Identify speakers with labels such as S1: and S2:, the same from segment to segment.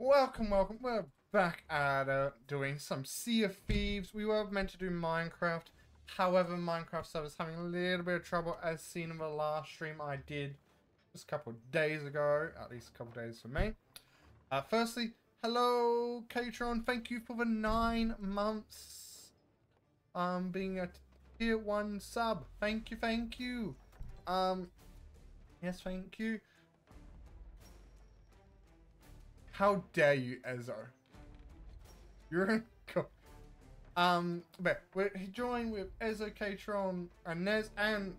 S1: Welcome, welcome. We're back at uh, doing some Sea of Thieves. We were meant to do Minecraft. However, Minecraft server's having a little bit of trouble as seen in the last stream I did just a couple of days ago. At least a couple of days for me. Uh, firstly, hello, Katron. Thank you for the nine months um, being a tier one sub. Thank you, thank you. Um, yes, thank you. How dare you, Ezo? You're. Um, but we're joined with Ezo, Katron, and Nez, and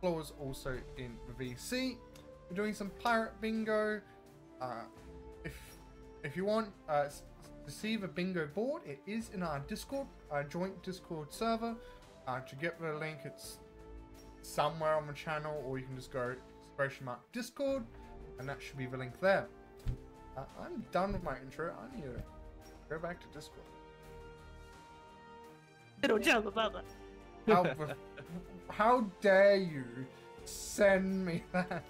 S1: Floor's also in VC. We're doing some pirate bingo. Uh, if if you want uh, to see the bingo board, it is in our Discord, our joint Discord server. Uh, to get the link, it's somewhere on the channel, or you can just go expression mark Discord, and that should be the link there. Uh, I'm done with my intro. I need to go back to Discord. How, how dare you send me that?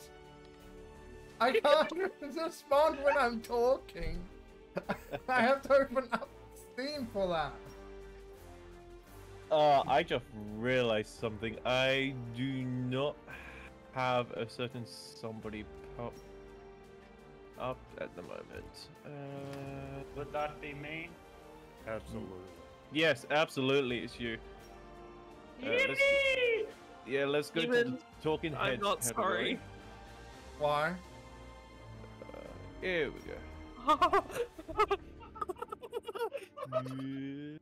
S1: I can't respond when I'm talking. I have to open up Steam for that.
S2: Uh, I just realized something. I do not have a certain somebody pop up at the moment. Uh,
S3: Would that be me?
S4: Absolutely.
S2: yes, absolutely, it's you. Uh, let's, yeah, let's go to the talking head.
S5: I'm not sorry.
S1: Why?
S2: Uh, here we go. Yeah.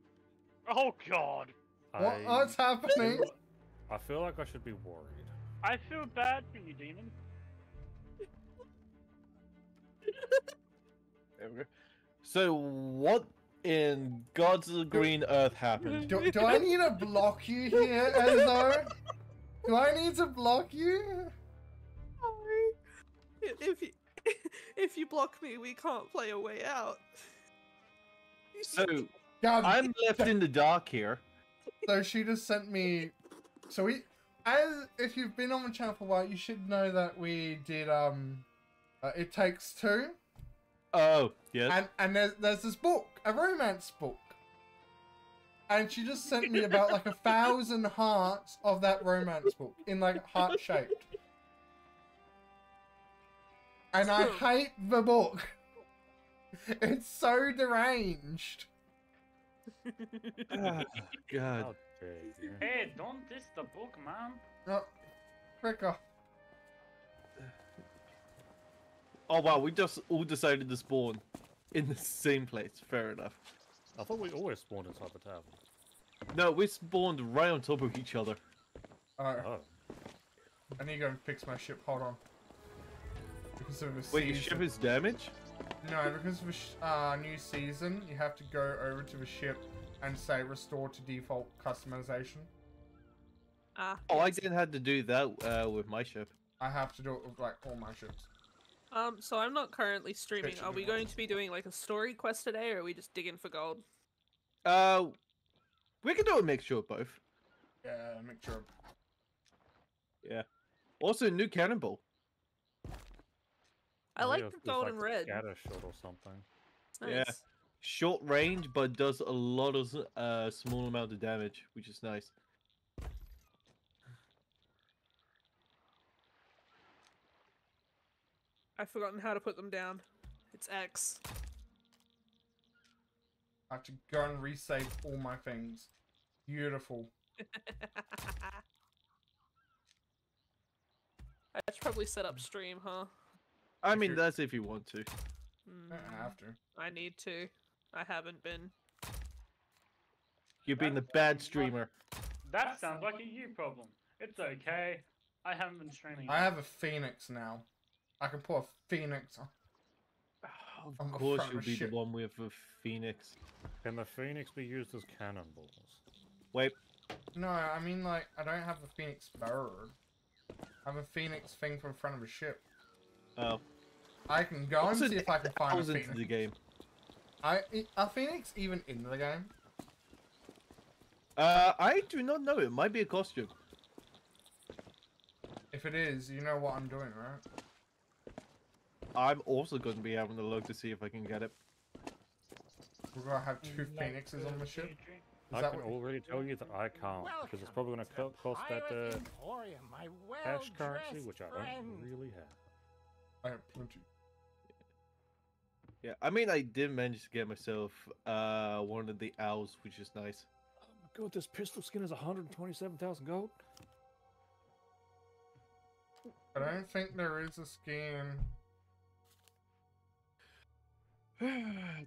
S3: Oh god!
S1: What, what's happening?
S4: I feel like I should be worried.
S3: I feel bad for you, demon.
S2: There we go. So, what in God's green earth happened?
S1: Do, do I need to block you here, Enzo? Do I need to block you?
S5: Sorry. If you if you block me, we can't play a way out.
S2: So,
S1: God,
S2: I'm left in the dark here.
S1: So she just sent me. So we, as if you've been on the channel for a while, you should know that we did um, uh, it takes two,
S2: Oh, yes.
S1: and and there's there's this book, a romance book, and she just sent me about like a thousand hearts of that romance book in like heart shaped, and I hate the book. It's so deranged.
S2: Ah, God.
S4: How dare you.
S3: Hey, don't diss the book, man.
S1: No, frick off.
S2: Oh wow, we just all decided to spawn in the same place. Fair enough.
S4: I thought we always spawned inside the tavern.
S2: No, we spawned right on top of each other.
S1: Alright.
S4: Oh.
S1: I need to go and fix my ship. Hold on. Because of the
S2: Wait, your ship is damaged?
S1: No, because of the sh- uh, new season, you have to go over to the ship and say restore to default customization.
S5: Ah.
S2: Oh, I didn't have to do that uh, with my ship.
S1: I have to do it with like all my ships.
S5: Um. So I'm not currently streaming. Are we going to be doing like a story quest today, or are we just digging for gold?
S2: Uh, we can do a mixture of both.
S1: Yeah, make sure. Yeah.
S2: Also, new cannonball.
S5: I like the
S4: it's
S5: gold and
S4: like
S5: red.
S4: Scatter shot or something.
S5: Nice.
S2: Yeah. Short range, but does a lot of s- uh small amount of damage, which is nice.
S5: I've forgotten how to put them down. It's X.
S1: I have to go and resave all my things. Beautiful.
S5: I should probably set up stream, huh?
S2: I mean, that's if you want to.
S1: I
S5: Mm,
S1: have to.
S5: I need to. I haven't been.
S2: You're being the bad streamer.
S3: That sounds like a you problem. It's okay. I haven't been streaming.
S1: I have a phoenix now. I can put a phoenix on.
S2: Of
S1: on
S2: course, you'll be
S1: ship.
S2: the one with the phoenix.
S4: Can the phoenix be used as cannonballs?
S2: Wait,
S1: No, I mean like I don't have a phoenix bird. I have a phoenix thing for the front of a ship.
S2: oh,
S1: I can go and see if I can
S2: I
S1: find a
S2: phoenix. into the game.
S1: I i- are phoenix even in the game?
S2: Uh, I do not know. It might be a costume.
S1: If it is, you know what I'm doing, right?
S2: I'm also going to be having a look to see if I can get it.
S1: We're gonna have two phoenixes on the ship. Is
S4: I can
S1: what-
S4: already tell you that I can't, because it's probably going to cost that uh, cash currency, which I don't really have.
S1: I have plenty.
S2: Yeah, I mean, I did manage to get myself uh one of the owls, which is nice.
S4: Oh my god, this pistol skin is 127,000 gold.
S1: I don't think there is a skin. I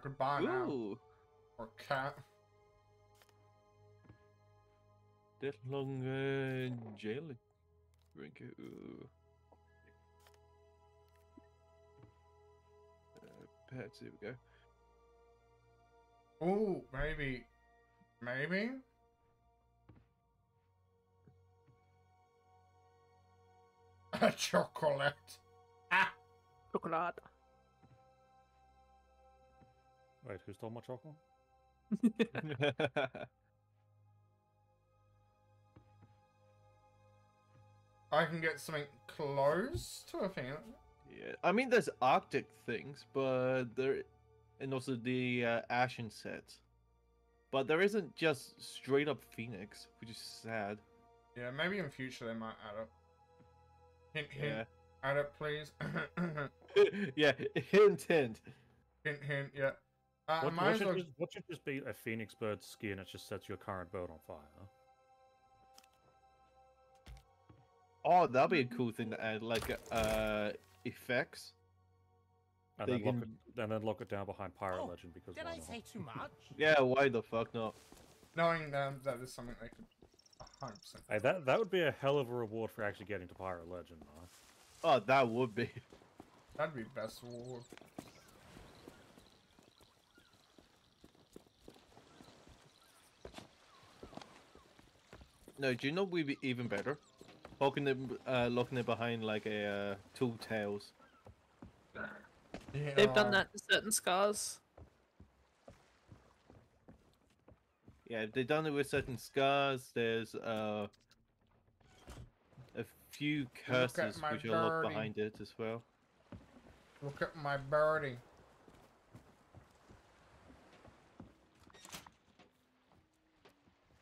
S1: could buy
S2: Ooh,
S1: or a cat.
S2: that long uh, jail drink. Ooh. Uh, pets, here we go.
S1: Oh, maybe, maybe. A chocolate. Ah,
S5: Chocolate.
S4: Wait, who stole my chocolate?
S1: I can get something close to a phoenix.
S2: yeah, I mean, there's Arctic things, but there, and also the uh, Ashen set. But there isn't just straight up Phoenix, which is sad.
S1: Yeah, maybe in future they might add up. Hint, hint.
S2: Yeah.
S1: Add up, please.
S2: yeah, hint, hint.
S1: hint, hint. Yeah. Uh,
S4: What, what, should
S1: well.
S4: just, what should just be a phoenix bird skin that just sets your current bird on fire?
S2: Oh, that'd be a cool thing to add, like uh, effects.
S4: And
S2: They
S4: then, lock
S2: can-
S4: it, and then lock it down behind Pirate
S6: Oh,
S4: Legend because
S6: Did I
S4: not?
S6: say too much?
S2: Yeah, why the fuck not?
S1: Knowing that that is something they could 100%.
S4: Hey, that that would be a hell of a reward for actually getting to Pirate Legend, man.
S2: Oh, that would be.
S1: That'd be best reward.
S2: No, do you know we'd be even better? Locking it, uh, locking it behind like a uh, Tall Tales.
S5: They've done that to certain scars.
S2: Yeah, they've done it with certain scars. There's uh, a few curses which are locked behind it as well.
S1: Look at my birdie.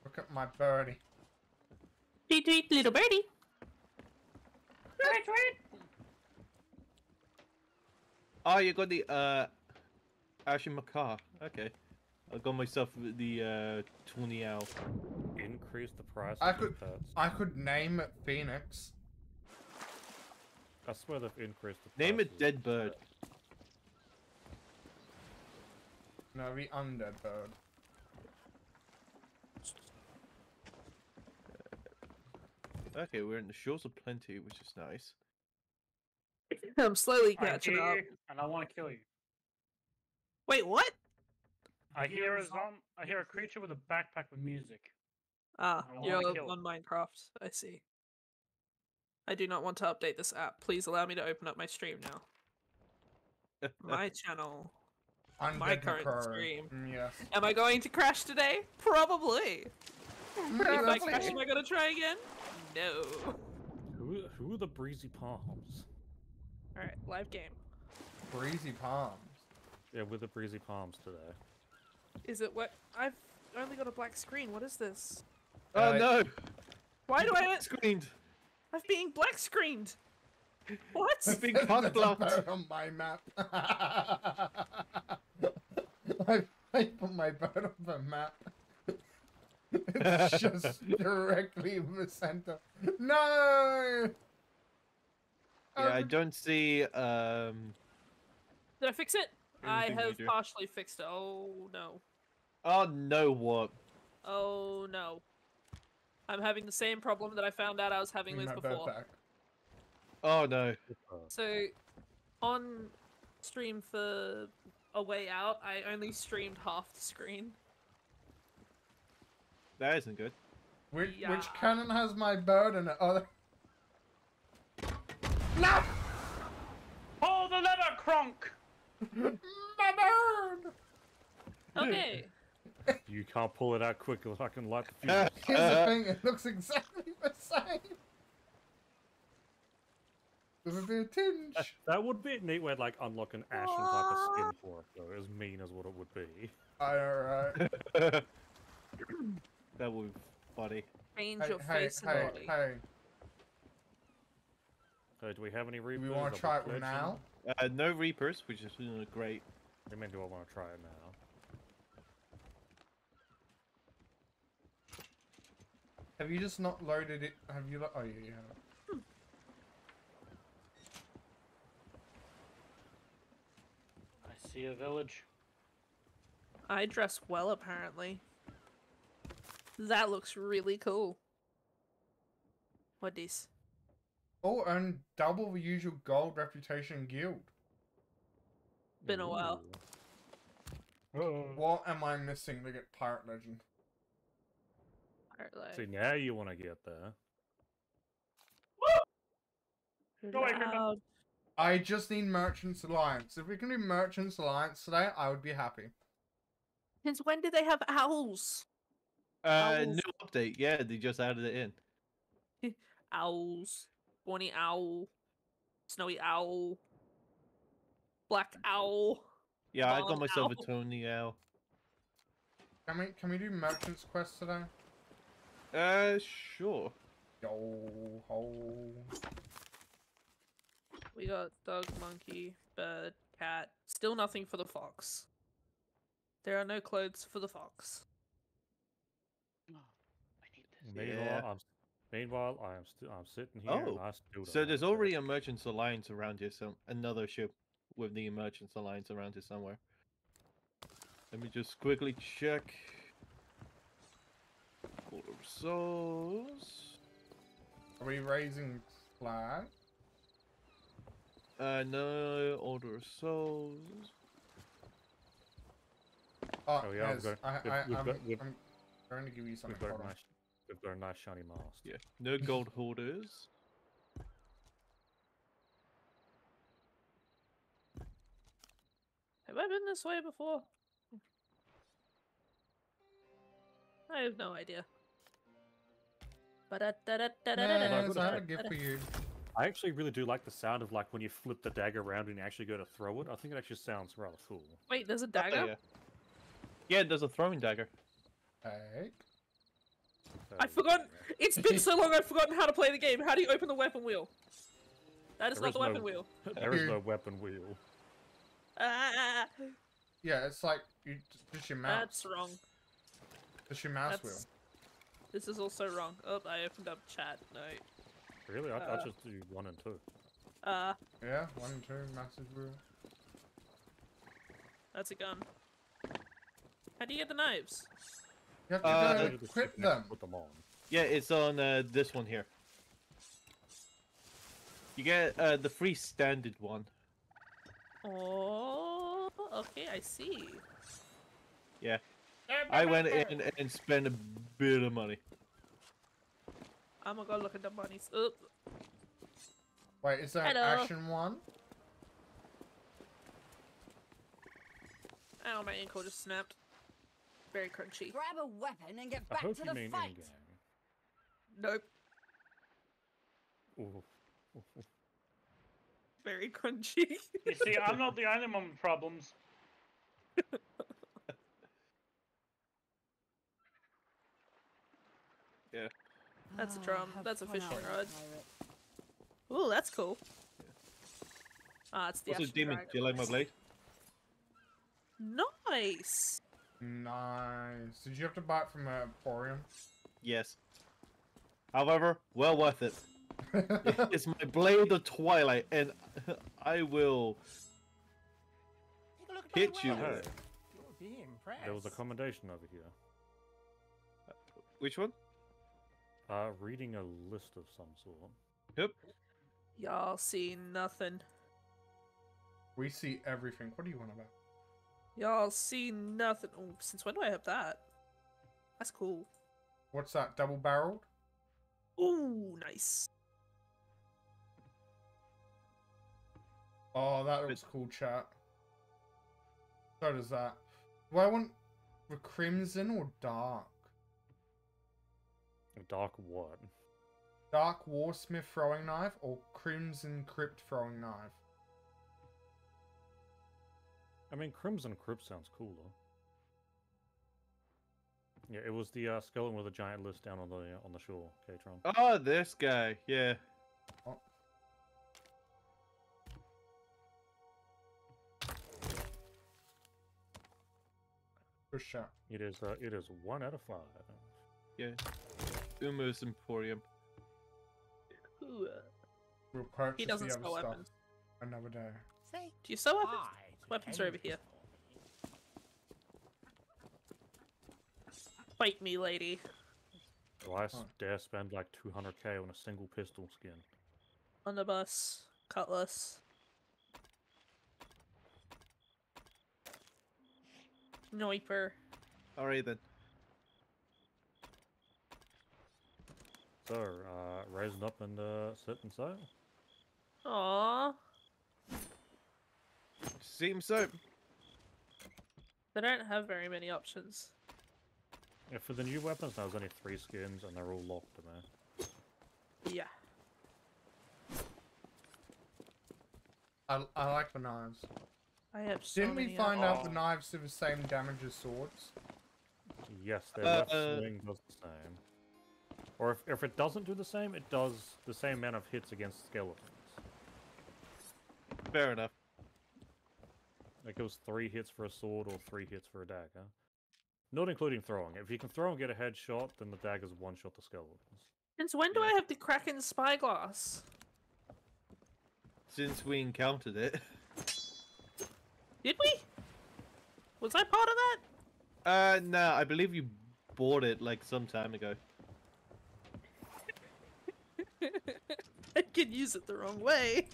S1: Look at my birdie.
S5: Tweet tweet, little birdie.
S3: Tweet, tweet.
S2: Oh, you got the uh, Ashen Macaw. Okay, I got myself the uh, twenty owl.
S4: Increase the price
S1: I could-
S4: pets.
S1: I could name it Phoenix.
S4: I swear they've increased the
S2: Name
S4: price
S2: it Dead Bird.
S4: pets.
S1: No, the undead bird.
S2: Okay, we're in the shores of plenty, which is nice.
S5: I'm slowly
S3: I
S5: catching
S3: hear
S5: up.
S3: you, and I want to kill you.
S5: Wait, what?
S3: I hear a zom- I hear a creature with a backpack with music.
S5: Ah, you're on Minecraft. I see. I do not want to update this app. Please allow me to open up my stream now. My channel.
S1: Undead
S5: My current
S1: Macro.
S5: stream.
S1: Mm, Yes.
S5: Am I going to crash today? Probably. If I crash, am I going to try again? No.
S4: Who, who are the breezy palms?
S5: Alright, live game.
S1: Breezy palms.
S4: Yeah, with the breezy palms today.
S5: Is it what? I've only got a black screen. What is this?
S2: Oh
S1: Uh,
S2: no!
S5: Why do I?
S2: Screened.
S5: I'm being black screened. What?
S2: I've been
S1: There's a
S2: cockblocked.
S1: on my map. I, I put my bird on the map. It's just directly in the center. No!
S2: Yeah, I
S1: Um,
S2: don't see. Um.
S5: Did I fix it? I have
S2: do.
S5: partially fixed it. Oh no.
S2: Oh no! What?
S5: Oh no. I'm having the same problem that I found out I was having
S1: bring
S5: with before.
S1: back.
S2: Oh no!
S5: So, on stream for a way out, I only streamed half the screen.
S2: That isn't good.
S1: Which,
S5: Yeah.
S1: which cannon has my bird and the other? No!
S3: Pull the lever, Kronk!
S1: My bird!
S5: Okay.
S4: You can't pull it out quick or I can light the fuse.
S1: Here's the thing, it looks exactly the same. with a bit of tinge.
S4: That would be a neat way to like unlock an ashen type of skin for it, though, as mean as what it would be.
S1: I know, right?
S2: that would be funny.
S5: Change
S1: Hey,
S5: your
S1: hey,
S5: face and
S1: hey,
S5: body.
S1: hey.
S4: So, do we have any
S1: Do
S4: reapers?
S1: we want to try it now?
S2: Uh, no Reapers, which is uh, great.
S4: I mean, do I want to try it now?
S1: Have you just not loaded it? Have you? Lo- oh yeah, you have.
S3: I see a village.
S5: I dress well, apparently. That looks really cool. What this?
S1: Oh, and double the usual gold reputation guild.
S5: Been a while.
S4: Ooh.
S1: What am I missing to get pirate legend?
S5: Alright, like,
S4: See, now you want to get there.
S3: Go away, Crippen.
S1: I just need Merchants Alliance. If we can do Merchants Alliance today, I would be happy.
S5: Since when do they have owls?
S2: Uh,
S5: Owls.
S2: new update. Yeah, they just added it in.
S5: Owls. Bonny owl. Snowy owl. Black owl.
S2: Yeah, I got myself
S5: owl.
S2: a Tawny Owl.
S1: Can we can we do Merchants Quest today?
S2: Uh, sure.
S1: Yo ho.
S5: We got dog, monkey, bird, cat. Still nothing for the fox. There are no clothes for the fox.
S3: I need this.
S4: Meanwhile,
S2: Yeah.
S4: I'm meanwhile I am still I'm sitting here and
S2: Oh,
S4: I still.
S2: So there's already
S4: bed.
S2: a Merchants Alliance around here, so another ship with the Merchants Alliance around here somewhere. Let me just quickly check. Order Souls.
S1: Are we raising flag?
S2: Uh, no, Order of Souls.
S1: Oh,
S4: Oh, yeah, I've
S1: yes,
S4: got-
S1: I,
S4: we've-
S1: I,
S4: we've
S1: I'm,
S4: got- we've-
S1: I'm going to give you something.
S4: We've got a nice, we've got a nice shiny mast.
S2: Yeah, no gold hoarders.
S5: Have I been this way before? I have no idea.
S1: Yeah, I have a gift for you.
S4: I actually really do like the sound of like when you flip the dagger around and you actually go to throw it. I think it actually sounds rather cool.
S5: Wait, there's a
S2: Oh,
S5: dagger?
S2: yeah. yeah, there's a throwing dagger.
S1: Take.
S5: I
S4: So,
S5: forgot. It's been so long I've forgotten how to play the game. How do you open the weapon wheel? That is
S4: There
S5: not
S4: is
S5: the weapon
S4: no-
S5: wheel.
S4: there is no weapon wheel.
S5: Ah,
S1: Yeah, it's like you just your mouse.
S5: that's wrong.
S1: Just your mouse
S5: That's... This is also wrong. Oh, I opened up chat. No.
S4: Really? I, I
S5: Uh.
S4: just do one and two.
S5: Uh.
S1: Yeah, one, and two, massive wheel.
S5: that's a gun. How do you get the knives?
S1: You have to
S2: Uh,
S1: go
S4: Go the
S1: equip
S4: ship next and
S1: them.
S4: Put them on.
S2: Yeah, it's on uh, this one here. You get uh, the free standard one.
S5: Oh, okay, I see.
S2: Yeah. I went in and spent a bit of money.
S5: I'm gonna go look at the bunnies. Oop.
S1: Wait, is there an
S5: Hello.
S1: action one?
S5: Ow, my ankle just snapped. Very crunchy.
S6: Grab a weapon and get
S4: I
S6: back
S4: hope
S6: to
S4: you
S6: the
S4: mean
S6: fight.
S4: in-game.
S5: Nope.
S4: Ooh. Ooh, ooh.
S5: Very crunchy.
S3: You see, I'm not the only one with problems.
S5: That's a
S6: Ah,
S5: drum.
S6: have
S5: That's a fishing rod.
S6: pirate.
S5: Ooh, that's cool. Ah, it's the
S2: Also,
S5: Ashen
S2: demon,
S5: Dragon.
S2: do you like my blade?
S5: Nice.
S1: Nice. Did you have to buy it from uh, Emporium?
S2: Yes. However, well worth it. it's my blade of twilight, and I will
S6: Take a look at
S2: hit you with
S4: Hey,
S2: it.
S6: You'll be impressed.
S4: there was a commendation over here.
S2: Which one?
S4: Uh, reading a list of some sort.
S2: Yep.
S5: Y'all see nothing.
S1: we see everything. What do you want about?
S5: Y'all see nothing. Oh, since when do I have that? That's cool.
S1: What's that? Double barreled?
S5: Ooh, nice.
S1: Oh, that looks cool, chat. So does that. Do I want the crimson or dark?
S4: A dark what?
S1: Dark Warsmith throwing knife or Crimson Crypt throwing knife?
S4: I mean, Crimson Crypt sounds cool though. Yeah, it was the uh, skeleton with a giant list down on the uh, on the shore, Katron.
S2: Oh, this guy. Yeah.
S1: Good shot.
S4: It is uh, it is one out of five.
S2: Yeah. Uma's Emporium.
S5: Uh,
S1: We'll purchase
S5: he doesn't
S1: the other
S5: sell
S1: stuff
S5: weapons.
S1: another day.
S6: Say
S5: Do you sell weapons?
S6: hi to
S5: Weapons are over here.
S6: Store.
S5: Fight me, lady.
S4: Do I s-
S1: Huh.
S4: dare spend like 200k on a single pistol skin?
S5: On the bus. Cutlass. Noiper.
S2: Alright then.
S4: So, uh, raising up and uh, setting sail.
S5: Aww.
S2: Seems so.
S5: They don't have very many options.
S4: Yeah, for the new weapons, there's only three skins, and they're all locked in there.
S5: Yeah.
S1: I, I like the knives.
S5: I have so
S1: Didn't
S5: many
S1: we find out the knives do the same damage as swords?
S4: Yes, their
S2: Uh,
S4: left
S2: uh,
S4: swing does the same. Or if, if it doesn't do the same, it does the same amount of hits against skeletons.
S2: Fair enough.
S4: Like it was three hits for a sword or three hits for a dagger. Not including throwing. If you can throw and get a headshot, then the dagger's one shot the skeletons.
S5: Since when do
S2: Yeah.
S5: I have the Kraken spyglass?
S2: Since we encountered it.
S5: Did we? Was I part of that?
S2: Uh, no, I believe you bought it like some time ago.
S5: I could use it the wrong way.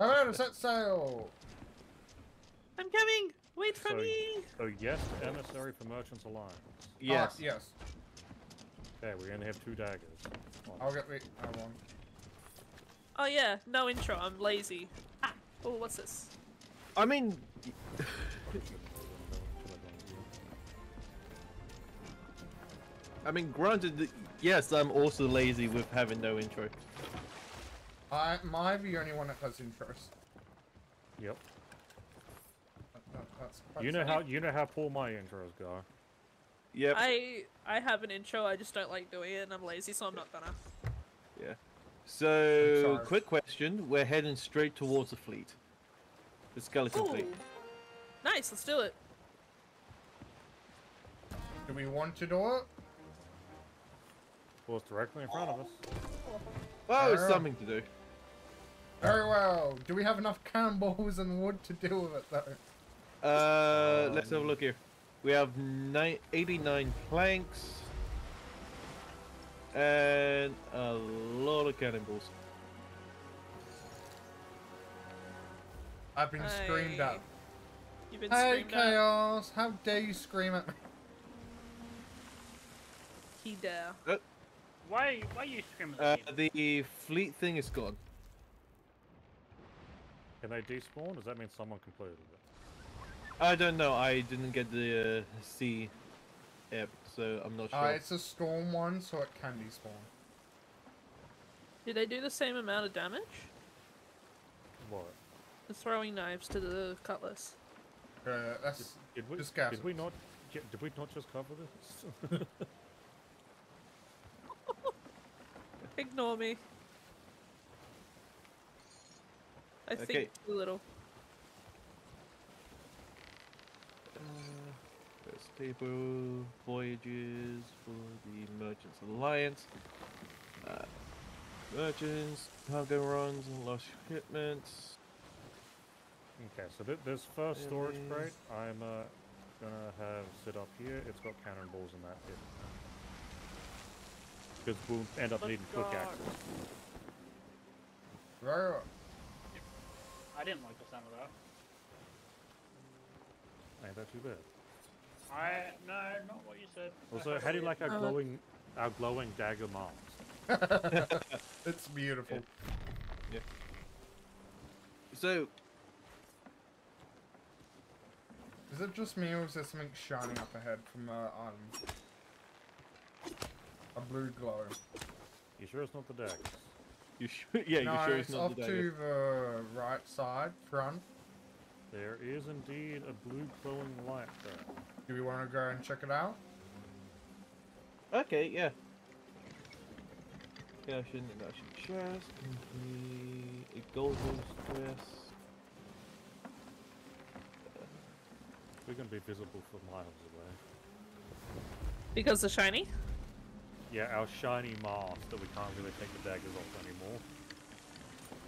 S1: I'm about Alright, set sail!
S5: I'm coming. Wait for
S4: So-
S5: me.
S4: So yes, emissary for Merchants Alliance.
S2: Yes.
S1: Ah, yes.
S4: Okay, we only have two daggers. One.
S1: I'll get the other one.
S5: Oh yeah, no intro. I'm lazy. Ah. Oh, what's this?
S2: I mean, I mean, granted, that- yes, I'm also lazy with having no intro.
S1: I, am I the only one that has intros?
S4: Yep.
S1: That, that, that's
S4: You know
S1: sad.
S4: how you know how poor my intros go.
S2: Yep.
S5: I I have an intro. I just don't like doing it, and I'm lazy, so I'm not gonna.
S2: Yeah.
S1: So,
S2: quick question: We're heading straight towards the fleet, the skeleton
S5: Ooh.
S2: fleet.
S5: Nice. Let's do it.
S1: Do we want to do it?
S4: Well, it's directly in front of us.
S2: Oh, it's something to do.
S1: Very well. Do we have enough cannonballs and wood to deal with it though?
S2: Uh, let's have a look here. We have ni- 89 planks and a lot of cannonballs.
S1: I've been screamed
S5: Hey.
S1: at.
S5: You've been
S1: Hey
S5: screamed at.
S1: Chaos, how dare you scream at me?
S5: He dare.
S3: Why, why are you screaming
S2: Uh, the fleet thing is gone.
S4: Can they despawn? Does that mean someone completed it?
S2: I don't know. I didn't get the uh, C app, so I'm not sure.
S1: Uh, it's a storm one, so it can despawn.
S5: Do they do the same amount of damage?
S4: What?
S5: The throwing knives to the cutlass.
S1: Uh, that's
S4: Did we?
S1: Just
S4: Did we not? Did we not just cover this?
S5: Ignore me. I
S2: Okay.
S5: think too little.
S2: Uh, first table voyages for the Merchants Alliance. Uh, merchants, cargo runs, and lost shipments.
S4: okay, so thi- this first storage crate, I'm uh, gonna have sit up here. It's got cannonballs in that pit. Because we'll end up
S5: Let's
S4: needing quick access.
S1: very well.
S3: I didn't like the sound of that.
S4: Ain't that too bad?
S3: I no, not what you said.
S4: Also, how do you like our
S5: Uh,
S4: glowing, our glowing dagger marks?
S1: it's beautiful. Yeah.
S2: So,
S1: Is it just me or is there something shining up ahead from the island? A blue glow.
S4: You sure it's not the daggers?
S2: You sure? Yeah,
S1: no,
S2: you sure
S1: it's
S2: it's
S1: off
S2: not the dagger?
S1: to the right side, front.
S4: There is indeed a blue glowing light there.
S1: Do we want to go and check it out?
S2: Okay, yeah. Gaussian, Gaussian chest, complete, a golden stress.
S4: We're gonna be visible for miles away.
S5: Because the shiny?
S4: Yeah, our shiny mask that we can't really take the daggers off anymore.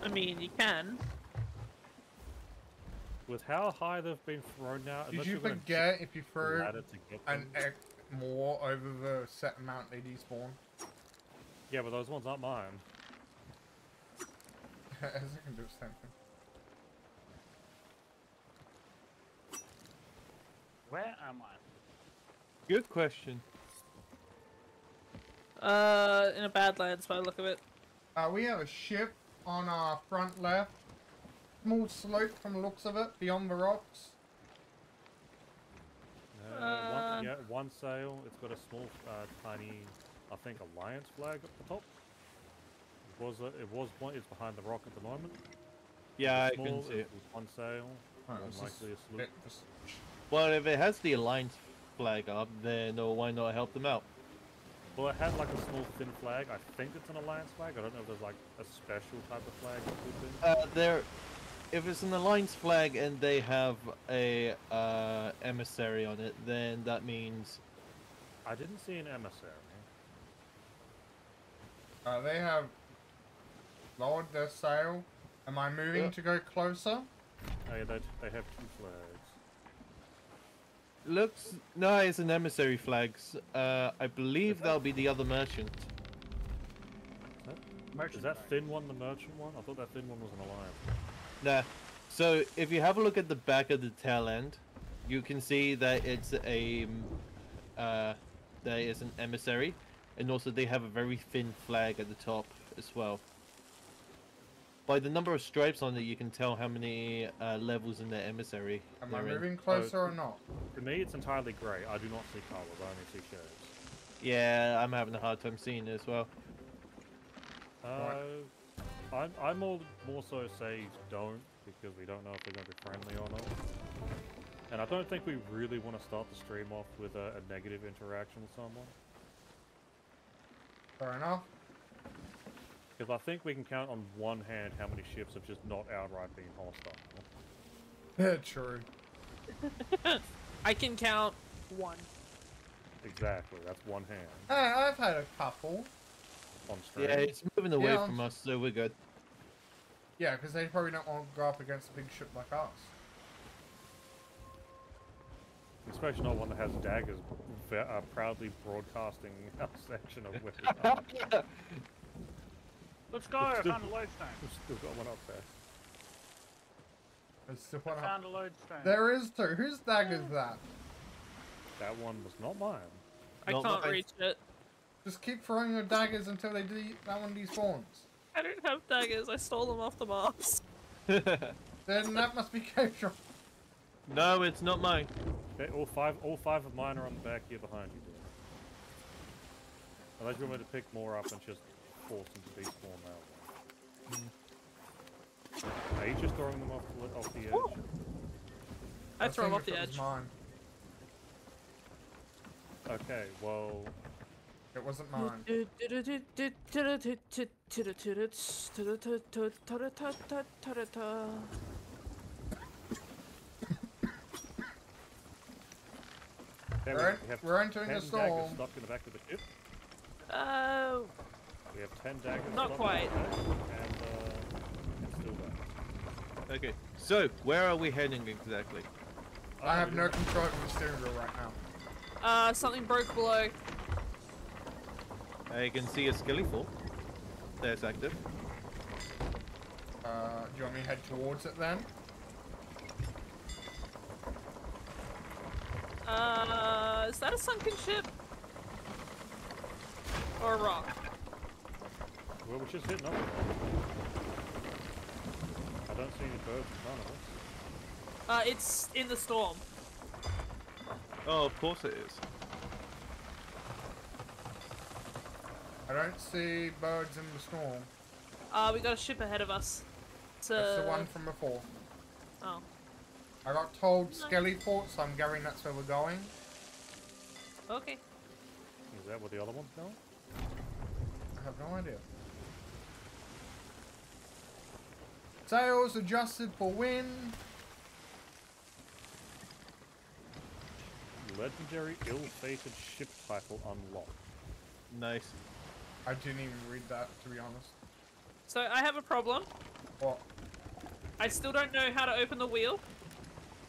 S5: I mean, you can.
S4: With how high they've been thrown now,
S1: Did
S4: unless
S1: you
S4: you're
S1: forget if you throw
S4: get
S1: an egg more over the set amount they despawn?
S4: Yeah, but those ones aren't mine.
S1: As I can do the same thing.
S3: Where am I?
S2: Good question.
S5: Uh, in a Badlands by the look of it.
S1: Uh, we have a ship on our front left. Small slope from the looks of it, beyond the rocks.
S4: Uh,
S5: Uh,
S4: one, yeah, one sail. It's got a small, uh, tiny, I think, alliance flag at the top. It was. A, it was one. It's behind the rock at the moment.
S2: Yeah, I
S4: It's
S2: can see it.
S4: with One sail.
S1: Alright,
S4: more
S1: let's just
S4: likely a sloop.
S2: Well, if it has the alliance flag up, then uh, why not help them out?
S4: Well, it had like a small thin flag. I think it's an alliance flag. I don't know if there's like a special type of flag that would be.
S2: Uh, there, if it's an alliance flag and they have a uh, emissary on it, then that means
S4: I didn't see an emissary.
S1: Uh, they have lowered their sail. Am I moving
S2: Yeah.
S1: to go closer?
S4: Oh yeah, they, they have two flags.
S2: Looks nice it's an emissary flags. Uh, I believe that'll be the other merchant.
S4: Is that thin one the merchant one? I thought that thin one was an alliance.
S2: Nah. So if you have a look at the back of the tail end, you can see that it's a mm, uh, there is an emissary, and also they have a very thin flag at the top as well. By the number of stripes on it, you can tell how many uh, levels in the emissary.
S1: Am I
S2: they're in.
S1: moving closer or not?
S4: To me, it's entirely grey. I do not see colours. I only see shades.
S2: Yeah, I'm having a hard time seeing it as well.
S4: Uh, I'm, I'm more, more so say don't because we don't know if they're going to be friendly or not. And I don't think we really want to start the stream off with a, a negative interaction with someone.
S1: Fair enough.
S4: Because I think we can count on one hand how many ships have just not outright been hostile.
S1: Yeah, true.
S5: I can count one.
S4: Exactly, that's one hand
S1: Hey, I've had a couple.
S4: on stream.
S2: Yeah, it's moving away
S1: Yeah,
S2: from us, so we're good.
S1: Yeah, because they probably don't want to go up against a big ship like us.
S4: Especially not one that has daggers uh, proudly broadcasting our section of where we are.
S3: Let's go! I found a lodestone.
S4: We've still got one up there.
S1: There's still
S3: I
S1: up.
S3: found a lodestone.
S1: There is two. Whose dagger is that?
S4: That one was not mine.
S5: I
S2: Not
S5: can't
S2: mine.
S5: reach it.
S1: Just keep throwing your daggers until they de- that one despawns.
S5: I don't have daggers. I stole them off the mast.
S1: Then that must be Katron.
S2: no, it's not mine.
S4: Okay, all five, all five of mine are on the back here behind you. Dear. Unless you want me to pick more up and just force them to despawn that way. Are you just throwing them off the, off the edge?
S5: Ooh. I throw them off the edge.
S1: Mine.
S4: Okay, well,
S1: It wasn't mine.
S4: there
S1: We're,
S4: we, we have
S1: we're entering
S4: 10
S1: the storm.
S4: stuck in the back of the ship.
S5: Oh,
S4: We have 10 daggers
S5: Not quite.
S4: in the back, and uh, still there.
S2: Okay, so where are we heading exactly?
S1: I have no control over the steering wheel right now.
S5: uh, something broke below.
S2: I can see a skelly fall. There's active.
S1: Uh, do you want me to head towards it then?
S5: Uh, is that a sunken ship? Or a rock?
S4: Well, we're just hitting up. I don't see any birds in front of us.
S5: Uh, it's in the storm.
S2: Oh, of course it is.
S1: I don't see birds in the storm.
S5: Uh, we got a ship ahead of us. It's
S1: That's the one from before.
S5: Oh.
S1: I got told
S5: Nice.
S1: Skellyport, so I'm guessing that's where we're going.
S5: Okay.
S4: Is that where the other one's going?
S1: I have no idea. Sails adjusted for wind.
S4: Legendary ill-fated ship title unlocked.
S2: Nice.
S1: I didn't even read that, to be honest.
S5: So I have a problem.
S1: What?
S5: I still don't know how to open the wheel,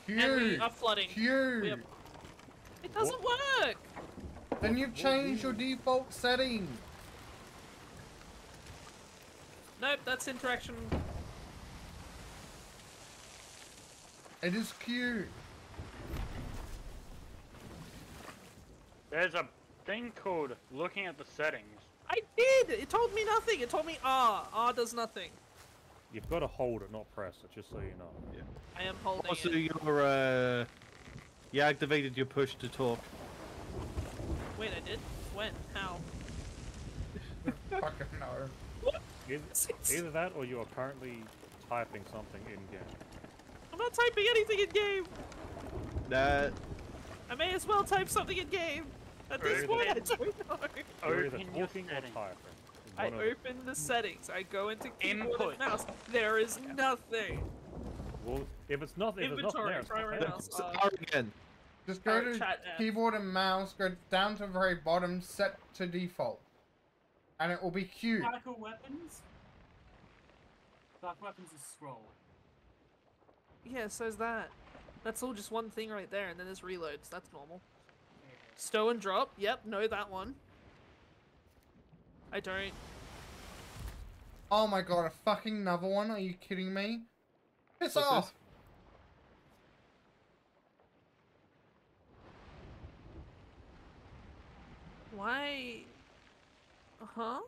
S5: and we are flooding.
S1: Q!
S5: We are- It doesn't work.
S1: Then you've changed your default setting.
S5: Nope, that's interaction.
S1: It is cute.
S3: There's a thing called looking at the settings.
S5: I did. It told me nothing. It told me R. R does nothing.
S4: You've got to hold it, not press it, just so you know. Yeah.
S5: I am holding
S2: Also,
S5: it.
S2: your uh, you activated your push to talk.
S5: Wait, I did. When? How?
S1: Fucking no.
S4: Either, either that, or you are currently typing something in game.
S5: I'm not typing anything in game.
S2: That
S5: I may as well type something in game. At this point, I don't know.
S4: You're either
S3: Open your
S4: talking
S3: settings.
S5: I
S4: the-
S5: open the settings. I go into keyboard
S3: Input.
S5: and mouse. There is nothing.
S4: Well, if it's not, if it's not
S5: Inventory,
S4: there, it's not
S5: primary
S4: there.
S5: mouse. Uh,
S2: R again.
S1: Just go to keyboard and mouse, go down to the very bottom, set to default. And it will be Q.
S7: Tactical weapons. Dark weapons is scroll.
S5: Yeah, so's that. That's all just one thing right there, and then there's reloads. That's normal. Stow and drop. Yep, know that one. I don't.
S1: Oh my god, a fucking another one? Are you kidding me? Piss
S2: What's
S1: off!
S2: this?
S5: Why? Huh?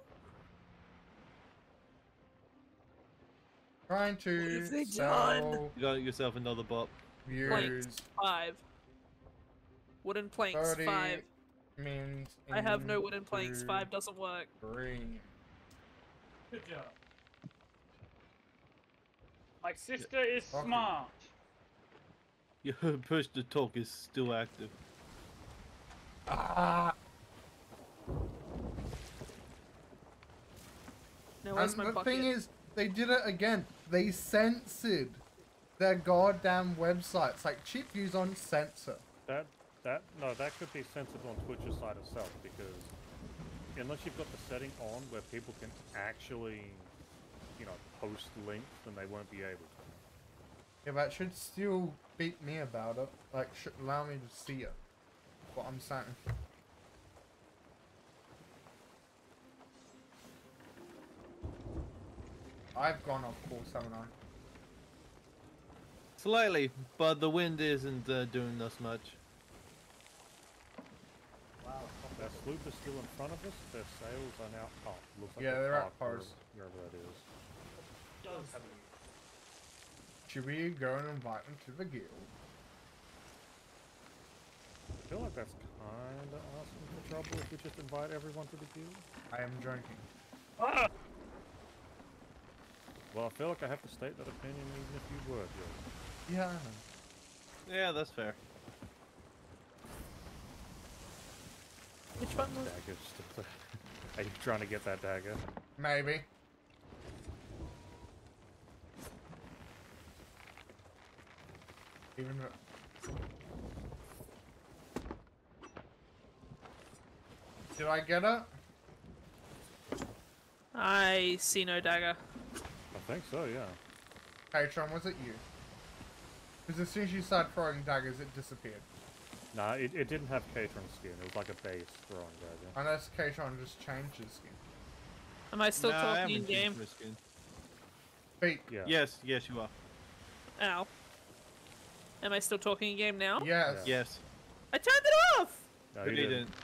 S1: Trying to
S5: What have
S1: sell?
S2: You got yourself another bot.
S1: views
S5: Planks five. Wooden planks five.
S1: means
S5: I have no wooden planks. Five doesn't work.
S1: Green.
S7: Good job.
S3: My sister is
S1: Okay.
S3: smart.
S2: Your push to talk is still active.
S1: Ah!
S5: No, where's
S1: And
S5: my
S1: the
S5: bucket?
S1: thing is, they did it again. They censored their goddamn websites. Like cheap views on censor.
S4: That that no, that could be censored on Twitch's side itself because unless you've got the setting on where people can actually, you know, post links, then they won't be able to.
S1: Yeah, but should still beat me about it. Like, should allow me to see it. What I'm saying. I've gone off course, haven't I?
S2: Slightly, but the wind isn't uh, doing us much. Wow.
S4: That sloop is still in front of us. Their sails are now up. Looks like
S1: Yeah,
S4: they're
S1: they're at
S4: parked wherever that is.
S7: Does
S1: Should we go and invite them to the guild?
S4: I feel like that's kind of asking for trouble if we just invite everyone to the guild.
S1: I am drinking.
S3: Ah!
S4: Well, I feel like I have to state that opinion even if you were, Joe.
S1: Yeah.
S2: Yeah, that's fair.
S5: Which one was?
S4: Dagger's still there. Are you trying to get that dagger?
S1: Maybe. Even though... Did I get it?
S5: I see no dagger.
S4: I think so, yeah.
S1: Patron, was it you? Because as soon as you started throwing daggers, it disappeared.
S4: Nah, it, it didn't have Katron skin. It was like a base throwing dagger.
S1: Unless Patron just changed his skin.
S5: Am I still
S2: Nah, I
S5: talking
S2: haven't
S5: in
S2: changed
S5: game?
S2: my skin.
S1: Speak.
S4: Yeah.
S2: Yes, yes, you are.
S5: Ow. Am I still talking in game now?
S1: Yes.
S2: Yes.
S5: I turned it off!
S4: No,
S2: No,
S4: you
S2: you
S4: didn't.
S2: didn't.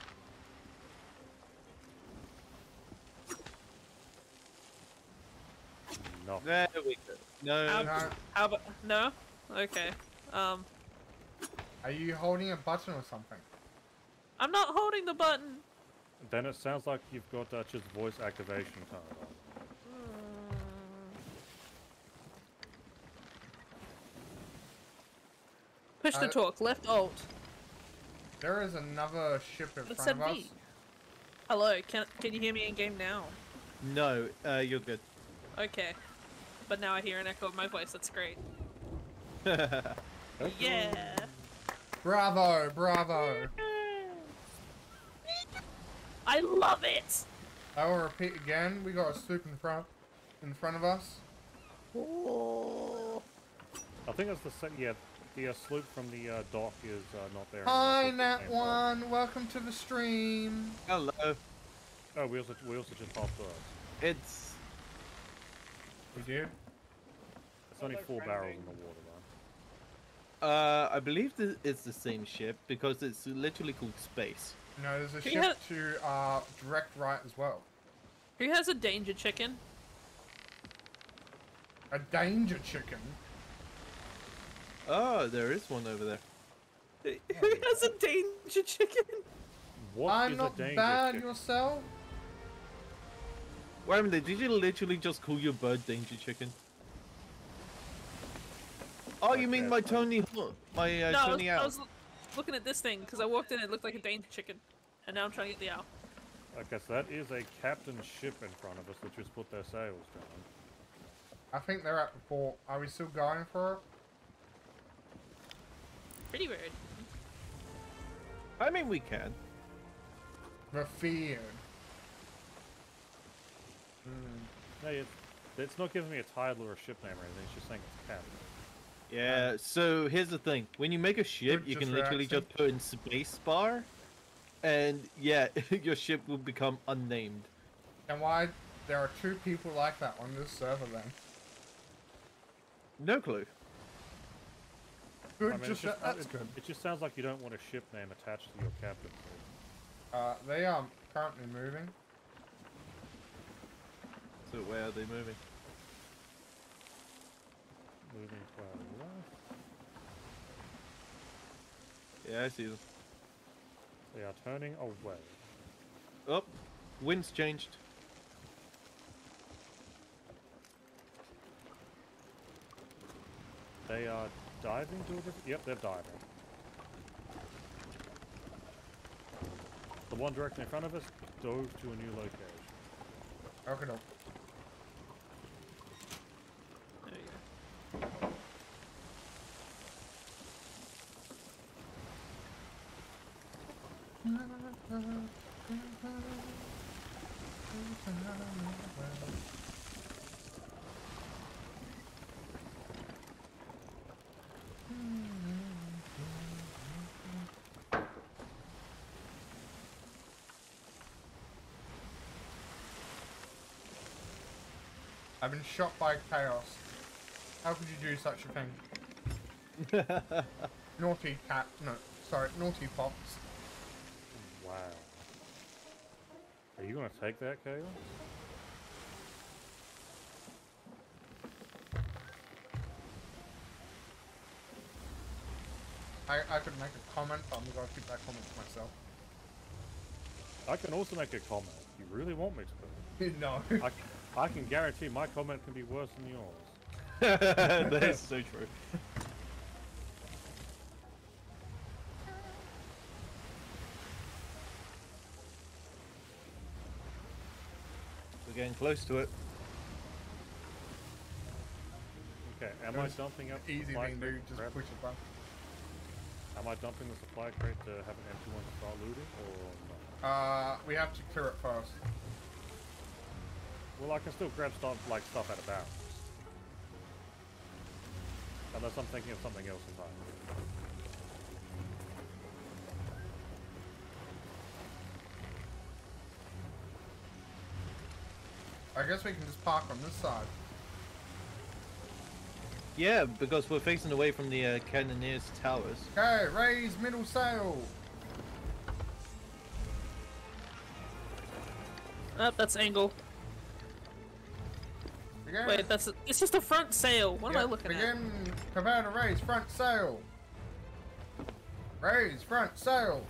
S4: No.
S2: There we go. No.
S1: No.
S5: How about no? Okay. Um,
S1: Are you holding a button or something?
S5: I'm not holding the button.
S4: Then it sounds like you've got Dutch's voice activation turned on.
S5: Push to
S1: Uh,
S5: talk. Left alt.
S1: There is another ship in
S5: It
S1: front
S5: said
S1: of us.
S5: V. Hello. Can can you hear me in game now?
S2: No, uh, you're good.
S5: Okay. But now I hear an echo of my voice. That's great.
S4: Okay.
S5: Yeah.
S1: Bravo, bravo.
S5: I love it.
S1: I will repeat again. We got a sloop in front, in front of us.
S5: Oh.
S4: I think that's the same. Yeah, the uh, sloop from the uh, dock is uh, not there.
S1: Hi,
S4: anymore, so
S1: Nat
S4: the same.
S1: One. Welcome to the stream.
S2: Hello.
S4: Oh, we also we also just popped us.
S2: It's
S1: We do.
S4: It's only four
S3: friendly.
S4: barrels in the water though.
S2: uh, I believe that it's the same ship because it's literally called space.
S1: No, there's a
S5: He
S1: ship to uh, direct right as well.
S5: Who has a danger chicken?
S1: A danger chicken.
S2: Oh, there is one over there.
S5: Who has a danger chicken?
S4: What
S1: I'm
S4: is
S1: not
S4: a danger
S1: bad
S4: chicken?
S1: yourself.
S2: Wait a minute, did you literally just call your bird danger chicken? Oh, you mean my. Tony, Hawk- my uh,
S5: no, I was,
S2: Tony
S5: I was looking at this thing because I walked in and it looked like a danger chicken, and now I'm trying to get the owl.
S4: Okay, so that is a captain's ship in front of us that just put their sails down.
S1: I think they're at the port. Are we still going for it?
S5: Pretty weird.
S2: I mean, we can.
S1: Revered.
S4: No, it's, it's not giving me a title or a ship name or anything. It's just saying it's captain.
S2: Yeah, so here's the thing. When you make a ship, you can literally
S1: relaxing.
S2: just put in space bar, and yeah, your ship will become unnamed.
S1: And why there are two people like that on this server then?
S2: No clue.
S1: Good,
S4: I mean,
S1: just,
S4: just,
S1: that's
S4: it,
S1: good.
S4: It just sounds like you don't want a ship name attached to your captain.
S1: Uh, they are currently moving.
S2: So where are they moving?
S4: Moving to our left.
S2: Yeah, I see them.
S4: They are turning away.
S2: Oh, wind's changed.
S4: They are diving to a different. Yep, they're diving. The one directly in front of us dove to a new location.
S1: Okay, I've been shot by chaos. How could you do such a thing? Naughty cat. No, sorry, naughty fox.
S4: Wow. Are you gonna take that, Kayla?
S1: I, I could make a comment, but I'm gonna keep that comment to myself.
S4: I can also make a comment. You really want me to?
S1: no.
S4: I, c- I can guarantee my comment can be worse than yours.
S2: that is so true. We're getting close to it.
S4: Okay, am
S1: That's
S4: I dumping up the
S1: Easy
S4: supply
S1: thing to do,
S4: crate?
S1: just
S4: Grab-
S1: push a button.
S4: Am I dumping the supply crate to have an empty one to start looting, or no?
S1: Uh, we have to clear it first.
S4: Well, I can still grab stuff like stuff out of bounds. Unless I'm thinking of something else entirely.
S1: I guess we can just park on this side.
S2: Yeah, because we're facing away from the uh, Cannoneers towers.
S1: Okay, raise middle sail.
S5: Oh, that's angle.
S1: Again.
S5: Wait, that's it's just a front sail. What yep. am I looking Begin at?
S1: Begin command to raise front sail. Raise front sail.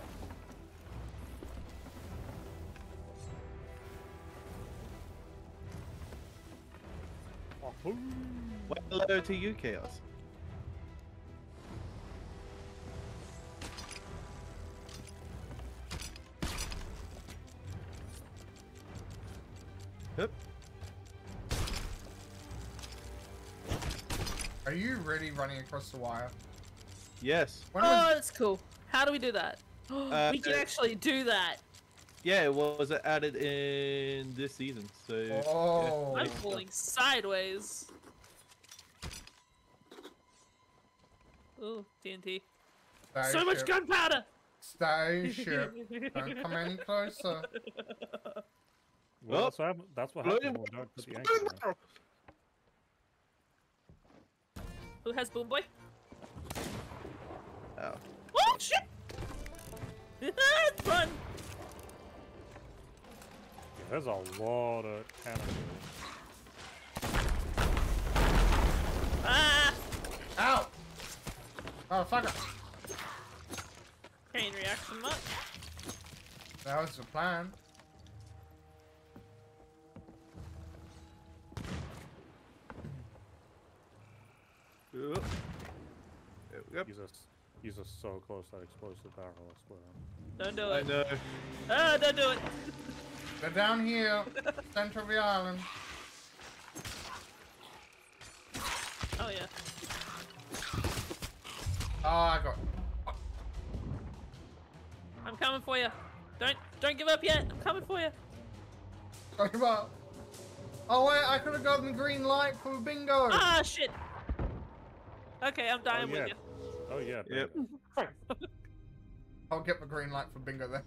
S2: Well, hello to you, Chaos.
S1: Running across the wire?
S2: Yes.
S1: When
S5: Oh,
S1: was,
S5: that's cool. How do we do that?
S2: Uh,
S5: we can
S2: uh,
S5: actually do that.
S2: Yeah, it was added in this season, so. yeah.
S1: oh,
S5: I'm falling sideways. Ooh, TNT.
S1: stay
S5: So much gunpowder!
S1: Stay ship. Don't come any closer.
S4: Well,
S2: Oh.
S4: that's what, hap- that's what
S2: Loading
S4: happens when we don't put the anchor down.
S5: Who has Boom Boy?
S2: Oh.
S5: Oh, shit! Run!
S4: Yeah, there's a lot of cannonballs.
S5: Ah!
S1: Ow! Oh, fuck it.
S5: Chain reaction much?
S1: That was the plan.
S2: Yep. Yep.
S4: These are, s- these so close that explosive barrel, I swear.
S5: Don't do it.
S2: I know.
S5: Ah, don't do it.
S1: They're down here, center of the island.
S5: Oh yeah.
S1: Oh, I got.
S5: I'm coming for you. Don't don't give up yet. I'm coming for you.
S1: Talking about. Oh wait, I could have gotten the green light for bingo.
S5: Ah shit. Okay, I'm dying oh,
S4: yeah.
S5: with you.
S4: Oh yeah,
S2: Yep.
S1: I'll get the green light for bingo then.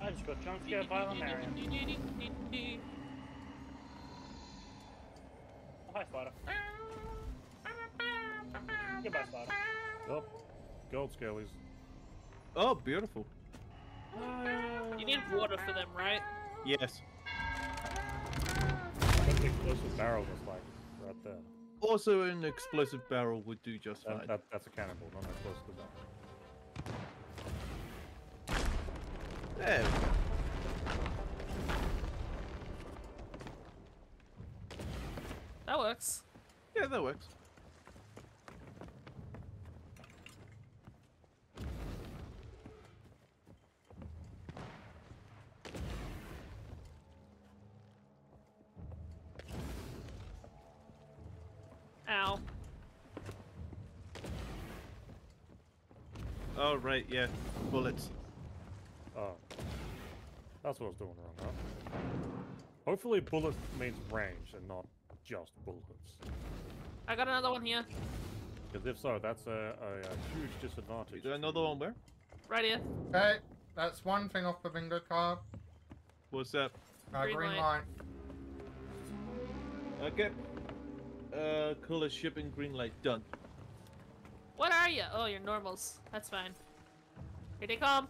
S3: I just got jump scared by Lamarian. Oh, hi, Spider. Goodbye, Spider.
S4: Oh, gold skellies.
S2: Oh, beautiful.
S5: You need water for them, right?
S2: Yes.
S4: That's the explosive barrel that's like right there.
S2: Also, an explosive barrel would do just
S4: That,
S2: fine.
S4: that, that's a cannonball, not an explosive barrel.
S2: There. we go.
S5: That works.
S2: Yeah, that works. Right, yeah. Bullets.
S4: Oh. That's what I was doing wrong, huh? Hopefully bullet means range and not just bullets.
S5: I got another one here.
S4: Because if so, that's a, a, a huge disadvantage.
S2: Is there another one where?
S5: Right here.
S1: Okay, that's one thing off the bingo card.
S2: What's that?
S1: Uh,
S5: Green
S1: green,
S5: light.
S1: light.
S2: Okay. Uh, color shipping green light done.
S5: What are you? Oh, you're normals. That's fine. Here they come.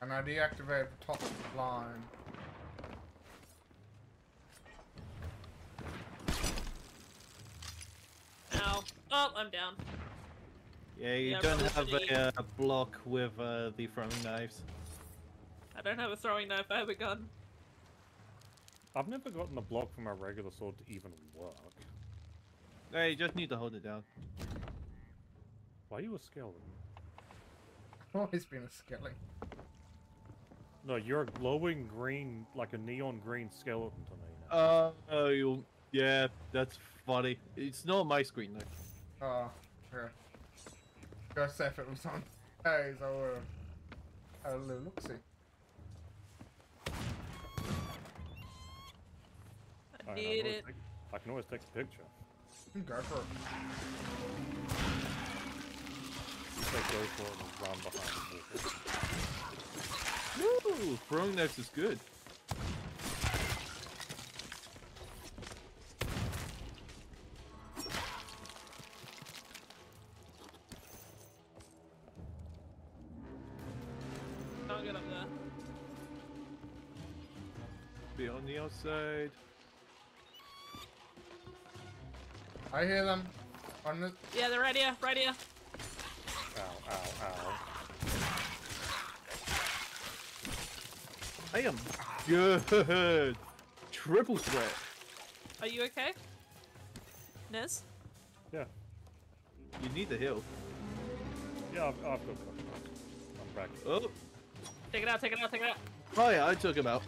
S1: And I deactivated the top line.
S5: Ow. Oh, I'm down.
S2: Yeah, you
S5: Yeah,
S2: don't have
S5: pretty.
S2: a uh, block with uh, the throwing knives.
S5: I don't have a throwing knife. I have a gun.
S4: I've never gotten a block from a regular sword to even work.
S2: No, you just need to hold it down.
S4: Why are you a skeleton?
S1: I've always been a skelly.
S4: No, you're a glowing green, like a neon green skeleton to me now.
S2: Uh, oh, you. Yeah, that's funny. It's not my screen though.
S1: Oh, okay. Just if it was on. Hey, so uh, a little look see.
S5: I
S4: I,
S5: need
S4: always
S5: it.
S4: take, I can always take a picture.
S1: Go for it.
S4: Take go for it and run behind the wall.
S2: Woo! Throwing knives is good.
S5: Can't get up there.
S2: Be on the outside.
S1: I hear them. On the.
S5: Yeah, they're right here. Right here.
S4: Ow, ow, ow.
S2: I am good. Triple threat.
S5: Are you okay? Nez?
S4: Yeah.
S2: You need the heal.
S4: Yeah, I've, I've got cover. I'm back.
S2: Oh,
S5: Take it out, take it out, take it out.
S2: oh yeah, I took him out.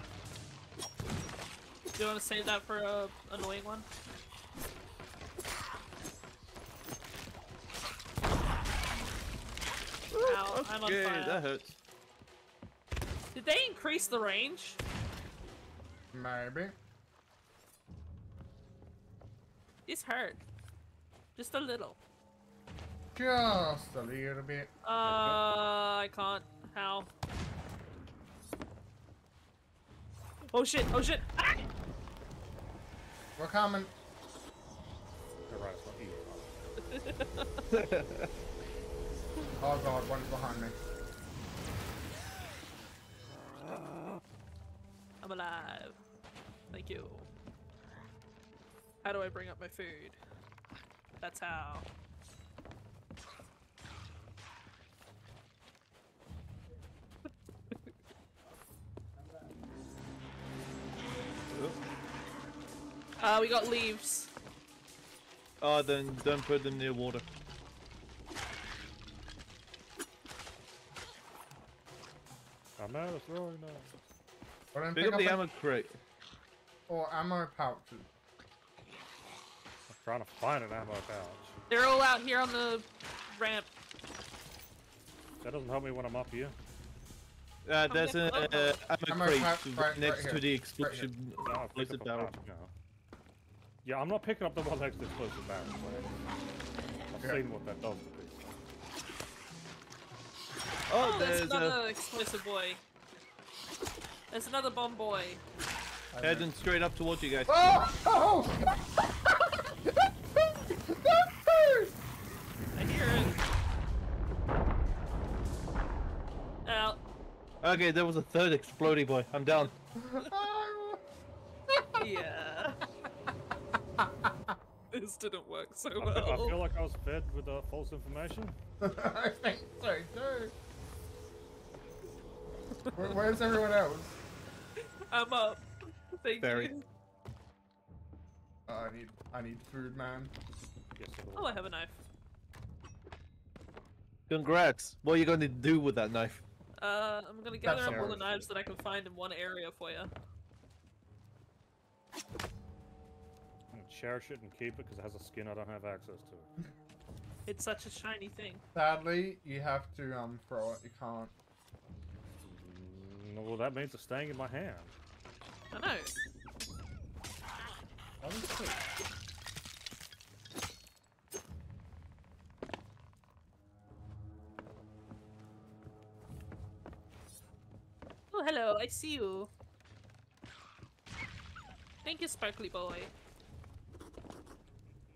S5: Do you want to save that for a annoying one? Ow, I'm on
S2: Okay,
S5: fire.
S2: that hurts.
S5: Did they increase the range?
S1: Maybe.
S5: This hurt. Just a little.
S1: Just a little bit.
S5: Uh, I can't. How? Oh shit! Oh shit! Ah!
S1: We're coming.
S4: You're right, it's not you.
S1: Oh god, one's behind me.
S5: I'm alive. Thank you. How do I bring up my food? That's how. Uh, we got leaves.
S2: Oh, then don't put them near water.
S4: I'm out of throwing knives.
S1: But then
S2: Pick
S1: pick
S2: up the
S1: a-
S2: ammo crate.
S1: Or ammo pouches.
S4: I'm trying to find an ammo pouch.
S5: They're all out here on the ramp.
S4: That doesn't help me when I'm up here.
S2: Uh, there's
S5: there.
S2: a
S5: Oh,
S2: uh, ammo
S1: Ammo
S2: crate
S1: right- right
S2: next
S1: here.
S2: to the
S1: here.
S2: explosion
S4: No, I've picked
S2: explosive
S4: up a
S2: barrel.
S4: Yeah, I'm not picking up the one next to the explosive barrel. I've
S1: Yeah.
S4: seen what that does to people.
S2: Oh,
S5: Oh, there's
S2: there's
S5: another
S2: a
S5: explosive boy. There's another bomb boy.
S1: I
S2: heading straight up towards you guys.
S1: Oh! Oh!
S5: I hear it. Out.
S2: Okay, there was a third exploding boy. I'm down.
S5: Yeah. this didn't work so
S4: I feel, I feel like I was fed with uh, false information.
S1: I think so too. Where, where's everyone else?
S5: I'm up. Thank
S2: Very.
S5: you.
S1: Oh, I need, I need food, man.
S5: Oh, I have a knife.
S2: Congrats. What are you going to do with that knife?
S5: Uh, I'm gonna gather
S1: That's
S5: up all the knives that I can find in one area for you.
S4: I'm gonna cherish it and keep it because it has a skin I don't have access to.
S5: It's such a shiny thing.
S1: Sadly, you have to um throw it. You can't.
S4: Mm, well, that means it's staying in my hand.
S5: I know.
S1: That was sweet.
S5: Oh, hello. I see you. Thank you, sparkly boy.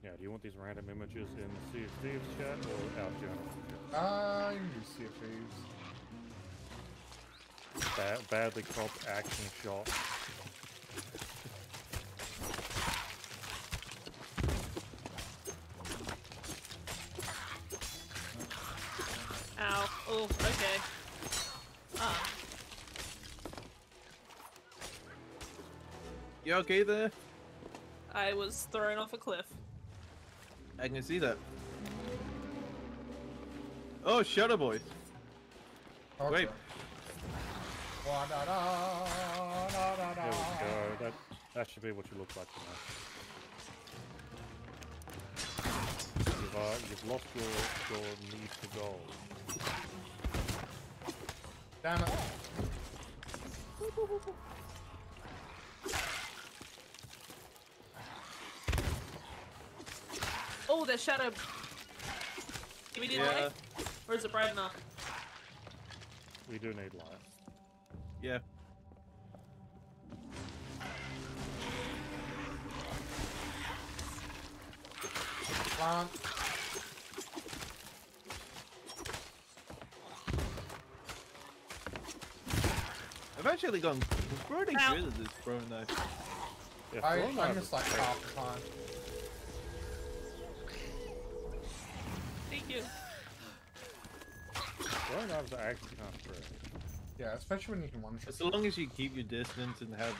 S4: Yeah, do you want these random images in Sea of Thieves chat or out general?
S1: Ah, you can use Sea of Thieves.
S4: Ba badly cropped action shot.
S5: Ow. Oh, okay. Ah,
S2: You okay there?
S5: I was thrown off a cliff.
S2: I can see that. Oh, Shadow Boy.
S1: Oh,
S2: Wait.
S1: Sorry. Wa da da da da
S4: There we go. That that should be what you look like tonight. You've uh, you've lost your your need for gold.
S1: Damn it.
S5: Oh, the shadow. Do we need
S2: Yeah,
S5: light? Or is it bright enough?
S4: We do need light.
S2: Yeah.
S1: Plant.
S2: I've actually gone pretty
S5: Ow.
S2: good at this throwing knife.
S4: Yeah,
S1: I,
S4: throwing
S1: I
S4: knives
S1: miss
S4: is
S1: like half the time.
S5: Thank you.
S4: Throwing knives are actually kind of great.
S1: Yeah, especially when you can one shot.
S2: As long as you keep your distance and have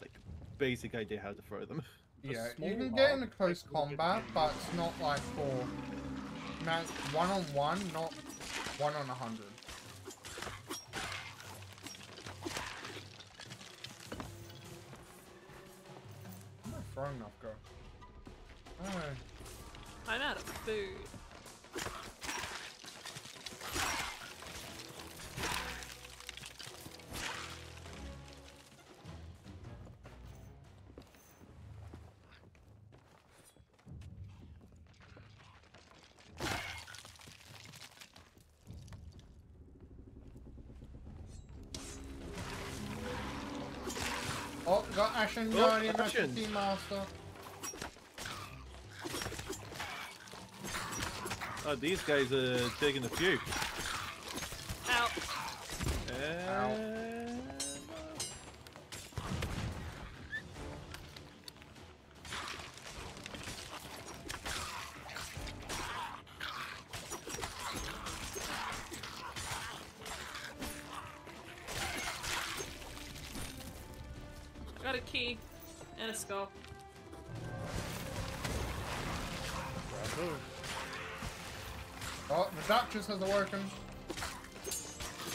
S2: like basic idea how to throw them.
S1: Yeah, you can get
S4: arm
S1: into close
S4: takes a little bit
S1: combat, but it's not like for man one on one, not one on a hundred. I'm not throwing enough go. Oh,
S5: I'm out of food.
S1: Ashen
S2: Oh,
S1: Guardian, Team Master.
S2: Oh, these guys are taking a few.
S5: Key and a skull.
S4: Bamboo.
S1: Oh, the Duchess has awoken.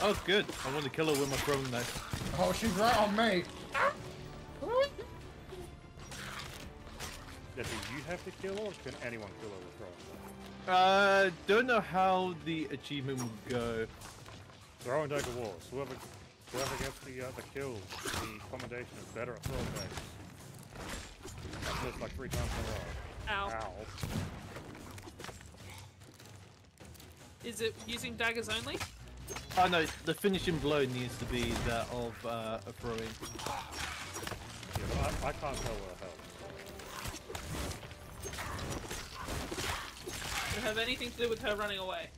S2: Oh, good. I want to kill her with my throwing knife.
S1: Oh, she's right on me.
S4: Yeah, do you have to kill her, or can anyone kill her with throwing?
S2: Uh, don't know how the achievement would go.
S4: Throwing dagger wars. Whoever, whoever gets the uh, the kill, the commendation is better at throwing daggers. That's just like three times in a row. Ow.
S5: Is it using daggers only?
S2: Oh no, the finishing blow needs to be that of uh, a throwing.
S4: Yeah, but I, I can't tell what helps.
S5: Does it have anything to do with her running away?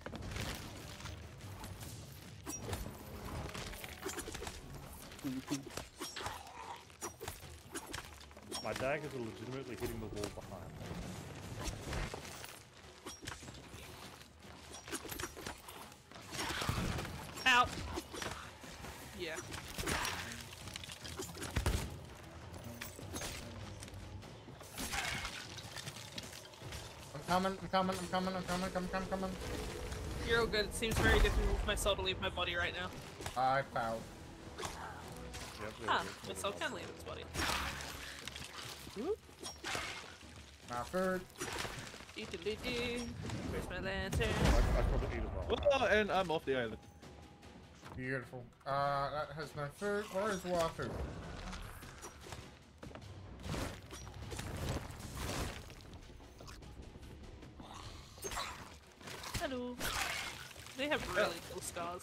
S4: My daggers are legitimately hitting the wall behind me.
S5: Out. Yeah.
S1: I'm coming, I'm coming, I'm coming, I'm coming, I'm coming, coming, coming.
S5: You're all good. It seems very difficult for my soul to leave my body right now.
S1: I fouled.
S4: Yep, there
S5: Ah,
S4: it
S5: my
S4: is.
S5: can leave its body.
S1: My third.
S5: Doo-doo-doo-doo. Where's my lantern?
S4: I, I probably eat as well.
S2: Oh, and I'm off the island.
S1: Beautiful. Uh, that has no food. Where is Wafu?
S5: Hello. They have really cool scars.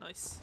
S5: Nice.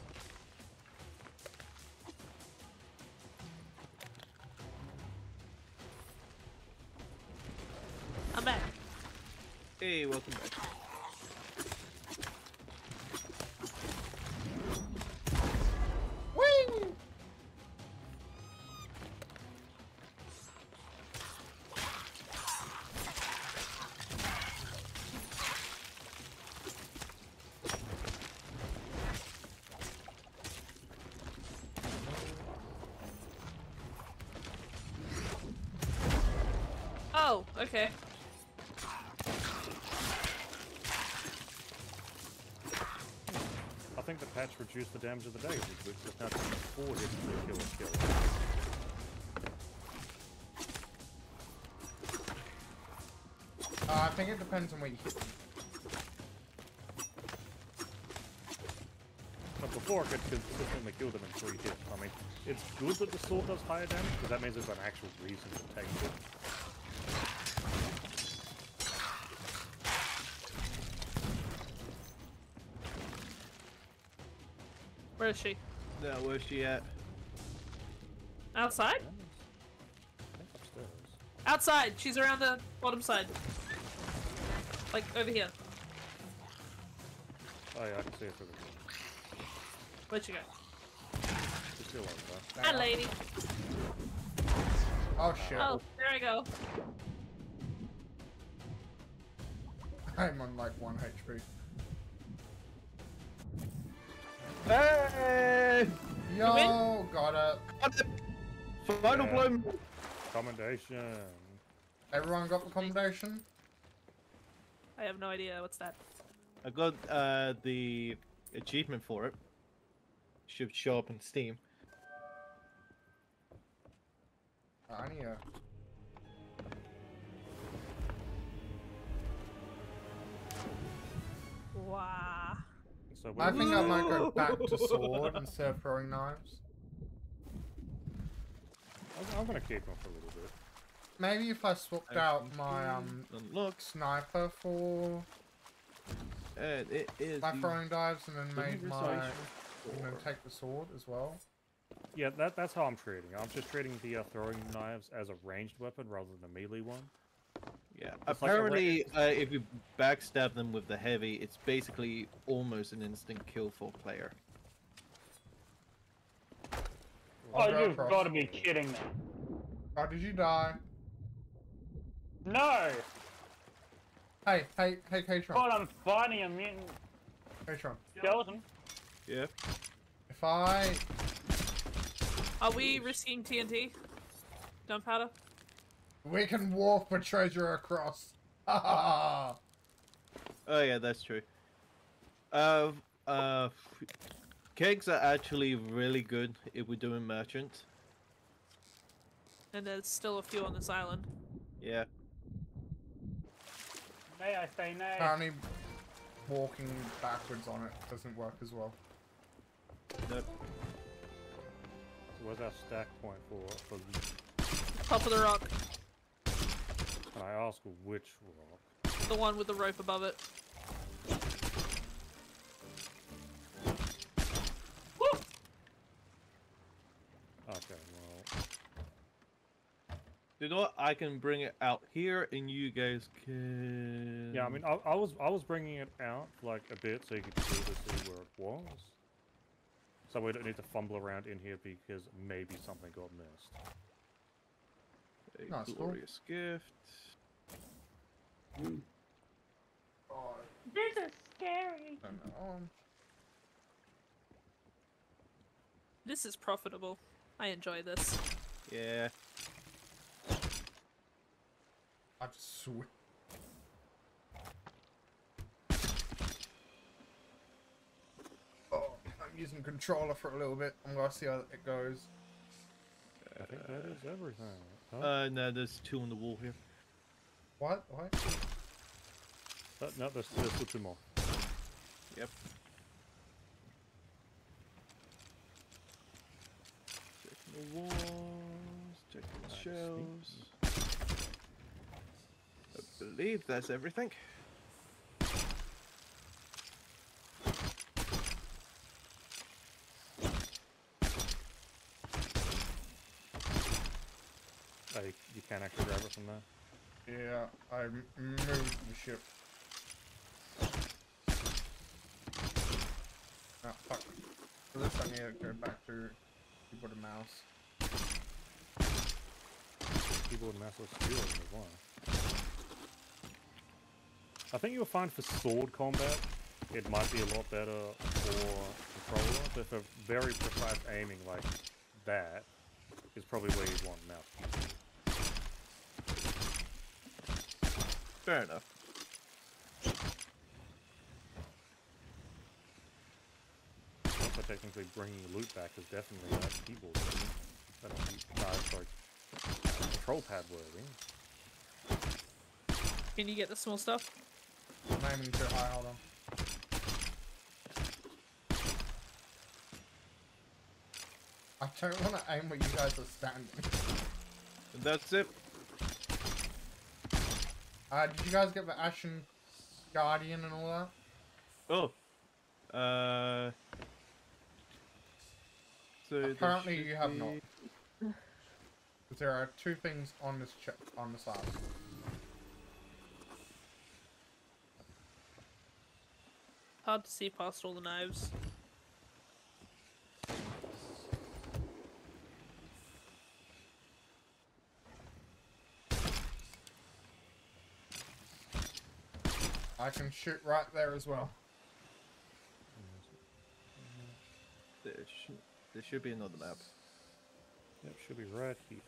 S5: Okay.
S4: I think the patch reduced the damage of the daggers, which was now taking four hits to kill a kill.
S1: Uh, I think it depends on where you hit them.
S4: But before I could consistently kill them in three hits. I mean, it's good that the sword does higher damage, because that means there's an actual reason to take it.
S5: Where is she?
S2: Now, where's she at?
S5: Outside?
S4: Upstairs.
S5: Outside! She's around the bottom side. Like, over here.
S4: Oh yeah, I can see it through the door.
S5: Where'd she go?
S4: She's still over there.
S5: Hi, lady.
S1: Oh shit.
S5: Oh, there I go.
S1: I'm on like 1 HP.
S2: Hey!
S1: Yo, got it.
S2: Final
S4: Yeah.
S2: blow.
S4: Commendation.
S1: Everyone got the commendation?
S5: I have no idea what's that.
S2: I got uh, the achievement for it. Should show up in Steam.
S1: I need a.
S4: So
S1: I
S4: we-
S1: think I might go back to sword instead of throwing knives.
S4: I'm, I'm gonna keep them for a little bit.
S1: Maybe if I swapped out my um
S2: Unlock.
S1: sniper for
S2: And it is.
S1: my
S2: the
S1: throwing dives and then made my
S2: conversation
S1: and then take the sword as well.
S4: Yeah, that, that's how I'm treating. I'm just treating the uh, throwing knives as a ranged weapon rather than a melee one.
S2: Yeah.
S4: It's like
S2: Apparently, uh, if you backstab them with the heavy, it's basically almost an instant kill for a player.
S1: I'll
S3: Oh, you've got to be kidding me.
S1: How did you die?
S3: No!
S1: Hey, hey, hey, Katron.
S3: God, I'm fighting a mutant
S1: Katron.
S3: skeleton.
S2: Yeah.
S1: If I
S5: Are we risking TNT? Gunpowder?
S1: We can walk the treasure across. Ha ha ha.
S2: Oh yeah, that's true. Uh, uh, kegs are actually really good if we're doing merchant.
S5: And there's still a few on this island.
S2: Yeah.
S3: May I say nay?
S1: Apparently, walking backwards on it doesn't work as well.
S2: Nope.
S4: So where's our stack point for for loot?
S5: Top of the rock.
S4: Can I ask which rock?
S5: The one with the rope above it.
S4: Okay, well,
S2: You know what? I can bring it out here, and you guys can.
S4: yeah. I mean, I, I was I was bringing it out like a bit so you could clearly see where it was. So we don't need to fumble around in here because maybe something got missed.
S2: A
S1: Nice, cool.
S2: glorious gift.
S3: This is scary.
S1: Turn that on.
S5: This is profitable. I enjoy this.
S2: Yeah.
S1: I just sw- Oh, I'm using controller for a little bit. I'm gonna see how it goes.
S4: Uh, I think that is everything. Huh?
S2: Uh, no, there's two on the wall here.
S1: What? What?
S4: Uh, no, there's, there's still two more.
S2: Yep. Checking the walls, checking the shelves. I believe that's everything.
S4: Uh, you, you can't actually grab it from there.
S1: Yeah, I moved the ship. Ah, fuck. For this, I need to go back to keyboard and mouse.
S4: Keyboard and mouse are skills as well. I think you'll find for sword combat, it might be a lot better for controller, but for very precise aiming like that, is probably where you want mouse
S2: Fair enough.
S4: Also, technically bringing loot back is definitely that keyboard. worthy. That key- no, control pad worthy.
S5: Can you get the small stuff?
S1: I'm aiming too high, hold on. I don't want to aim where you guys are standing.
S2: And that's it.
S1: Uh, did you guys get the Ashen Guardian and all that?
S2: Oh. Uh. So
S1: Apparently you have not.
S2: be-
S1: 'Cause there are two things on this chip on the side.
S5: Hard to see past all the knives.
S1: I can shoot right there as well.
S2: There should be another map.
S4: Yep, should be right here.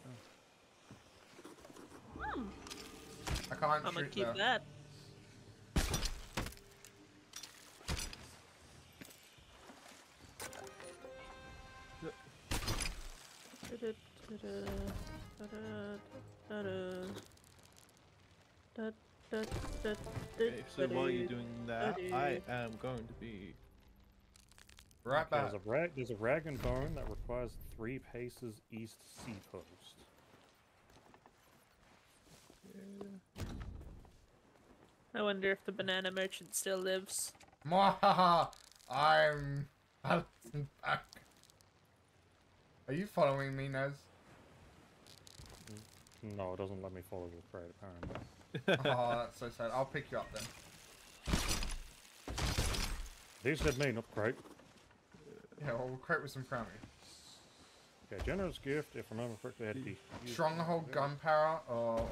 S1: I can't
S5: I'm gonna keep
S1: there.
S5: that.
S2: Okay, so while you're doing that, I am going to be.
S1: Right
S4: Okay,
S1: back.
S4: there's a rag. There's a rag and bone that requires three paces east sea coast.
S5: I wonder if the banana merchant still lives.
S1: Mwahaha! I'm bouncing back. Are you following me, Nez?
S4: No, it doesn't let me follow your crate apparently.
S1: Oh, that's so sad. I'll pick you up then.
S4: These said me, not crate.
S1: Yeah, well, we'll crate with some crummy.
S4: Okay, generous gift. If I remember correctly, had to be used-
S1: Stronghold gunpowder, or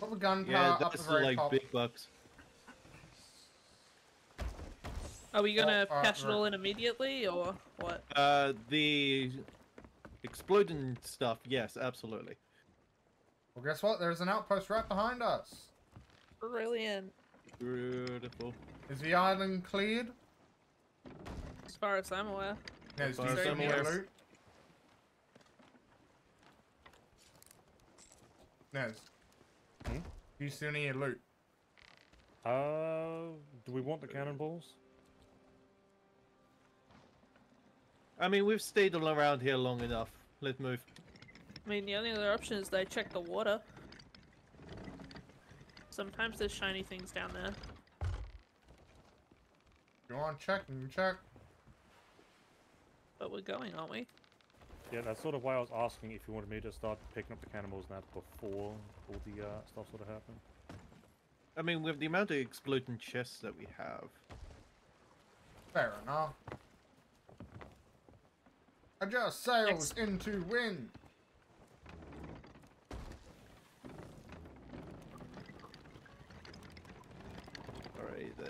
S1: put the gunpowder
S2: Yeah,
S1: up
S2: that's
S1: the
S2: the
S1: very
S2: like
S1: top.
S2: big bucks.
S5: Are we gonna
S1: Oh, uh,
S5: cash it
S1: right.
S5: all in immediately, or what?
S2: Uh, the exploding stuff, yes, absolutely.
S1: Well, guess what? There's an outpost right behind us.
S5: Brilliant.
S2: Beautiful.
S1: Is the island cleared?
S5: As far as I'm aware.
S1: Nez, do
S2: far
S1: you
S2: as
S1: see
S2: I'm
S1: any
S2: aware.
S1: loot? Nez.
S4: Hmm?
S1: Do you see any loot?
S4: Uh, do we want the cannonballs?
S2: I mean, we've stayed around here long enough. Let's move.
S5: I mean, the only other option is they check the water. Sometimes there's shiny things down there.
S1: You want to check? You can check.
S5: But we're going, aren't we?
S4: Yeah, that's sort of why I was asking if you wanted me to start picking up the cannonballs now before all the uh, stuff sort of happened.
S2: I mean, with the amount of exploding chests that we have,
S1: Fair enough. I Adjust sails into wind.
S2: Alright then.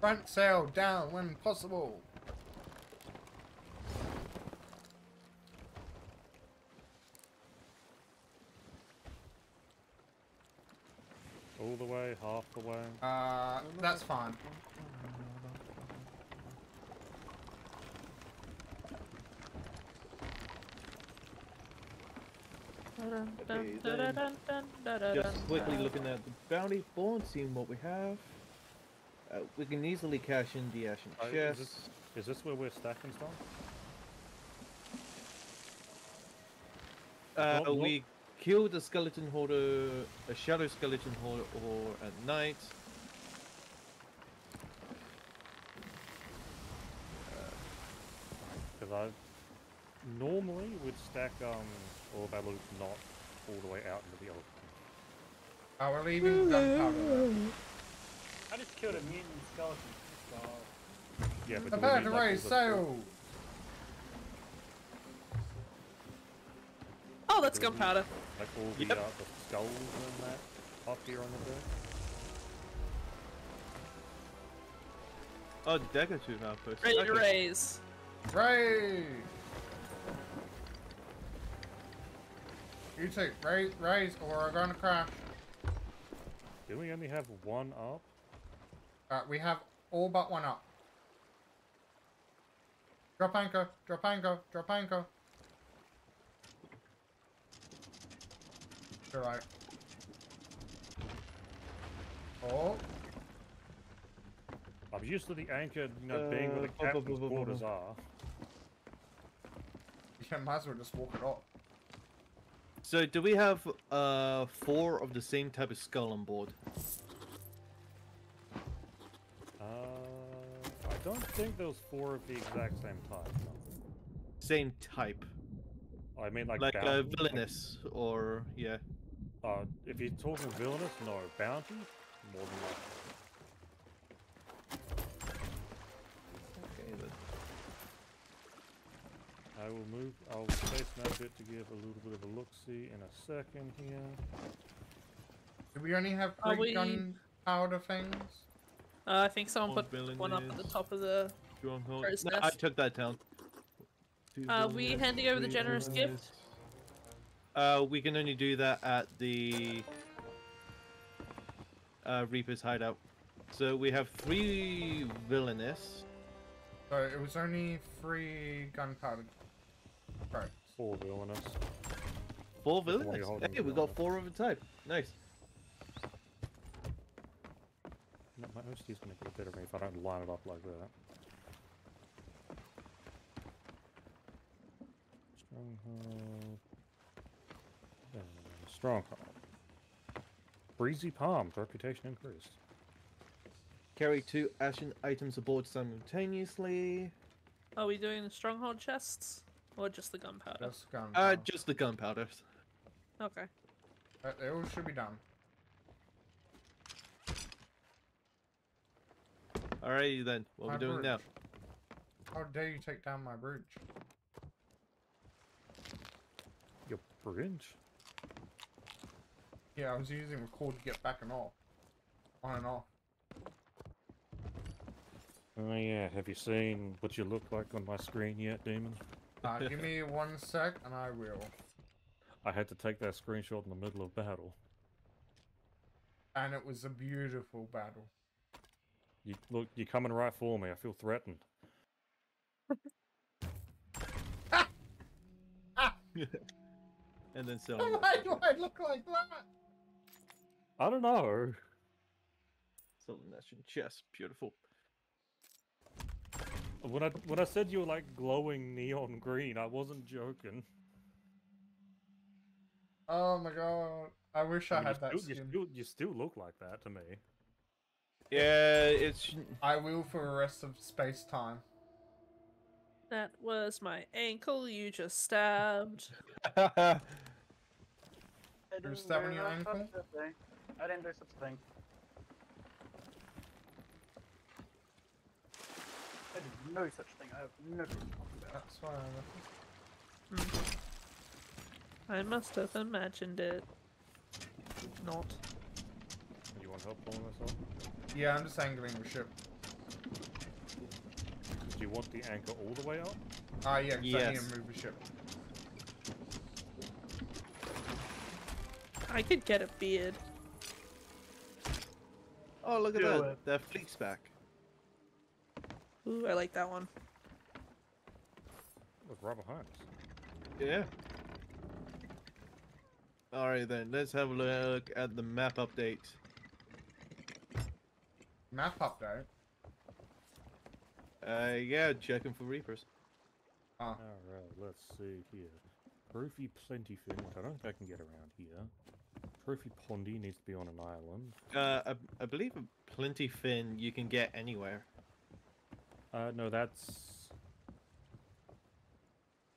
S1: Front sail down when possible.
S4: All the way, half the way.
S1: Uh, that's fine.
S2: Okay. Just quickly looking at the bounty board, seeing what we have. Uh, we can easily cash in the ashen
S4: Uh, is this- Is this where we're stacking stuff?
S2: Uh,
S4: What- what-
S2: we killed a skeleton hoarder, a shadow skeleton hoarder or at night.
S4: Because I normally would stack um all of our loot not all the way out into the open.
S1: Uh, we're leaving gunpowder. there.
S3: I just killed a mutant skeleton. God.
S4: Yeah, but do we
S1: Prepare to
S4: like,
S1: raise
S4: the-
S1: sail.
S5: Oh, that's
S4: do
S5: gunpowder.
S4: Like all the,
S2: Yep.
S4: uh, the skulls and that up here on the deck.
S2: Oh, the dagger two outpost.
S5: Ready to
S2: Okay.
S5: raise.
S1: Raise. You two, raise, raise, or we're gonna crash.
S4: Do we only have one up?
S1: Uh, we have all but one up. Drop anchor, drop anchor, drop anchor. You're right. Oh,
S4: I'm used to the anchor, you know, being where the
S2: Uh, bu- bu-
S4: captain's quarters are.
S1: yeah, might as well just walk it off.
S2: So, do we have uh four of the same type of skull on board?
S4: Uh, I don't think those four of the exact same type. No.
S2: Same type,
S4: I mean, like,
S2: like uh, villainous or yeah.
S4: Uh, if you're talking villainous, no. Bounty, more than likely. I will move. I'll space my bit to give a little bit of a look see in a second here.
S1: Do we only have three
S5: we-
S1: gunpowder things?
S5: Uh, I think someone
S2: Old
S5: put one up at the top of the.
S2: Stronghold. No, I took that down. Two
S5: Uh, we handing over the generous gift?
S2: Uh, we can only do that at the uh, Reaper's hideout. So we have three villainous.
S1: So it was only three gunpowder. Right.
S4: Four villainous.
S2: Four
S4: That's the one you're
S2: villainous.
S4: holding
S2: Hey, we
S4: down.
S2: got four of a type. Nice.
S4: No, my OCD's gonna get better at me if I don't line it up like that. Stronghold. Uh, Stronghold. Breezy Palms, reputation increased.
S2: Carry two ashen items aboard simultaneously.
S5: Are we doing the stronghold chests or just the gunpowder?
S1: Just gunpowder.
S2: Uh, just the gunpowders.
S5: Okay.
S1: Uh, They all should be done.
S2: Alrighty then. What
S1: My
S2: are we doing now?
S1: How dare you take down my bridge?
S4: Your bridge?
S1: Yeah, I was using record to get back and off. On and off.
S4: Oh yeah, have you seen what you look like on my screen yet, Demon?
S1: Uh, give me one sec and I will.
S4: I had to take that screenshot in the middle of battle.
S1: And it was a beautiful battle.
S4: You look, you're coming right for me. I feel threatened.
S2: and then so.
S1: Why do I look like that?
S4: I don't know.
S2: Silver Nation chest. Beautiful.
S4: When I when I said you were like glowing neon green, I wasn't joking.
S1: Oh my god. I wish I,
S4: mean, you
S1: had that
S4: still, you still, you still look like that to me.
S2: Yeah, it's.
S1: I will for the rest of space time.
S5: That was my ankle you just stabbed.
S3: I
S1: You're
S3: didn't
S1: stabbing
S3: do
S1: your
S3: no
S1: ankle?
S3: such a thing. I didn't do such a thing. I did no such thing. I have no clue what talking about.
S1: That's why I
S5: Hmm. I must have imagined it. Not.
S4: You want help pulling this off?
S1: Yeah, I'm just angling the ship.
S4: Do you want the anchor all the way up?
S1: Ah, yeah, 'cause I need
S2: Yes.
S1: to move the ship.
S5: I could get a beard.
S2: Oh, look at
S3: Do
S2: that.
S3: it.
S2: That fleek's back.
S5: Ooh, I like that one.
S4: Look right behind us.
S2: Yeah. Alright then, let's have a look at the map update.
S1: Map update.
S2: Uh, yeah, checking for Reapers.
S1: Ah,
S4: Alright, let's see here. Trophy Plentifin, which I don't think I can get around here. Trophy Pondie needs to be on an island.
S2: Uh, I, I believe a Plentifin you can get anywhere.
S4: Uh, no, that's...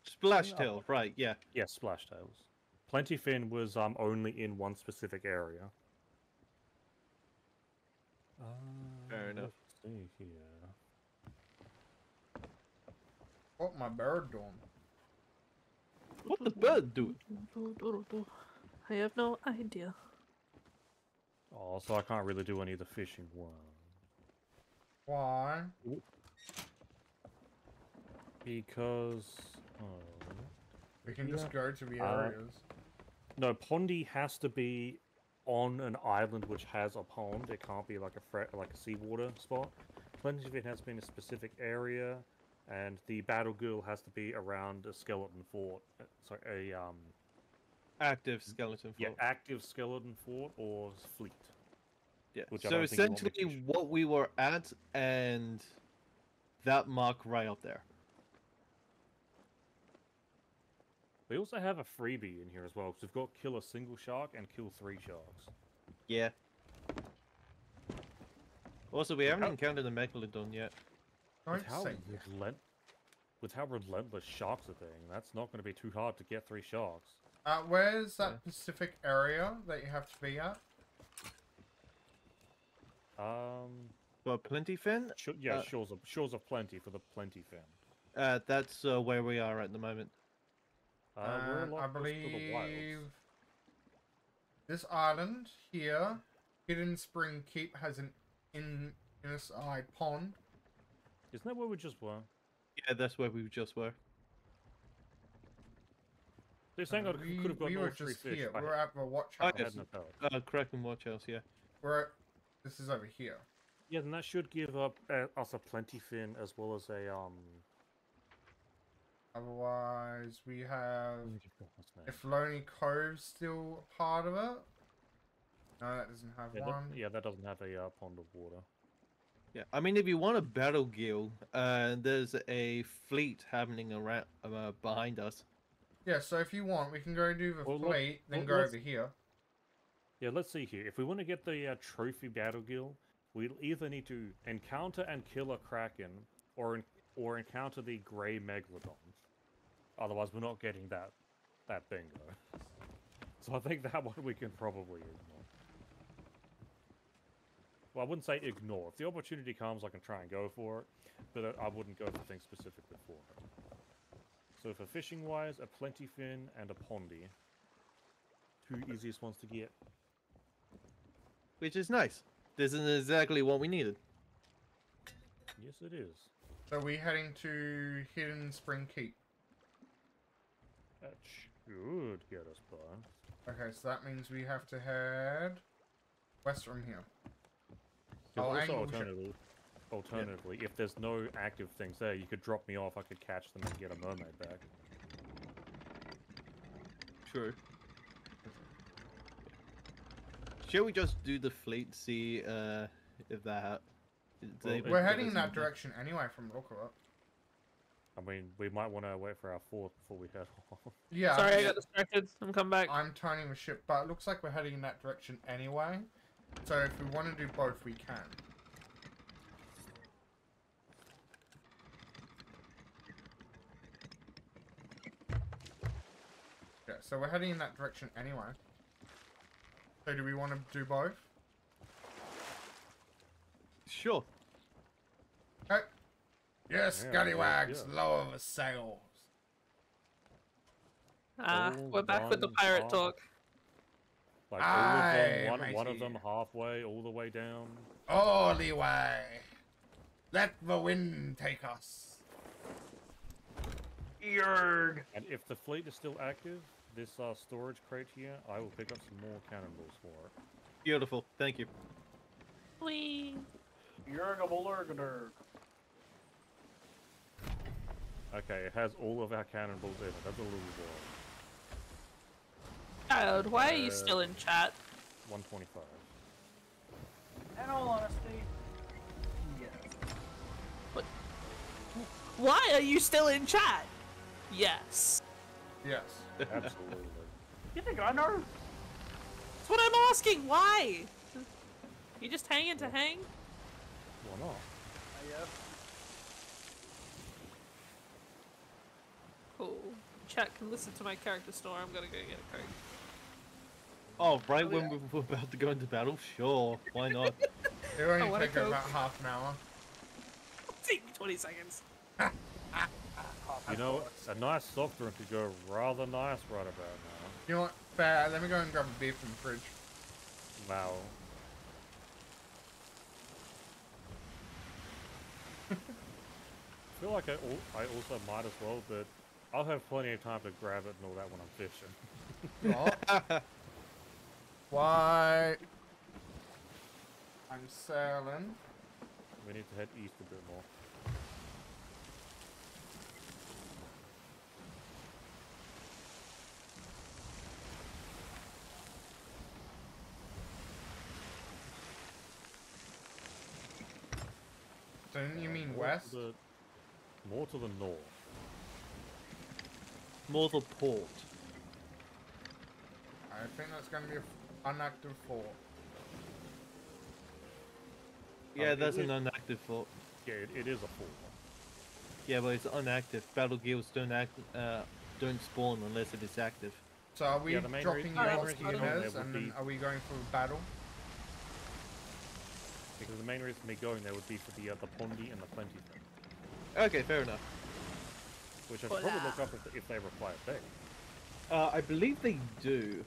S2: Splash
S4: Oh.
S2: Tail, right, yeah.
S4: Yeah, Splash Tails. Plentifin was um only in one specific area. Uh,
S2: Fair enough.
S4: Let's see here.
S1: what my bird doing?
S2: What the bird doing?
S5: I have no idea.
S4: Oh, so I can't really do any of the fishing one.
S1: Why?
S4: Because... Oh,
S1: We can just go to the
S4: Uh,
S1: areas.
S4: No, Pondie has to be on an island which has a pond. It can't be like a fre- like a seawater spot. Plenty of it has been a specific area, and the battlegill has to be around a skeleton fort. uh, Sorry, a um
S2: Active skeleton
S4: yeah
S2: fort.
S4: active skeleton fort or fleet.
S2: Yeah. So
S4: don't think you want me to
S2: essentially, what we were at and that mark right up there.
S4: We also have a freebie in here as well, because we've got kill a single shark and kill three sharks.
S2: Yeah. Also, we haven't
S4: how-
S2: encountered the megalodon yet.
S4: With how relent- with how relentless sharks are being, that's not going to be too hard to get three sharks.
S1: Uh, where's that specific area that you have to be at?
S4: Um,
S2: But Plentifin,
S4: sh- yeah,
S2: Uh,
S4: shores of shores of plenty for the plentifin.
S2: uh, that's uh, where we are at the moment.
S4: Uh,
S1: And I
S4: closer to the
S1: believe this island here, Hidden Spring Keep, has an in Inside pond.
S4: Isn't that where we just were?
S2: Yeah, that's where we just were.
S4: They're saying I
S1: we,
S4: could have gotten
S1: we
S4: all
S1: were
S4: three
S1: just
S4: fish.
S1: here.
S4: I,
S1: We're at the watch
S2: Oh,
S1: house.
S4: I had no pellet.
S2: Uh, Kraken Watch House, yeah.
S1: We're at, this is over here.
S4: Yeah, then that should give up uh, us a plentifin as well as a um.
S1: Otherwise, we have.
S4: What's the name?
S1: If Lonely Cove's still part of it. No, that doesn't have
S4: Yeah,
S1: one.
S4: that, yeah, that doesn't have a uh, pond of water.
S2: Yeah, I mean, if you want a battlegill, uh, there's a fleet happening around uh, behind us.
S1: Yeah, so if you want, we can go do the
S4: Well, let-
S1: fleet, then
S4: well,
S1: go over here.
S4: Yeah, let's see here. If we want to get the uh, trophy battlegill, we'll either need to encounter and kill a kraken, or or encounter the grey megalodon. Otherwise, we're not getting that that bingo. So I think that one we can probably ignore. Well, I wouldn't say ignore. If the opportunity comes, I can try and go for it, but I- I wouldn't go for things specifically for it. So for fishing wise, a plentifin and a pondie. Two easiest ones to get.
S2: Which is nice. This is exactly what we needed.
S4: Yes, it is.
S1: So we heading to Hidden Spring Keep.
S4: That should get us by.
S1: Okay, so that means we have to head west from here. Oh,
S4: also,
S1: angle ship.
S4: alternatively, alternatively, if there's no active things there, you could drop me off. I could catch them and get a mermaid back.
S2: True. Shall we just do the fleet, see uh, if that...
S4: Well,
S1: We're heading in that direction anyway from the look of it.
S4: I mean, we might want to wait for our fourth before we head off.
S1: Yeah,
S5: Sorry, I got distracted. I'm coming back.
S1: I'm turning the ship, but it looks like we're heading in that direction anyway. So if we want to do both, we can. Yeah, so we're heading in that direction anyway. So do we want to do both?
S2: Sure.
S1: Okay. Yes,
S4: Yeah,
S1: scallywags,
S4: yeah.
S1: lower the sails.
S5: Ah,
S4: All
S5: we're back with the pirate
S4: off.
S5: talk.
S4: Like all of them, one, one of them halfway, all the way down.
S1: All the way. Let the wind take us.
S3: Yerg.
S4: And if the fleet is still active, this uh, storage crate here, I will pick up some more cannonballs for it.
S2: Beautiful. Thank you.
S5: Whee!
S3: Yergable Lurgader.
S4: Okay, it has all of our cannonballs in it. That's a little boy.
S5: Child, why are you
S4: Uh,
S5: still in chat?
S4: 125.
S3: In all honesty, yes.
S5: But Why are you still in chat? Yes.
S1: Yes.
S4: Absolutely.
S3: You think I know?
S5: That's what I'm asking. Why? You just hanging to hang?
S4: Why not?
S3: Yes.
S5: Cool. Chat can listen to my character story. I'm gonna go get a coke.
S2: Oh, right oh, when we we're about to go into battle? Sure. Why not?
S1: It will only
S5: wanna
S1: take about half an hour.
S5: Take me 20 seconds.
S4: You know, a nice soft drink could go rather nice right about now.
S1: You know what? Fair. Let me go and grab a beer from the fridge.
S4: Wow. I feel like I, I also might as well, but I'll have plenty of time to grab it and all that when I'm fishing.
S1: Oh. Why? I'm sailing.
S4: We need to head east a bit more.
S1: Don't you mean
S4: More to
S1: west?
S4: the- more to the north.
S2: More the port.
S1: I think that's going to be an unactive fort.
S2: Yeah,
S4: it
S2: that's an
S4: is-
S2: unactive fort.
S4: Yeah, it, it is a fort.
S2: Yeah, but it's inactive. Battlegills don't act, uh, don't spawn unless it is active.
S1: So are we
S4: Yeah, the main
S1: dropping
S4: reason-
S1: you
S5: main
S1: off
S5: reason
S1: to
S5: you go
S4: there
S1: Nez
S4: would
S1: and then
S4: be-
S1: are we going for a battle?
S4: Because the main reason me going there would be for the uh, the Pondie and the Plenty thing,
S2: Okay, fair enough.
S4: Which I should probably look up if, if they reply a thing.
S2: Uh, I believe they do.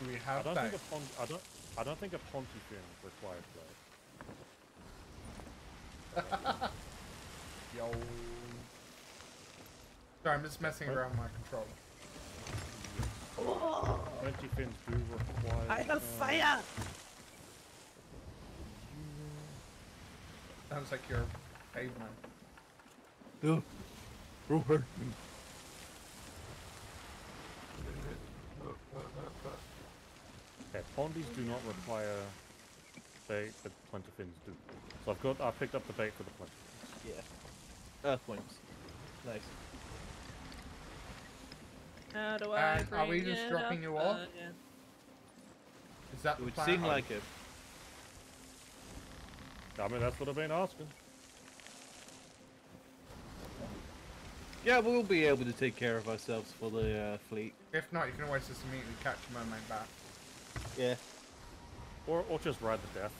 S1: Do we
S4: I
S1: have
S4: don't
S1: that?
S4: think a pond. I don't. I don't think a Pontyfin requires blade.
S1: Yo. Sorry, I'm just messing around with my controller.
S4: Pontyfins do require.
S5: I have
S4: uh,
S5: fire!
S1: Sounds like you're a caveman.
S2: Oh, Robert.
S4: Okay, Pondies do not require bait, but Plentifins do. So I've got, I picked up the bait for the Plentifins.
S2: Yeah. Earthworms. Nice.
S5: How do I
S1: And are we just dropping
S5: up
S1: you off?
S5: Uh, again?
S1: Is that
S2: It
S1: the
S2: would
S1: plan?
S2: seem like it.
S4: I mean, that's what I've been asking.
S2: Yeah, we'll be able to take care of ourselves for the uh, fleet.
S1: If not, you can always just immediately catch a mermaid back.
S2: Yeah.
S4: Or, or just ride the death,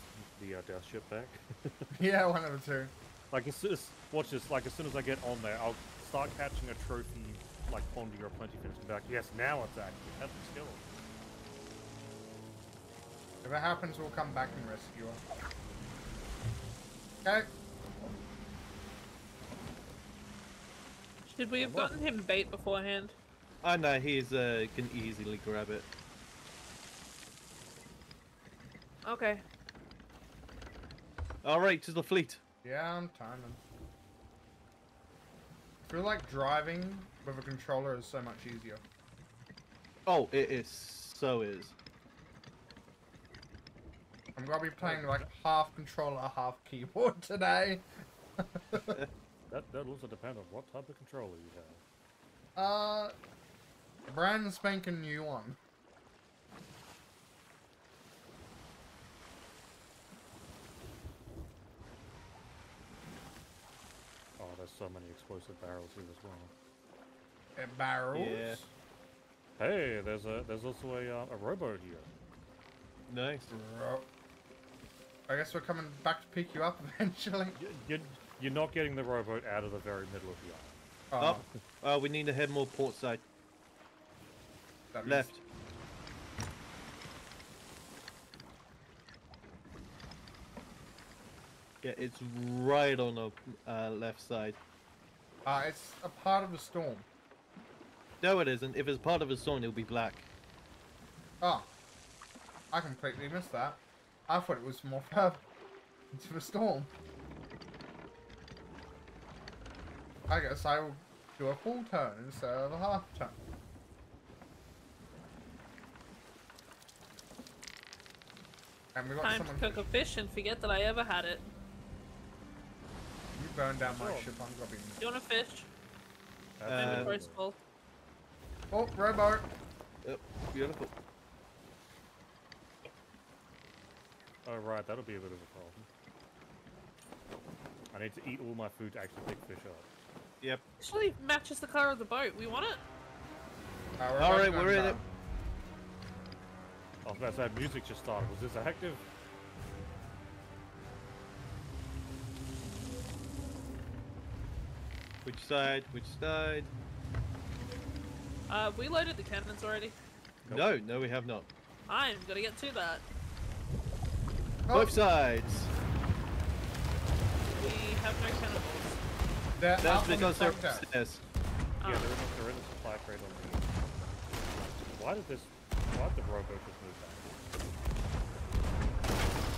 S4: the uh, death ship back.
S1: yeah, one of the two.
S4: like, as soon as, watch this, like, as soon as I get on there, I'll start catching a trophy, like Pondie or Plentifins and be like, yes, now it's active. Have the skill.
S1: If it happens, we'll come back and rescue her. Okay.
S5: Should we have gotten him bait beforehand?
S2: I know he's uh, can easily grab it.
S5: Okay.
S2: All right, to the fleet.
S1: Yeah, I'm timing. I feel like driving with a controller is so much easier.
S2: Oh, it is. So is.
S1: I'm gonna be playing like half controller, half keyboard today.
S4: That, that also depends on what type of controller you have.
S1: Uh, brand spanking new one.
S4: Oh, there's so many explosive barrels here as well.
S1: It barrels.
S2: Yeah.
S4: Hey, there's a there's also a uh, a rowboat here.
S2: Nice.
S1: Ro- I guess we're coming back to pick you up eventually.
S4: Y- You're, you're not getting the rowboat out of the very middle of the island.
S1: Oh,
S2: Uh, we need to head more port side.
S1: that means-
S2: Left. Yeah, it's right on the uh, left side.
S1: Uh, it's a part of the storm.
S2: No, it isn't. If it's part of a storm, it'll be black.
S1: Oh, I completely missed that. I thought it was more further into the storm. I guess I will do a full turn instead of a half turn. And we got
S5: Time
S1: someone.
S5: to cook a fish and forget that I ever had it.
S1: You burned down my
S4: Sure.
S1: ship. I'm gonna.
S5: Do you want a fish?
S2: Uh,
S5: Inventory's full.
S1: Oh, rowboat.
S2: Yep, beautiful.
S4: Oh right, that'll be a bit of a problem. I need to eat all my food to actually pick fish up.
S2: Yep.
S5: Actually matches the color of the boat. We want it.
S2: All
S1: rowboat's
S2: we're in it.
S4: I was about to say, music just started. Was this active?
S2: Which side? Which side?
S5: Uh, we loaded the cannons already.
S4: Nope.
S2: No, no, we have not.
S5: I'm gonna get to that.
S1: Oh,
S2: Both sides.
S5: We have no cannonballs.
S1: They're
S2: That's
S1: up on the
S2: because they're
S1: front deck.
S2: upstairs.
S5: Oh.
S4: Yeah, they're in, the, they're in the supply crate on the. Why did this? Why did the rowboat just move back?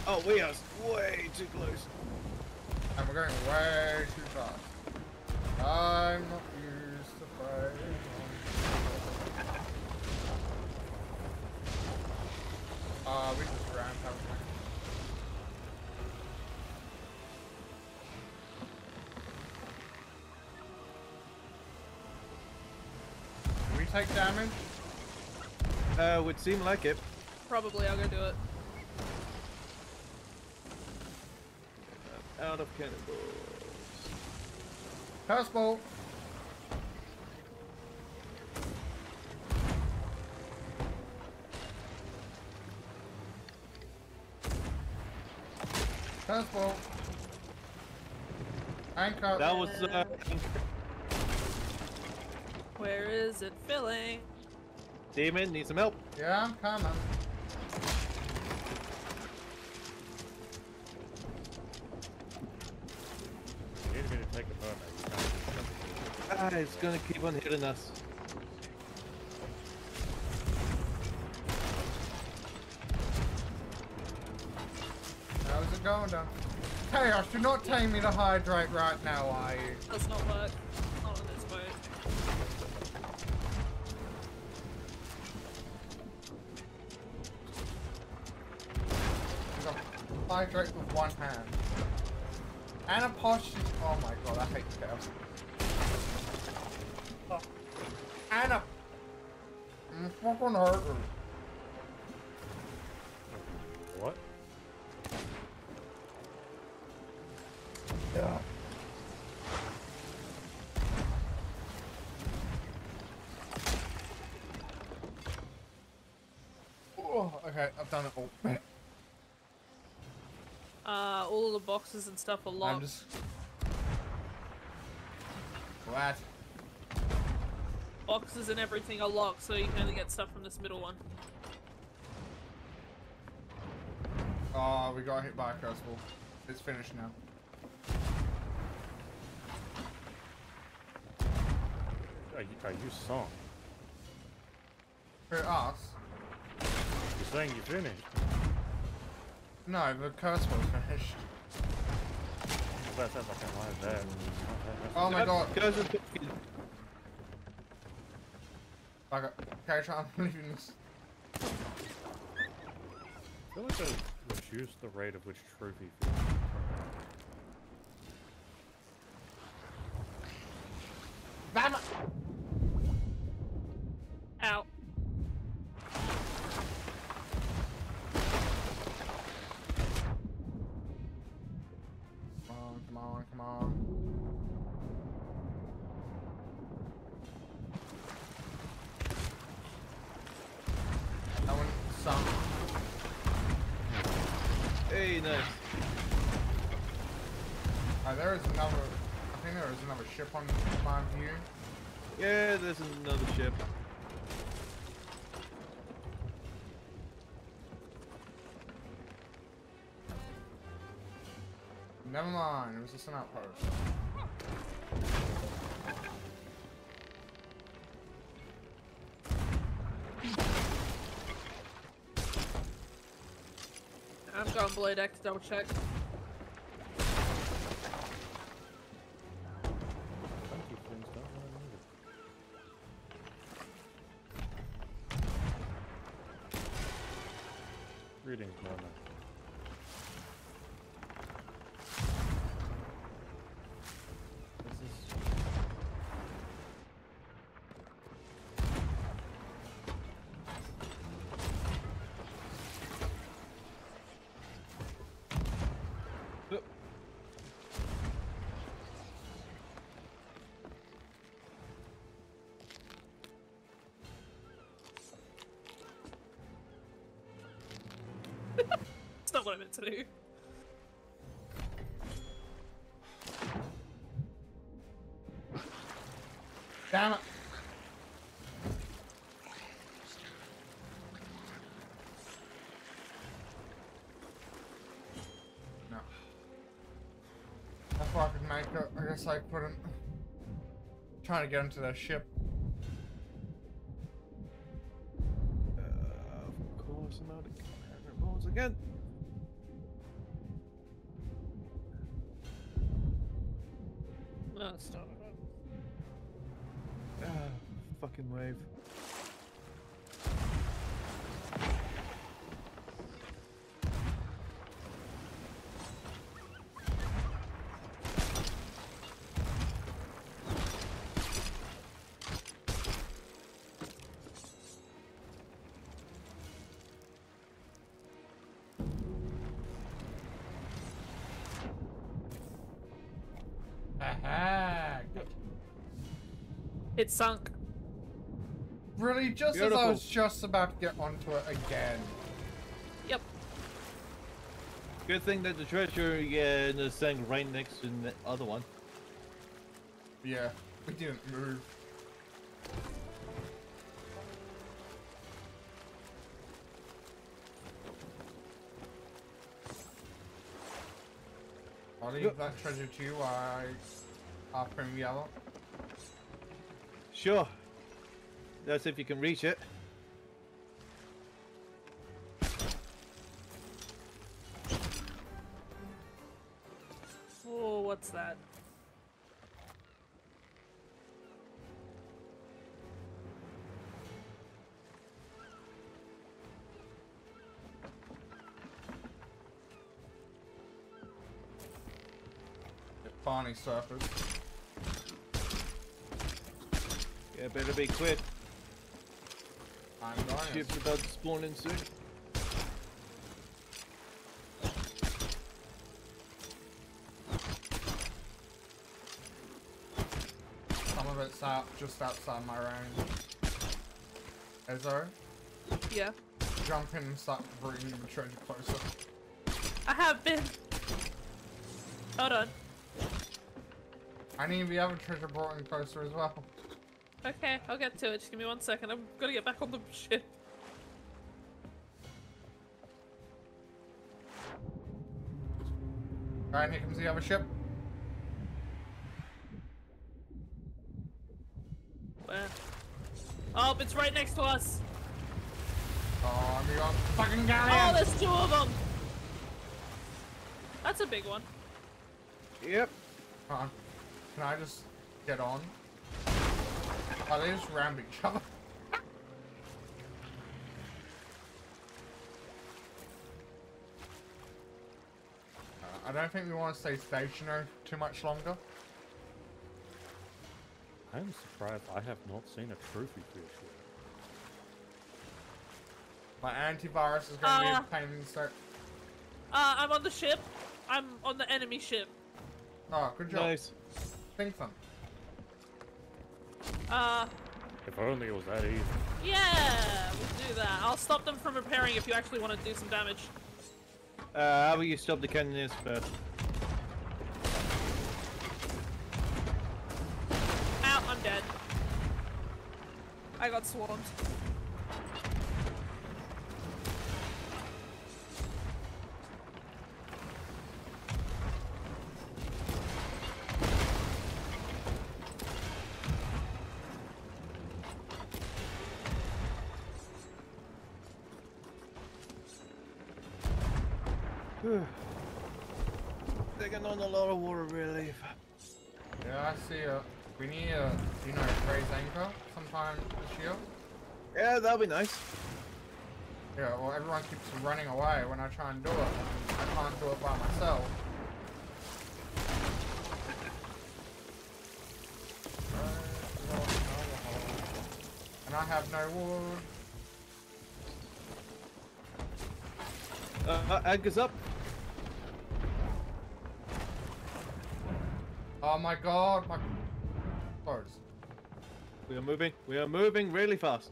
S2: Oh, we are way too close.
S1: And we're going way too fast. I'm not used to fighting. Uh, we just ran, haven't take damage?
S2: Uh, would seem like it.
S5: Probably I'll go do it.
S2: Out of cannonballs.
S1: Curse ball. Curse ball. Anchor.
S2: That was uh,
S5: where is it filling?
S2: Demon, need some help.
S1: Yeah, I'm coming.
S2: Ah, it's gonna keep on hitting us.
S1: How's it going, Duncan? Chaos, you're not telling me to hydrate right now, are you?
S5: That's not work.
S1: Hydrate with one hand. And a posh. Oh my god, I hate chaos. Oh. And a. Mm, fucking hurt her.
S4: What?
S1: Yeah. Oh, okay, I've done it all.
S5: Uh, all the boxes and stuff are locked.
S1: I'm just glad.
S5: Boxes and everything are locked, so you can only get stuff from this middle one.
S1: Oh, we got hit by a curse ball. It's finished now.
S4: Are you, are you song?
S1: For us?
S4: You're saying you finished?
S1: No, the curse ball's finished.
S4: That sounds like live there.
S1: Oh my god.
S2: Guys, are fucking-
S1: Okay, okay, try I'm leaving this.
S4: I feel like they reduced the rate of which trophy feels.
S1: Another ship on my view.
S2: Yeah, there's another ship.
S1: Never mind, it was just an outpost.
S5: I'm going below deck to double check. To.
S1: Damn it! No. I could make it. I guess I couldn't. Trying to get into their ship.
S5: It sunk.
S1: Really? Just as I was just about to get onto it again.
S5: Yep.
S2: Good thing that the treasure yeah, is saying right next to the other one.
S1: Yeah, we didn't move. I'll leave
S2: Yep.
S1: that treasure to you. I Harpoon yellow.
S2: Sure. That's if you can reach it.
S5: Oh, what's that?
S1: Barney surfers.
S2: Yeah, better be quick.
S1: I'm dying.
S2: Ship's about to spawn in soon.
S1: Some of it's out just outside my range. Ezo,
S5: Yeah.
S1: jump in and start bringing the treasure closer.
S5: I have been. Hold on.
S1: I need the other treasure brought in closer as well.
S5: Okay, I'll get to it. Just give me one second. I'm gonna get back on the ship.
S1: Alright, here comes the other ship.
S5: Where? Oh, it's right next to us.
S1: Oh, we got fucking
S5: Oh, there's two of them. That's a big one.
S2: Yep.
S1: Huh. Can I just get on? Oh, they just rammed each other. Uh, I don't think we want to stay stationary too much longer.
S4: I'm surprised I have not seen a trophy fish yet.
S1: My antivirus is going to be
S5: Uh.
S1: a pain in the set.
S5: Uh, I'm on the ship. I'm on the enemy ship.
S1: Oh, good job.
S2: Nice.
S1: Think them.
S5: Uh,
S4: If only it was that easy.
S5: yeah, we'll do that. I'll stop them from repairing if you actually want to do some damage.
S2: Uh, how about you stop the cannoneers first?
S5: Ow, I'm dead. I got swarmed.
S2: Nice.
S1: Yeah, well, everyone keeps running away when I try and do it. I can't do it by myself. And I have no wood.
S2: Uh, uh, anchor's up.
S1: Oh my god, my clothes.
S2: We are moving. We are moving really fast.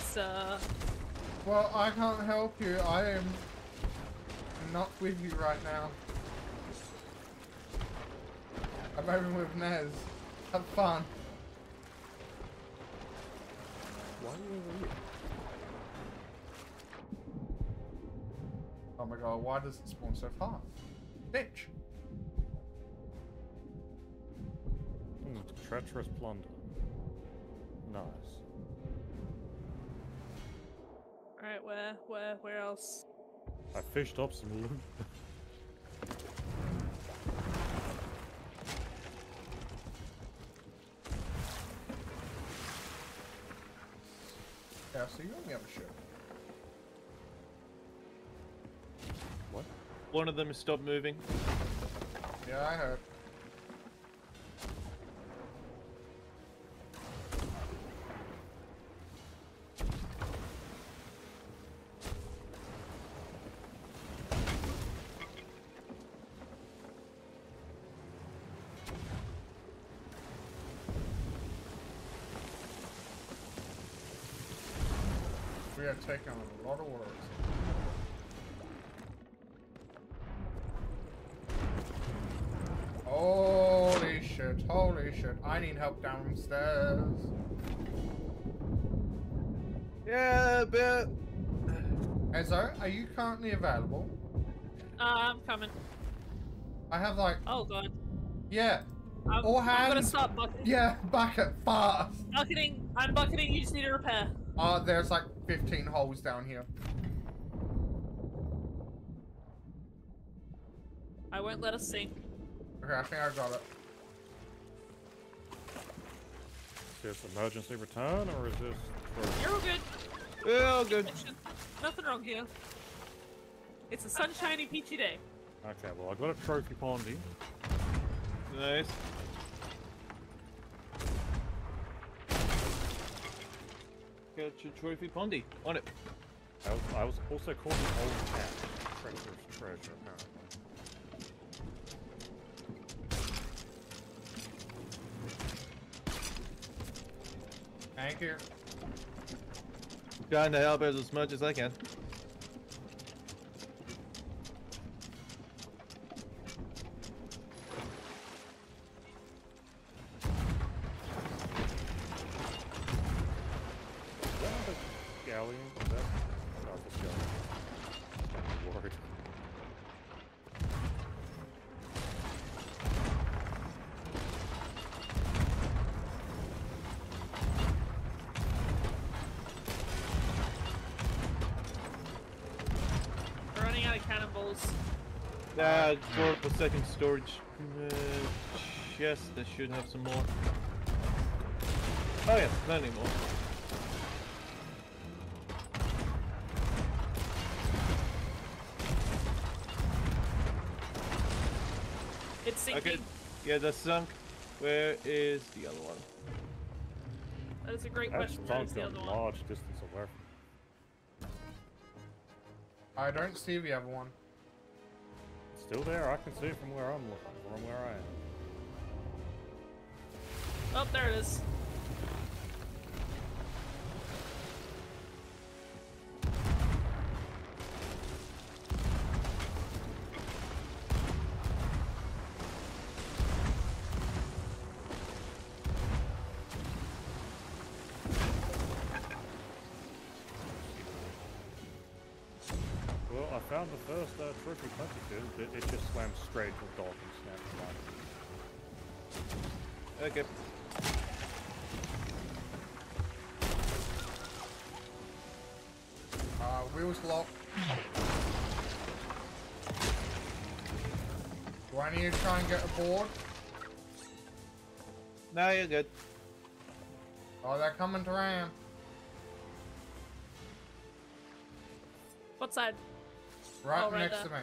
S5: Little closer.
S1: Well, I can't help you. I am not with you right now. I'm over with Nez. Have fun.
S4: Why are you over here?
S1: Oh my god, why does it spawn so far? Bitch.
S4: Hmm, treacherous plunder. Nice.
S5: Alright, where, where, where else?
S4: I fished up some loot.
S1: Yeah, so you only have a ship.
S4: what?
S2: One of them has stopped moving.
S1: Yeah, I heard. taking a lot of work. Holy shit, holy shit. I need help downstairs.
S2: Yeah, bit.
S1: Ezzo, are you currently available?
S5: Uh, I'm coming.
S1: I have like...
S5: Oh god.
S1: Yeah.
S5: I'm,
S1: All hands.
S5: I'm gonna stop bucketing.
S1: Yeah, bucket fast.
S5: Bucketing. I'm bucketing. You just need a repair.
S1: Uh, there's like 15 holes down here.
S5: I won't let us sink.
S1: Okay, I think I got it.
S4: Is this emergency return or is this for
S5: You're all good.
S2: oh, good.
S5: Nothing wrong here. It's a sunshiny, peachy day.
S4: Okay, well I got a trophy pondie.
S2: Nice. Get your trophy pondie on it.
S4: I was, I was also called an old cat. Treacherous treasure, apparently.
S1: Thank you.
S2: Trying to help out as much as I can. Storage uh, chest. That should have some more. Oh yeah, plenty more.
S5: It's sinking.
S2: Okay, yeah, that's sunk. Where is the other one?
S5: That is a great
S4: That's
S5: question. Where's
S4: sunk
S5: the
S4: a
S5: other one?
S4: large distance away from
S1: I don't see the other one.
S4: Still there, I can see it from where I'm looking, from where I am.
S5: Oh, there it is.
S4: Found the first uh, trophy plenty field, but it just swam straight to the dock and snapped right.
S2: Okay.
S1: Uh, wheels locked. Do I need to try and get aboard?
S2: Now you're good.
S1: Oh, they're coming to ram.
S5: What side?
S1: Right
S5: Oh, right
S1: next
S5: there.
S1: to me.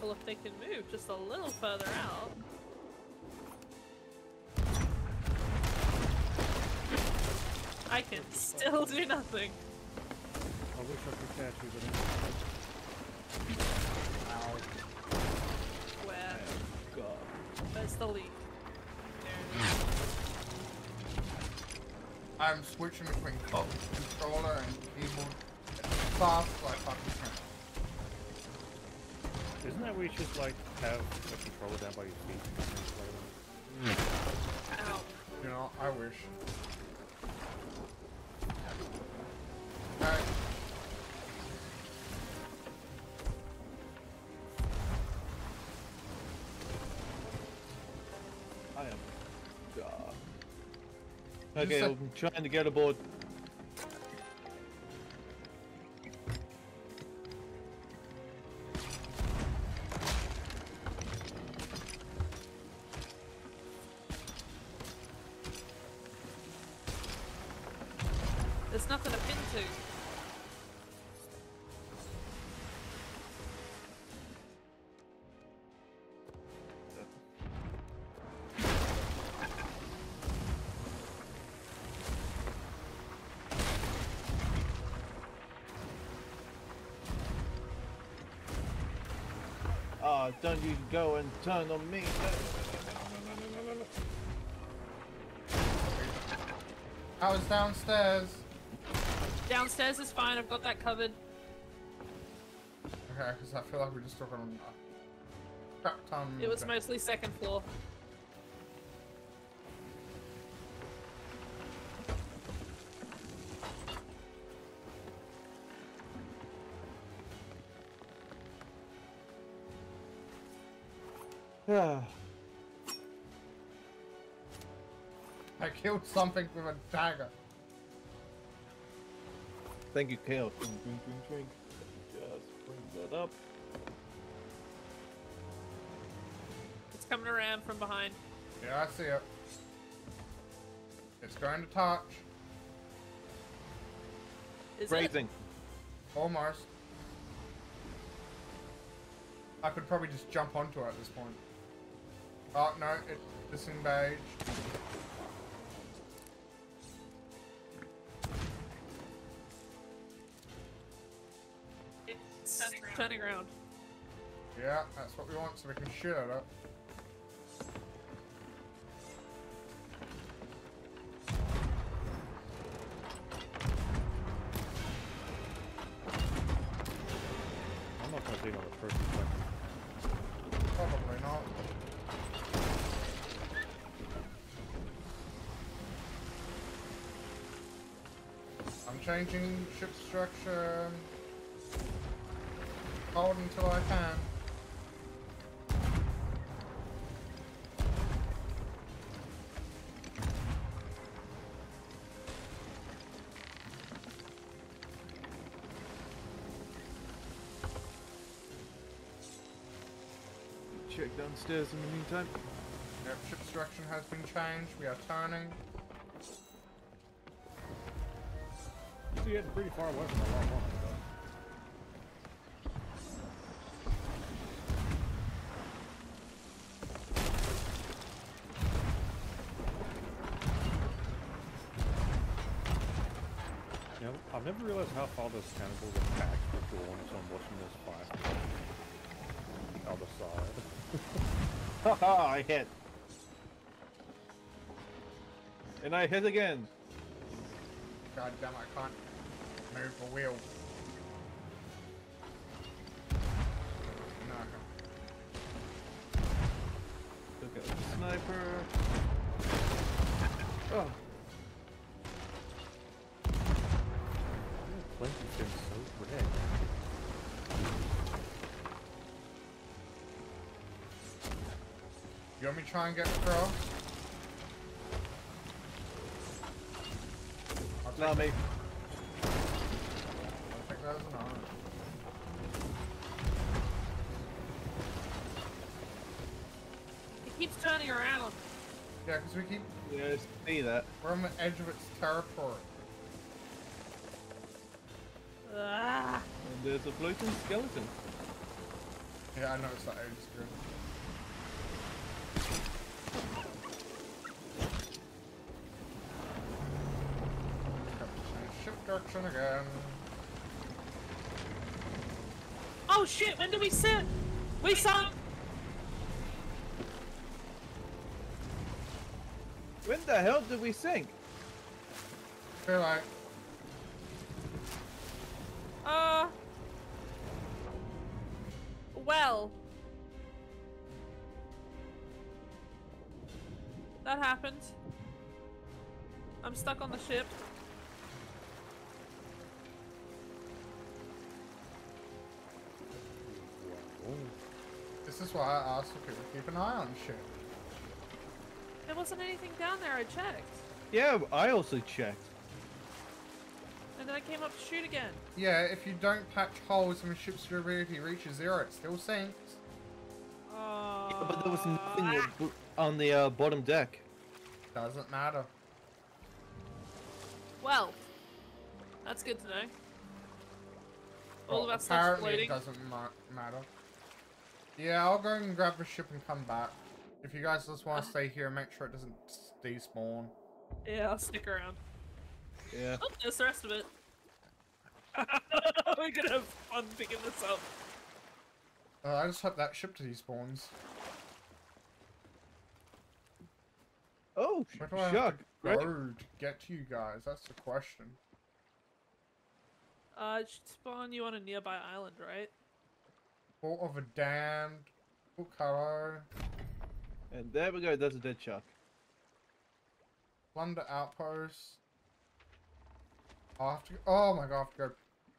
S5: Well, if they can move just a little further out. I can still do nothing.
S4: I wish I could catch you, but
S5: Where?
S2: Oh, God.
S5: Where's the leak? There it is.
S1: I'm switching between co- controller and keyboard as fast as I fucking can.
S4: isn't that where you should like have the controller down by your feet?
S5: Ow.
S1: You know, I wish. Alright.
S2: I am God. Okay,
S1: Just a-
S2: I'm trying to get aboard. Go and turn on me.
S1: I was downstairs.
S5: Downstairs is fine. I've got that covered.
S1: Okay, because I feel like we're just took on uh, crap ton.
S5: It was
S1: of-
S5: mostly second floor.
S1: I killed something with a dagger.
S2: Thank you, Kale. Drink, drink, drink, drink. Just bring that up.
S5: It's coming around from behind.
S1: Yeah, I see it. It's going to touch.
S5: Is it?
S2: Phrasing.
S1: Almost. I could probably just jump onto it at this point. Oh, no, it disengaged.
S5: It's turning around.
S1: Yeah, that's what we want so we can shoot at it. Changing ship structure. Hold until I can.
S2: Check downstairs in the meantime.
S1: Yep, ship structure has been changed. We are turning.
S4: Getting pretty far away from the long one. You know, I've never realized how far those cannonballs are packed are drawn until I'm watching this fight from the other side.
S2: Haha, oh, I hit. And I hit again.
S1: God damn, I can't move the wheel. No.
S2: Look at the sniper. Oh,
S4: Clinton's getting so red.
S1: You want me to try and get across? I'll take-
S2: not me.
S1: Yeah, because we keep
S2: Yeah, I see that.
S1: we're on the edge of its territory.
S5: Ah,
S2: And there's a floating skeleton.
S1: Yeah, I noticed that ages ago. Ship direction again.
S5: oh shit! When did we sit? We sunk.
S2: The hell did we sink?
S1: feel like
S5: Uh. Well. That happened. I'm stuck on the ship.
S1: This is why I asked for people to keep an eye on shit.
S5: There wasn't anything down there. I checked,
S2: Yeah, I also checked.
S5: and then I came up to shoot again.
S1: Yeah, if you don't patch holes and the ship's durability reaches zero, it still sinks.
S5: Uh,
S2: Yeah, but there was nothing
S5: ah.
S2: on the uh, bottom deck.
S1: Doesn't matter.
S5: Well, that's good to know. All
S1: Well,
S5: of our stuff's
S1: apparently
S5: floating.
S1: it doesn't ma- matter. Yeah, I'll go and grab the ship and come back. If you guys just want to stay here, and make sure it doesn't s- despawn.
S5: Yeah, I'll stick around.
S2: Yeah.
S5: Oh, there's the rest of it. We're gonna have fun picking this up.
S1: Uh, I just hope that ship despawns.
S2: Oh,
S1: Where do I
S2: Shuck.
S1: have to
S2: Right?
S1: to get to you guys? That's the question.
S5: Uh, it should spawn you on a nearby island, right?
S1: Port of a damned. Oh, hello.
S2: And there we go. there's a dead shark.
S1: Plunder outpost. I'll have to. Oh my god, I have to go.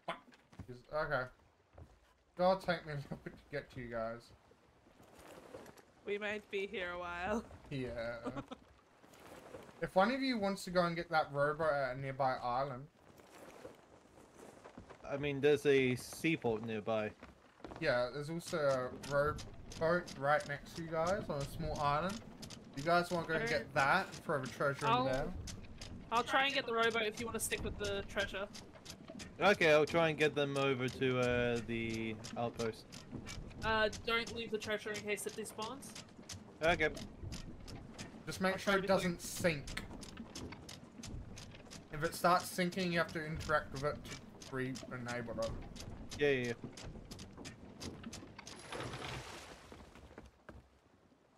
S1: Fuck. Okay. God, take me a little bit to get to you guys.
S5: We might be here a while.
S1: Yeah. if one of you wants to go and get that robot at a nearby island,
S2: I mean, there's a seaport nearby.
S1: yeah, there's also a rowboat right next to you guys on a small island. You guys want to go and get that and throw a treasure
S5: I'll-
S1: in there?
S5: I'll try and get the rowboat if you want to stick with the treasure.
S2: Okay, I'll try and get them over to uh, the outpost.
S5: Uh, don't leave the treasure in case it despawns.
S2: Okay.
S1: Just make
S5: I'll
S1: sure it doesn't sink. If it starts sinking, you have to interact with it to re-enable it.
S2: Yeah, yeah, yeah.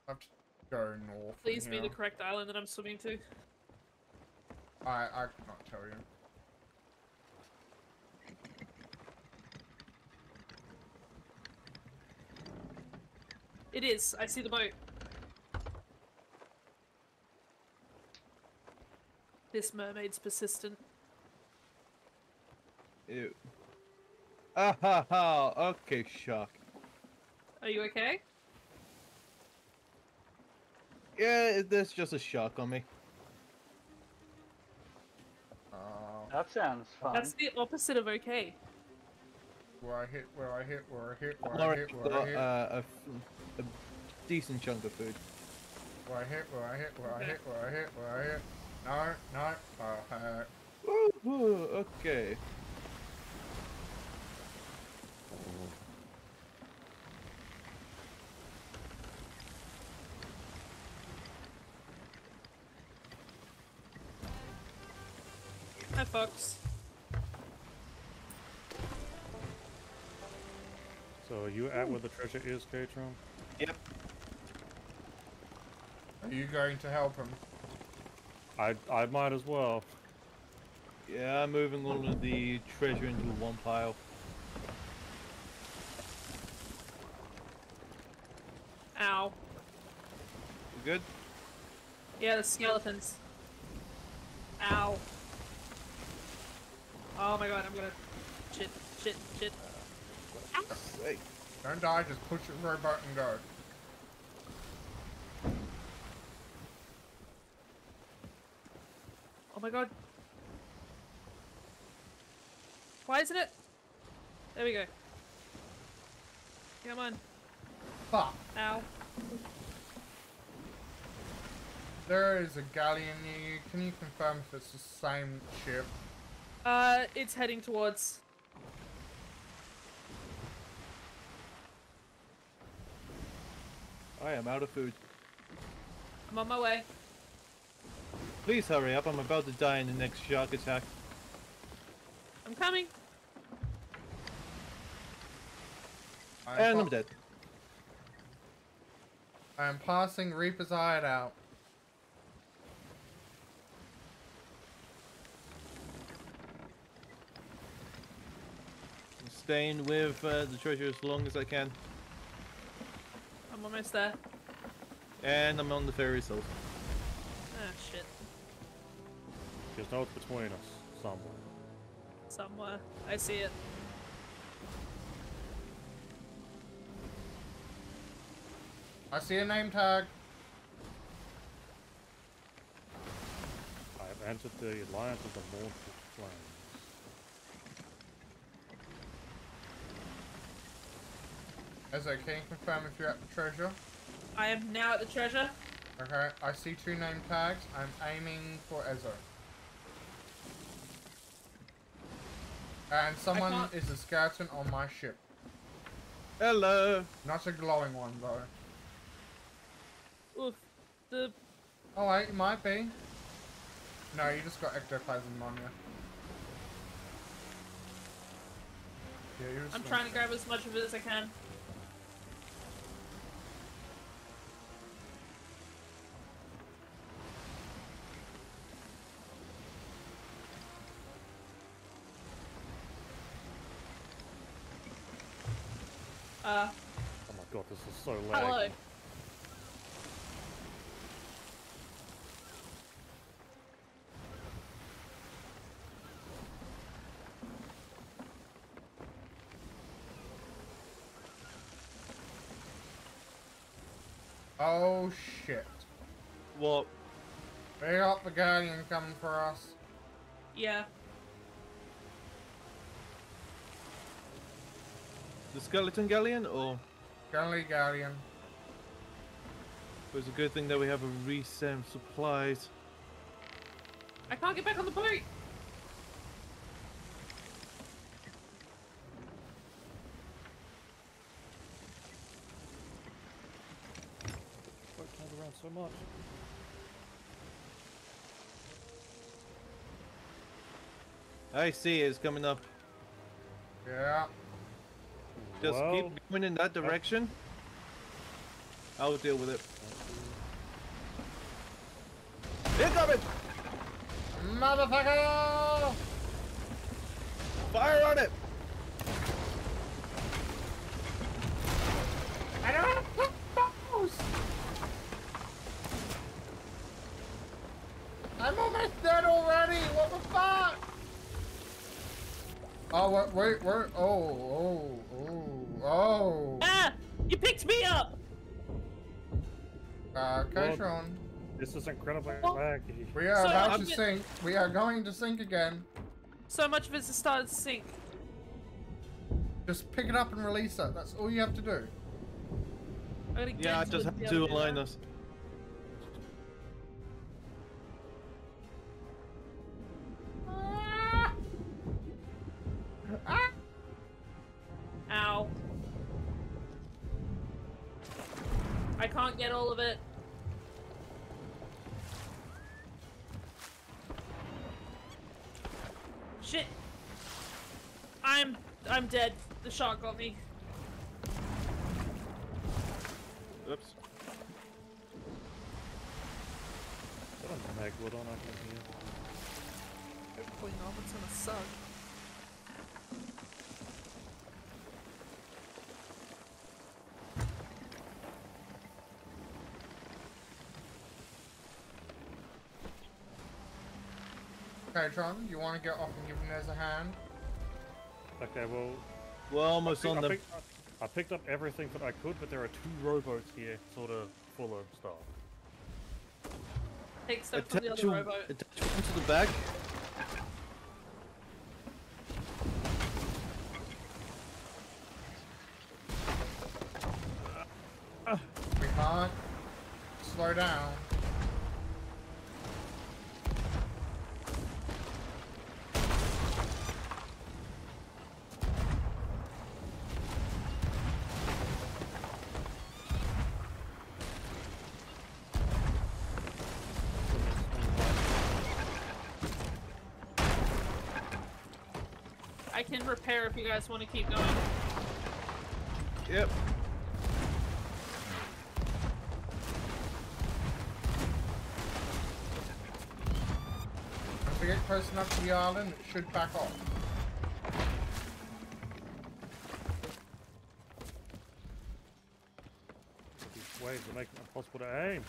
S1: I have to go north. from
S5: Please be
S1: here.
S5: the correct island that I'm swimming to.
S1: I I cannot tell you.
S5: It is. I see the boat. This mermaid's persistent.
S2: Ew. Ah ha ha. Okay, shark.
S5: Are you okay?
S2: Yeah, there's just a shark on me.
S1: Uh,
S3: That sounds fun.
S5: That's the opposite of okay.
S1: where I hit, where I hit, where I hit,
S2: I've
S1: where I hit, where I hit,
S2: uh, a, f- a decent chunk of food.
S1: where I hit, where I hit, where I hit, where I hit, where I hit. No, no. Oh, heck.
S2: Woohoo, okay.
S5: Hi, Fox.
S4: So are you at where the treasure is, Katron?
S2: Yep.
S1: Are you going to help him?
S4: I I might as well.
S2: Yeah, I'm moving all of the treasure into one pile.
S5: Ow.
S2: You good?
S5: Yeah, the skeletons. Ow. Oh my god, I'm gonna. Shit, shit, shit.
S2: Hey.
S1: Don't die. Just push the robot and go.
S5: Oh my god. Why isn't it? There we go. Come on.
S1: Fuck.
S5: Ow.
S1: There is a galleon near you. Can you confirm if it's the same ship?
S5: Uh, it's heading towards.
S2: I am out of food.
S5: I'm on my way.
S2: Please hurry up, I'm about to die in the next shark attack.
S5: I'm coming.
S1: I'm
S2: And I'm dead.
S1: I am passing Reaper's Eye
S2: I'm staying with uh, the treasure as long as I can.
S5: I'm almost there.
S2: And I'm on the ferry souls.
S5: Ah, shit.
S4: Just know between us somewhere.
S5: Somewhere. I see it.
S1: I see a name tag.
S4: I have entered the Alliance of the Mournful Flames.
S1: Ezzo, can you confirm if you're at the treasure?
S5: I am now at the treasure.
S1: Okay, I see two name tags. I'm aiming for Ezo. And someone is a skeleton on my ship.
S2: Hello!
S1: Not a glowing one, though.
S5: Oof. The.
S1: Oh, wait, it might be. No, you just got ectoplasm on you. Yeah, you're
S5: I'm trying to grab as much of it as I can. Uh,
S4: Oh my God, this is so laggy.
S5: Hello.
S1: Oh shit.
S2: What?
S1: We got the Guardian coming for us.
S5: Yeah.
S2: The skeleton galleon, or
S1: Gully Guardian.
S2: it was a good thing that we have a resend supplies.
S5: I can't get back on the boat.
S4: Boat turned around so much.
S2: I see it's coming up.
S1: Yeah.
S2: Just
S4: Well,
S2: keep going in that direction. I'll deal with it. Incoming!
S1: Motherfucker!
S2: Fire on it!
S1: I don't have bows! I'm almost dead already! What the fuck? Oh, wait, wait, wait. Oh, oh, oh, oh.
S5: Ah! You picked me up.
S1: Uh, okay,
S4: Well- This is incredibly
S5: Oh.
S4: laggy.
S1: We are
S5: So,
S1: about
S5: I'm
S1: to sink. We are going to sink again.
S5: So much of it's started to sink.
S1: Just pick it up and release it. That's all you have to do.
S5: I'm gonna get
S2: Yeah, I just
S5: it
S2: have to align
S5: now.
S2: us.
S5: Got me.
S2: Oops.
S4: Is that a megalodon I can hear?
S5: Hopefully not. It's gonna suck.
S1: Okay, Tron, you want to get off and give Nez a hand?
S4: Okay, well,
S2: We're almost
S4: I,
S2: on
S4: I
S2: the.
S4: picked, I picked up everything that I could, but there are two rowboats here, sort of full of stuff.
S5: Take stuff from the other rowboat.
S2: attach one to the back.
S5: Repair if you guys want to keep going.
S2: Yep.
S1: If we get close enough to the island, it should back off.
S4: These waves are making it impossible to aim.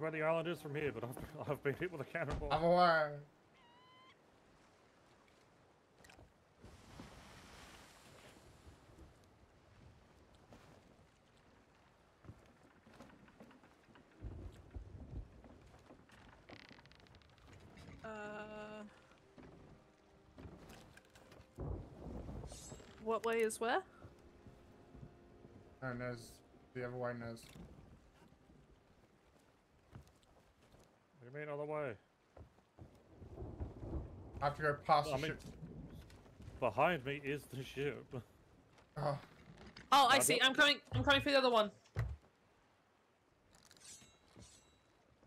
S4: I don't know which way the island is from here, but I've, I've been hit with a cannonball.
S1: Otherwise,
S5: Uh, what way is where?
S1: no, Nez. The other way, Nez.
S4: What do you mean other way?
S1: I have to go past
S4: I
S1: the
S4: mean,
S1: ship.
S4: behind me is the ship.
S1: Oh,
S5: Oh, I
S4: I
S5: see.
S4: don't-
S5: I'm coming. I'm coming for the other one.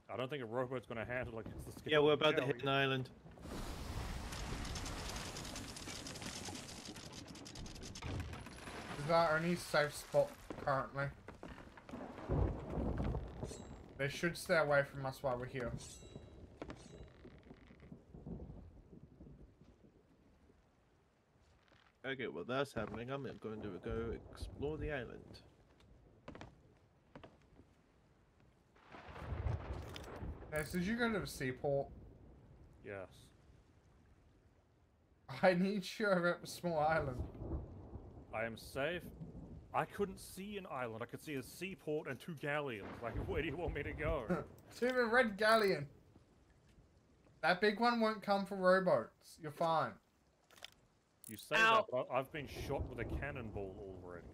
S4: I don't think a rowboat's going to handle against the scale.
S2: Yeah, we're
S4: of the
S2: about to hit an island.
S1: is that our only safe spot currently. They should stay away from us while we're here.
S2: Okay, well that's happening. I'm going to go explore the island.
S1: Ness, did you go to the seaport?
S4: Yes.
S1: I need you over at the small island.
S4: I am safe. I couldn't see an island. I could see a seaport and two galleons. Like, where do you want me to go?
S1: to the red galleon. That big one won't come for rowboats. You're fine.
S4: You say
S5: Ow.
S4: that, I've been shot with a cannonball already.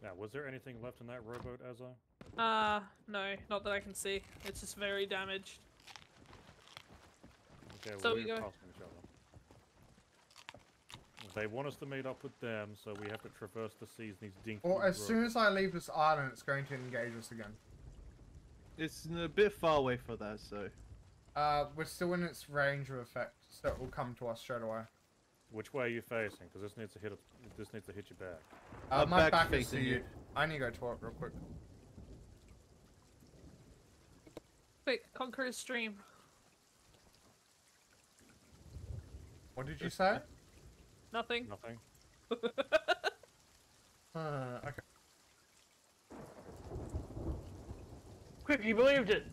S4: Now, was there anything left in that rowboat, Azzo?
S5: Uh, no, not that I can see. It's just very damaged.
S4: Okay,
S5: So we go-
S4: each other. They want us to meet up with them, so we have to traverse the seas in these dinky
S1: Or as
S4: roads.
S1: soon as I leave this island, it's going to engage us again.
S2: It's a bit far away for that, so
S1: Uh, we're still in its range of effect, so it will come to us straight away.
S4: Which way are you facing? Because this needs to hit. it- This needs to hit you back.
S1: Uh,
S2: I'm
S1: my
S2: back
S1: back is to
S2: facing
S1: you.
S2: you.
S1: I need to go to it real quick.
S5: Quick, Conqueror's stream.
S1: What did you say?
S5: Nothing.
S4: Nothing.
S1: Uh, okay.
S3: Quick, you believed it!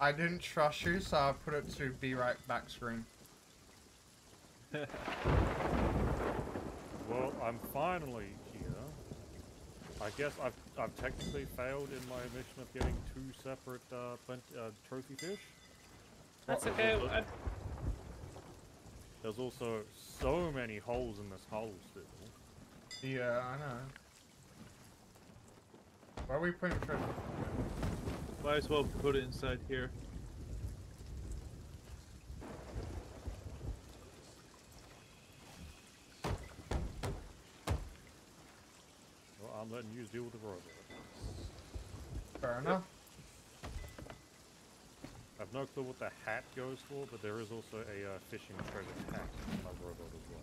S1: I didn't trust you, so I put it to be right back screen.
S4: Well, I'm finally here. I guess I've I've technically failed in my mission of getting two separate uh, plen- uh, trophy fish.
S5: That's
S1: What-
S5: okay. I,
S4: There's also so many holes in this hole still.
S1: Yeah, I know. Why are we putting treasure?
S2: Might as well put it inside here.
S4: Well, I'm letting you deal with the robot.
S1: Fair enough.
S4: I've no clue what the hat goes for, but there is also a uh, fishing treasure hat in my robot as well.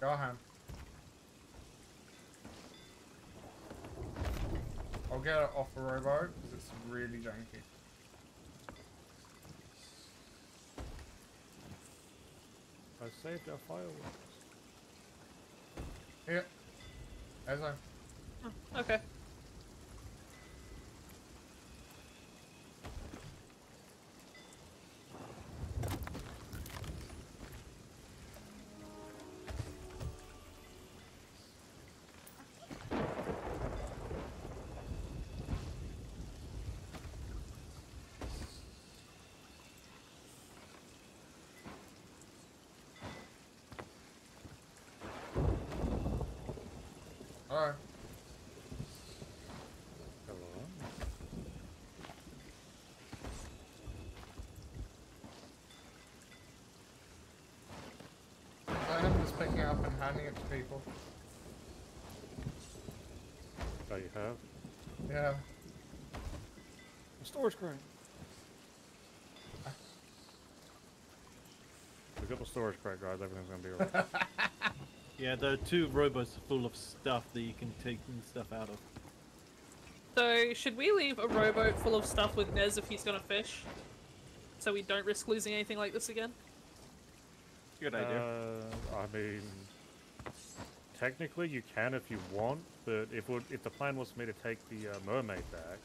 S1: Go ahead. I'll get it off the rowboat because it's really janky.
S4: I saved our fireworks.
S1: Here. Ezra.
S5: okay.
S1: Hello.
S4: Hello.
S1: So him just picking it up and handing it to people.
S4: Oh, you have?
S1: Yeah.
S4: A storage crate. We got the storage crate, guys. Everything's gonna be alright.
S2: Yeah, there are two robots full of stuff that you can take stuff out of.
S5: So, should we leave a rowboat full of stuff with Nez if he's gonna fish? So we don't risk losing anything like this again?
S2: Good idea.
S4: Uh, I mean, technically you can if you want, but if would if the plan was for me to take the uh, mermaid back,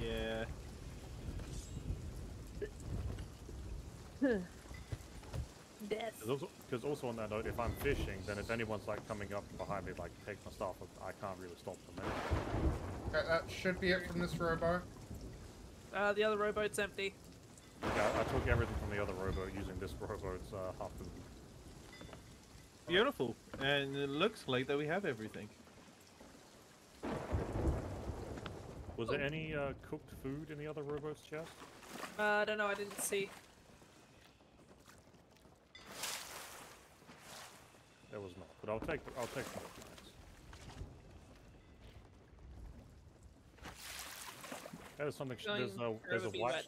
S2: yeah.
S5: Death.
S4: because also, 'cause also on that note, if I'm fishing, then if anyone's like coming up behind me, like take my stuff, I can't really stop them. eh?
S1: Okay, that should be it from this rowboat.
S5: Uh, the other rowboat's empty.
S4: Yeah, I took everything from the other rowboat using this rowboat's uh, harpoon.
S2: Beautiful. And it looks like that we have everything.
S4: Was there any uh, cooked food in the other rowboat's chest?
S5: Uh, I don't know, I didn't see.
S4: There was not, but I'll take I'll take more plants. There's something. Sh-
S5: Going
S4: there's a there's a white
S5: wet.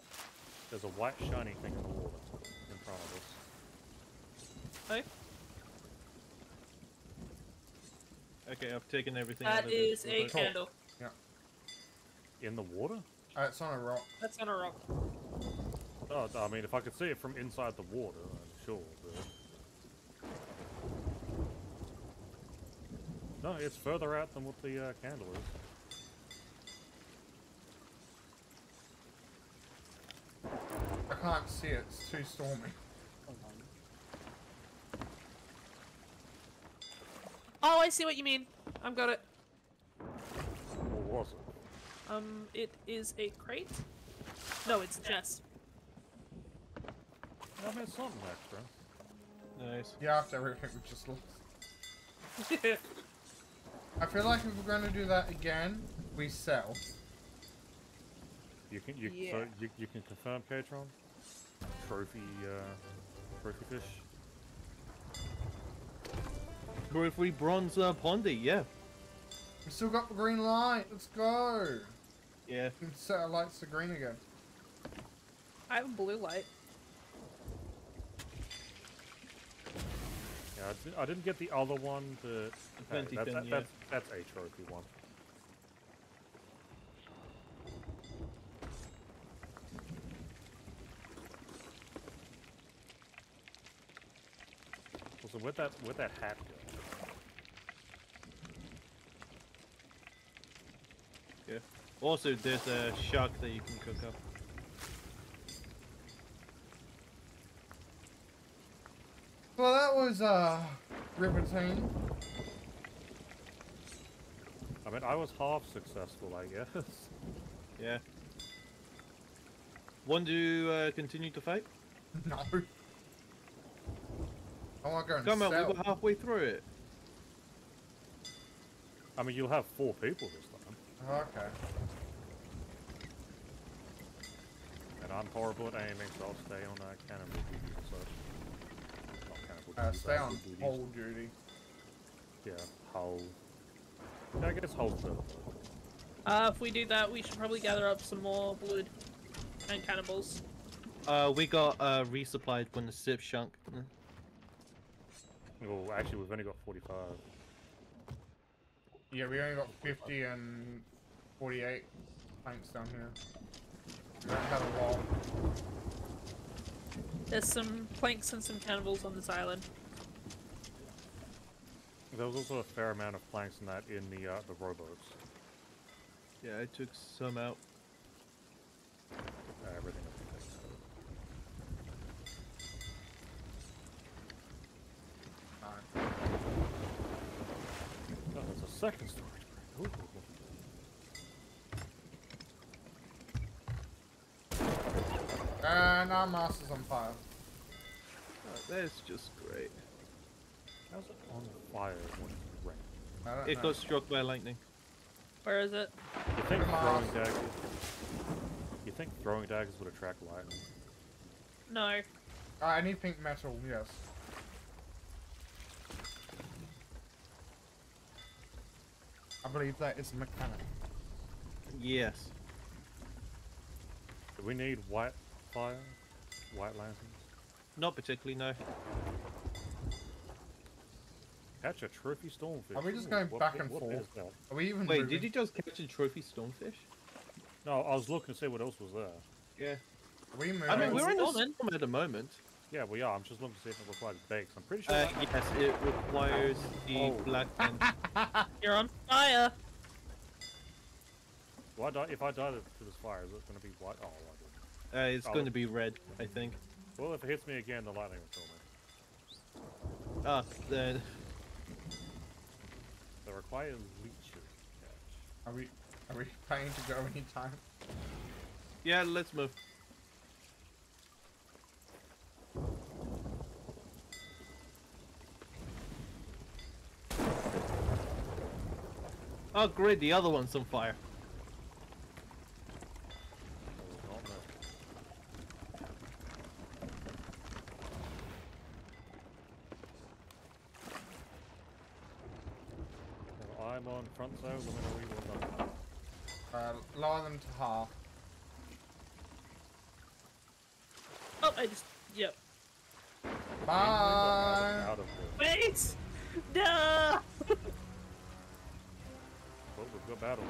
S4: there's a white shiny thing in the water in front of us.
S5: Oh,
S2: Okay, I've taken everything out
S5: that
S2: of the
S5: is a
S2: rowboat.
S5: candle.
S4: In the water?
S1: Uh, it's on a rock.
S5: That's on a rock.
S4: Oh, I mean, if I could see it from inside the water, I'm sure. But... No, it's further out than what the uh, candle is.
S1: I can't see it. It's too stormy.
S5: Oh, I see what you mean. I've got it.
S4: What was it?
S5: Um, it is a crate? No, it's a chest.
S4: I mean, it's something extra.
S2: Nice.
S1: Yeah, after everything we just lost. I feel like if we're going to do that again, we sell.
S4: You can you
S5: Yeah.
S4: so you, you can confirm Katron? Trophy uh trophy fish?
S2: Or if we bronze uh, Pondie, yeah.
S1: We still got the green light. Let's go.
S2: Yeah.
S1: We can set our lights to green again.
S5: I have a blue light.
S4: Yeah, I, di- I didn't get the other one, but
S2: The
S4: hey,
S2: 20
S4: that, that,
S2: yeah.
S4: that's that's a trophy one. Also, with that with that hat go?
S2: Yeah. Also, there's a shark that you can cook up.
S1: Well, that was uh riveting.
S4: I mean, I was half successful, I guess.
S2: Yeah. Want to uh, continue to fight?
S1: No. I want to go and
S2: Come on, we were halfway through it.
S4: I mean, you'll have four people this time,
S1: Okay.
S4: and I'm horrible at aiming, so I'll stay on uh, cannibal duty and such. Not cannibal
S1: Uh, stay
S4: uh,
S1: on
S4: duties.
S1: hold duty.
S4: Yeah, hull. Yeah, I guess hull's better.
S5: Uh, if we do that, we should probably gather up some more blood and cannonballs.
S2: Uh, we got uh, resupplied when the ship shrunk. Mm.
S4: Well, actually, we've only got 45.
S1: Yeah, we only got 50 and 48 planks down here. We don't have a lot.
S5: There's some planks and some cannonballs on this island.
S4: There was also a fair amount of planks in that in the uh, the rowboats.
S2: Yeah, I took some out.
S4: Uh, everything has been taken out.
S1: Alright.
S4: Oh, there's a second storage crate. Ooh.
S1: And our master's on fire.
S2: Oh, that's just great.
S4: How's it on fire when it's raining?
S2: It
S1: know.
S2: got struck by lightning.
S5: Where is it?
S4: You think
S1: Come
S4: throwing
S1: on.
S4: daggers? You think throwing daggers would attract lightning?
S5: No.
S1: Uh, I need pink metal, yes. I believe that is a mechanic.
S2: Yes.
S4: Do we need white fire? White lanterns?
S2: Not particularly, no.
S4: Catch a trophy stormfish.
S1: Are we just
S4: Ooh,
S1: going
S4: what-
S1: back
S4: what-
S1: and
S4: what
S1: forth? Are we even
S2: Wait,
S1: moving?
S2: did you just catch a trophy stormfish?
S4: No, I was looking to see what else was there.
S2: Yeah.
S1: Are we moving?
S2: I mean, we're in a
S5: Stormin.
S2: storm at the moment.
S4: Yeah, we are. I'm just looking to see if it requires bakes. I'm pretty sure.
S2: Uh,
S4: that-
S2: yes, it requires the
S4: Oh.
S2: black and
S5: You're on fire.
S4: Do I die, if I die to this fire, is it going to be white? Oh, I did.
S2: uh, it's
S4: Oh.
S2: going to be red, I think.
S4: Well, if it hits me again, the lightning will kill me.
S2: Ah, then
S4: They require leeches. Catch.
S1: Are we? Are we planning to go anytime?
S2: yeah, let's move. Oh, great! The other one's on fire.
S4: Oh, not no. Well, I'm on front zone. Let me know where you want that.
S1: Uh, lower them to half.
S5: Oh, I just. Yep.
S1: Bye.
S4: Out of the.
S5: Wait! No!
S4: Well, we've got battle.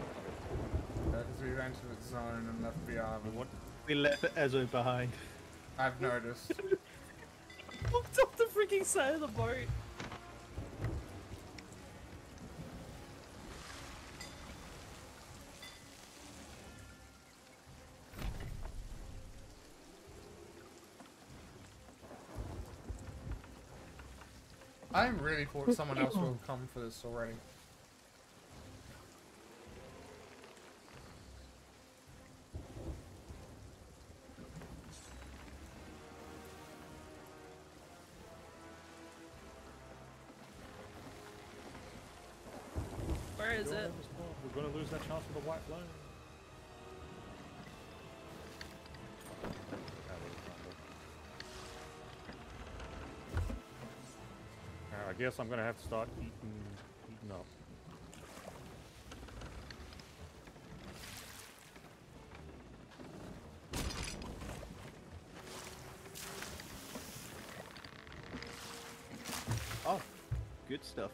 S1: Because we've entered the zone and left the
S4: We
S1: island.
S4: want.
S2: We left Ezo behind.
S1: I've noticed.
S5: Walked off the freaking side of the boat.
S1: I really thought someone else would have come for this already.
S5: Where is it?
S4: let us know. We're going to lose that chance for the white flame. Guess I'm going to have to start eating, eating up.
S2: Oh, good stuff.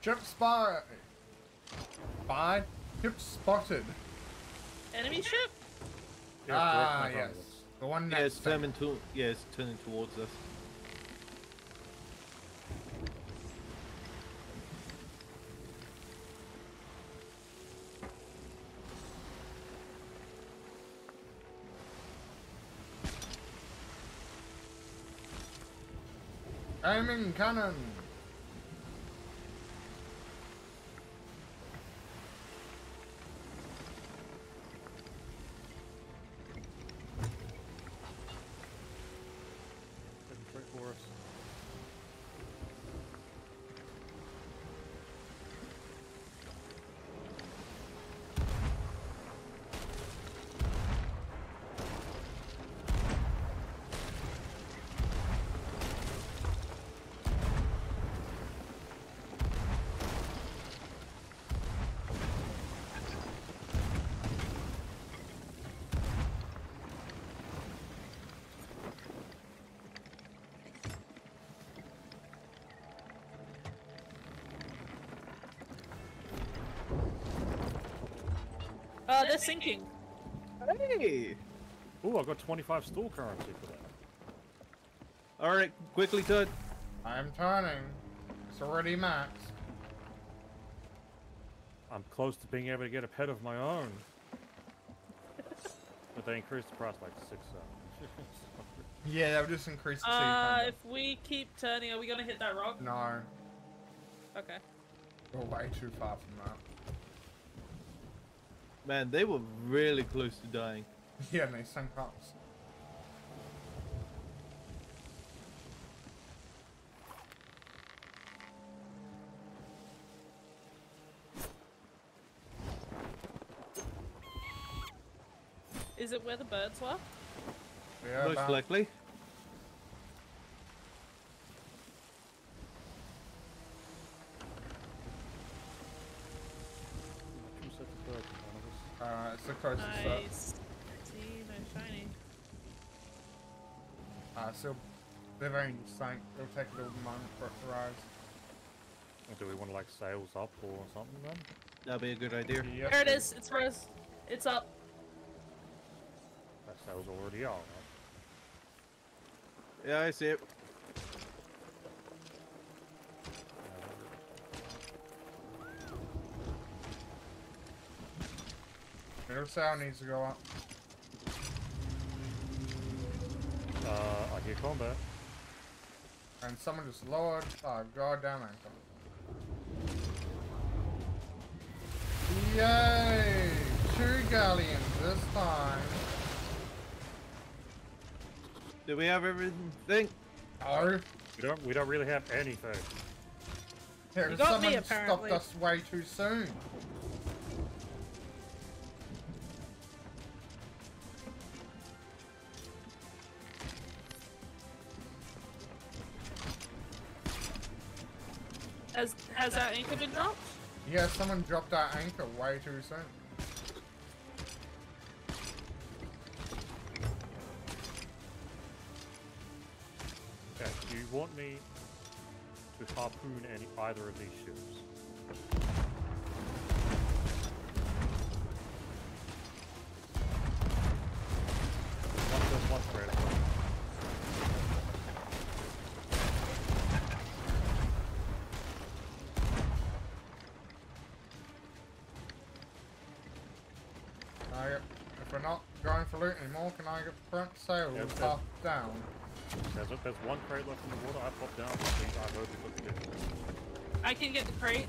S1: Chip spy. Spy. Chip spotted.
S5: Enemy ship?
S4: Yeah,
S1: ah,
S4: direct
S1: yes.
S4: targets.
S1: The one
S2: Yeah, it's turning to yeah, it's turning towards us.
S1: Aiming cannon.
S5: Uh, they're sinking.
S2: Hey!
S4: Ooh, I got 25 store currency for that.
S2: All right, quickly, Todd.
S1: I'm turning. It's already maxed.
S4: I'm close to being able to get a pet of my own. but they increased the price like six cents.
S1: Yeah, that would just increase the
S5: Uh,
S1: uh,
S5: if we keep turning, are we gonna hit that rock?
S1: No,
S5: Okay.
S1: we're way too far from that.
S2: Man, they were really close to dying.
S1: Yeah, and they sank us.
S5: Is it where the birds were?
S1: Yeah,
S2: Most
S1: about-
S2: likely.
S4: Two sets of birds in front of us.
S1: It's the closest. uh,
S5: Nice. See, no shiny.
S1: Uh, so they've only sank. It'll take a little moment for it to rise.
S4: Do we want to like sails up or something then?
S2: That'd be a good idea.
S1: Yep.
S5: There it is. It's rose. It's up.
S4: That sails already are. Right?
S2: Yeah, I see it.
S1: Middle sail needs to go up.
S4: Uh, I hear combat.
S1: And someone just lowered a goddamn it. Yay! Two galleons this time.
S2: Do we have everything?
S1: Oh,
S4: We don't. We don't really have anything.
S1: here,
S5: You got me,
S1: someone
S5: apparently.
S1: stopped us way too soon.
S5: Has has that anchor been dropped?
S1: Yeah, someone dropped our anchor way too soon.
S4: Okay. Do you want me to harpoon any either of these ships?
S1: Sail
S4: Yeah,
S1: half
S4: okay.
S1: down?
S4: There's, a, there's one crate left in the water. I popped down. Please, I hope you look at.
S5: I can get the crate.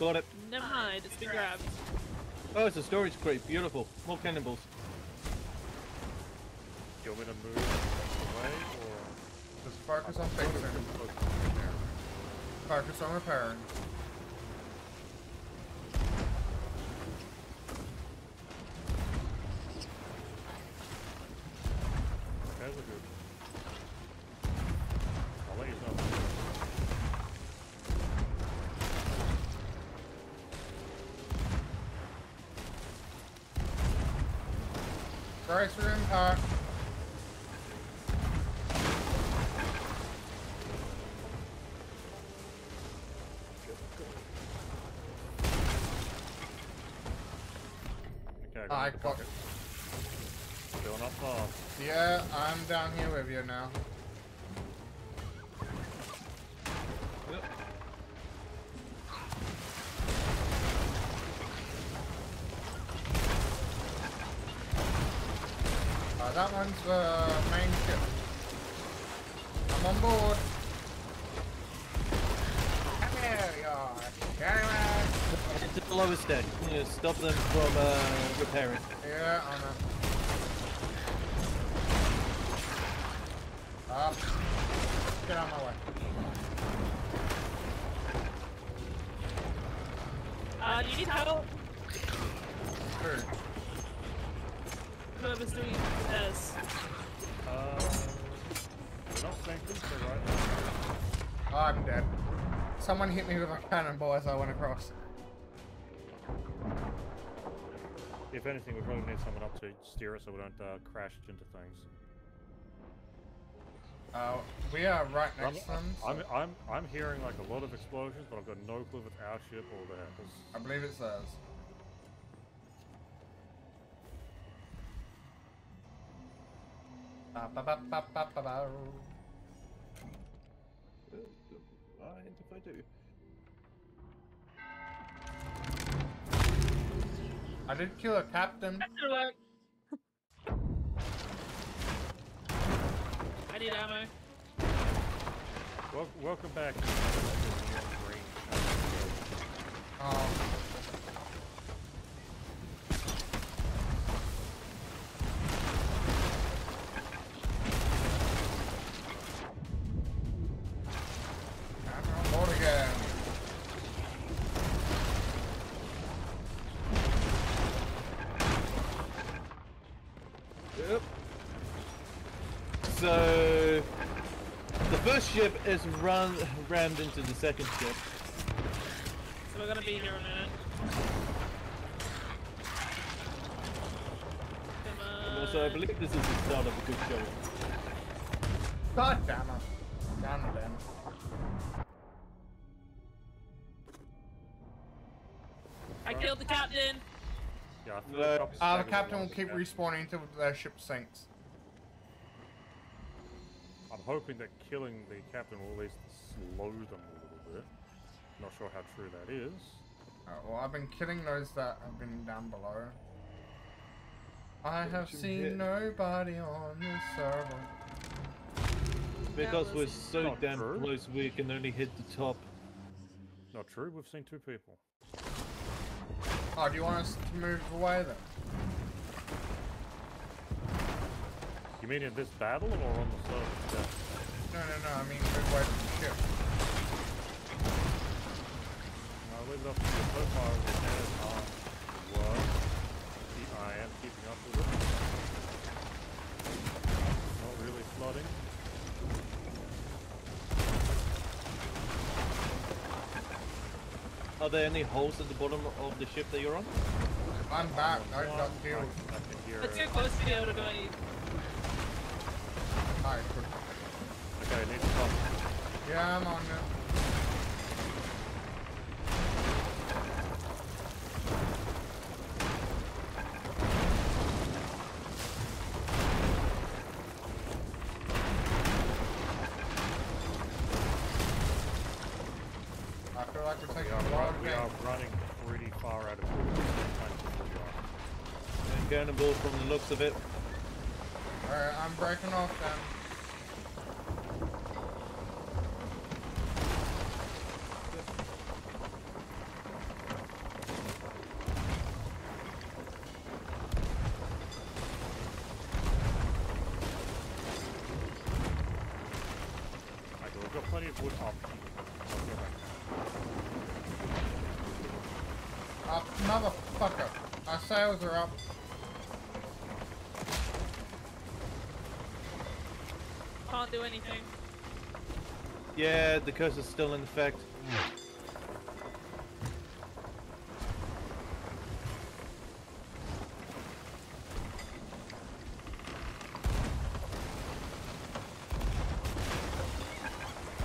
S2: Got it.
S5: Never mind. It's been grabbed.
S2: Oh, it's a storage crate. Beautiful. More cannonballs.
S4: Do you want me to move away or?
S1: Just focus on fixing. Focus on repairing.
S4: Okay, we're good. I'll let you know.
S1: Brace.
S4: Okay,
S1: I
S4: got
S1: got it.
S4: Still not far.
S1: Yeah, I'm down here with you now.
S2: To the lowest deck. Yeah, stop them from uh, repairing.
S1: Yeah, I know. Up. Get out of my way.
S5: Uh, do you need help?
S1: Two.
S5: Whoever's doing this.
S4: Uh, we're not sinking, so right.
S1: I'm dead. Someone hit me with a cannonball as I went across.
S4: If anything, we probably need someone up to steer it so we don't uh, crash into things.
S1: Uh, we are right
S4: I'm,
S1: next to them. so
S4: I'm, I'm, I'm hearing like a lot of explosions, but I've got no clue if it's our ship or theirs.
S1: I believe it's theirs. Ba, ba, ba, ba, ba, ba, ba.
S2: Mind if I do?
S1: I did kill a captain.
S5: That should work. I need ammo.
S4: Wel- welcome back.
S1: Um,
S2: is run rammed into the second ship.
S5: So we're gonna be here a minute. Come
S2: Also, I believe this is the start of a good show.
S1: God damn it. Damn it, damn it.
S5: I killed the captain.
S4: Yeah, I feel
S2: No,
S4: like I'll be
S1: Uh, the captain will keep respawning until their ship sinks.
S4: I'm hoping that killing the captain will at least slow them a little bit. Not sure how true that is.
S1: Uh, well, I've been killing those that have been down below. I have seen
S2: hit?
S1: nobody on this server.
S2: Because we're so
S4: not
S2: damn
S4: true.
S2: close, we can only hit the top.
S4: Not true. We've seen two people.
S1: Oh, do you want us to move away then?
S4: You mean in this battle or on the server?
S1: No, no, no, I mean move away from the ship.
S4: I'll leave it up to you. So far, the cannons are well. keep- I am keeping up with it. Not really flooding.
S2: Are there any holes at the bottom of the ship that you're on?
S1: I'm back, I
S4: One,
S1: got
S4: I,
S1: killed.
S4: I can hear.
S5: Let's
S4: it.
S5: close to be able to do any.
S1: Good.
S4: Okay, need to stop.
S1: Yeah, I'm on it. I feel like we're taking
S4: are, run, we are running pretty far out of.
S2: And cannonball from the looks of it.
S1: Motherfucker. Are up.
S5: Can't do anything.
S2: Yeah, the curse is still in effect.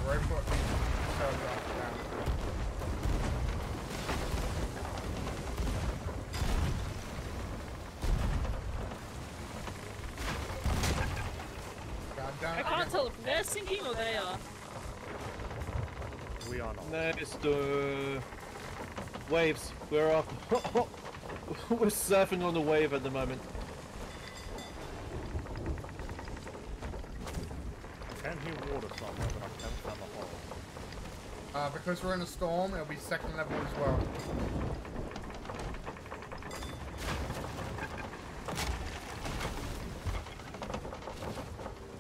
S1: Right foot. Sails up now. God damn
S5: I
S1: it.
S5: can't tell if they're sinking or they are.
S4: We are not.
S2: No, it's the waves. We're up. We're surfing on the wave at the moment.
S4: I can hear water somewhere, but I can't find the hole.
S1: Uh, because we're in a storm, it'll be second level as well.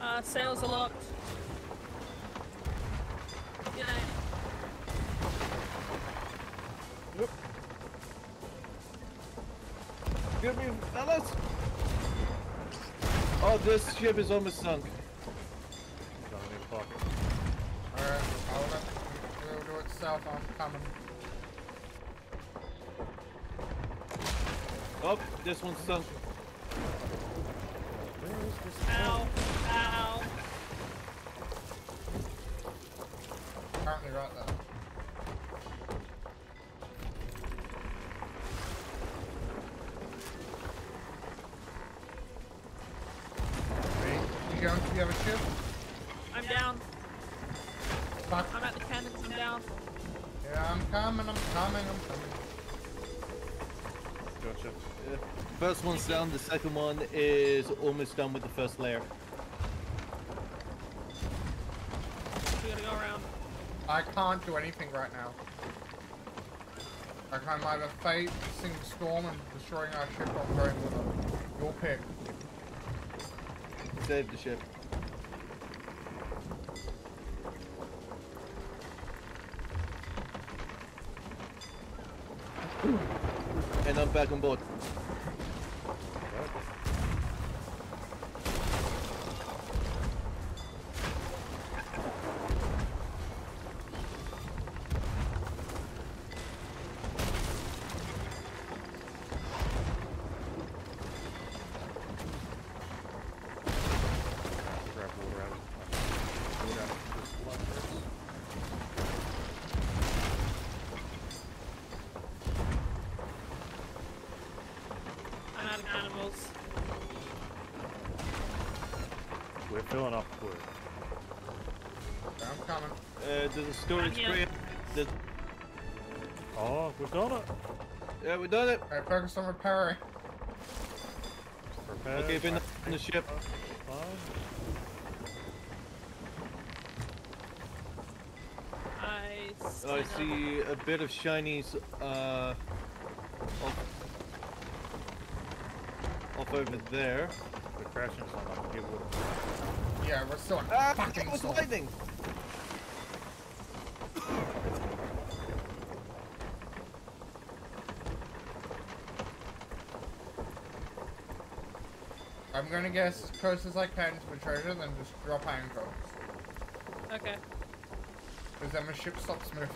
S5: Uh, sails are locked.
S2: This ship is almost sunk.
S4: Don't need a bucket.
S1: Alright, I'll let it'll do itself. I'm coming.
S2: Oh, this one's sunk. One's down, the second one is almost done with the first layer.
S5: We gotta go around.
S1: I can't do anything right now. Like I'm either facing storm and destroying our ship or I'm going with it. Your pick.
S2: Save the ship. And I'm back on board. There's a storage
S5: I'm
S2: crate. There's...
S4: Oh, we've done it.
S2: Yeah, we done it.
S1: Alright, focus on repairing.
S4: Prepare.
S2: Okay, been on the ship.
S4: Fine.
S5: I.
S2: Oh, I see a bit of shinies uh, off, off over there.
S4: We're crashing some. I can get water.
S1: Yeah, we're still in
S2: Ah,
S1: fucking
S2: what's
S1: storm.
S2: lightning?
S1: I'm gonna guess as close as I can to the treasure, then just drop anchor.
S5: Okay.
S1: Because then my ship stops moving.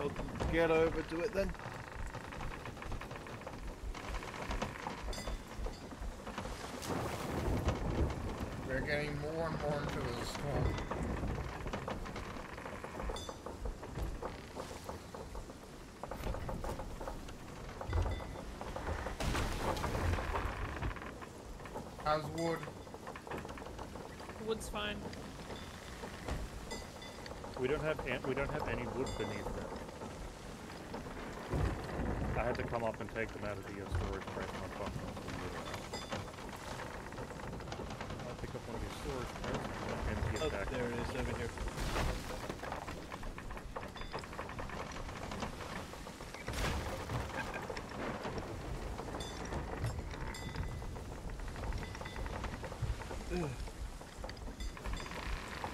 S2: I'll get over to it then.
S1: We're getting more and more into the storm. How's wood?
S5: Wood's fine.
S4: We don't have an- we don't have any wood beneath them. I had to come up and take them out of the uh, storage crate and unfuck them. I'll pick up one of these storage crates and empty it
S2: Oh,
S4: back.
S2: there it is over here.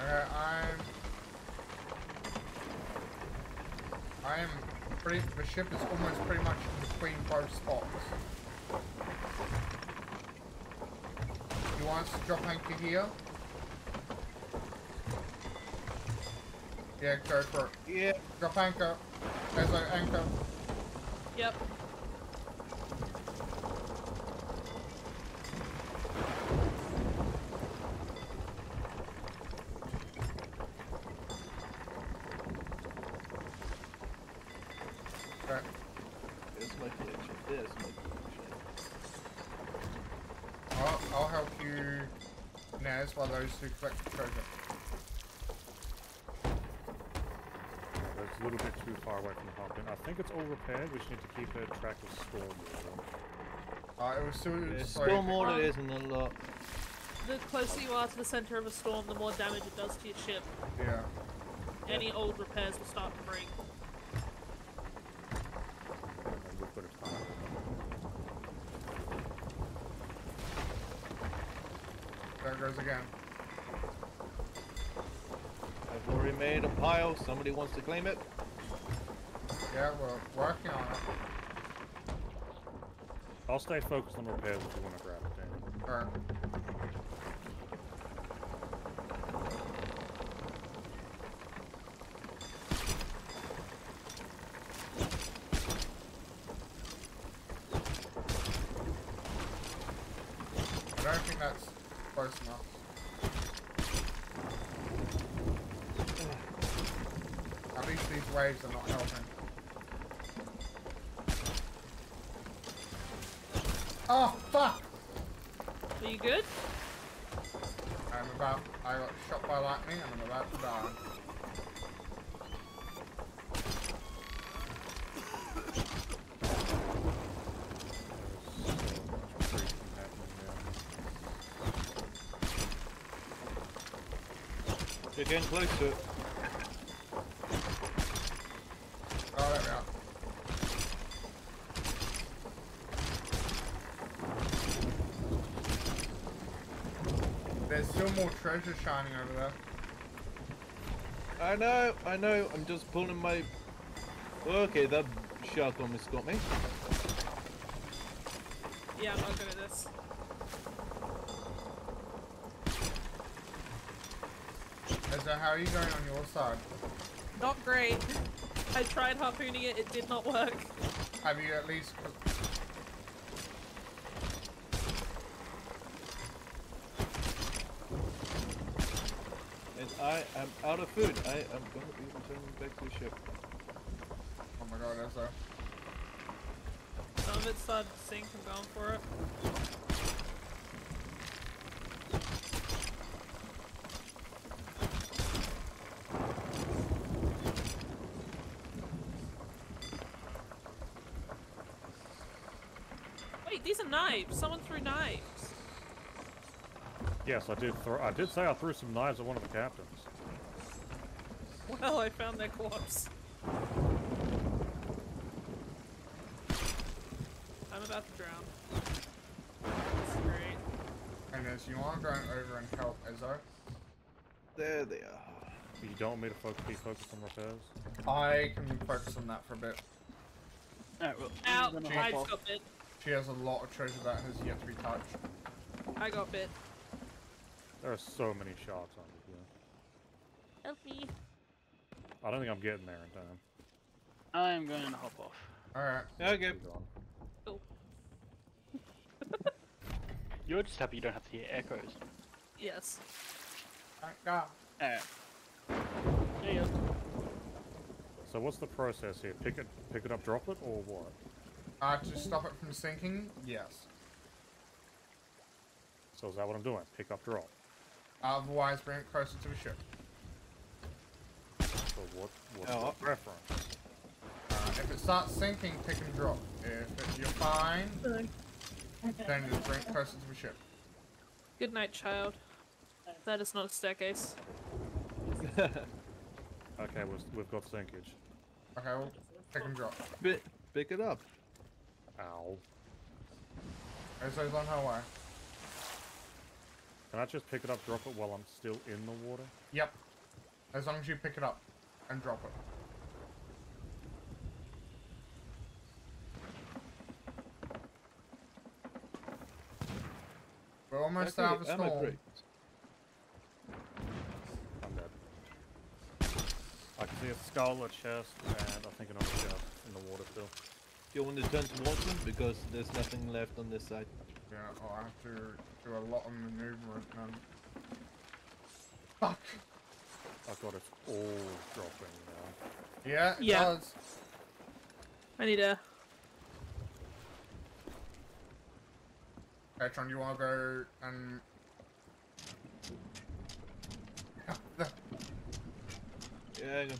S1: Uh, I'm. I am pretty. The ship is almost pretty much in between both spots. You want us to drop anchor here? Yeah, go for it.
S2: Yeah,
S1: Drop anchor. There's an anchor.
S5: Yep.
S1: Okay.
S2: there's my connection. There's my connection.
S1: I'll, I'll help you, Naz, while those two collect the treasure.
S4: That's a little bit too far away from the pumpkin. I think it's all repaired. We just need to keep a track of storm water.
S1: Uh, it was still
S2: Yeah,
S1: sorry,
S2: storm water
S5: Um,
S2: isn't a lot.
S5: The closer you are to the center of a storm, the more damage it does to your ship.
S1: Yeah.
S5: Any old repairs will start to break.
S4: And we've got a ton.
S1: There it goes again.
S2: I've already made a pile. Somebody wants to claim it.
S1: Yeah, we're working on it.
S4: I'll stay focused on repairs if you want to grab it, Dan.
S1: Alright. getting close to it. Oh, we.
S4: There's
S1: still more treasure shining over there.
S2: I know, I know, I'm just pulling my... Okay, that shark almost got me.
S5: Yeah, I'm not good at this.
S1: Ezra, how are you going on your side?
S5: Not great. I tried harpooning it, it did not work.
S1: Have you at least...
S2: And I am out of food. I am going to be returning back to the ship.
S1: Oh my god, that's Ezra.
S5: Some of it started to sink, I'm going for it. Wait, these are knives. Someone threw knives.
S4: Yes, I did. Throw, I did say I threw some knives at one of the captains.
S5: Well, I found their corpse. I'm about to drown. That's great.
S1: And as you are going over and help Ezra,
S2: There they are.
S4: You don't want me to focus, be focused on repairs?
S1: I can focus on that for a bit.
S7: Alright, well,
S5: Ow!
S7: I'm gonna
S5: I
S7: hop
S5: just got bit.
S1: She has a lot of treasure that has yet to be touched.
S5: I got bit.
S4: There are so many sharks under here.
S5: Help me.
S4: I don't think I'm getting there in time.
S7: I am going to hop off.
S1: Alright.
S2: Okay.
S4: Be gone. Oh.
S7: You're just happy you don't have to hear echoes.
S5: Yes.
S1: Thank God.
S7: Alright. See ya.
S4: So what's the process here? Pick it, pick it up, drop it, or what?
S1: Uh, to stop it from sinking? Yes.
S4: So is that what I'm doing? Pick up, drop.
S1: Otherwise, bring it closer to the ship.
S4: So what? What's
S2: Oh.
S4: the preference?
S1: Uh, if it starts sinking, pick and drop. If it, you're fine, then just bring it closer to the ship.
S5: Good night, child. That is not a staircase.
S4: Okay, we've, we've got sinkage.
S1: Okay, well, pick and drop.
S2: Pick, pick it up.
S4: Ow.
S1: Ezra's on her way.
S4: Can I just pick it up, drop it while I'm still in the water?
S1: Yep. As long as you pick it up and drop it. We're almost
S2: Okay,
S1: out of the storm.
S4: I'm dead. I can see a skull, a chest, and I think another chest in the water still.
S2: Do you want to turn towards them? Because there's nothing left on this side.
S1: Yeah, I'll have to do a lot of maneuvering. Um, fuck!
S4: Oh god, it's all dropping now.
S1: Yeah, it
S5: Yeah.
S1: does.
S5: I need a.
S1: Katron, you wanna go and...
S2: Yeah. I know.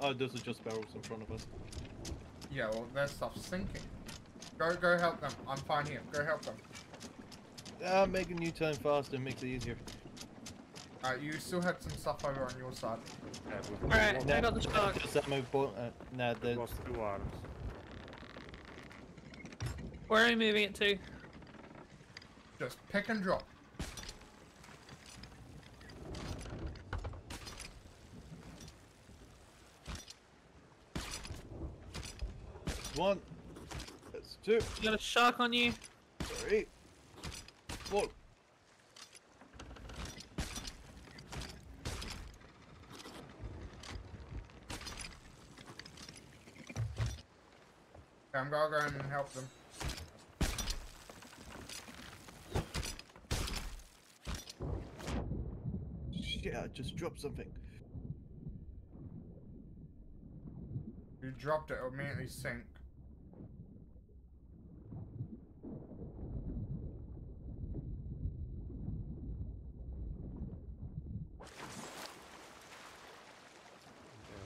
S2: Oh, those are just barrels in front of us.
S1: Yeah, well, their stuff's sinking. Go, go help them. I'm fine here. Go help them.
S2: Ah, making new turn faster makes it easier.
S1: Uh, you still had some stuff over on your side.
S4: Yeah, we've,
S5: Alright, I got the shark.
S2: Just ammo po- uh, nah,
S4: we've
S2: the,
S4: lost two items.
S5: Where are we moving it to?
S1: Just pick and drop.
S2: One. That's two.
S5: You got a shark on you?
S2: Three. Four.
S1: Okay, I'm gonna go and help them.
S2: Shit, I just dropped something.
S1: You dropped it, it'll immediately sink.
S4: Yeah,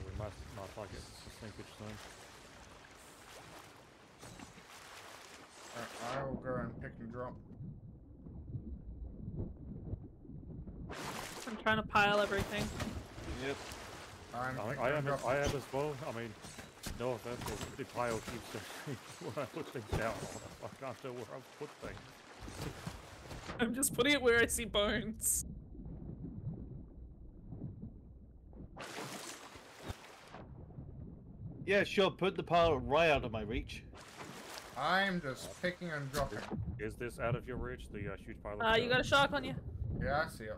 S4: we must not like it. It's a sinkage soon.
S1: Uh, I will go and pick and drop.
S5: I'm trying to pile everything.
S2: Yep.
S1: I'm
S4: I,
S1: picking
S4: I
S1: and
S4: am.
S1: dropping.
S4: I am as well. I mean, no offense, but the pile keeps when I put things down. I can't tell where I've put things.
S5: I'm just putting it where I see bones.
S2: Yeah, sure. Put the pile right out of my reach.
S1: I'm just picking and dropping.
S4: Is this out of your reach? The uh, huge pile of
S5: Uh, you got a shark on you?
S1: Yeah, I see it.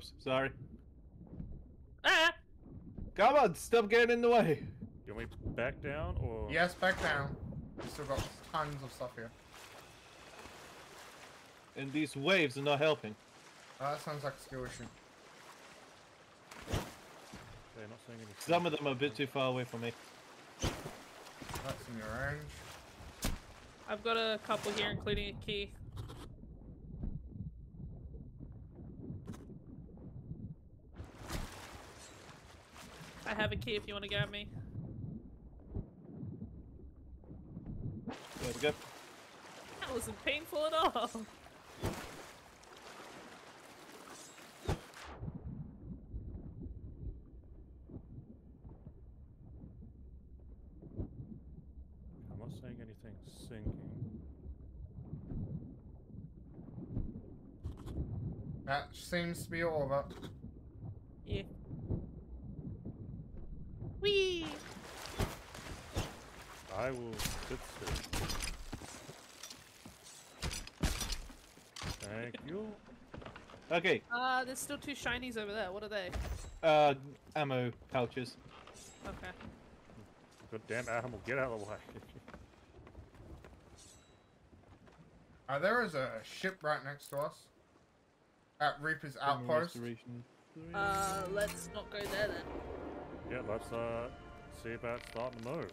S2: Whoops. Sorry.
S5: Ah!
S2: Come on, stop getting in the way.
S4: You want me back down or?
S1: Yes, back down. We still got tons of stuff here.
S2: And these waves are not helping.
S1: Uh, that sounds like a skill issue.
S4: Okay, not seeing any.
S2: Some of them are a bit too far away from me.
S1: That's in your range.
S5: I've got a couple here, including a key. I have a key if you want to grab me.
S2: There we.
S5: That wasn't painful at all.
S4: I'm not seeing anything sinking.
S1: That seems to be all of it.
S5: Yeah. Whee!
S4: I will sit still. Thank you.
S2: Okay.
S5: Uh, there's still two shinies over there. What are they?
S2: Uh, ammo pouches.
S5: Okay.
S4: Good damn animal, get out of the way.
S1: Uh, there is a ship right next to us. At Reaper's Outpost.
S5: Uh, let's not go there then.
S4: Yeah, let's uh see about starting to move.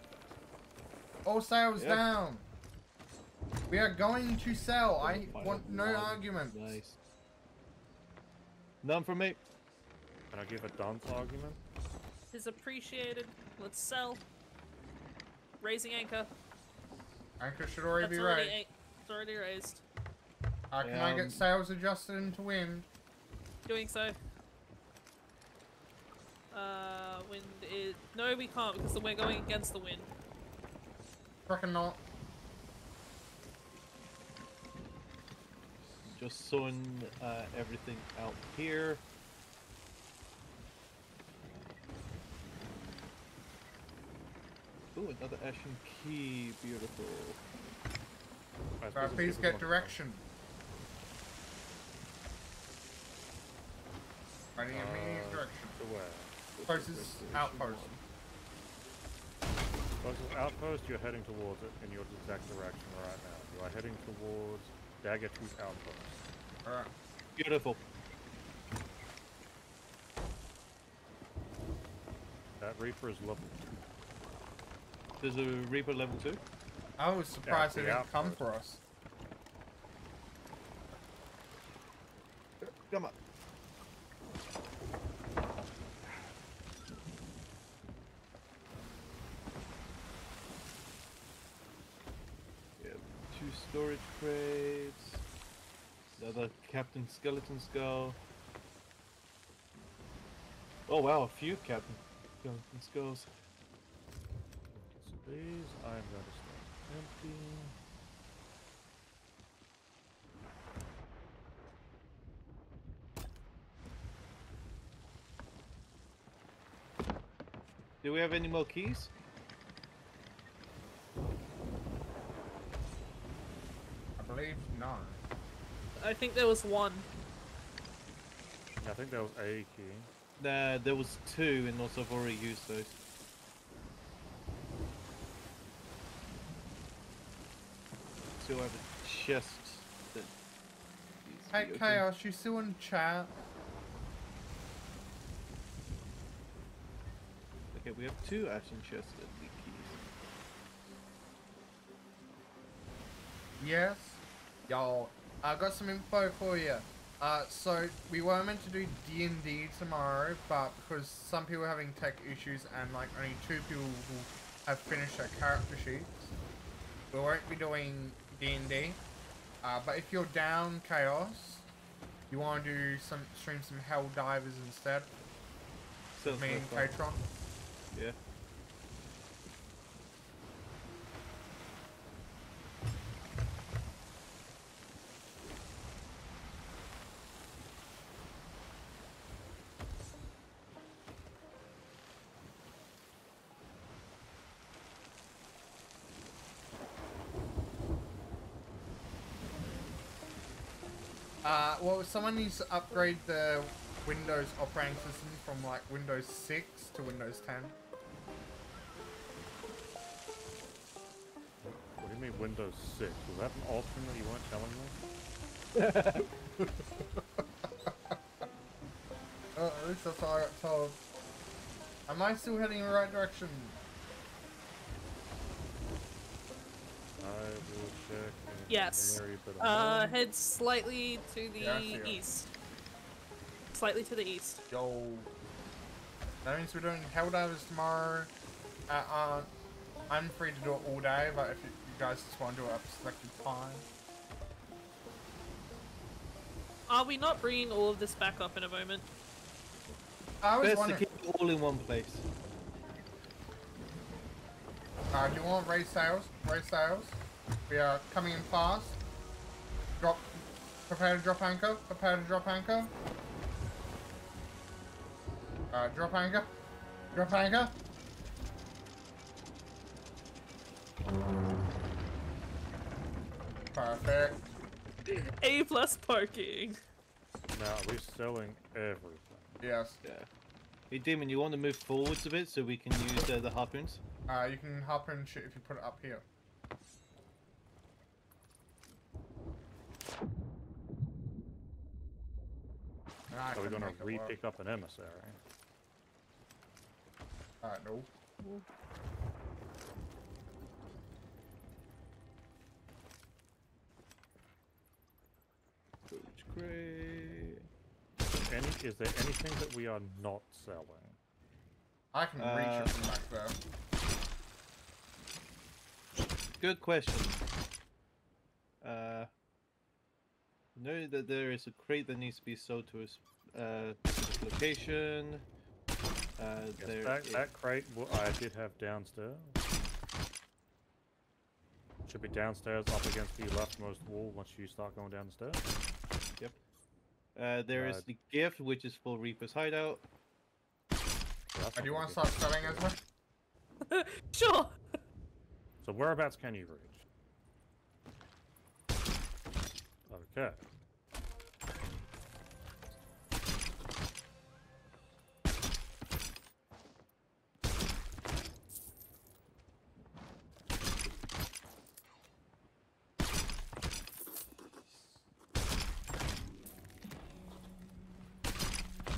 S1: All sails
S2: Yep.
S1: down. We are going to sell. I want no
S2: one.
S1: arguments.
S2: Nice. None from me.
S4: Can I give a dunce argument?
S5: Is appreciated. Let's sell. Raising anchor.
S1: Anchor should already
S5: That's
S1: be
S5: already
S1: raised.
S5: a- it's already raised.
S1: Uh, can I
S2: Um,
S1: get sails adjusted into wind?
S5: Doing so. Uh, wind is no, we can't because we're going against the wind.
S1: Reckon not.
S2: Just sewing uh, everything out here. Ooh, another ashen key. Beautiful.
S4: I
S1: Uh, please get direction. Finding a immediate
S4: Uh,
S1: direction.
S4: To where?
S1: Closest outpost.
S4: Closest outpost, you're heading towards it in your exact direction right now. You are heading towards Dagger Tooth Outpost.
S1: Alright.
S2: Beautiful.
S4: That Reaper is level 2.
S2: There's a Reaper level 2.
S1: I was surprised
S4: the
S1: they didn't come for us.
S2: Come on. We have two storage crates. Another Captain Skeleton Skull. Oh wow, a few Captain Skeleton Skulls.
S4: I'm going to start empty.
S2: Do we have any more keys?
S1: Believe none.
S5: I think there was one.
S4: I think there was a key.
S2: Nah, there was two, and also I've already used those. Still have a chest that.
S1: Hey. Chaos, you still in chat?
S2: Okay, we have two ashen chests that need keys.
S1: Yes. Y'all, I got some info for you. Uh, so we were meant to do D and D tomorrow, but because some people are having tech issues and like only two people will have finished their character sheets, we won't be doing D and D. Uh, but if you're down, Chaos, You want to do some stream some Helldivers instead?
S2: Sounds
S1: Me and. Katron.
S2: Yeah.
S1: Uh, well, someone needs to upgrade the Windows operating system from like Windows 6 to Windows 10.
S4: What do you mean Windows 6? Was that an option that you weren't telling me?
S1: Uh, at least that's all I got told. Am I still heading in the right direction?
S4: I will check. in
S5: Yes.
S4: Mary,
S5: Uh, head slightly to the
S1: Yeah, I see
S5: east. Slightly to the east.
S1: Yo. That means we're doing Helldivers tomorrow. Uh, uh, I'm free to do it all day, but if you, you guys just want to do it at a selected time.
S5: Are we not bringing all of this back up in a moment?
S1: I was
S2: Best to keep it all in one place.
S1: uh, do you want raise sails? Raise sails. We are coming in fast. Drop. Prepare to drop anchor. Prepare to drop anchor. Uh, drop anchor. Drop anchor. Perfect.
S5: A plus parking.
S4: Now, we're selling everything?
S1: Yes.
S2: Yeah. Hey, Demon, you want to move forwards a bit so we can use uh, the harpoons?
S1: Uh, you can harpoon shoot if you put it up here. And I
S4: Are we
S1: can
S4: gonna
S1: make
S4: re-pick up an emissary?
S1: Uh, no.
S2: Storage crate.
S4: Any, is there anything that we are not selling?
S1: I can reach
S2: Uh,
S1: it from back there.
S2: Good question. Uh, know that there is a crate that needs to be sold to a uh, specific location. Uh,
S4: Yes,
S2: there
S4: that, that crate I did have downstairs. Should be downstairs up against the leftmost wall once you start going down the stairs.
S2: uh, there is
S4: Right.
S2: the gift, which is for Reaper's hideout.
S4: So that's
S1: Uh, do you want to start selling as well?
S5: Sure.
S4: So whereabouts can you reach? Okay.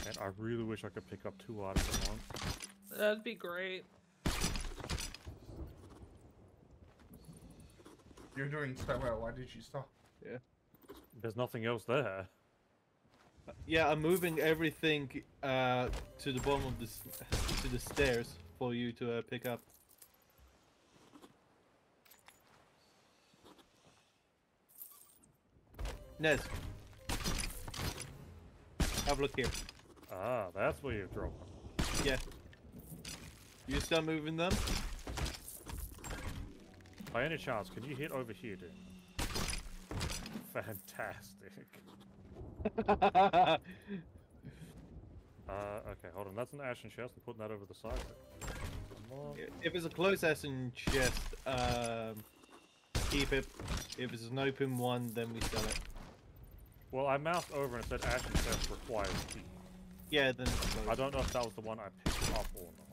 S4: And I really wish I could pick up two items at once.
S5: That'd be great.
S1: You're doing so well. Why did you stop?
S4: There's nothing else there.
S2: Yeah, I'm moving everything uh, to the bottom of the to the stairs for you to uh, pick up. Nez, have a look here.
S4: Ah, that's where you've dropped them.
S2: Yeah. You start moving them.
S4: By any chance, can you hit over here, dude? Fantastic. Uh, okay, hold on. That's an ashen chest. I'm putting that over the side.
S2: If it's a closed ashen chest, um, keep it. If it's an open one, then we sell it.
S4: Well, I moused over and it said ashen chest requires key.
S2: Yeah, then.
S4: I don't know if that was the one I picked up or not.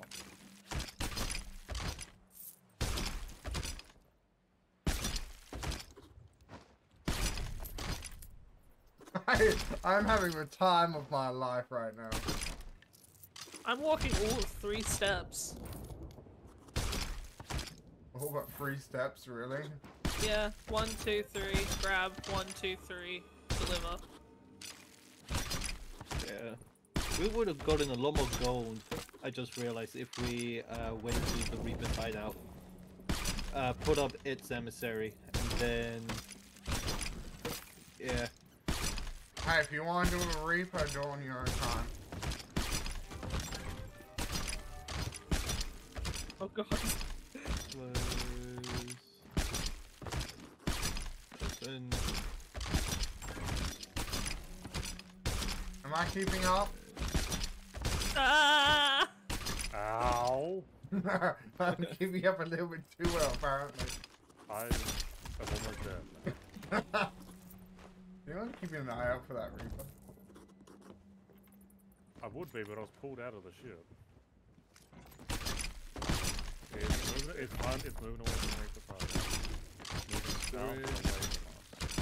S1: I, I'm having the time of my life right now.
S5: I'm walking all three steps.
S1: All but three steps, really.
S5: Yeah, one, two, three, grab, one, two, three, deliver.
S2: Yeah. We would have gotten a lot more gold, I just realized, if we uh, went to the Reaper's hideout, uh, put up its emissary, and then... Yeah.
S1: Hey, if you want to do a Reaper, do it on your own time.
S5: Oh god.
S2: Close.
S1: Am I keeping up?
S5: Ah!
S4: Ow!
S1: I'm keeping up a little bit too well, apparently.
S4: I am almost dead.
S1: You know, keeping an eye out for that Reaper.
S4: I would be, but I was pulled out of the ship. It's moving, it's, un, it's moving away from Reaper side. Moving south and away from us.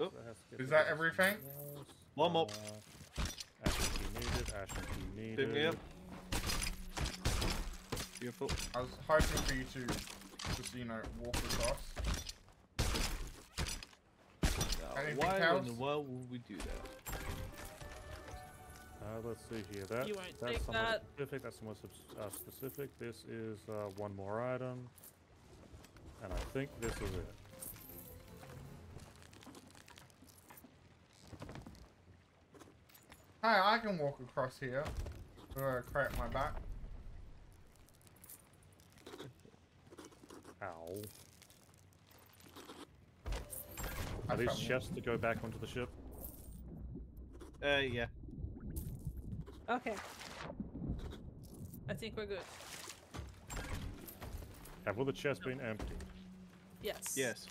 S2: Oh.
S4: So it has to get
S1: Is that everything?
S4: something else.
S2: One more.
S4: Uh, Ashen key needed, ashen key needed.
S2: Pick me up. Beautiful.
S1: I was hoping for you to just, you know, walk across.
S2: Now,
S1: Anything
S2: why
S1: else?
S2: in the world would we do that?
S4: Uh, let's see here. That,
S5: You won't
S4: that's
S5: take
S4: somewhat
S5: that.
S4: specific. That's somewhat subs- uh, specific. This is uh, one more item. And I think this is it.
S1: Hey, I can walk across here. Or uh, crack my back.
S4: Ow. Are these chests to go back onto the ship?
S2: Uh, yeah.
S5: Okay. I think we're good.
S4: Have all the chests been emptied?
S5: Yes.
S2: Yes.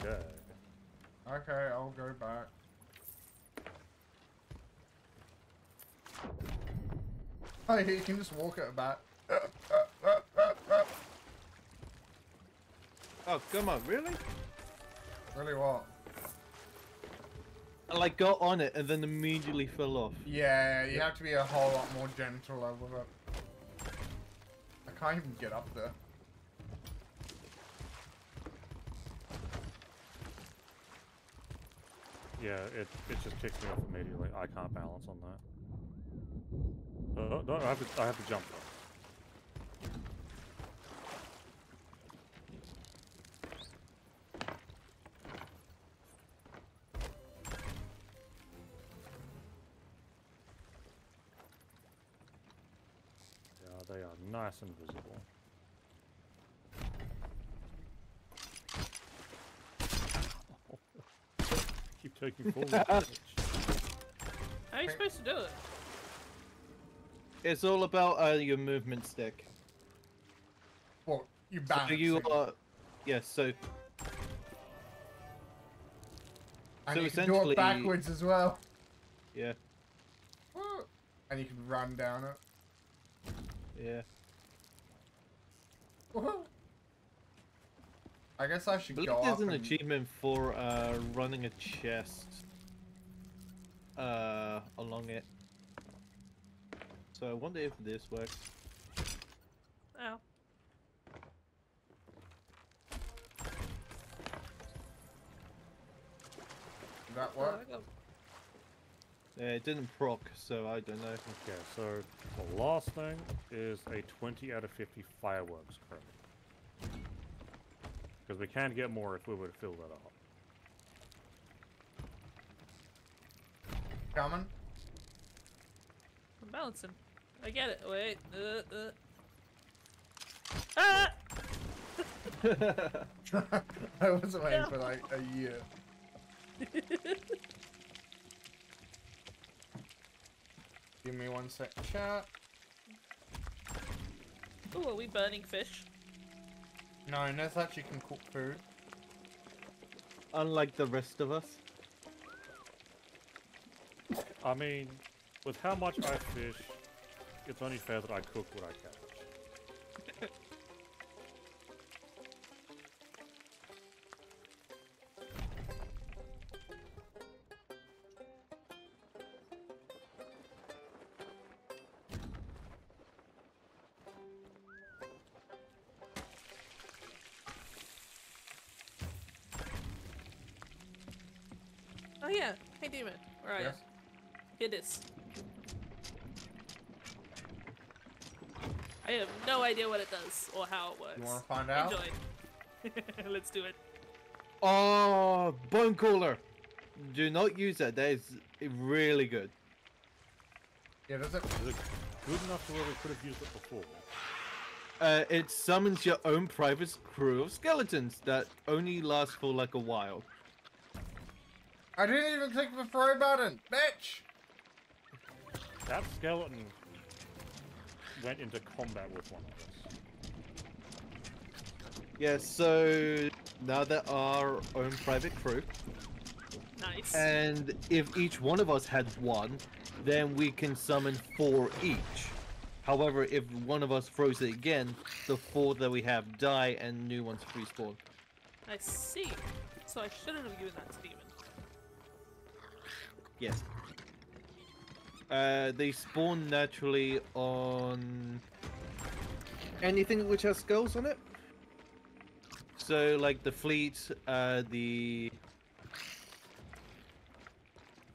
S4: Okay.
S1: Okay, I'll go back. Oh, you can just walk at a bat.
S2: Oh, come on, really?
S1: Really what?
S2: I like got on it and then immediately fell off.
S1: Yeah, you have to be a whole lot more gentle with it. I can't even get up there.
S4: Yeah, it, it just kicks me off immediately. I can't balance on that. Uh, no, I have to, I have to jump though. Nice and visible. Keep taking forward. bitch.
S5: How are you supposed to do it?
S2: It's all about uh, your movement stick.
S1: Well, you
S2: So
S1: balance.
S2: you
S1: it,
S2: are, yes. so
S1: and
S2: so
S1: you can do
S2: essentially-
S1: it backwards as well.
S2: yeah,
S1: And you can run down it.
S2: yeah.
S1: Woohoo. I guess I
S2: I
S1: should
S2: believe
S1: go
S2: there's an
S1: and...
S2: achievement for uh, running a chest uh, along it. So I wonder if this works.
S5: Ow.
S1: That
S5: Oh,
S1: work?
S5: I got-
S2: Yeah, it didn't proc, so I don't know.
S4: Okay, so the last thing is a 20 out of 50 fireworks credit. Because we can get more if we were to fill that up.
S1: Coming?
S5: I'm balancing. I get it. Wait. Uh, uh. Ah!
S1: I wasn't waiting
S5: No.
S1: for like a year. Give me one sec, chat.
S5: Ooh, are we burning fish?
S1: No, Nez actually can cook food.
S2: Unlike the rest of us.
S4: I mean, with how much I fish, it's only fair that I cook what I catch.
S5: You? It is. I have no idea what it does or how it works.
S1: You want to find out?
S5: Enjoy. Let's do it.
S2: Oh, bone caller. Do not use that. That is really good.
S1: Yeah, does it?
S4: Is it good enough to where we could have used it before?
S2: Uh, it summons your own private crew of skeletons that only last for like a while.
S1: I didn't even click the throw button, bitch.
S4: That skeleton went into combat with one of us.
S2: Yeah, so now that our own private crew,
S5: Nice.
S2: and if each one of us had one, then we can summon four each. However, if one of us throws it again, the four that we have die and new ones respawn.
S5: I see. So I shouldn't have given that to Demon.
S2: Yes. Uh, they spawn naturally on anything which has skulls on it. So, like the fleet, uh, the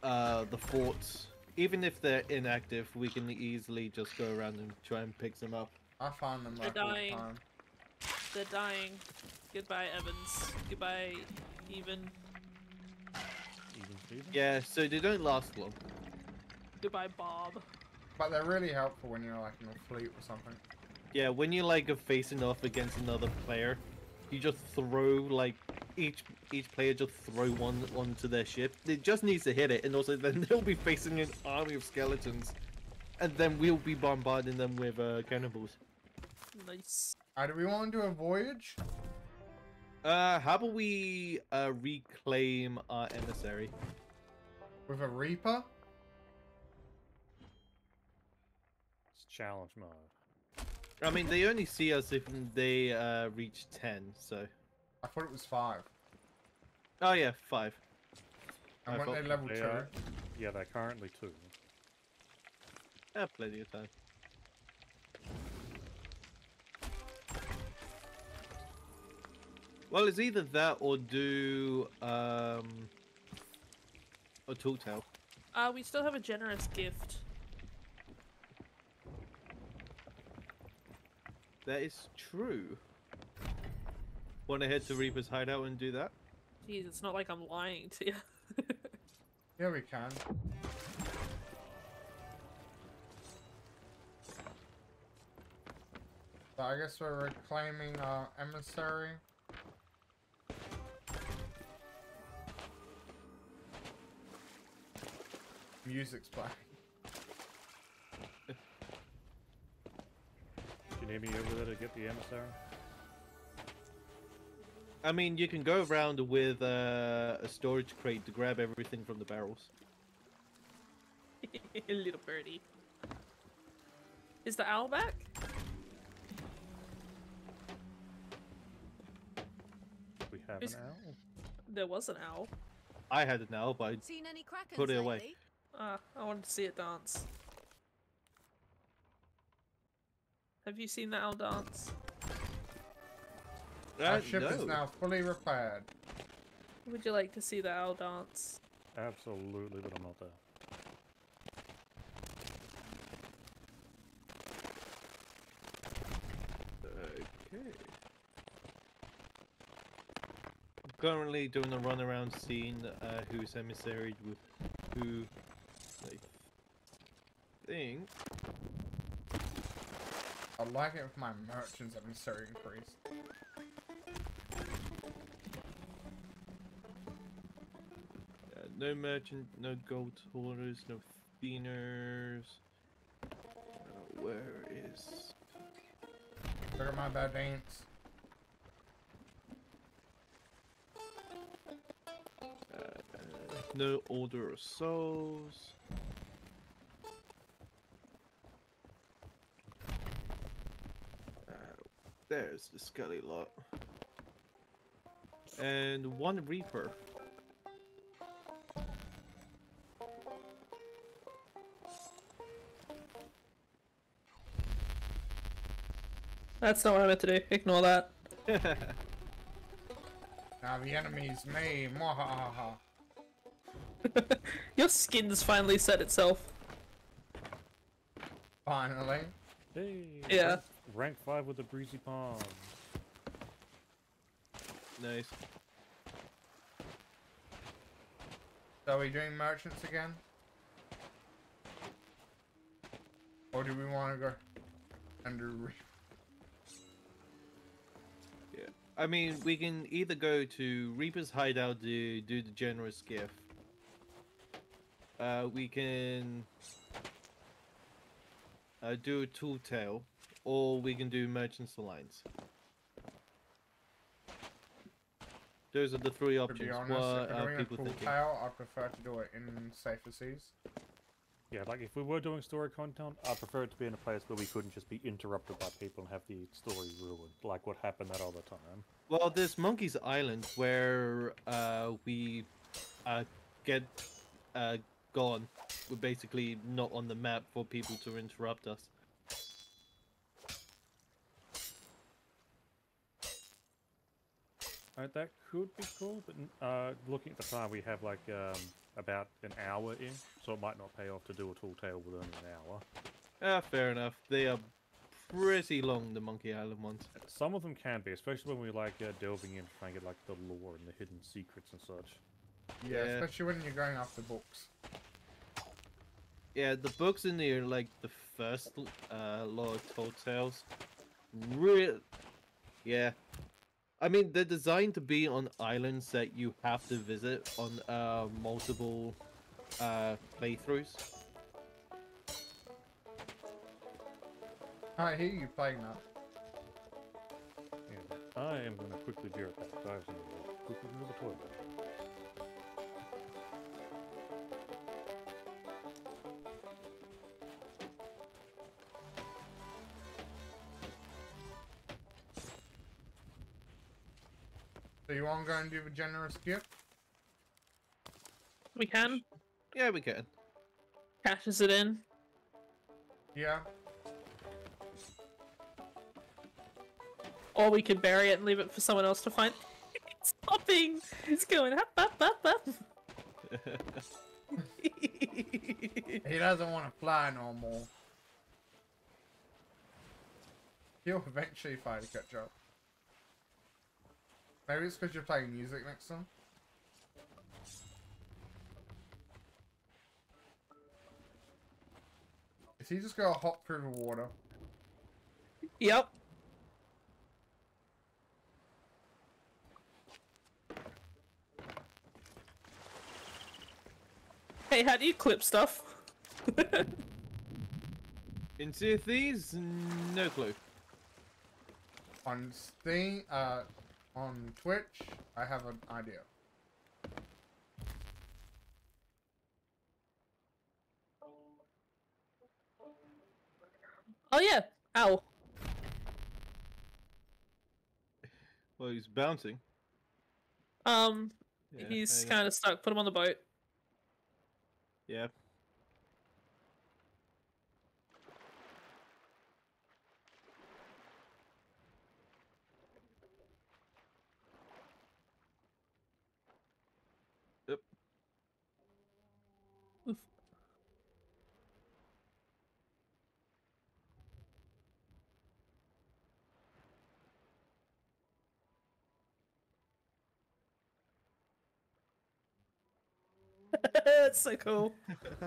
S2: uh, the forts. Even if they're inactive, we can easily just go around and try and pick them up.
S1: I find them
S5: They're
S1: like all the
S5: dying.
S1: time.
S5: They're dying. Goodbye, Evans. Goodbye, Even.
S4: Even Steven?
S2: Yeah, so they don't last long.
S5: Goodbye, Bob.
S1: But they're really helpful when you're like in a fleet or something.
S2: Yeah, when you're like facing off against another player, you just throw like each each player just throw one onto their ship. It just needs to hit it, and also then they'll be facing an army of skeletons, and then we'll be bombarding them with uh, cannonballs.
S5: Nice.
S1: Uh, do we want to do a voyage?
S2: Uh, how about we uh reclaim our emissary?
S1: With a Reaper?
S4: Challenge mode.
S2: I mean, they only see us if they uh reach ten. So,
S1: I thought it was five.
S2: oh yeah, five.
S1: And
S2: I
S1: weren't they level
S4: They
S1: two?
S4: are- Yeah, they're currently two.
S2: Yeah, plenty of time. Well, it's either that or do um a tall tale.
S5: Uh, we still have a generous gift.
S2: That is true. Want to head to Reaper's hideout and do that?
S5: Jeez, it's not like I'm lying to you.
S1: Yeah, we can. So I guess we're reclaiming our emissary. Music's playing.
S4: You need me over there to get the emissary?
S2: I mean, you can go around with uh, a storage crate to grab everything from the barrels.
S5: Little birdie. Is the owl back?
S4: We have
S5: Is-
S4: an owl.
S5: There was an owl.
S2: I had an owl, but I
S8: Seen any krakens
S2: Put it away.
S8: lately?
S5: Ah, I wanted to see it dance. Have you seen the owl dance?
S2: Uh,
S1: Our ship is now fully repaired.
S5: Would you like to see the owl dance?
S4: Absolutely, but I'm not there.
S2: Okay. I'm currently doing a run around seeing uh, who's emissary with who. I think.
S1: I like it if my merchants emissary increased.
S2: Uh, no merchant, no gold hoarders, no thinners. Uh, where is.
S1: Look at my bad dance.
S2: Uh, uh, no order of souls. There's the Scully lot. And one Reaper.
S5: That's not what I meant to do. Ignore that.
S1: Now the enemy's me. Mwahaha.
S5: Your skin's finally set itself.
S1: Finally.
S4: Hey!
S5: Yeah.
S4: Rank, rank 5 with the breezy palm.
S2: Nice.
S1: So are we doing merchants again? Or do we want to go under re-
S2: Yeah. I mean, we can either go to Reaper's Hideout to do the generous gift. Uh, we can uh, do a tall tale, or we can do Merchant's Alliance. Those are the three
S1: To
S2: options.
S1: be honest,
S2: what
S1: if we're doing a
S2: people
S1: full
S2: thinking?
S1: tail, I prefer to do it in safer seas.
S4: Yeah, like if we were doing story content, I prefer it to be in a place where we couldn't just be interrupted by people and have the story ruined, like what happened that other time.
S2: Well, there's Monkey's Island where uh, we uh, get uh, gone. We're basically not on the map for people to interrupt us.
S4: Uh, that could be cool, but uh, looking at the time, we have like um, about an hour in, so it might not pay off to do a tall tale within an hour.
S2: Ah, fair enough. They are pretty long, the Monkey Island ones.
S4: Some of them can be, especially when we like uh, delving in, trying to get like the lore and the hidden secrets and such.
S1: Yeah,
S2: Yeah.
S1: especially when you're going after books.
S2: Yeah, the books in the like the first uh, lot of Tall Tales, real. Yeah, I mean they're designed to be on islands that you have to visit on uh, multiple uh, playthroughs.
S1: I hear you playing that.
S4: Yeah. I am going to quickly be right back. guys. I'm gonna quickly go to the toilet.
S1: So you want to go and do the generous gift?
S5: We can.
S2: Yeah, we can.
S5: Cashes it in.
S1: Yeah.
S5: Or we could bury it and leave it for someone else to find. it's popping! It's going up, up, up, up.
S1: He doesn't want to fly no more. He'll eventually find a catch up. Maybe it's because you're playing music next time. Is he just gonna hop through the water?
S5: Yep. Hey, how do you clip stuff?
S2: In Sea of Thieves, no clue.
S1: On Steam, uh, on Twitch, I have an idea.
S5: oh yeah. Ow.
S2: Well, he's bouncing.
S5: Um,
S2: Yeah,
S5: he's kind of stuck. Put him on the boat.
S2: Yeah. Yep.
S5: Oof. That's so cool.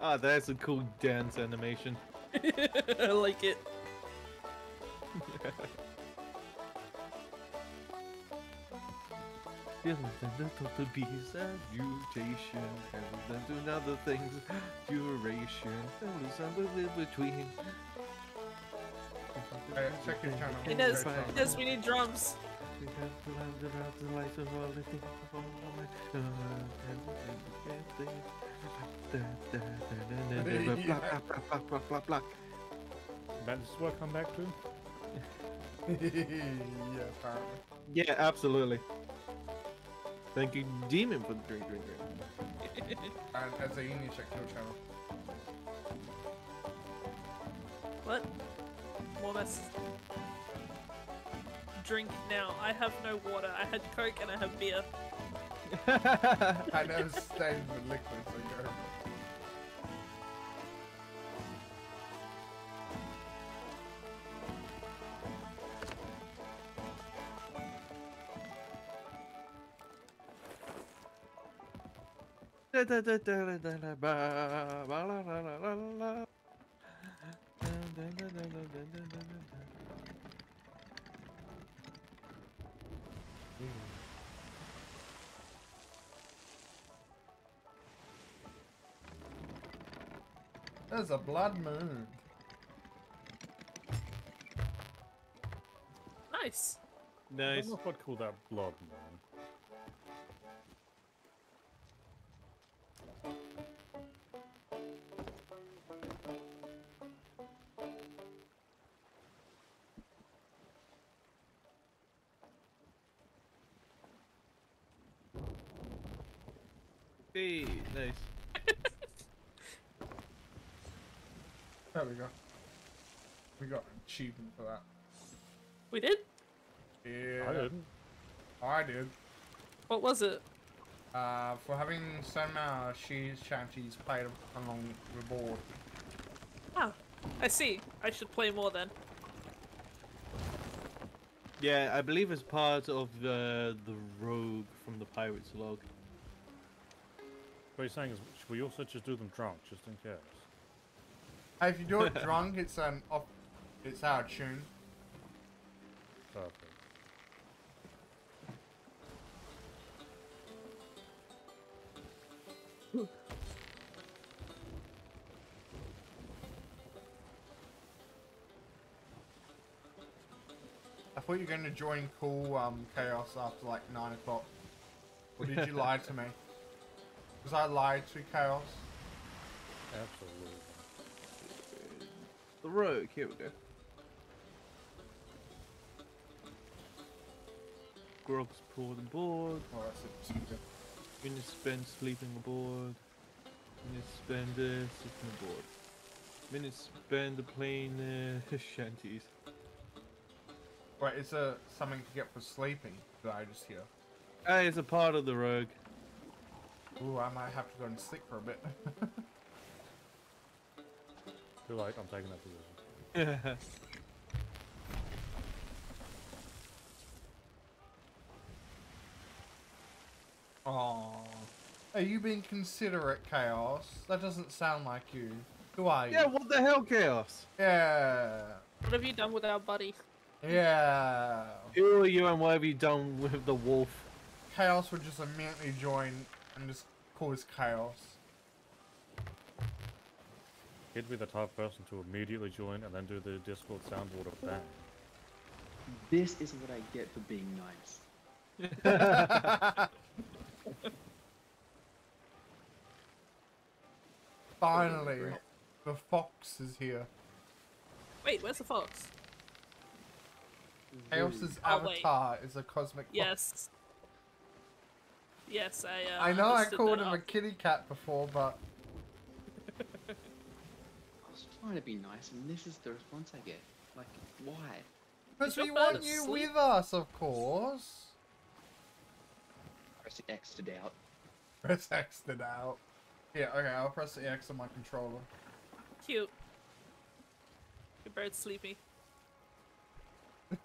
S2: ah, that's a cool dance animation.
S5: I like it.
S2: Feeling the little to be mutation, and then do other things, duration, and somewhere in between.
S1: Hey, check your channel.
S5: It does.
S1: Great
S5: It does. We need drums.
S2: We have to land around the light of all the things of all blah, blah.
S4: Matt, what I come back to.
S1: yeah, apparently.
S2: Yeah, absolutely. Thank you, Demon, for the drink, drink, drink.
S1: And as a you need to check your channel.
S5: What? More mess drink now. I have no water. I had Coke and I have beer.
S1: I never stained with liquid, so. There's a blood moon.
S5: Nice.
S4: I
S2: Nice.
S4: don't know if I'd call that blood, man.
S2: Hey, nice.
S1: There we go. We got an achievement for that.
S5: We did?
S1: Yeah.
S4: I didn't.
S1: I did.
S5: What was it?
S1: Uh, for having some uh, she's shanties played along the board.
S5: Ah, I see. I should play more then.
S2: Yeah, I believe it's part of the the rogue from the pirate's log.
S4: What you're saying is, should we also just do them drunk, just in case?
S1: Hey, if you do it drunk, it's an off, it's out of tune.
S4: Perfect.
S1: I thought you were going to join cool um, chaos after like nine o'clock. Or did you lie to me? Was I lied to chaos?
S4: Absolutely.
S2: The rogue, here we go. Grog's poured aboard.
S1: Oh, it. Stupid.
S2: Minutes spent sleeping aboard. Minutes spent uh, sitting aboard. Minutes spent playing uh, shanties.
S1: Wait, is there something to get for sleeping? Did I just hear?
S2: Ah, it's a part of the rogue.
S1: Ooh, I might have to go and sleep for a bit.
S4: Feel like I'm taking that position.
S1: Aww. Are you being considerate, Chaos? That doesn't sound like you. Who are you?
S2: yeah, what the hell, Chaos?
S1: Yeah.
S5: What have you done with our buddy?
S1: Yeah.
S2: Who are you and what have you done with the wolf?
S1: Chaos would just immediately join and just cause chaos.
S4: He'd be the type of person to immediately join and then do the Discord soundboard of that.
S8: This is what I get for being nice.
S1: Finally, the fox is here.
S5: Wait, where's the fox?
S1: Chaos's
S5: Oh, wait.
S1: avatar is a cosmic fox.
S5: Yes. Yes, I. Uh,
S1: I know I called
S5: that
S1: him a kitty cat before, but
S8: I was trying to be nice, and this is the response I get. Like, why?
S1: because we want you
S5: asleep?
S1: with us, of course.
S8: Press X to doubt.
S1: Press X to out. Yeah, okay, I'll press the X on my controller.
S5: Cute. Your bird's sleepy.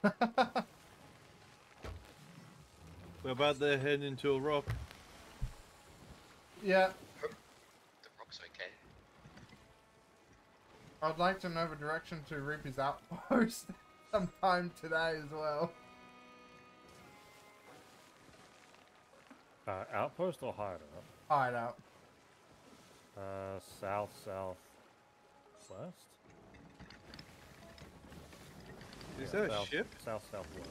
S2: We're about to head into a rock.
S1: yeah,
S8: The rock's okay.
S1: I'd like to know the direction to Reaper's outpost sometime today as well.
S4: Uh, outpost or hideout?
S1: Hideout.
S4: Uh, south, south, west.
S2: Is
S4: Yeah,
S2: that a ship?
S4: South, southwest.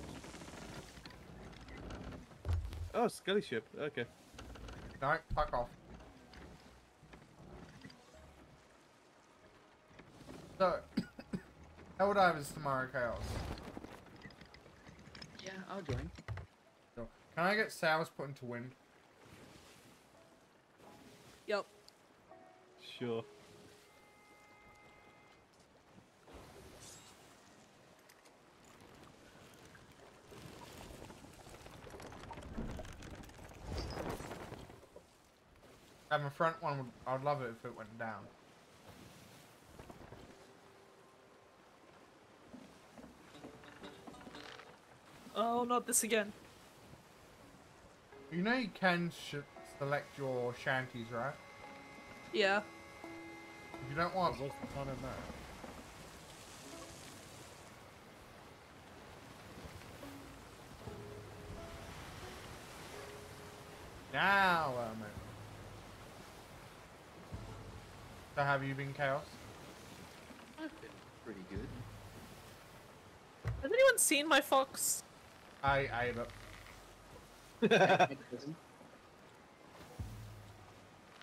S2: Oh, Scully ship. Okay.
S1: No, fuck off. So, Helldivers tomorrow, Chaos.
S8: Yeah, I'll join.
S1: So, can I get Sours put into wind?
S5: Yep.
S2: Sure.
S1: And the front one, would, I'd love it if it went down.
S5: Oh, not this again.
S1: You know you can sh select your shanties, right?
S5: Yeah.
S1: If you don't want
S4: What's the fun in that?
S1: now, man. So have you been chaos?
S8: I've been pretty good.
S5: Has anyone seen my fox?
S1: I ate it.
S8: It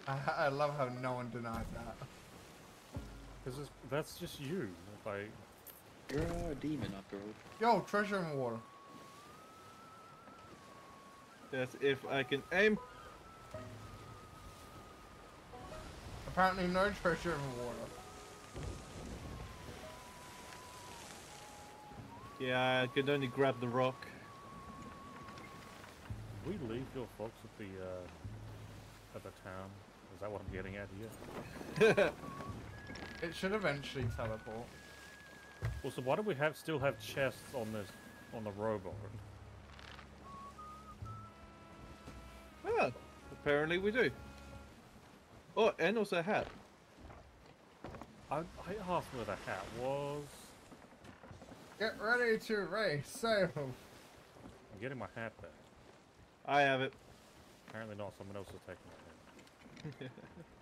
S1: I, I love how no one denied that.
S4: Because that's just you. Like,
S8: You're a demon after all.
S1: Yo, treasure in the water.
S2: That's if I can aim.
S1: Apparently, no treasure in the water.
S2: Yeah, I can only grab the rock.
S4: We leave your folks at the uh, at the town. Is that what I'm getting at here?
S1: It should eventually teleport.
S4: Also, why do we have still have chests on this on the rowboat?
S2: Ah, apparently we do. Oh, and also a hat.
S4: I, I asked where the hat was.
S1: Get ready to race, sail.
S4: I'm getting my hat back.
S2: I have it.
S4: Apparently not. Someone else is taking my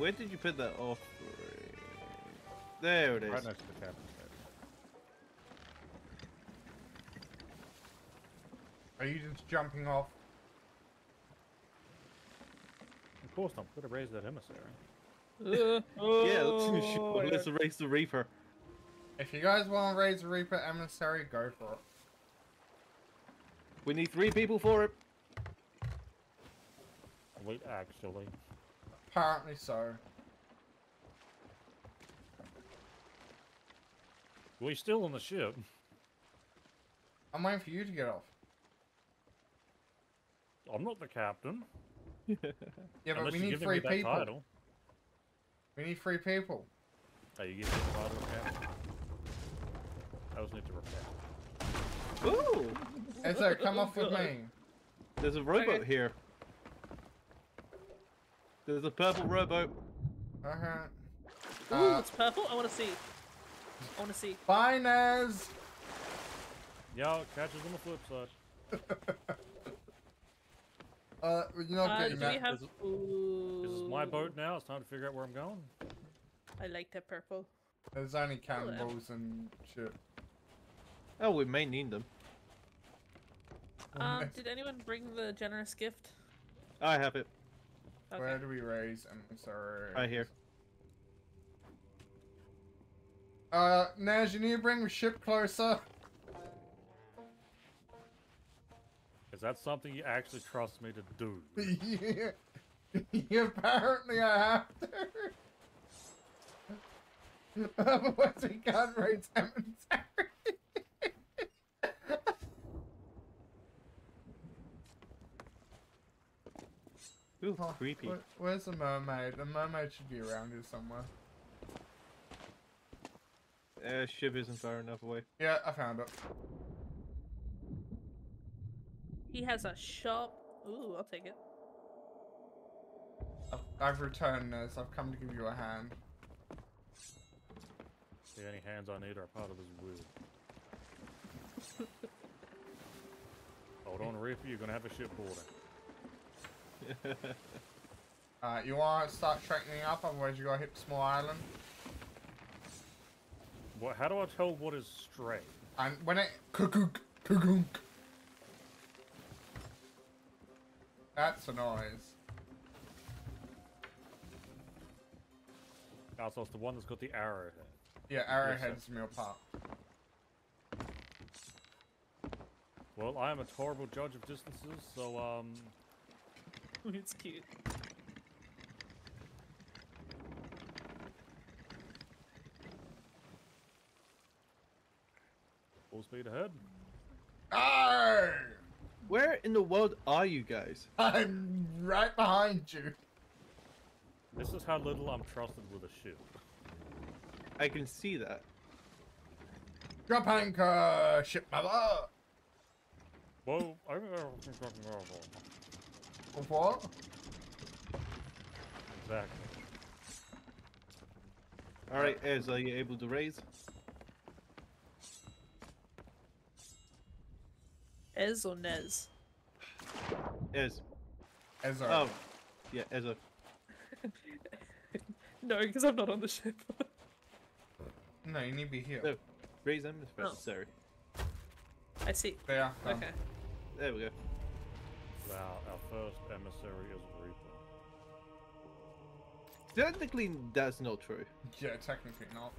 S2: Where did you put that off? There it is.
S4: Right next to the captain's head.
S1: Are you just jumping off?
S4: Of course not. Could have raised that emissary.
S5: Uh,
S2: Yeah, let's,
S5: oh,
S2: let's erase the Reaper.
S1: If you guys want to raise the Reaper emissary, go for it.
S2: We need three people for it.
S4: Wait, actually.
S1: Apparently so.
S4: We're still on the ship.
S1: I'm waiting for you to get off.
S4: I'm not the captain.
S1: Yeah, but
S4: unless
S1: we
S4: you're
S1: need three
S4: me that
S1: people.
S4: Title.
S1: We need three people.
S4: Oh, you give me the title, captain. I just need to repair.
S2: Ooh,
S1: Ezra, come off with me.
S2: there's a rowboat
S5: Okay.
S2: here. There's a purple rowboat.
S1: Uh-huh.
S5: Ooh,
S1: Uh,
S5: it's purple. I want to see. I want to see.
S1: bye, Nez.
S4: Yeah, catches on the flip side.
S1: Uh, you're not
S5: Uh,
S1: getting
S5: do we
S1: that.
S5: have?
S4: This is- This is my boat now. It's time to figure out where I'm going.
S5: I like that purple.
S1: There's only cannonballs and shit.
S2: Oh, we may need them.
S5: Um, did anyone bring the generous gift?
S2: I have it.
S5: Okay.
S1: Where do we raise emissaries?
S2: Right here.
S1: Uh, Nez, you need to bring the ship closer.
S4: Is that something you actually trust me to do?
S1: yeah. Apparently I have to. Otherwise we can't raise emissary.
S2: Ooh,
S1: Oh,
S2: creepy.
S1: where- where's the mermaid? The mermaid should be around here somewhere.
S2: Uh, ship isn't far enough away.
S1: Yeah, I found it.
S5: He has a shop. Ooh, I'll take it.
S1: I've, I've returned this. I've come to give you a hand.
S4: The only hands I need are part of this will. Hold on, Reaper. You're gonna have a ship boarding.
S1: Uh, you want to start straightening up, otherwise you gotta hit small island.
S4: What? How do I tell what is straight?
S1: And when it kukuk kukuk, that's a noise.
S4: Ah, so it's the one that's got the arrowhead.
S1: Yeah, arrowheads from your part.
S4: Well, I am a horrible judge of distances, so um,
S5: it's cute.
S4: Full speed ahead.
S1: Arr!
S2: Where in the world are you guys?
S1: I'm right behind you.
S4: This is how little I'm trusted with a ship.
S2: I can see that.
S1: Drop anchor, ship mother!
S4: Whoa, I
S1: What?
S4: Exactly.
S2: All right, Ez, are you able to raise?
S5: Ez or Nez?
S2: Ez.
S1: Ezra.
S2: Oh, yeah, Ezra.
S5: No, because I'm not on the ship.
S1: No, you need to be here.
S2: No. Raise them if
S5: Oh. I see.
S1: There. done.
S5: Okay.
S2: There we go.
S4: Wow, our first emissary is Reaper.
S2: Technically, that's not true.
S1: Yeah, technically not.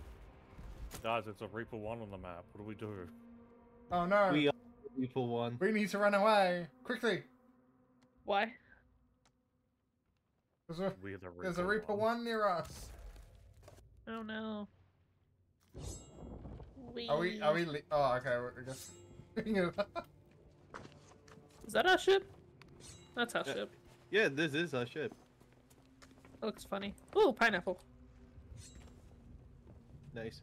S4: Guys, it's a Reaper 1 on the map. What do we do?
S1: Oh no.
S2: We are people one.
S1: We need to run away quickly.
S5: Why?
S1: There's a
S4: We're the Reaper
S1: there's a Reaper one near us.
S5: Oh no. We...
S1: Are we? Are we? Le- oh, okay. well, I guess.
S5: Is that our ship? That's our
S2: Yeah.
S5: ship.
S2: Yeah, this is our ship.
S5: That looks funny. Ooh, pineapple.
S2: Nice.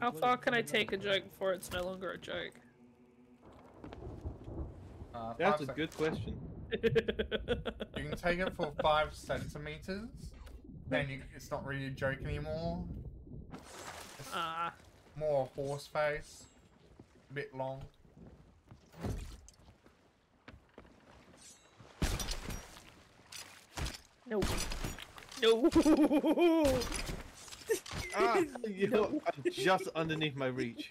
S5: How far can I take a joke before it's no longer a joke?
S1: uh,
S2: That's a
S1: sec-
S2: good question.
S1: You can take it for five centimeters. Then you, it's not really a joke anymore. It's
S5: Ah,
S1: more horse face. A bit long.
S5: no. No.
S2: Ah, you know, I'm just underneath my reach.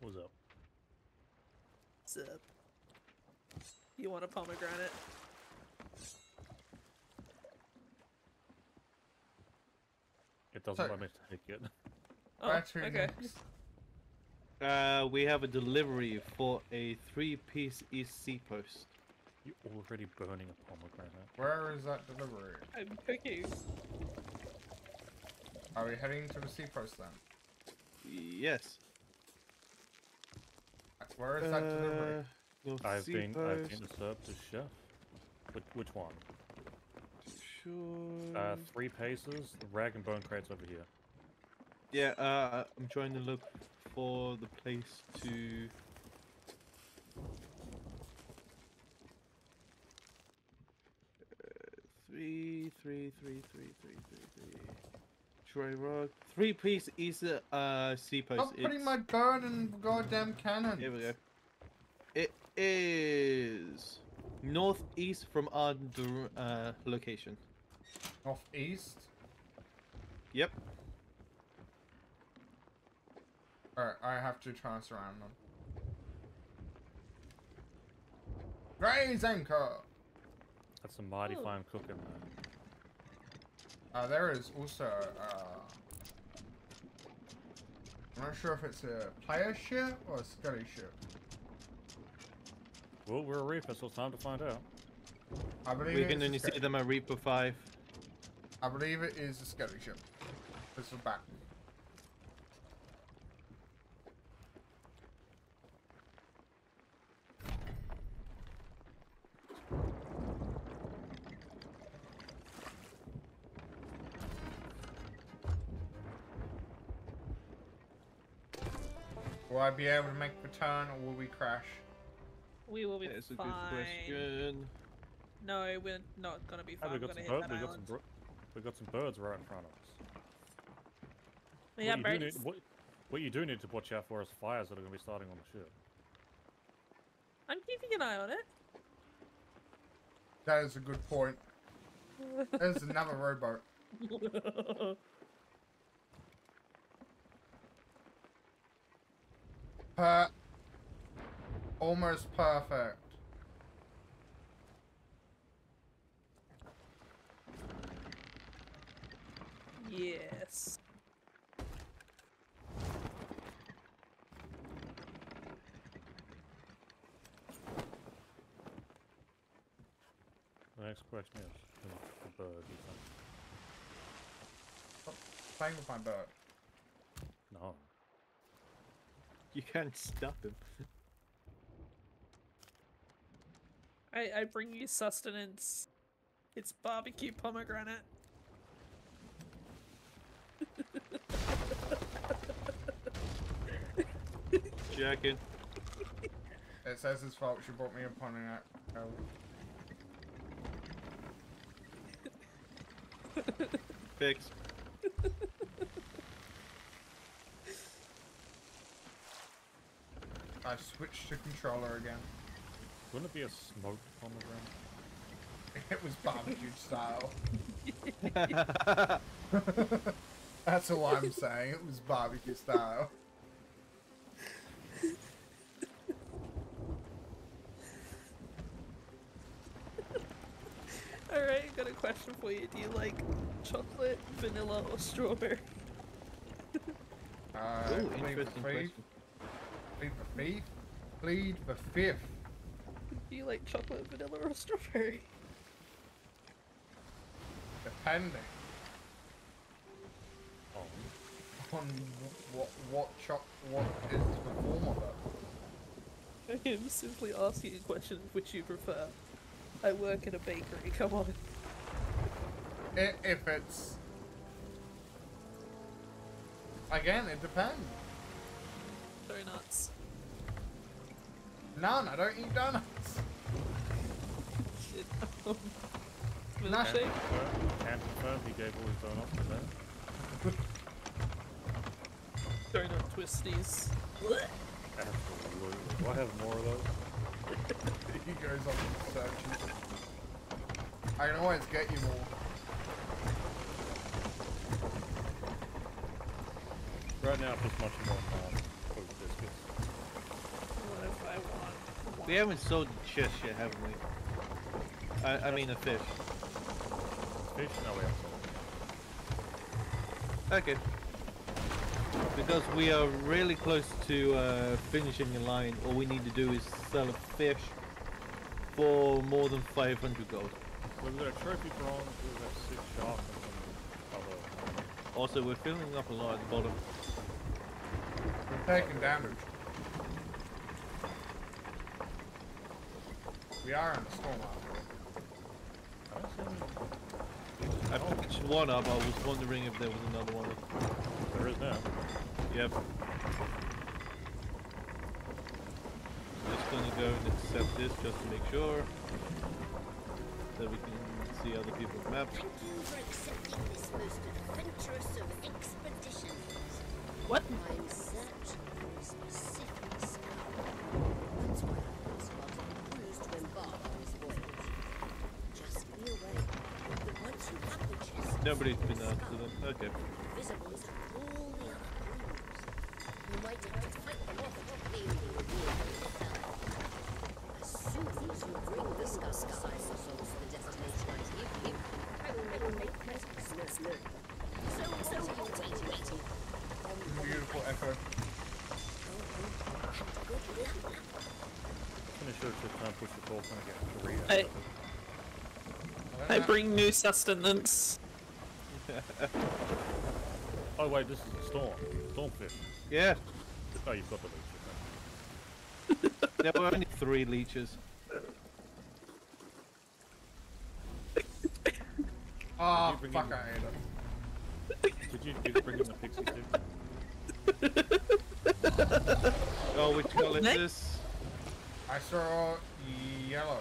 S4: What's up?
S5: What's up? You want a pomegranate?
S4: It doesn't
S1: So-
S4: let me take it.
S5: Oh,
S1: Where to
S5: okay.
S1: next?
S2: Uh, we have a delivery for a Three Paces East Sea Post.
S4: You're already burning a pomegranate.
S1: Where is that delivery?
S5: I'm cooking.
S1: Are we heading to the sea post then?
S2: Yes.
S1: Where is that delivery?
S2: Uh, North
S4: I've
S2: Sea
S4: been I've
S2: Post.
S4: been served as chef. Which, which one?
S2: Sure.
S4: Uh, three paces. Rag and bone crates over here.
S2: Yeah, uh, I'm trying to look for the place to. Uh, Three, three, three, three, three, three, three. Troy Rock. Three Paces East uh, sea post.
S1: Stop putting
S2: It's-
S1: my bird in goddamn cannon.
S2: Here we go. It is northeast from our uh, location.
S1: Northeast.
S2: Yep.
S1: Alright, I have to try and surround them. Graze anchor!
S4: That's a mighty
S5: Oh.
S4: fine cook in there.
S1: Uh, there is also, uh... I'm not sure if it's a player ship or a Scotty ship.
S4: Well, we're a Reaper, so it's time to find out.
S1: I believe
S2: We can only see them at Reaper 5.
S1: I believe it is a Scotty ship. This is back. Will I be able to make the turn or will we crash?
S5: We will be
S2: That's a
S5: fine.
S2: good question.
S5: No, we're not gonna be
S4: Hey,
S5: fine.
S4: we
S5: We're
S4: got
S5: gonna
S4: some
S5: hit that
S4: we got some
S5: island.
S4: bro- we got some birds right in front of us.
S5: Yeah,
S4: what, you do
S5: birds.
S4: need, what, what you do need to watch out for is fires that are going to be starting on the ship.
S5: I'm keeping an eye on it.
S1: That is a good point. There's another rowboat. Per almost perfect.
S5: Yes.
S4: The next question is? The bird, you think?
S1: Playing with my bird.
S4: No.
S2: You can't stop him.
S5: I, I bring you sustenance. It's barbecue pomegranate.
S2: Jacking.
S1: It says his fault. She brought me upon an act.
S2: Fix.
S1: I switched to controller again.
S4: Wouldn't it be a smoked pomegranate?
S1: It was barbecue style. That's all I'm saying. It was barbecue style.
S5: Alright, I got a question for you. Do you like chocolate, vanilla, or strawberry?
S1: Uh,
S2: Ooh, interesting
S1: for fifth.
S2: question.
S1: Plead for fifth. Plead for fifth.
S5: Do you like chocolate, vanilla, or strawberry?
S1: Depending
S4: Oh.
S1: on what what choc what is the form of it.
S5: I am simply asking a question which you prefer. I work in a bakery, come on.
S1: I- If it's again, it depends.
S5: Donuts.
S1: None. I don't eat donuts.
S5: Shit.
S1: Nah.
S5: milkshake?
S4: Can't confirm he gave all his own off today.
S5: Donut twisties.
S4: Absolutely. Do I have more of those?
S1: he goes on and searches. I can always get you more.
S4: Right now, just munching on um, biscuits.
S5: What if I want?
S2: We haven't sold chest yet, haven't we? I, I mean a fish.
S4: Fish? No, we haven't.
S2: Okay. Because we are really close to uh, finishing the line, all we need to do is sell a fish for more than 500 gold.
S4: We've got a trophy bronze, we've got six sharks and some other.
S2: Also, we're filling up a lot at the bottom.
S1: We're taking damage. We are in a storm after.
S4: I don't see any.
S2: I picked one up, I was wondering if there was another one.
S4: There is now.
S2: Yep. Just gonna go and accept this just to make sure. So we can see other people's maps.
S9: Thank you for accepting this most adventurous of expeditions.
S5: What?
S9: I'm in search for a specific scout. That's why I was about to refuse to embark on this voyage. Just be aware that once you have the chest,
S2: Nobody's been after them. Okay.
S9: Visible to all the other crews. You might have to fight them off to plainly reveal yourself. As soon as you bring the scout size to the destination I give you, I will make a make presents. No, no. So, so what are you waiting, waiting?
S1: Beautiful echo.
S9: Good luck.
S4: Finish it to try and push the ball and get three out
S5: I,
S4: of it.
S5: I bring new sustenance.
S4: Oh wait, this is a storm. Stormfish.
S2: Yeah,
S4: Oh, you've got the leech. okay.
S2: there were only three leeches.
S1: Oh, fuck,
S4: in-
S1: I ate it.
S4: Did you, did you bring in the pixie too?
S2: Oh, which color is
S5: Nick?
S2: this?
S1: I saw yellow.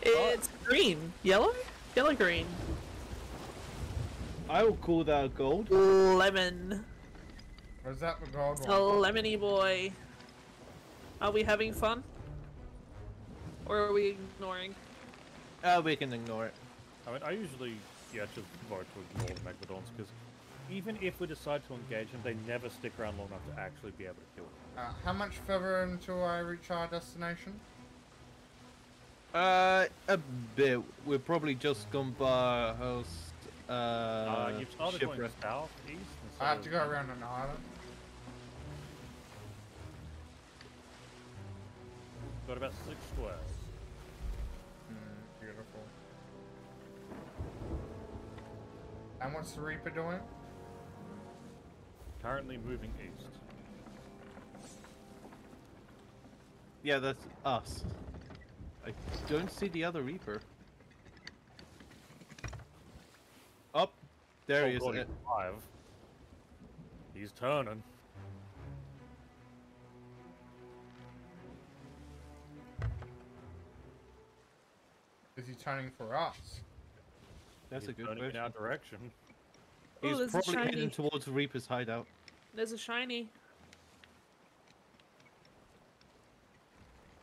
S5: It's green. Yellow? Yellow green.
S2: I will call that gold.
S5: Lemon.
S1: Is that the gold
S5: A
S1: one?
S5: lemony boy. Are we having fun? Or are we ignoring?
S2: Ah, we can ignore it.
S4: I mean, I usually, yeah, just vote to ignore the Megalodons because even if we decide to engage them, they never stick around long enough to actually be able to kill them.
S1: Uh, how much further until I reach our destination?
S2: Uh, a bit. We've probably just gone by host. Uh,
S4: uh you've started
S1: I have to go around an island.
S4: Got about six squares.
S1: Mm, beautiful. And what's the Reaper doing?
S4: Currently moving east.
S2: Yeah, that's us. I don't see the other Reaper. Up, there
S4: Oh
S2: he is.
S4: God, he's alive. He's turning.
S1: Is he turning for us?
S2: That's
S4: He's
S2: a good
S4: turning
S2: question.
S4: in our direction.
S5: Oh,
S2: He's
S5: there's a
S2: probably
S5: shiny.
S2: heading towards the Reaper's hideout.
S5: There's a shiny.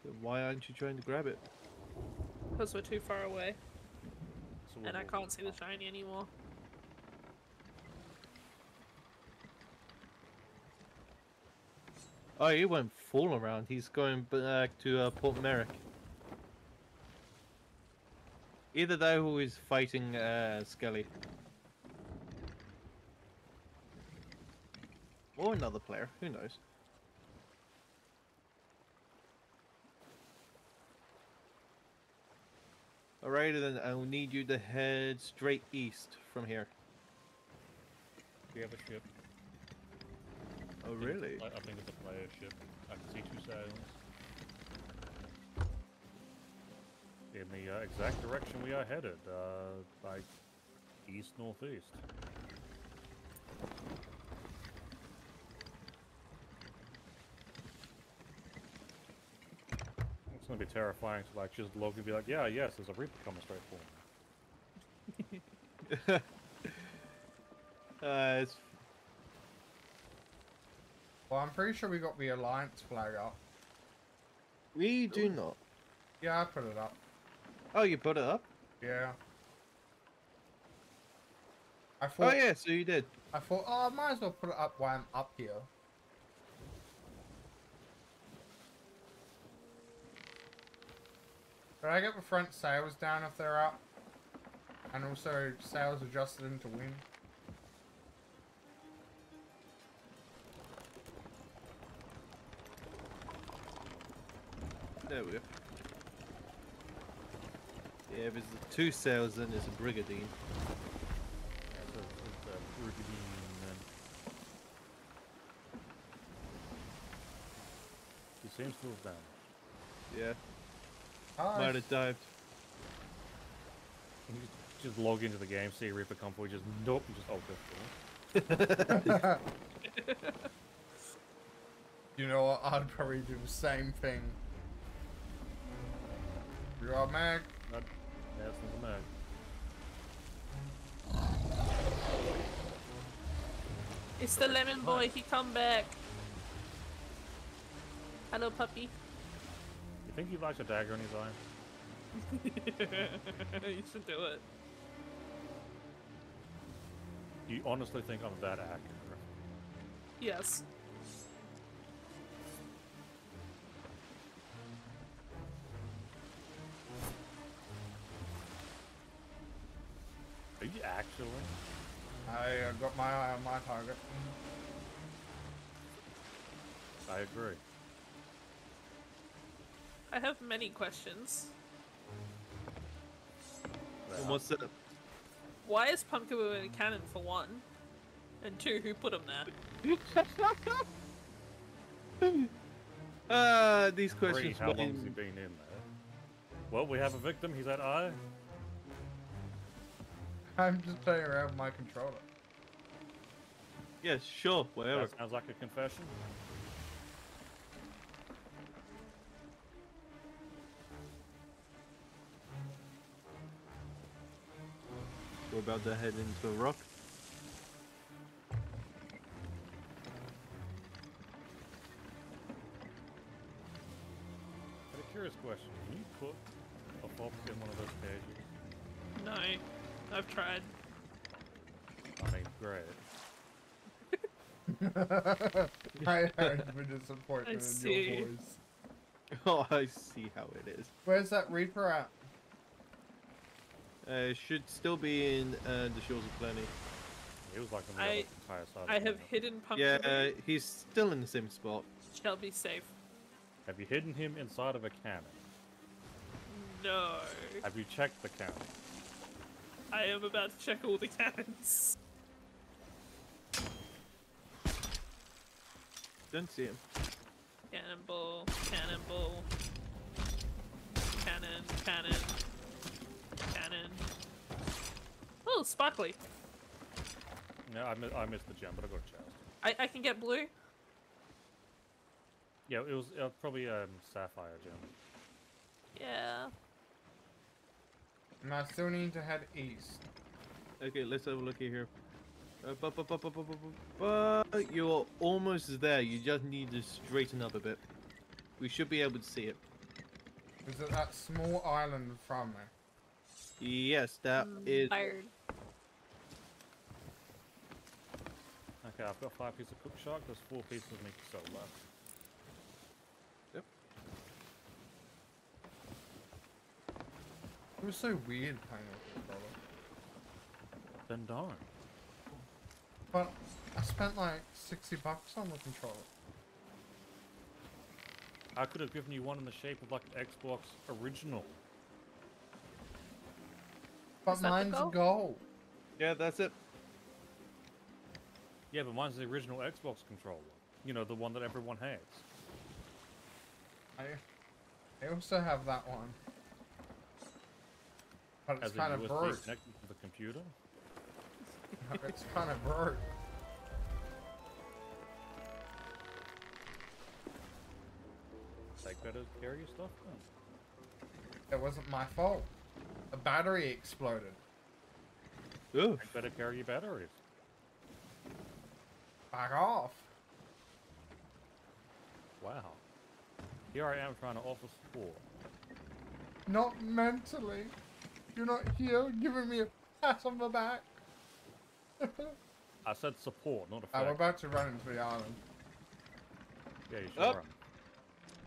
S2: Then Why aren't you trying to grab it?
S5: Because we're too far away.
S4: So
S5: And I can't see the shiny anymore.
S2: Oh, he went full around. He's going back to uh, Port Merrick. Either that or he's fighting uh, Skelly. Or another player, who knows? Alright, then I'll need you to head straight east from here.
S4: We have a ship.
S2: Oh,
S4: I think it's a
S2: really?
S4: I think it's a player ship. I can see two sails. In the uh, exact direction we are headed, uh, like east It's gonna be terrifying to like just log and be like, yeah, yes, there's a reaper coming straight for me.
S2: uh, it's
S1: Well, I'm pretty sure we got the Alliance flag up.
S2: we do not.
S1: Yeah, I put it up.
S2: Oh, you put it up?
S1: Yeah. I thought.
S2: Oh
S1: thought.
S2: yeah, so you did.
S1: I thought, oh, I might as well put it up while I'm up here. Did I get the front sails down if they're up? And also sails adjusted into wind?
S2: There we go. Yeah, if it's the two sails, then it's a brigantine.
S4: It's a, it's a brigantine, then. He seems to have done.
S2: Yeah,
S1: Hi.
S2: might have dived.
S4: You just, just log into the game, see a Reaper come forward, just nope, just oh, go for it.
S1: you know what? I'd probably do the same thing. You are mag.
S4: That's not the mag.
S5: It's the lemon boy. He come back. Hello, puppy.
S4: You think he likes a dagger in his eye?
S5: you should do it.
S4: You honestly think I'm that accurate?
S5: Yes.
S4: Are you actually?
S1: I uh, got my eye on my target.
S4: I agree.
S5: I have many questions.
S2: And what's that?
S5: Why is Pumpkaboo a cannon for one? And two, who put him there?
S2: Uh, these
S4: Three,
S2: questions.
S4: how long has he been in there? Well, we have a victim. He's at eye.
S1: I'm just playing around with my controller.
S2: Yeah, sure, whatever.
S4: That sounds like a confession.
S2: We're about to head into a rock.
S4: But a curious question: Can you put a fox in one of those cages?
S5: No. I've tried.
S4: I mean, great.
S1: I heard the disappointment
S5: I
S1: in
S5: see.
S1: your voice.
S2: Oh, I see how it is.
S1: Where's that Reaper at?
S2: Uh, should still be in uh, the Shores of Plenty.
S4: He was like on the
S5: I-
S4: other entire side.
S5: I
S4: of
S5: have
S4: map.
S5: hidden
S2: Yeah, uh, he's still in the same spot.
S5: Shall be safe.
S4: Have you hidden him inside of a cannon?
S5: No.
S4: Have you checked the cannon?
S5: I am about to check all the cannons.
S2: Don't see him.
S5: Cannonball, cannonball. Cannon, cannon cannon. Oh, sparkly.
S4: No, I, mi I missed the gem, but I got a chest.
S5: I, I can get blue?
S4: Yeah, it was, uh, probably um, sapphire gem.
S5: Yeah.
S1: And I still need to head east.
S2: Okay, let's have a look here. Uh, bu bu bu you're almost there. You just need to straighten up a bit. We should be able to see it.
S1: Is it that small island in front of me?
S2: Yes, that hmm, is.
S5: Fired.
S4: Okay, I've got five pieces of cook shark. There's four pieces of meat to sell left.
S1: It was so weird playing with this brother.
S4: Then don't.
S1: But I spent like 60 bucks on the controller.
S4: I could have given you one in the shape of like an Xbox original.
S1: But
S5: Is that the
S1: mine's
S5: goal?
S1: a gold.
S2: Yeah, that's it.
S4: Yeah, but mine's the original Xbox controller. You know, the one that everyone has.
S1: I, I also have that one. But it's
S4: As a
S1: kind of
S4: USB
S1: broke.
S4: connected to the computer.
S1: it's kind of broke.
S4: Take better care of your stuff then.
S1: It wasn't my fault. The battery exploded.
S2: Ooh.
S4: Take better carry your batteries.
S1: Back off.
S4: Wow. Here I am trying to offer support.
S1: Not mentally. You're not here giving me a pat on the back.
S4: I said support, not
S1: I'm
S4: effect.
S1: about to run into the island.
S4: Yeah, you should
S2: Up.
S4: run.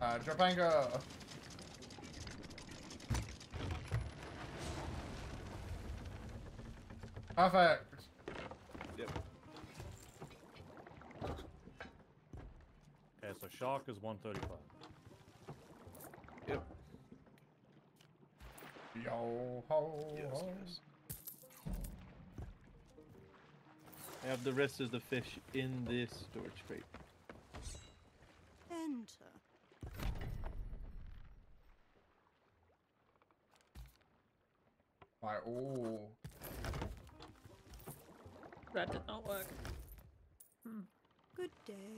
S1: Uh, drop anchor. Perfect.
S2: Yep.
S4: Okay, so shark is 135.
S2: Yep.
S1: Yo ho
S2: Yes,
S1: ho.
S2: yes. I have the rest of the fish in this storage crate.
S6: Enter.
S1: Like, ooh.
S5: That did not work. Hmm.
S6: Good day.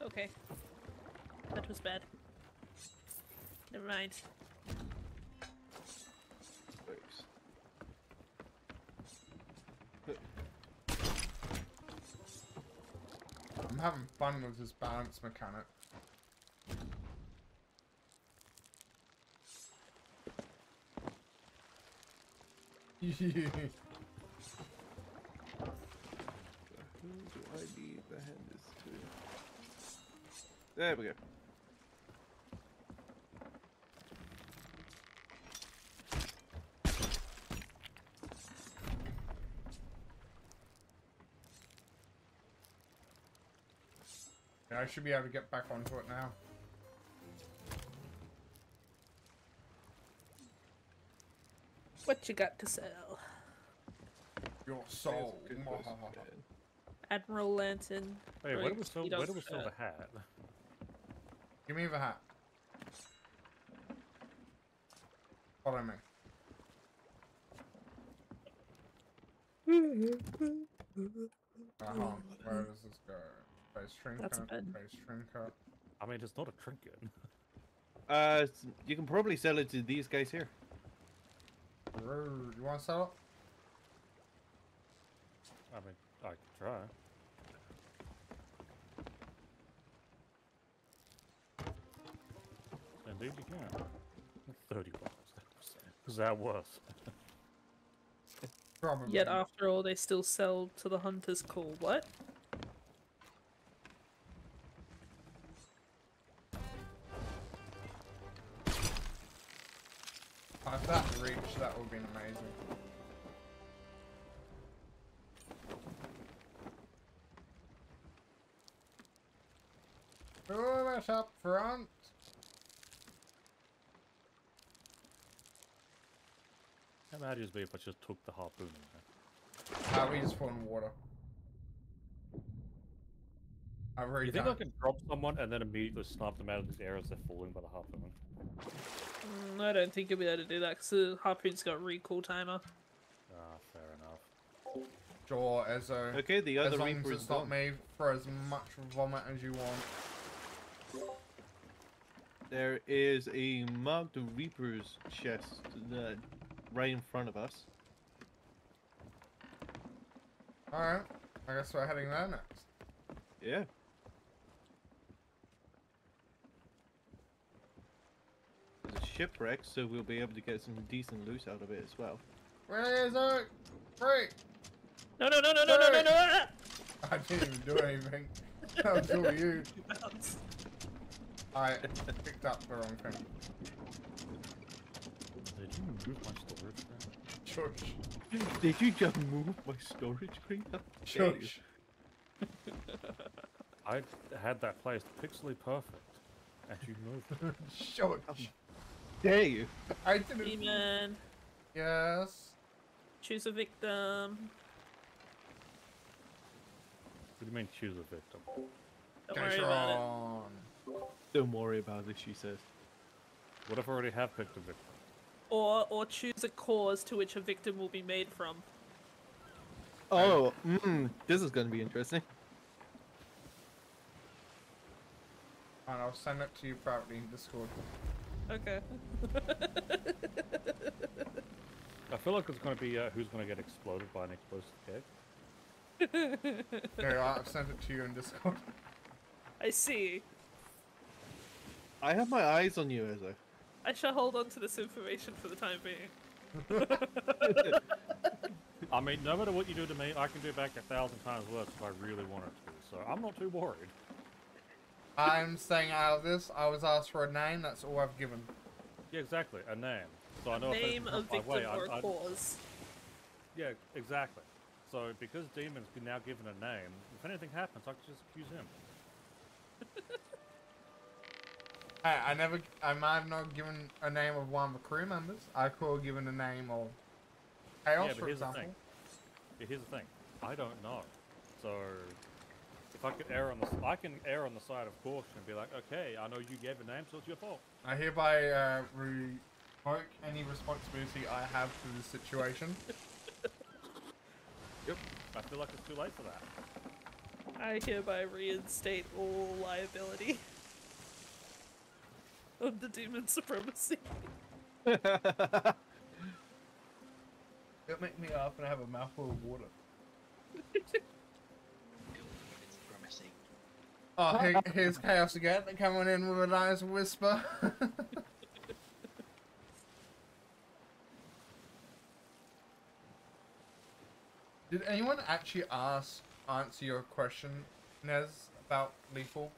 S5: Okay. That was bad. Never mind.
S2: Thanks.
S1: I'm having fun with this balance mechanic.
S2: Who do I need to hand this to? There we go.
S1: yeah, I should be able to get back onto it now.
S5: What you got to sell?
S1: Your
S2: That's a
S1: soul.
S2: good question, Dan.
S5: Admiral Lantern.
S4: Hey, where do we
S5: Rogue
S4: sell, where do we sell the hat?
S1: Give me the hat. Follow me. Uh-huh. Where does this go? Face
S5: That's a
S1: trinket,
S5: bed.
S1: face trinket.
S4: I mean, it's not a trinket.
S2: Uh, you can probably sell it to these guys here.
S1: You want to sell it?
S4: I mean, I could try. Indeed, you can. 30 bucks. Is that worse?
S1: it? Probably.
S5: Yet after all, they still sell to the hunter's call. What?
S1: If that reached, that would have been amazing. Throw up front.
S4: How mad would be if I just took the harpoon?
S1: Uh, we just fall in water. I've already
S4: You think
S1: done.
S4: I can drop someone and then immediately snap them out of the air as they're falling by the harpoon?
S5: Mm, I don't think you'll be able to do that because the harpoon's got recall timer.
S4: Ah, fair enough.
S1: Jaw as a.
S2: Okay, the
S1: As
S2: other
S1: long as
S2: Reaper is
S1: not
S2: gone.
S1: made for as much vomit as you want.
S2: There is a marked Reaper's chest uh, right in front of us.
S1: Alright. I guess we're heading there next.
S2: Yeah. There's a shipwreck, so we'll be able to get some decent loot out of it as well.
S1: Where is it? Great!
S5: No, no, no, no, no, no, no, no! ah!
S1: I didn't even do anything. That was all you.
S5: Bounce.
S1: I picked up the wrong thing.
S4: Did you move my storage there?
S1: Shush.
S2: Did you just move my storage crate? How dare you.
S1: Shush.
S4: I had that placed pixely perfect, and you moved it.
S1: Shush.
S2: Dare you?
S1: I didn't.
S5: Demon,
S1: Yes.
S5: choose a victim.
S4: What do you mean choose a victim?
S5: Don't worry about it.
S1: Katron.
S2: Don't worry about it, she says.
S4: What if I already have picked a victim?
S5: Or, or choose a cause to which a victim will be made from.
S2: Oh, mm, this is going to be interesting.
S1: And I'll send it to you privately in Discord.
S5: Okay.
S4: I feel like it's going to be uh, who's going to get exploded by an explosive cake.
S1: There, I've sent it to you in Discord.
S5: I see.
S2: I have my eyes on you, Ezra.
S5: I shall hold on to this information for the time being.
S4: I mean, no matter what you do to me, I can do back a thousand times worse if I really wanted to. So I'm not too worried.
S1: I'm staying out of this. I was asked for a name. That's all I've given.
S4: Yeah, exactly. A name. So I know
S5: Name
S4: it
S5: a victim
S4: way,
S5: or
S4: I,
S5: a
S4: I,
S5: cause.
S4: Yeah, exactly. So because Demon's been now given a name, if anything happens, I can just accuse him.
S1: Hey, I never. I might have not given a name of one of the crew members. I could have given a name of Chaos,
S4: yeah, but
S1: for
S4: here's
S1: example.
S4: the thing. Yeah, here's the thing. I don't know. So if I could err on the, s- I can err on the side of caution and be like, okay, I know you gave a name, so it's your fault.
S1: I hereby uh, revoke any responsibility I have for this situation. Yep.
S4: I feel like it's too late for that.
S5: I hereby reinstate all liability of the demon supremacy.
S1: It'll make me laugh and I have a mouthful of water.
S8: Supremacy.
S1: Oh, here, here's Chaos again, coming in with a nice whisper. Did anyone actually ask, answer your question, Nez, about lethal?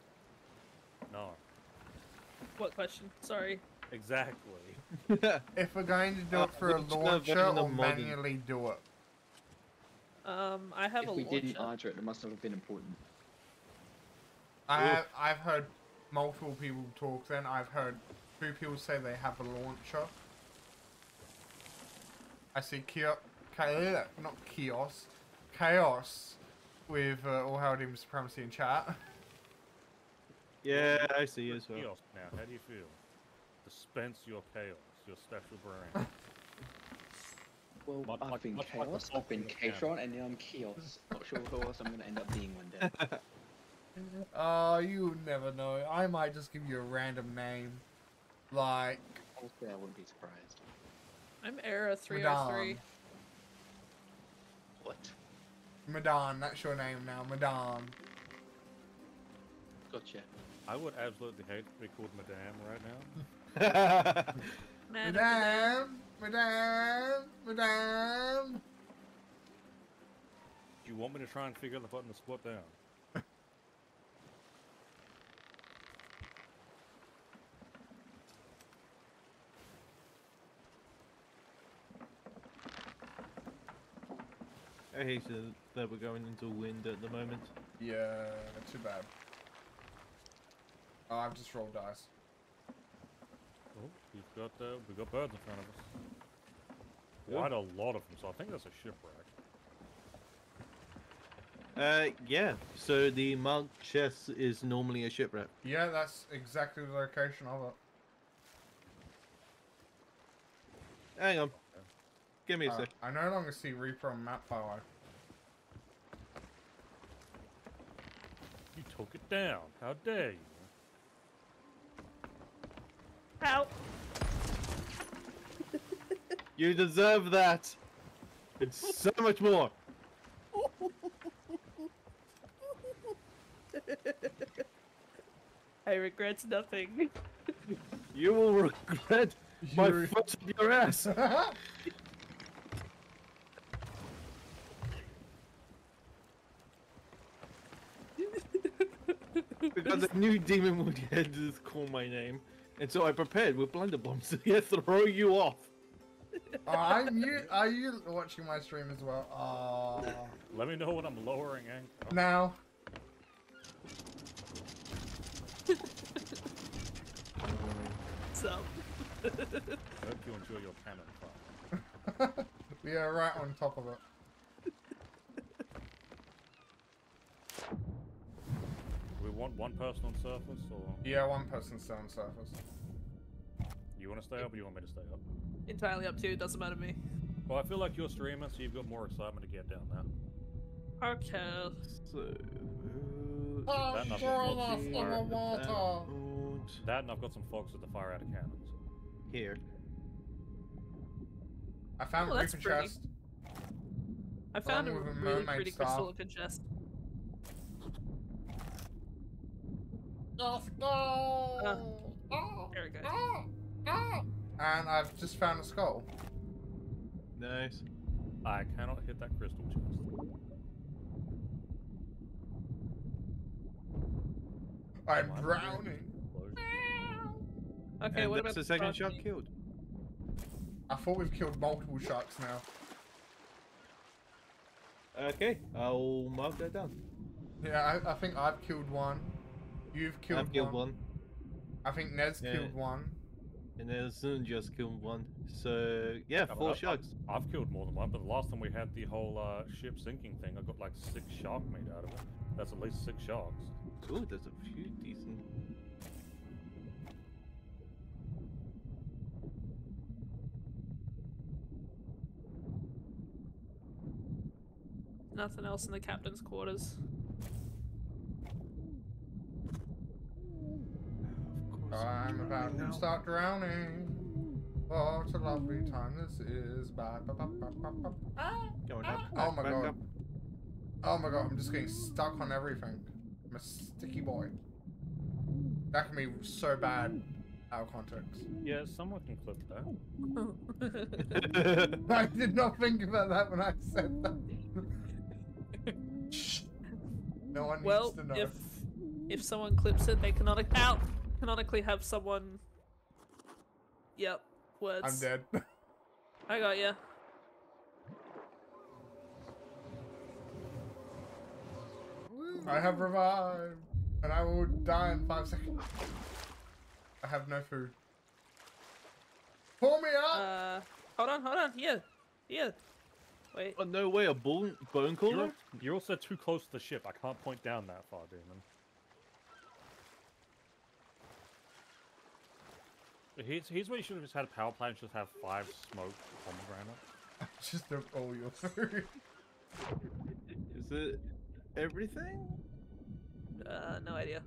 S4: No.
S5: What question? Sorry.
S4: Exactly.
S1: If we're going to do
S2: Uh,
S1: it for a
S2: we're just gonna
S1: launcher
S2: vote on the
S1: or manually do it?
S5: Um, I have
S8: If
S5: a
S8: we
S5: launcher.
S8: didn't answer it, it must not have been important.
S1: I have, I've heard multiple people talk then. I've heard two people say they have a launcher. I see Kio, Ka- not Chaos, Chaos with uh, All Hail Demon Supremacy in chat.
S2: yeah, I see you as well.
S4: Chaos now. How do you feel? Dispense your chaos, your special brain.
S8: Well,
S4: Much
S8: I've
S4: like-
S8: been
S4: much like the
S8: Chaos, I've been
S4: Falcon and
S8: Katron, and now I'm Chaos. Not sure who else I'm going to end up being one day.
S1: Oh, you never know. I might just give you a random name. Like,
S8: Honestly, I wouldn't be surprised.
S5: I'm Era 303.
S1: Madame.
S8: What?
S1: Madan, that's your name now, Madan.
S8: Gotcha.
S4: I would absolutely hate to be called Madame right now.
S1: Madame, Madame, Madame.
S4: Do you want me to try and figure out the button to squat down?
S2: I hate that- that we're going into wind at the moment.
S1: Yeah, too bad. Oh, I've just rolled dice.
S4: Oh, we've got uh, we've got birds in front of us. quite a lot of them, so I think that's a shipwreck.
S2: Uh, yeah. So the marked chest is normally a shipwreck.
S1: Yeah, that's exactly the location of it.
S2: Hang on. Give me a
S1: Uh,
S2: sec.
S1: I no longer see Reaper on map, by the way.
S4: You took it down. How dare you?
S5: Help!
S2: You deserve that. It's so much more.
S5: I regret nothing.
S2: You will regret my
S1: You-
S2: foot up your ass. because I knew Demon would had to call my name, and so I prepared with blunder bombs to throw you off.
S1: I'm you. Are you watching my stream as well? Oh,
S4: Let me know when I'm lowering anchor.
S1: now.
S5: So, I
S4: Hope you enjoy your cannon fire.
S1: we are right on top of it.
S4: We want one person on surface, or
S1: Yeah, one person still on surface.
S4: you want to stay up, or you want me to stay up?
S5: entirely up to you, doesn't matter to me.
S4: Well, I feel like you're streaming, so you've got more excitement to get down there.
S5: Okay.
S2: So.
S4: That enough
S1: us in the water.
S4: That, and I've got some fogs with the fire out of cannons.
S2: Here.
S1: I found
S5: Oh,
S1: a
S5: that's
S1: Reaper
S5: pretty.
S1: chest.
S5: I found a
S1: a
S5: really
S1: mermaid
S5: pretty
S1: staff.
S5: crystalline chest.
S1: Let's go!
S5: There we go.
S1: And I've just found a skull.
S2: Nice.
S4: I cannot hit that crystal chest.
S1: I'm
S4: Come on,
S1: drowning.
S5: Okay,
S2: and
S5: what about
S2: the second shark
S5: shark?
S2: killed.
S1: I thought we've killed multiple sharks now.
S2: Okay, I'll mark that down.
S1: Yeah, I, I think I've killed one. You've killed,
S2: I've killed one,
S1: I think Ned's
S2: Yeah.
S1: killed one.
S2: and then soon just killed one. So yeah,
S4: Yeah,
S2: four
S4: I-
S2: sharks.
S4: I've killed more than one, but the last time we had the whole uh, ship sinking thing, I got like six shark meat out of it. That's at least six sharks.
S2: Ooh, there's a few decent.
S5: Nothing else in the captain's quarters.
S2: Of course,
S1: I'm about to start drowning. Oh, it's a lovely time this is. Ba, ba, ba, ba, ba, ba. Ah,
S2: Going up.
S1: Oh my god. Oh my god, I'm just getting stuck on everything. I'm a sticky boy. That can be so bad out of context.
S4: Yeah, someone can clip that.
S1: I did not think about that when I said that. Shh. no one
S5: well,
S1: needs to know.
S5: if if someone clips it, they canonic out canonically have someone. Yep, words.
S1: I'm dead.
S5: I got you.
S1: I have revived, and I will die in five seconds. I have no food. Pull me up!
S5: Uh, hold on, hold on. Here, here. Wait.
S2: Oh no way, a bone bone caller?
S4: You're, you're also too close to the ship. I can't point down that far, Demon. Here's, here's where you should have just had a power plant and just have five smoked pomegranate.
S1: Just took all your food.
S2: Is it everything?
S5: Uh, no idea.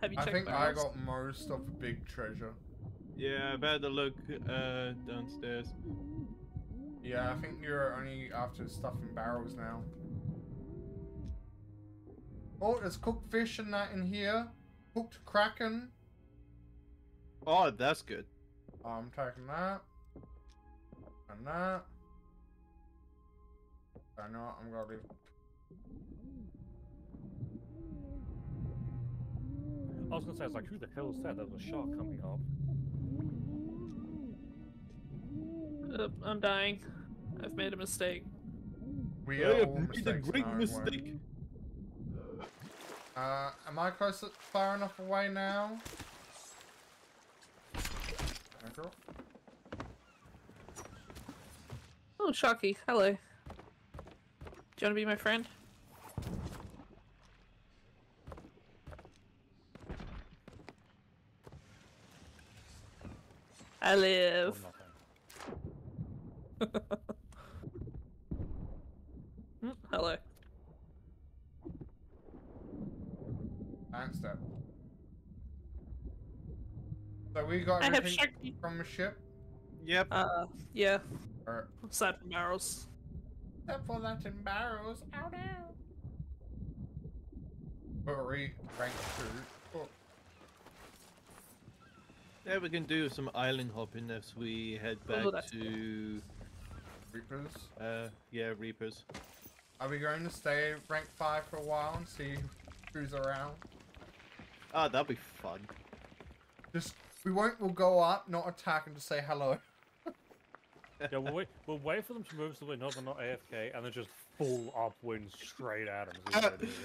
S5: Have you
S1: I
S5: checked
S1: think I got most of the big treasure.
S2: Yeah, I've had a look uh, downstairs.
S1: Yeah, I think you're only after stuff in barrels now. Oh, there's cooked fish and that in here. Cooked kraken.
S2: Oh, that's good.
S1: I'm taking that. And that. I know what, I'm gonna leave.
S4: I was gonna say, I was like, who the hell is that? That was a shark coming up.
S5: Uh, I'm dying. I've made a mistake.
S1: We
S2: I
S1: are
S2: have
S1: all
S2: made a great
S1: our way.
S2: mistake.
S1: Uh, am I close far enough away now?
S5: Oh, Sharky, hello. Do you want to be my friend? I live. Mm, hello.
S1: And step. So we got
S5: I have
S1: everything
S5: Sharky.
S1: from the ship.
S2: Yep.
S5: Uh, yeah.
S1: Or
S5: Aside from barrels.
S1: except for that in barrels. Ow now. But we rank two. Oh,
S2: Yeah, we can do some island hopping as we head back
S5: Oh, that's
S2: to
S1: Reapers.
S2: uh yeah Reapers.
S1: Are we going to stay rank five for a while and see who's around?
S2: Ah, that'd be fun.
S1: Just we won't. We'll go up, not attack, and just say hello.
S4: Yeah, we'll wait, we'll wait for them to move so we know they're not AFK, and then just full upwind straight at them. See what they do.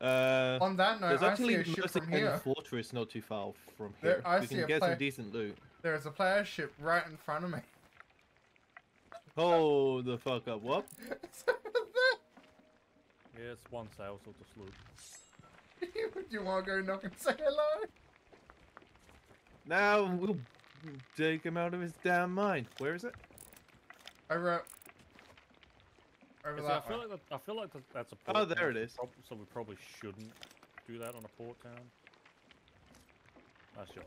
S2: Uh,
S1: On that note,
S2: there's
S1: I
S2: actually
S1: see a ship
S2: Mercy
S1: from here.
S2: Fortress not too far from
S1: There-
S2: here.
S1: I
S2: we
S1: see
S2: can get
S1: play-
S2: some decent loot.
S1: There's a player ship right in front of me.
S2: Oh, the fuck up! What?
S1: It's over there.
S4: Yeah, it's one sail, so just loot.
S1: Do you want to go knock and say hello?
S2: Now we'll take him out of his damn mind. Where is it?
S1: Over. at- Over
S4: Yeah, so I feel like that, I feel like that, that's a
S2: Oh, there
S4: town,
S2: it
S4: so
S2: is.
S4: prob- so we probably shouldn't do that on a port town. That's your.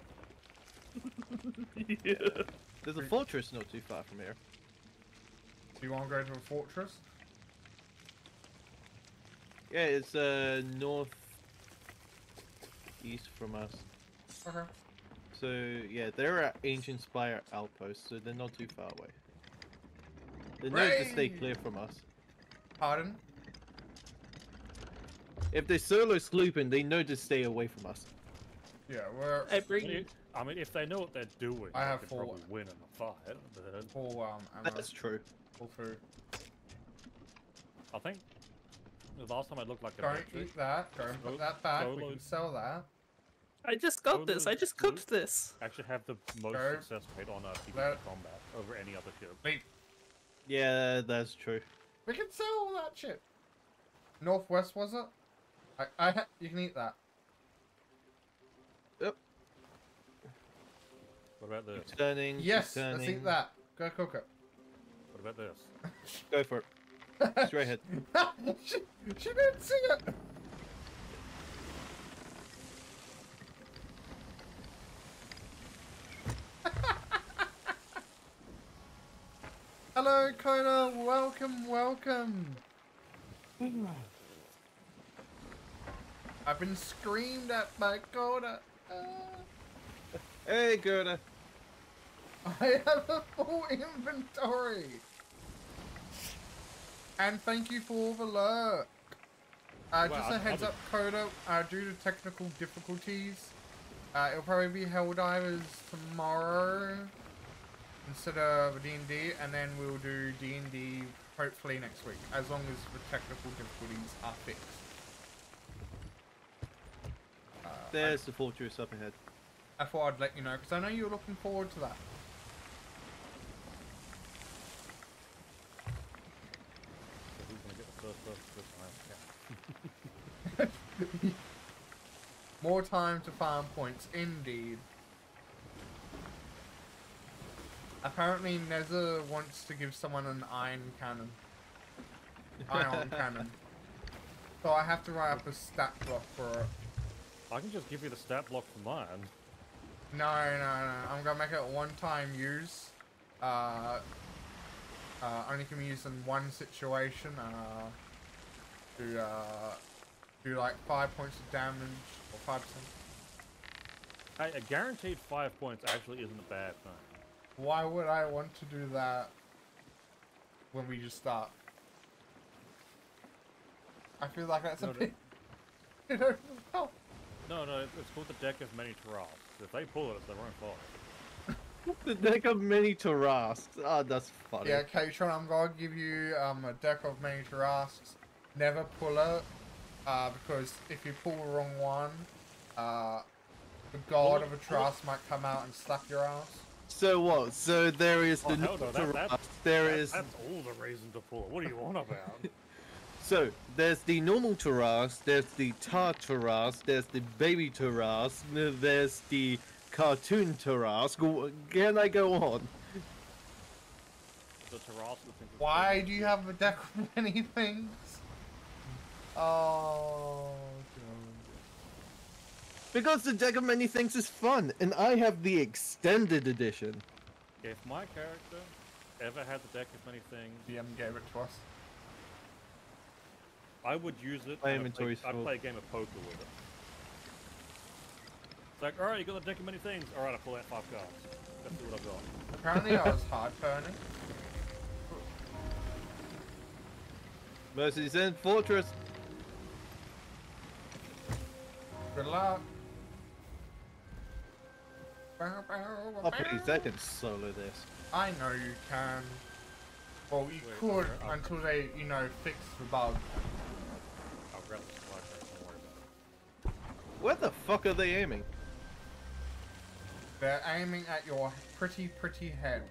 S2: There's a fortress not too far from here.
S1: Do you want to go to a fortress?
S2: Yeah, it's uh north east from us.
S1: Okay.
S2: So yeah, they're at Ancient Spire outpost, so they're not too far away. They know to stay clear from us.
S1: Pardon?
S2: If they're solo slooping, they know to stay away from us.
S1: Yeah, we're
S5: I
S4: I
S5: bring
S4: mean, I mean, if they know what they're doing,
S1: I
S4: they
S1: have
S4: could
S1: four.
S4: probably win in a fight. But
S1: full um ammo.
S2: That's true.
S1: Full food.
S4: I think the last time I looked like a
S1: Don't eat that. Don't put that back. We can sell that.
S5: I just got this. I just cooked this.
S4: actually have the most
S1: Go.
S4: success rate on uh, PvP
S1: That-
S4: combat over any other ship.
S1: Wait,
S2: Yeah, that's true.
S1: we can sell all that shit. Northwest was it? I, I you can eat that. Yep.
S4: What about this?
S2: Keep turning. keep
S1: Yes,
S2: turning.
S1: let's eat that. Go cook it.
S4: What about this?
S2: Go for it. Straight ahead.
S1: she, she didn't see it. Hello, Coda. Welcome, welcome. I've been screamed at by Coda. Uh,
S2: Hey, Gerda.
S1: I have a full inventory. And thank you for all the lurk. Uh,
S4: Well,
S1: just a heads up, Coda, uh, due to technical difficulties, uh, it'll probably be Helldivers tomorrow instead of D&D, and then we'll do D&D hopefully next week, as long as the technical difficulties are fixed. Uh, I-
S2: There's the fortress up ahead.
S1: I thought I'd let you know because I know you're looking forward to that.
S4: So who's gonna get the first person this time? Yeah.
S1: More time to farm points, indeed. Apparently, Nether wants to give someone an iron cannon. Iron cannon. So I have to write up a stat block for it.
S4: I can just give you the stat block for mine.
S1: No, no, no. I'm gonna make it one-time use. Uh, uh, only can be used in one situation. Uh, to uh, do like five points of damage or five percent.
S4: Hey, a guaranteed five points actually isn't a bad thing.
S1: Why would I want to do that when we just start? I feel like that's a
S4: No, no.
S1: bit. You oh,
S4: No, no, it's called the deck of many Tarrasques. If they pull it, it's their own fault.
S2: The deck of many Tarrasques. Ah, that's funny.
S1: yeah, Katron, I'm gonna give you um, a deck of many Tarrasques. Never pull it, uh, because if you pull the wrong one, uh, the god
S4: Pull
S1: of a
S4: it- pull it-
S1: Tarrasque might come out and slap your ass.
S2: So what? So there is
S4: Oh,
S2: the
S4: hell no,
S2: normal
S4: that- that-
S2: there
S4: That-
S2: is
S4: That's all the reason to pull. What are you on about?
S2: so there's the normal Taras, there's the Tar Taras, there's the baby Taras, there's the cartoon Taras. Go- Can I go on?
S4: the Taras.
S1: Why do you have a deck of many things? Oh, God.
S2: Because the deck of many things is fun, and I have the extended edition.
S4: If my character ever had the deck of many things,
S1: DM gave it to us.
S4: I would use it.
S2: My
S4: and I'd play, I'd play a game of poker with it. It's like, alright, you got the deck of many things. Alright, I pull out five cards. Let's see what I've got.
S1: Apparently, I was hard turning.
S2: Mercy's End Fortress.
S1: Good luck.
S2: Oh, please, I can solo this.
S1: I know you can. Well, you
S4: Wait,
S1: could
S4: I'll- I'll-
S1: until they, you know, fix the bug.
S4: I'll grab the supply crate, don't worry about it.
S2: Where the fuck are they aiming?
S1: They're aiming at your pretty, pretty head.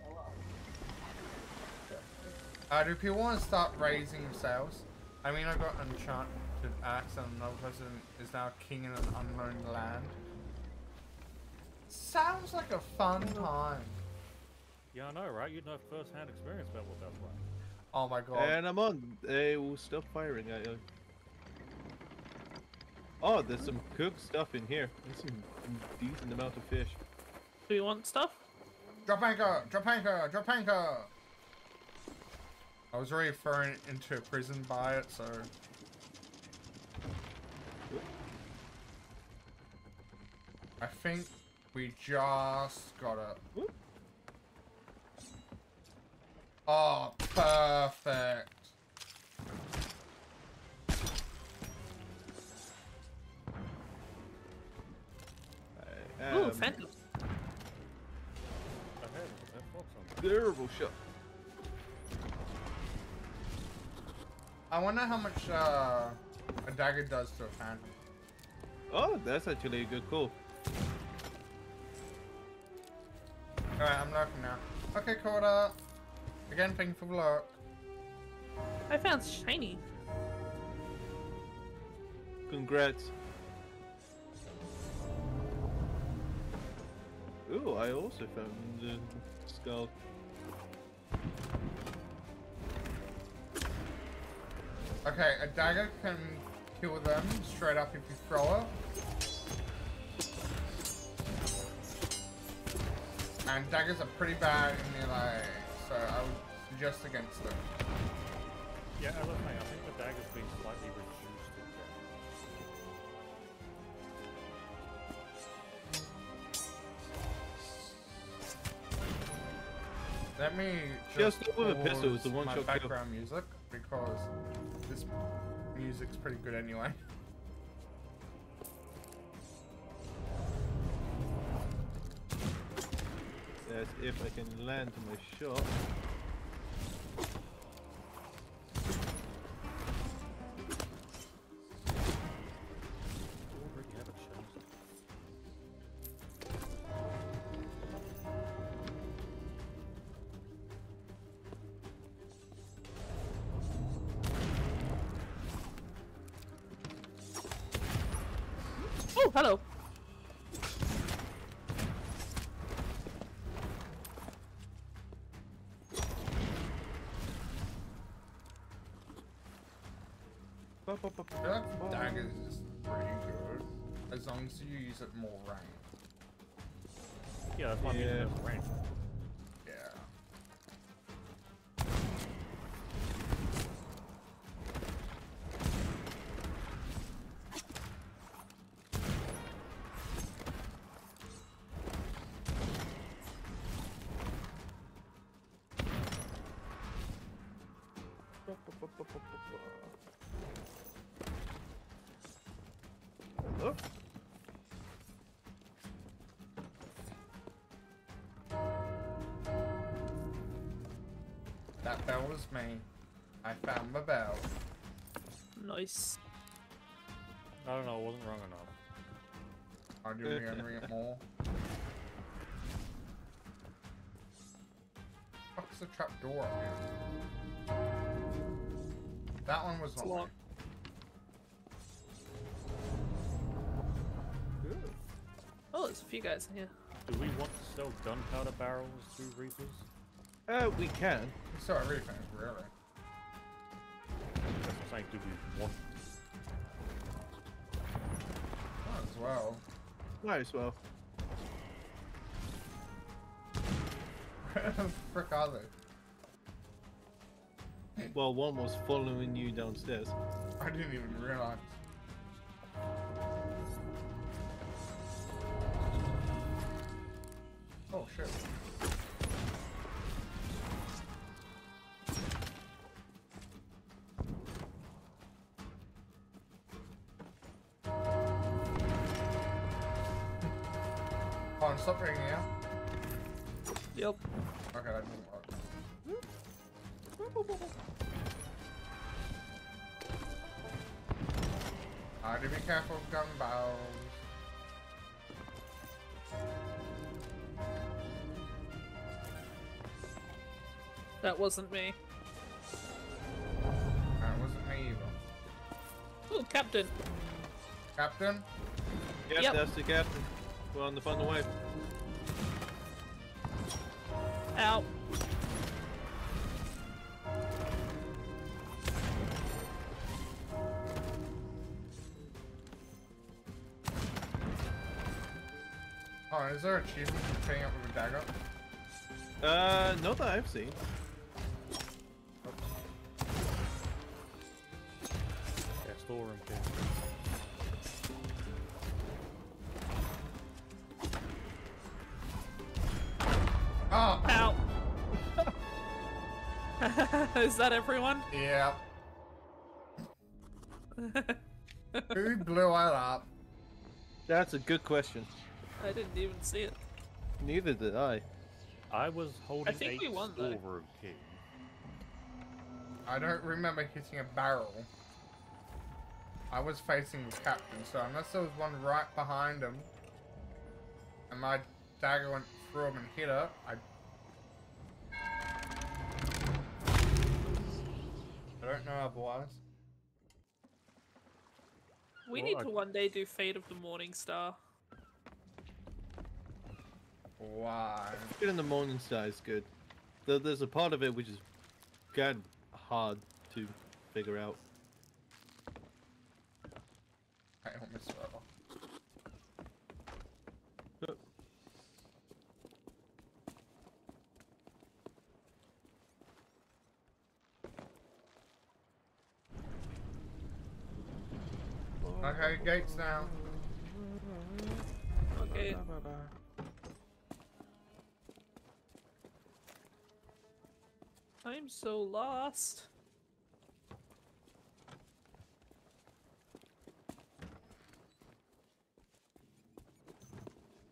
S1: Uh, do people want to start raising sails? I mean, I got an enchanted axe and another person is now king in an unknown land. Sounds like a fun time.
S4: Yeah, I know, right? You'd know first-hand experience about what that's like.
S1: Oh my god.
S2: And I'm on. They will stop firing at you. Oh, there's some cooked stuff in here. There's some decent amount of fish.
S5: Do you want stuff?
S1: Drop anchor! Drop anchor! Drop anchor! I was already thrown into a prison by it, so. I think we just got it.
S2: Whoop.
S1: Oh, perfect.
S5: Ooh,
S2: um,
S5: phantoms.
S4: I had that fox on there.
S2: Terrible shot.
S1: I wonder how much uh, a dagger does to a phantom.
S2: Oh, that's actually a good call.
S1: Alright, I'm lurking now. Okay, Corda. Again, thank you for the lurk.
S5: I found shiny.
S2: Congrats. Ooh, I also found the skull.
S1: Okay, a dagger can kill them straight up if you throw it. And daggers are pretty bad in melee, so I would suggest against them.
S4: Yeah, I was saying, I think the dagger's been slightly reduced in damage.
S1: Let me
S2: Just
S1: just
S2: go with a pistol, it's a
S1: pause
S2: one-shot
S1: my
S2: kill.
S1: background music because this music's pretty good anyway.
S2: That's if I can land my shot.
S1: I feel like daggers is pretty good as long as you use it more range.
S4: Yeah, that's why I'm using
S2: Yeah.
S4: it as a
S1: That bell was me. I found the bell.
S5: Nice.
S4: I don't know, it wasn't wrong enough.
S1: I'll do me and ring it more. the trap door up here? That one was
S5: It's
S1: not
S5: locked. Oh, there's a few guys in here.
S4: Do we want to sell gunpowder barrels to Reapers?
S2: Uh, we can.
S1: We saw everything, really.
S4: That's what I'm saying, do we want
S1: Might as well.
S2: Might as well.
S1: Frick are they?
S2: Well, one was following you downstairs.
S1: I didn't even realize. That
S5: wasn't me.
S1: That wasn't me either.
S5: Oh, Captain.
S1: Captain?
S2: Yep,
S5: Yep.
S2: that's the captain. We're on the fun way.
S5: Ow.
S1: Oh, is there achievement for picking up with a dagger?
S2: Uh, not that I've seen.
S5: Is that everyone?
S1: Yeah. Who blew it up?
S2: That's a good question.
S5: I didn't even see it.
S2: Neither did I.
S4: I was holding
S5: think
S4: a
S5: we won, though.
S4: storeroom key.
S1: I don't remember hitting a barrel. I was facing the captain, so unless there was one right behind him, and my dagger went through him and hit her, I. I don't otherwise.
S5: We
S4: Well,
S5: need to one day do Fate of the Morning Star.
S1: Why?
S2: Good in the morning star is good. Though there's a part of it which is kind of hard to figure out.
S1: I almost fell.
S2: Uh.
S1: Okay, gates now.
S5: Okay. I'm so lost.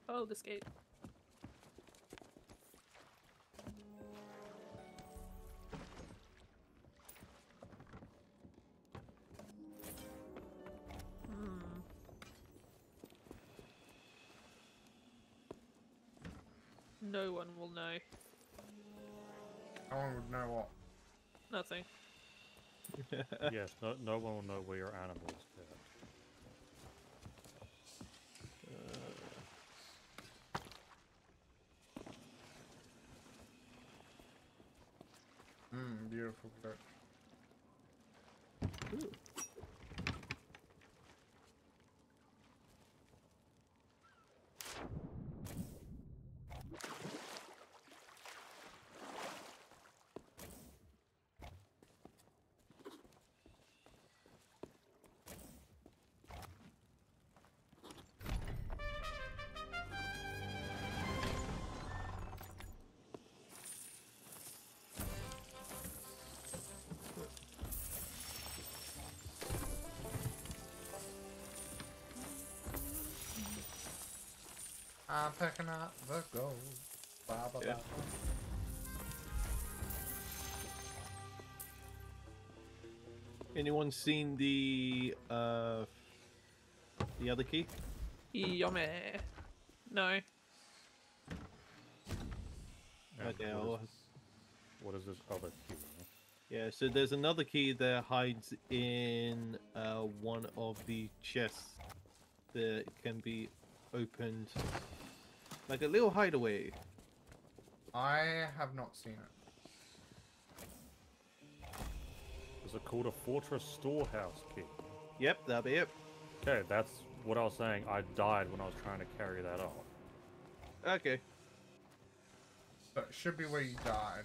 S5: Oh, this gate.
S4: Yes, no, no one will know where your animals kept.
S1: Mmm, beautiful. I'm picking up the gold. Ba, ba,
S2: Yeah.
S1: ba.
S2: Anyone seen the uh the other key?
S5: Yummy. No.
S4: And
S2: Okay,
S4: what
S2: I'll,
S4: is- what is this other key?
S2: Yeah, so there's another key that hides in uh, one of the chests that can be opened like a little hideaway.
S1: I have not seen it.
S4: Is it called a fortress storehouse key?
S2: Yep, that'll be it.
S4: Okay, that's what I was saying. I died when I was trying to carry that off.
S2: Okay.
S1: So it should be where you died.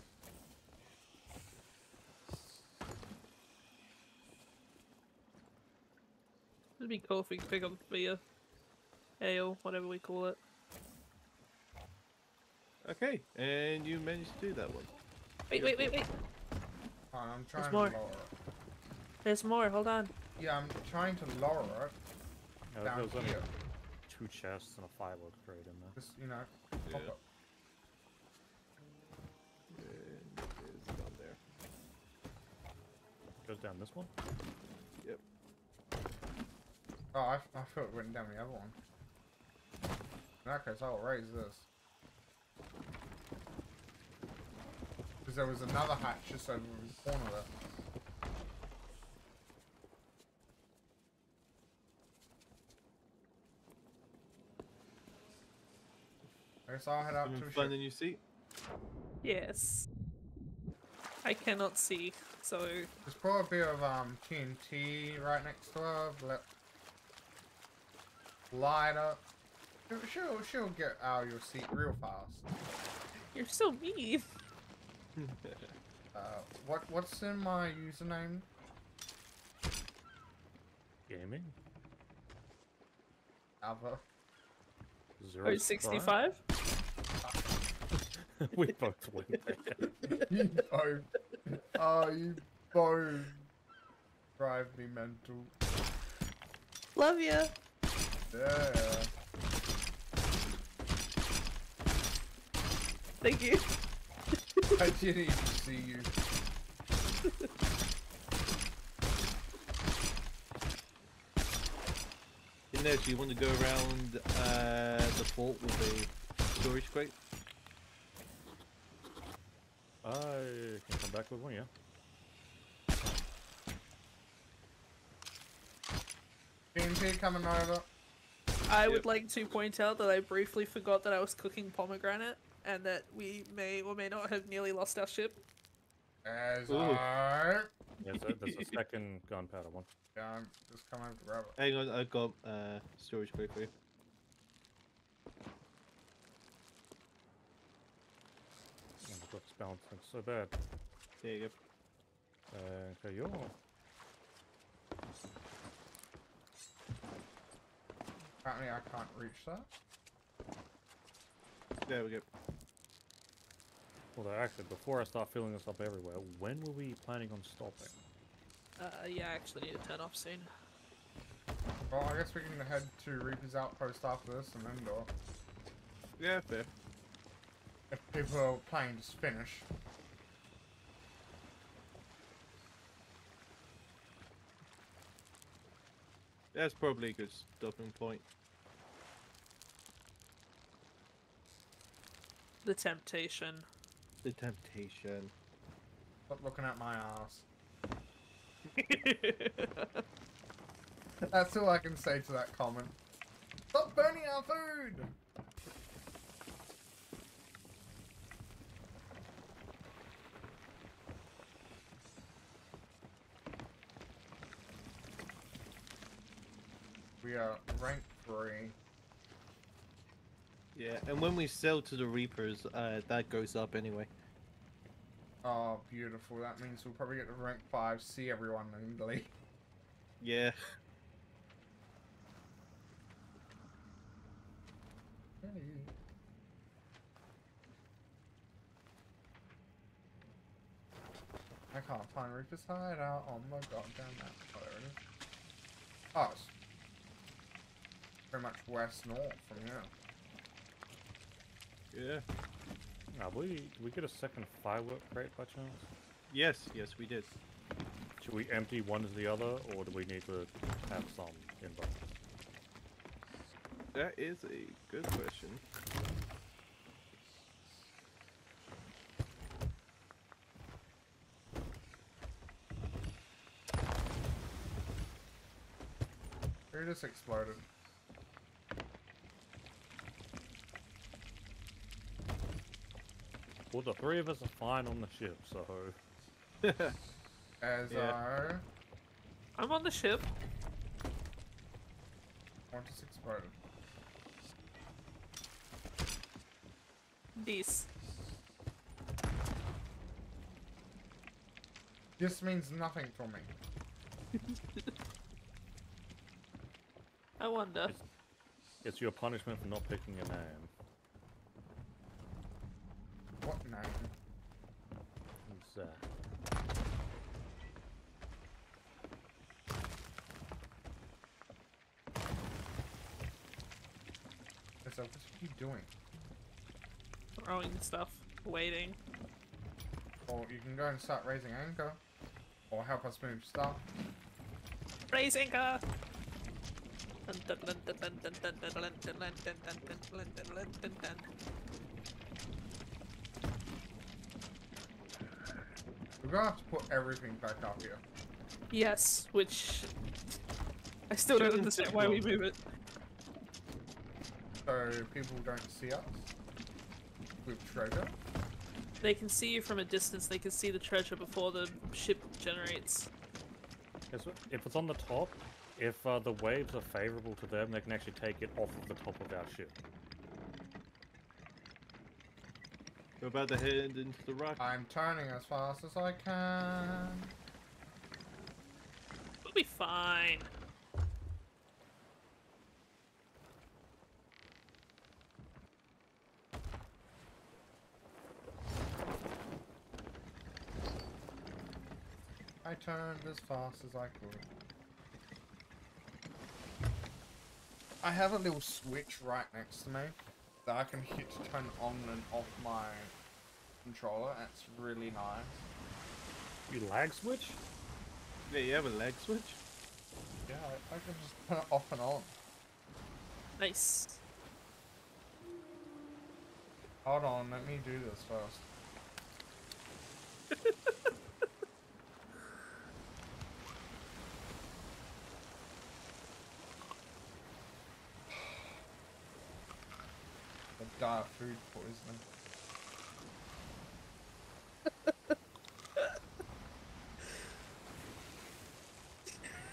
S5: It'd be cool if we could pick up beer, ale, whatever we call it.
S2: Okay, and you managed to do that one.
S5: Wait, wait, wait, wait.
S1: Hold on, I'm trying to
S5: more.
S1: lower it.
S5: There's more. Hold on.
S1: Yeah, I'm trying to lower it down
S4: there was only
S1: here.
S4: two chests and a firewood crate in there.
S1: Just, you know,
S2: Yeah.
S1: pop it.
S2: And there's one there.
S4: Goes down this one.
S2: Yep.
S1: Oh, I, I thought it went down the other one. In that case, I'll raise this. Because there was another hatch just over in the corner there. I guess I'll head out
S2: Having
S1: to a
S2: fun
S1: ship.
S2: in your seat?
S5: Yes. I cannot see, so
S1: There's probably a bit of um, TNT right next to her. Let light up. She'll, she'll, she'll get out of your seat real fast.
S5: you're so mean.
S1: Uh, what what's in my username?
S4: Gaming.
S1: Alpha.
S4: Zero.
S5: Oh, 65?
S4: we both went there.
S1: you both. Oh, you both drive me mental.
S5: Love ya.
S1: Yeah.
S5: Thank you.
S1: I didn't even see you.
S2: Ines, you want to go around uh, the fort with a storage crate?
S4: I can come back with one, yeah.
S1: TNT coming over.
S5: I
S2: Yep.
S5: would like to point out that I briefly forgot that I was cooking pomegranate and that we may or may not have nearly lost our ship.
S1: As
S2: Ooh.
S1: I.
S4: There's a, there's a second gunpowder one.
S1: Yeah, I'm just coming to grab it.
S2: Hang on, I've got uh, storage crate for you.
S4: Oh, my god, it's balancing so bad.
S2: There you go.
S4: Uh, okay, you're.
S1: Apparently, I can't reach that.
S2: There we go.
S4: Well, actually, before I start filling this up everywhere, when were we planning on stopping?
S5: Uh, yeah, I actually need to turn off soon.
S1: Well, I guess we can head to Reaper's Outpost after this and then go.
S2: Yeah, fair.
S1: If people are planning to finish.
S2: That's probably a good stopping point.
S5: The temptation.
S2: The temptation.
S1: Stop looking at my ass. That's all I can say to that comment. Stop burning our food! We are rank 3.
S2: Yeah, and when we sell to the Reapers, uh, that goes up anyway.
S1: Oh, beautiful. That means we'll probably get to rank 5, see everyone leave.
S2: Yeah. I can't find Reaper's hideout on the goddamn map. Oh, there it is. Oh, it's pretty much west north from here. Yeah.
S4: I believe we get a second firework crate by chance?
S2: Yes, yes, we did.
S4: Should we empty one to the other, or do we need to have some in both?
S2: That is a good question.
S1: It just exploded.
S4: Well, the three of us are fine on the ship, so
S1: As
S2: Yeah.
S1: our
S5: I'm on the ship.
S1: one just exploded.
S5: These.
S1: This This means nothing for me.
S5: I wonder.
S4: It's- it's your punishment for not picking a name.
S1: Name?
S4: Who's that?
S1: So what are you doing?
S5: Throwing stuff. Waiting.
S1: Or you can go and start raising anchor. Or help us move stuff.
S5: Raise anchor!
S1: We're gonna have to put everything back up here.
S5: Yes, which I still don't
S2: Shouldn't
S5: understand why we move it.
S1: So people don't see us. With treasure.
S5: They can see you from a distance. They can see the treasure before the ship generates.
S4: If it's on the top, if uh, the waves are favorable to them, they can actually take it off of the top of our ship.
S2: We're about to head into the rock.
S1: I'm turning as fast as I can.
S5: We'll be fine.
S1: I turned as fast as I could. I have a little switch right next to me that I can hit to turn on and off my controller. That's really nice.
S4: You lag switch?
S2: Yeah, you have a leg switch?
S1: Yeah, I, I can just turn it off and on.
S5: Nice.
S1: Hold on, let me do this first. I die of food poisoning.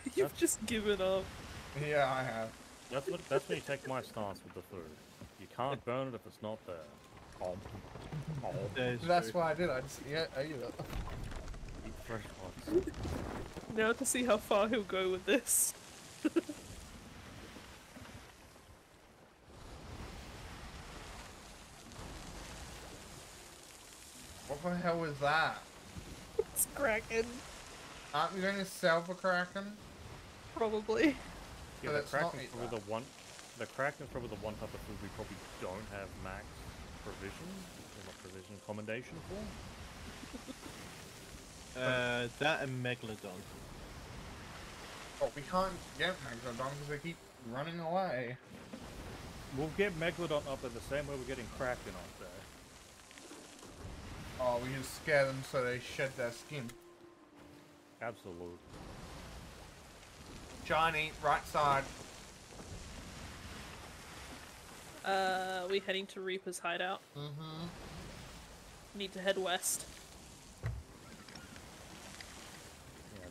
S5: You've just given up.
S1: Yeah, I have.
S4: That's what. That's when you take my stance with the food. You can't burn it if it's not there. Oh, oh
S2: That is
S1: That's
S2: true.
S1: what I did. I just yeah, ate it.
S4: eat fresh ones.
S5: Now to see how far he'll go with this.
S1: What the hell was that?
S5: It's Kraken.
S1: Aren't we going to sell for Kraken?
S5: Probably.
S4: Yeah,
S1: But
S4: the
S1: it's not
S4: Kraken's probably
S1: that.
S4: the one. The Kraken's probably the one type of food we probably don't have max provision, or not provision, commendation for.
S2: Uh, that and Megalodon.
S1: Oh, we can't get Megalodon because they keep running away.
S4: We'll get Megalodon up there the same way we're getting Kraken up there.
S1: Oh, we just scare them so they shed their skin.
S4: Absolute.
S1: Johnny, right side.
S5: Uh, we heading to Reaper's hideout.
S1: Mm-hmm.
S5: Need to head west.
S4: Yeah.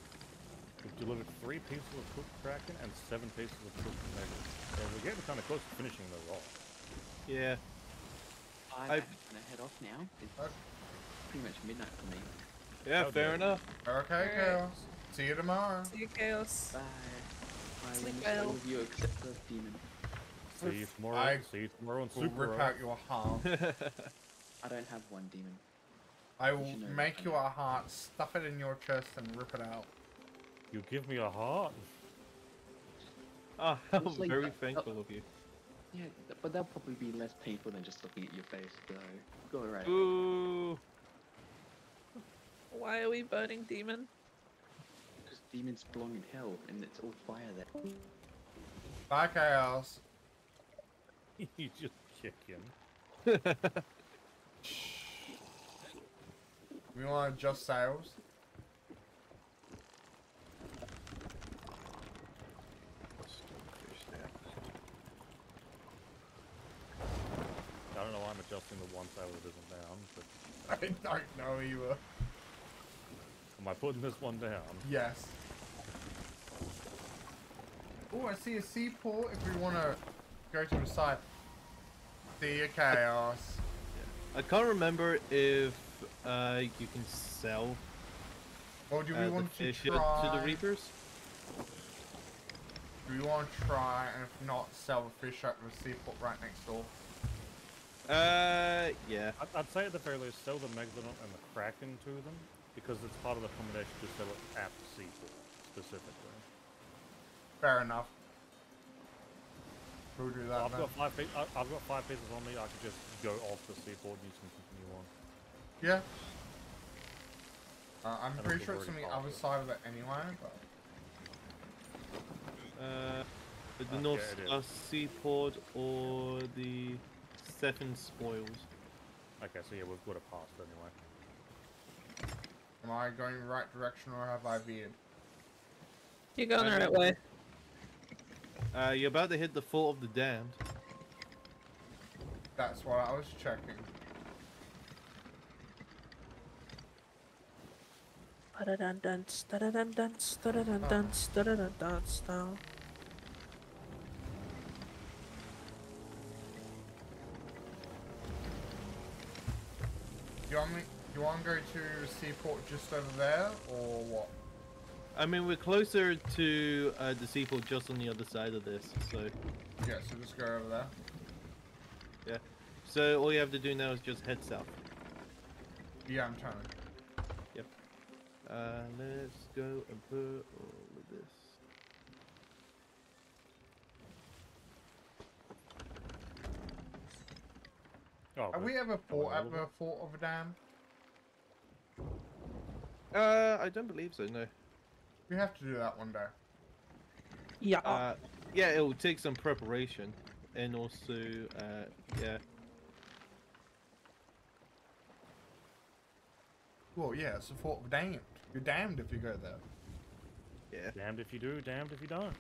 S4: We've delivered three pieces of cooked Kraken and seven pieces of cooked Megalodon. So we're getting kind of close to finishing the roll.
S2: Yeah.
S8: I'm
S2: I-
S8: gonna head off now. It's
S1: Okay.
S8: pretty much midnight for me.
S2: Yeah,
S4: Okay.
S2: fair enough.
S1: Okay,
S5: Alright.
S1: girls. See you tomorrow.
S5: See you, Chaos.
S8: Bye. I
S5: Sleep well.
S8: all of you except the demon.
S4: See you tomorrow.
S1: I
S4: See you tomorrow on
S1: We'll
S4: Super
S1: rip out your heart.
S8: I don't have one demon.
S1: I will
S8: should know
S1: make you a heart, stuff it in your chest, and rip it out.
S4: You give me a heart.
S2: oh, I'm
S8: It's like
S2: very
S8: that-
S2: thankful of you.
S8: Yeah, but that'll probably be less painful than just looking at your face, so go right.
S2: Ooh.
S5: Why are we burning demon?
S8: Because demons belong in hell and it's all fire there.
S1: Bye, Chaos.
S4: you just kick him.
S1: we want to adjust sails.
S4: I don't know why I'm adjusting the one sail that isn't down, but...
S1: I don't know either
S4: am I putting this one down?
S1: Yes. Oh, I see a seaport if we want to go to the side. See a chaos.
S2: I can't remember if uh, you can sell
S1: Or do we
S2: uh,
S1: want to
S2: fish to the reapers.
S1: Do we want to try and if not sell the fish at the seaport right next door?
S2: Uh, yeah.
S4: I'd, I'd say at the very least, sell the Megalodon and the Kraken to them, because it's part of the accommodation to sell it at the seaport, specifically.
S1: Fair enough. We'll do that
S4: I've
S1: then.
S4: got five. Pe- I- I've got five pieces on me. I could just go off the seaport and you can continue on.
S1: Yeah. Uh, I'm
S4: I
S1: pretty sure
S4: we're
S1: it's on the other
S4: it.
S1: side of it anyway, but
S2: Uh, the
S4: Okay,
S2: North
S4: it is.
S2: Star Seaport or the Stephen's Spoils.
S4: Okay, so yeah, we've got it past anyway.
S1: Am I going the right direction or have I veered?
S5: You're going the right way.
S2: Uh, you're about to hit the Fort of the Damned.
S1: That's what I was checking.
S5: Ba-da-dun-duns, da-da-dun-duns, da-da-dun-duns, da-da-dun-duns, down.
S1: You want me? Do you want to go to seaport just over there or what?
S2: I mean, we're closer to uh, the seaport just on the other side of this, so
S1: Yeah, so just go over there.
S2: yeah. So all you have to do now is just head south.
S1: Yeah, I'm turning.
S2: Uh, let's go and put all of this.
S4: Oh,
S1: Have
S4: we're
S1: we ever
S4: going
S1: fought at
S4: over?
S1: fort of a dam?
S2: Uh, I don't believe so. No.
S1: We have to do that one day.
S5: Yeah.
S2: Uh, yeah, it will take some preparation, and also, uh, yeah.
S1: Well, yeah, it's the fort of damned. You're damned if you go there.
S2: Yeah.
S4: Damned if you do, damned if you don't.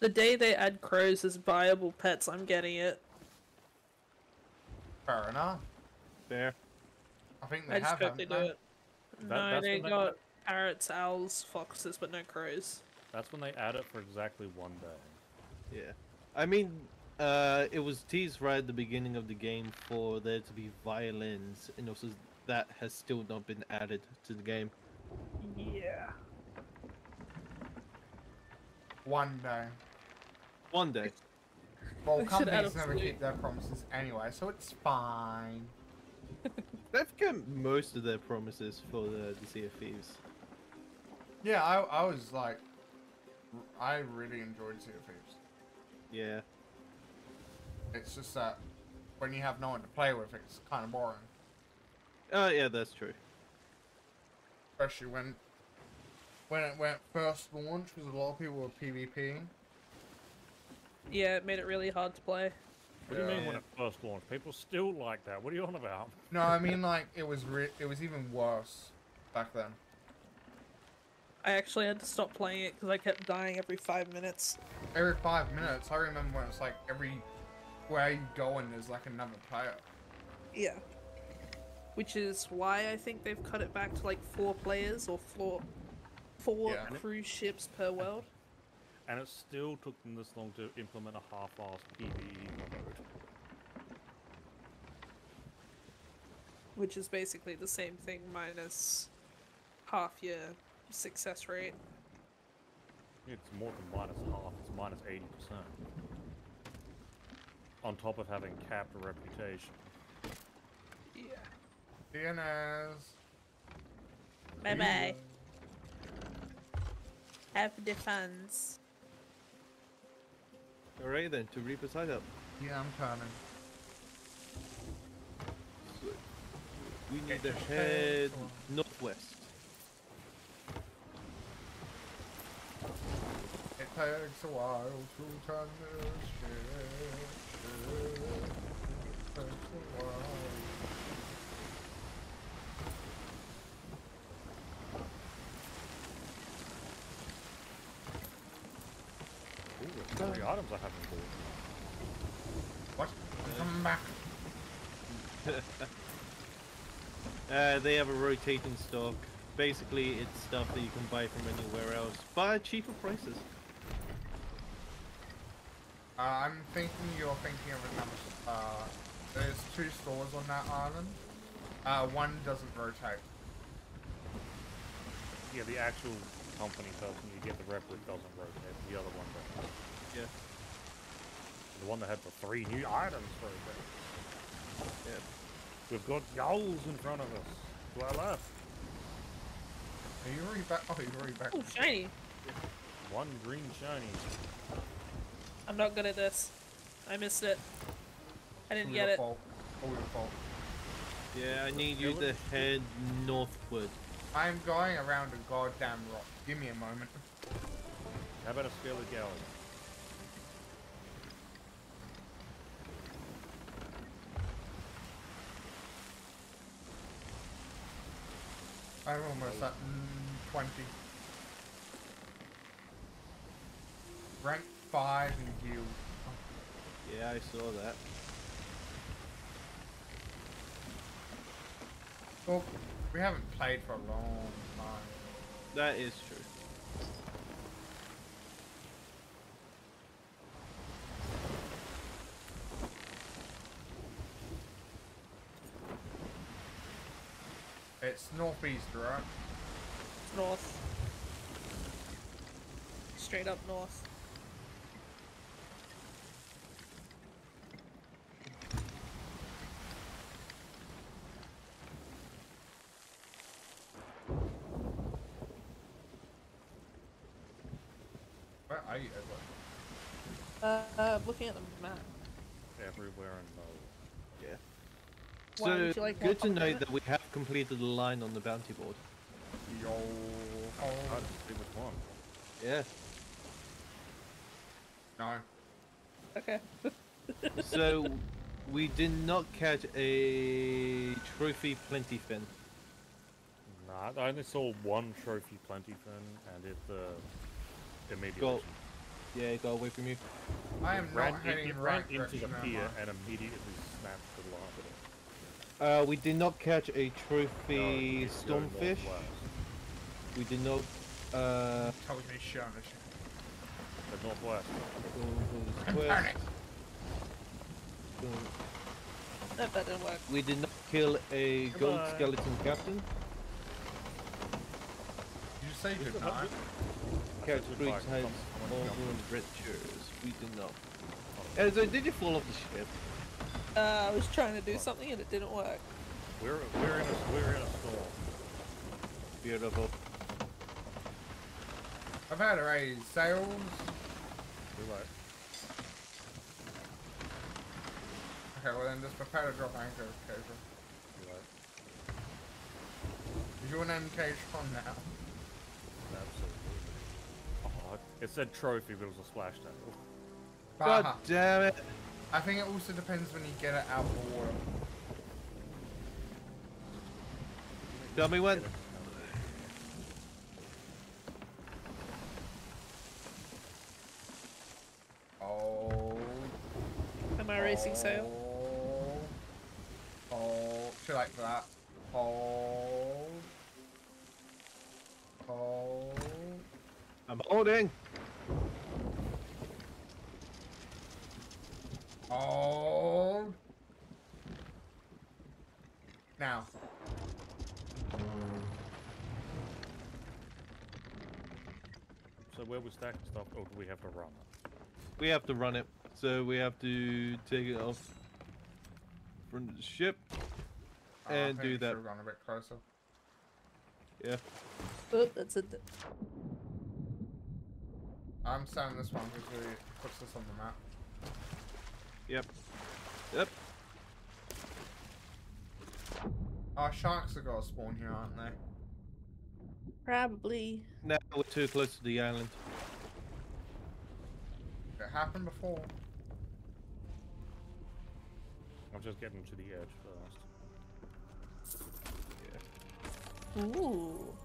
S5: the day they add crows as viable pets, I'm getting it.
S1: Fair enough.
S2: Fair.
S1: I think they
S5: I just
S1: have.
S5: hope they
S1: haven't
S5: do it.
S4: That-
S5: no,
S4: that's
S5: they
S4: when they-
S5: got parrots, owls, foxes, but no crows.
S4: That's when they add it for exactly one day.
S2: Yeah. I mean, uh, it was teased right at the beginning of the game for there to be violins, and also that has still not been added to the game.
S5: Yeah.
S1: One day.
S2: One day.
S1: Well,
S5: They should
S1: companies
S5: a
S1: never
S5: flute.
S1: keep their promises anyway, so it's fine.
S2: They've kept most of their promises for the, the Sea of Thieves.
S1: Yeah, I, I was like, I really enjoyed Sea of Thieves.
S2: Yeah.
S1: It's just that when you have no one to play with, it's kind of boring.
S2: Oh, yeah, that's true.
S1: Especially when when it went first launch, because a lot of people were PvPing.
S5: Yeah, it made it really hard to play.
S4: What do you mean when it first launched? People still like that. What are you on about?
S1: No, I mean like it was re- it was even worse back then.
S5: I actually had to stop playing it because I kept dying every five minutes.
S1: Every five minutes, I remember when it's like every where you go and there's like another player.
S5: Yeah. Which is why I think they've cut it back to like four players or four, four
S1: Yeah.
S5: cruise ships per world.
S4: And it still took them this long to implement a half-assed PvE mode.
S5: Which is basically the same thing minus half your success rate.
S4: It's more than minus half, it's minus 80%. On top of having capped a reputation.
S5: Yeah.
S1: DNS.
S5: Bye bye. Have the funds.
S2: Alright then, to Reaper's Hideout.
S1: Yeah, I'm coming.
S2: So, we need to head northwest.
S1: It takes a while to turn this shit. shit. It takes a while.
S4: Ooh, there's three items I haven't bought.
S1: What? I'm coming back.
S2: uh, they have a rotating stock. Basically, it's stuff that you can buy from anywhere else, but at cheaper prices.
S1: Uh, I'm thinking you're thinking of another. Uh, there's two stores on that island. Uh, one doesn't rotate.
S4: Yeah, the actual company doesn't. You get the replica doesn't rotate. The other one does.
S2: Yeah.
S4: The one that had the three new items rotate.
S2: Yeah.
S4: We've got yowls in front of us. To our left.
S1: Are you already back? Oh, you're already back.
S5: Oh, shiny.
S4: One green shiny.
S5: I'm not good at this. I missed it. I didn't
S1: All
S5: get it.
S1: fault. All your fault.
S2: Yeah, I need you to head northward.
S1: I'm going around a goddamn rock. Give me a moment.
S4: How about a scale of galley?
S1: I'm almost at mm, 20. Rank 5 in guild.
S2: Yeah, I saw that.
S1: Well, we haven't played for a long time.
S2: That is true.
S1: It's northeast, right?
S5: North. Straight up north.
S1: Where are you, Edward?
S5: Uh, uh, looking at the map.
S4: Everywhere in mode.
S2: Yeah.
S5: Why
S2: so
S5: would you like
S2: good to know that we have completed the line on the bounty board.
S1: Yo.
S4: I just see which one.
S2: Yeah.
S1: No.
S5: Okay.
S2: so we did not catch a trophy plentifin.
S4: Nah, I only saw one trophy plenty fin, and it uh, immediately.
S2: Go. Yeah, it got away from you.
S1: I am
S4: it
S1: not
S4: it,
S1: heading
S4: it
S1: right
S4: ran into the pier
S1: I?
S4: and immediately snapped to the lava.
S2: Uh, we did not catch a trophy
S4: No, go stormfish.
S2: We did not. Uh,
S1: Told me shit on the shit.
S4: The northwest.
S2: go to the
S1: I'm
S2: quest.
S1: panicked.
S2: Go-
S5: That, that didn't work.
S2: We did not kill a gold
S4: Goodbye.
S2: skeleton captain.
S1: Did you say good night?
S2: Catch three
S4: goodbye,
S2: times
S4: some- someone
S2: over riches. We did not. Ezra, did you fall off the ship?
S5: Uh, I was trying to do something and it didn't work.
S4: We're we're in a we're in a storm.
S2: Beautiful.
S1: I've had to raise sails.
S4: Too late.
S1: Okay, well then just prepare to drop anchor, Keisha.
S4: Too late.
S1: Is your name Keisha now?
S4: Absolutely. Oh, it said trophy, but it was a splash tackle.
S2: God damn it!
S1: I think it also depends when you get it out of the water.
S2: Tell me when.
S1: Oh.
S5: Am I racing sail?
S1: Oh. Oh. Too late for that. Hold. Hold.
S2: I'm holding.
S1: Hold. Now.
S4: So where we stacking stuff? Oh, do we have to run it?
S2: We have to run it, so we have to take it off from the ship
S1: Oh, I
S2: and do that.
S1: should've a bit closer.
S2: Yeah.
S5: Oh, that's it.
S1: I'm selling this one because it puts us on the map.
S2: Yep. Yep.
S1: Our sharks have got to spawn here, aren't they?
S5: Probably.
S2: Now we're too close to the island.
S1: It happened before.
S4: I'm just getting to the edge first. Yeah.
S5: Ooh.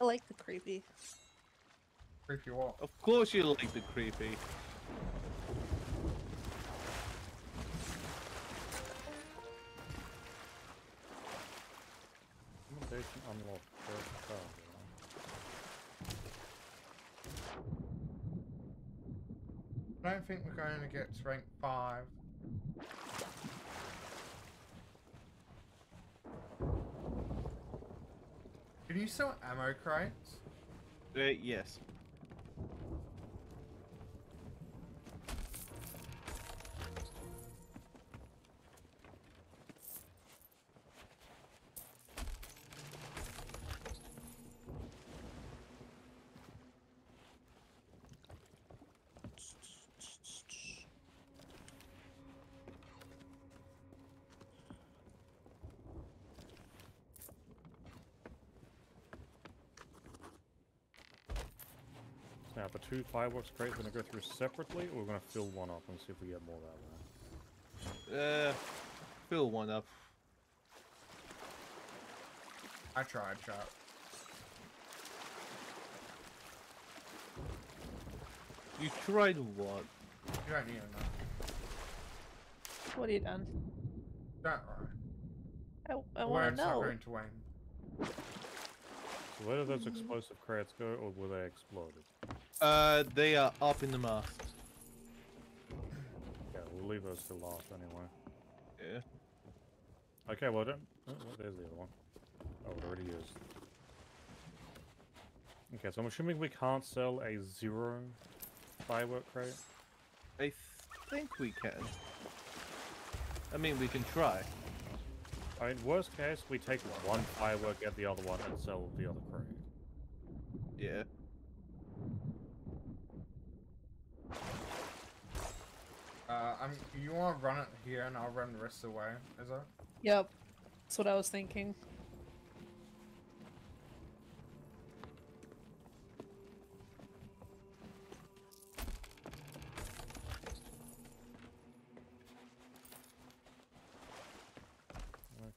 S5: I like the creepy.
S1: Creepy what?
S2: Of course you like the creepy.
S4: Accommodation unlocked. First card,
S1: I don't think we're going to get to rank 5. Can you sell ammo crates?
S2: Uh, yes.
S4: Two fireworks crates we're going to go through separately, or we're going to fill one up and see if we get more that way?
S2: Uh, fill one up.
S1: I tried, chat.
S2: You tried what?
S1: You don't need to know.
S5: What have you done?
S1: Don't worry.
S5: I, I want to
S1: are
S5: know.
S1: going to win.
S4: So where did those explosive crates go, or were they exploded?
S2: Uh, they are up in the mast.
S4: Yeah, we'll leave those to last anyway.
S2: Yeah.
S4: Okay, well, don't... Oh, well, there's the other one. Oh, it already is. Okay, so I'm assuming we can't sell a zero firework crate.
S2: I think we can. I mean, we can try.
S4: I mean, worst case, we take one firework, get the other one, and sell the other crate.
S2: Yeah.
S1: Uh, I'm, you want to run it here and I'll run the rest of the way, Izzo?
S5: Yep. That's what I was thinking.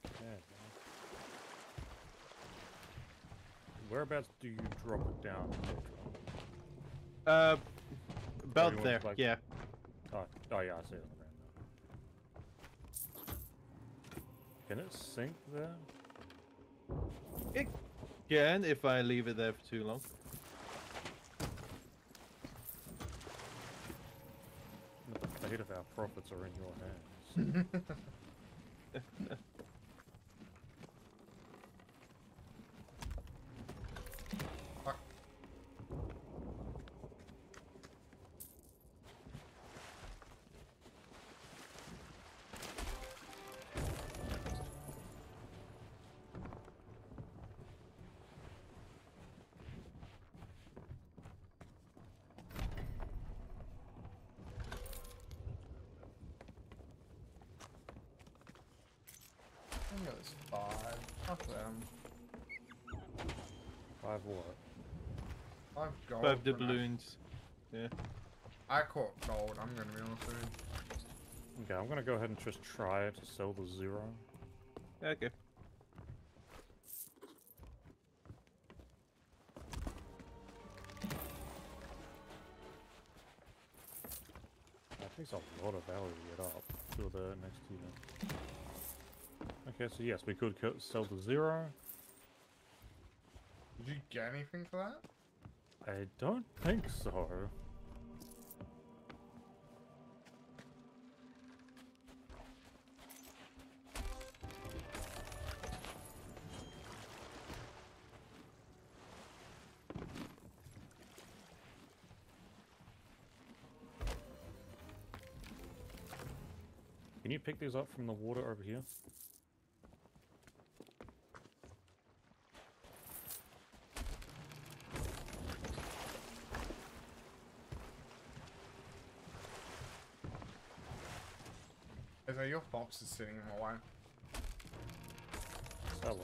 S4: Okay. Whereabouts do you drop it down?
S2: Uh, about there.
S4: like-
S2: Yeah.
S4: Oh, oh yeah, I see it on the ground now. Can it sink there?
S2: It can if I leave it there for too long.
S4: The fate of our profits are in your hands.
S1: I think it was five. Fuck them.
S4: Five what?
S1: Five gold.
S2: Five
S1: for
S2: doubloons. Yeah.
S1: I caught gold, I'm gonna be honest with you.
S4: Okay, I'm gonna go ahead and just try to sell the zero.
S2: Okay.
S4: That takes a lot of value to get up to the next tier. Okay, so yes, we could sell the zero.
S1: Did you get anything for that?
S4: I don't think so. Can you pick these up from the water over here?
S1: Izzo, your fox is sitting in my way.
S4: Sell it.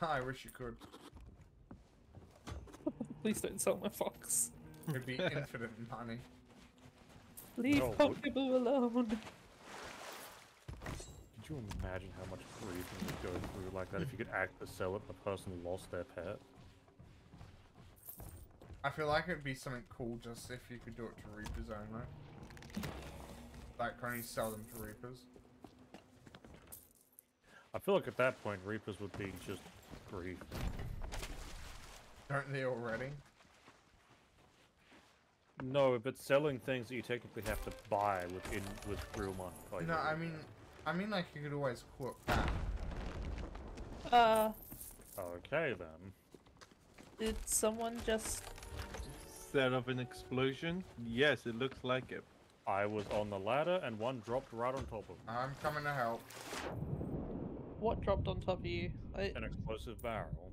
S1: I wish you could.
S5: Please don't sell my fox.
S1: It'd be infinite money.
S5: Leave
S4: No,
S5: Pokeball alone.
S4: Could Could you imagine how much grief you would go through like that if you could actually sell it and the person lost their pet?
S1: I feel like it'd be something cool just if you could do it to Reapers only. Like only sell them to Reapers.
S4: I feel like at that point Reapers would be just grief.
S1: Don't they already?
S4: No, but selling things that you technically have to buy within with real money. like,
S1: No, I mean, I mean like you could always call it back.
S5: Uh,
S4: Okay then.
S5: did someone just?
S2: Set up an explosion? Yes, it looks like it.
S4: I was on the ladder and one dropped right on top of me.
S1: I'm coming to help.
S5: What dropped on top of you? I,
S4: An explosive barrel.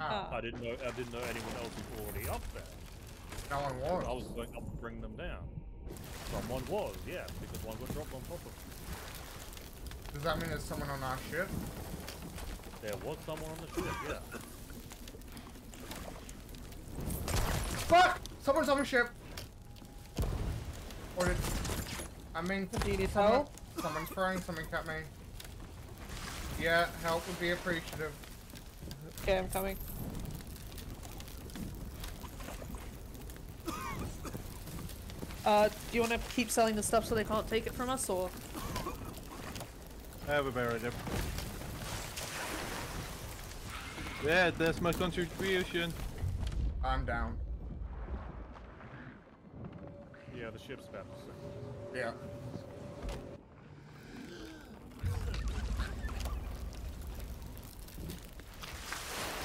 S1: Ah.
S4: I didn't know I didn't know anyone else was already up there.
S1: no one was.
S4: I was
S1: was.
S4: going up to bring them down. Someone was, yeah, because one got dropped on top of me.
S1: Does that mean there's someone on our ship?
S4: There was someone on the ship, yeah.
S1: Fuck! Someone's on the ship! Or did... I mean,
S5: do you need
S1: someone,
S5: help?
S1: someone's throwing something at me. Yeah, help would be appreciative.
S5: Okay, I'm coming. Uh, do you want to keep selling the stuff so they can't take it from us, or?
S2: I have a better idea. Yeah, that's my contribution.
S1: I'm down.
S4: Yeah, the ship's about to sink.
S1: Yeah.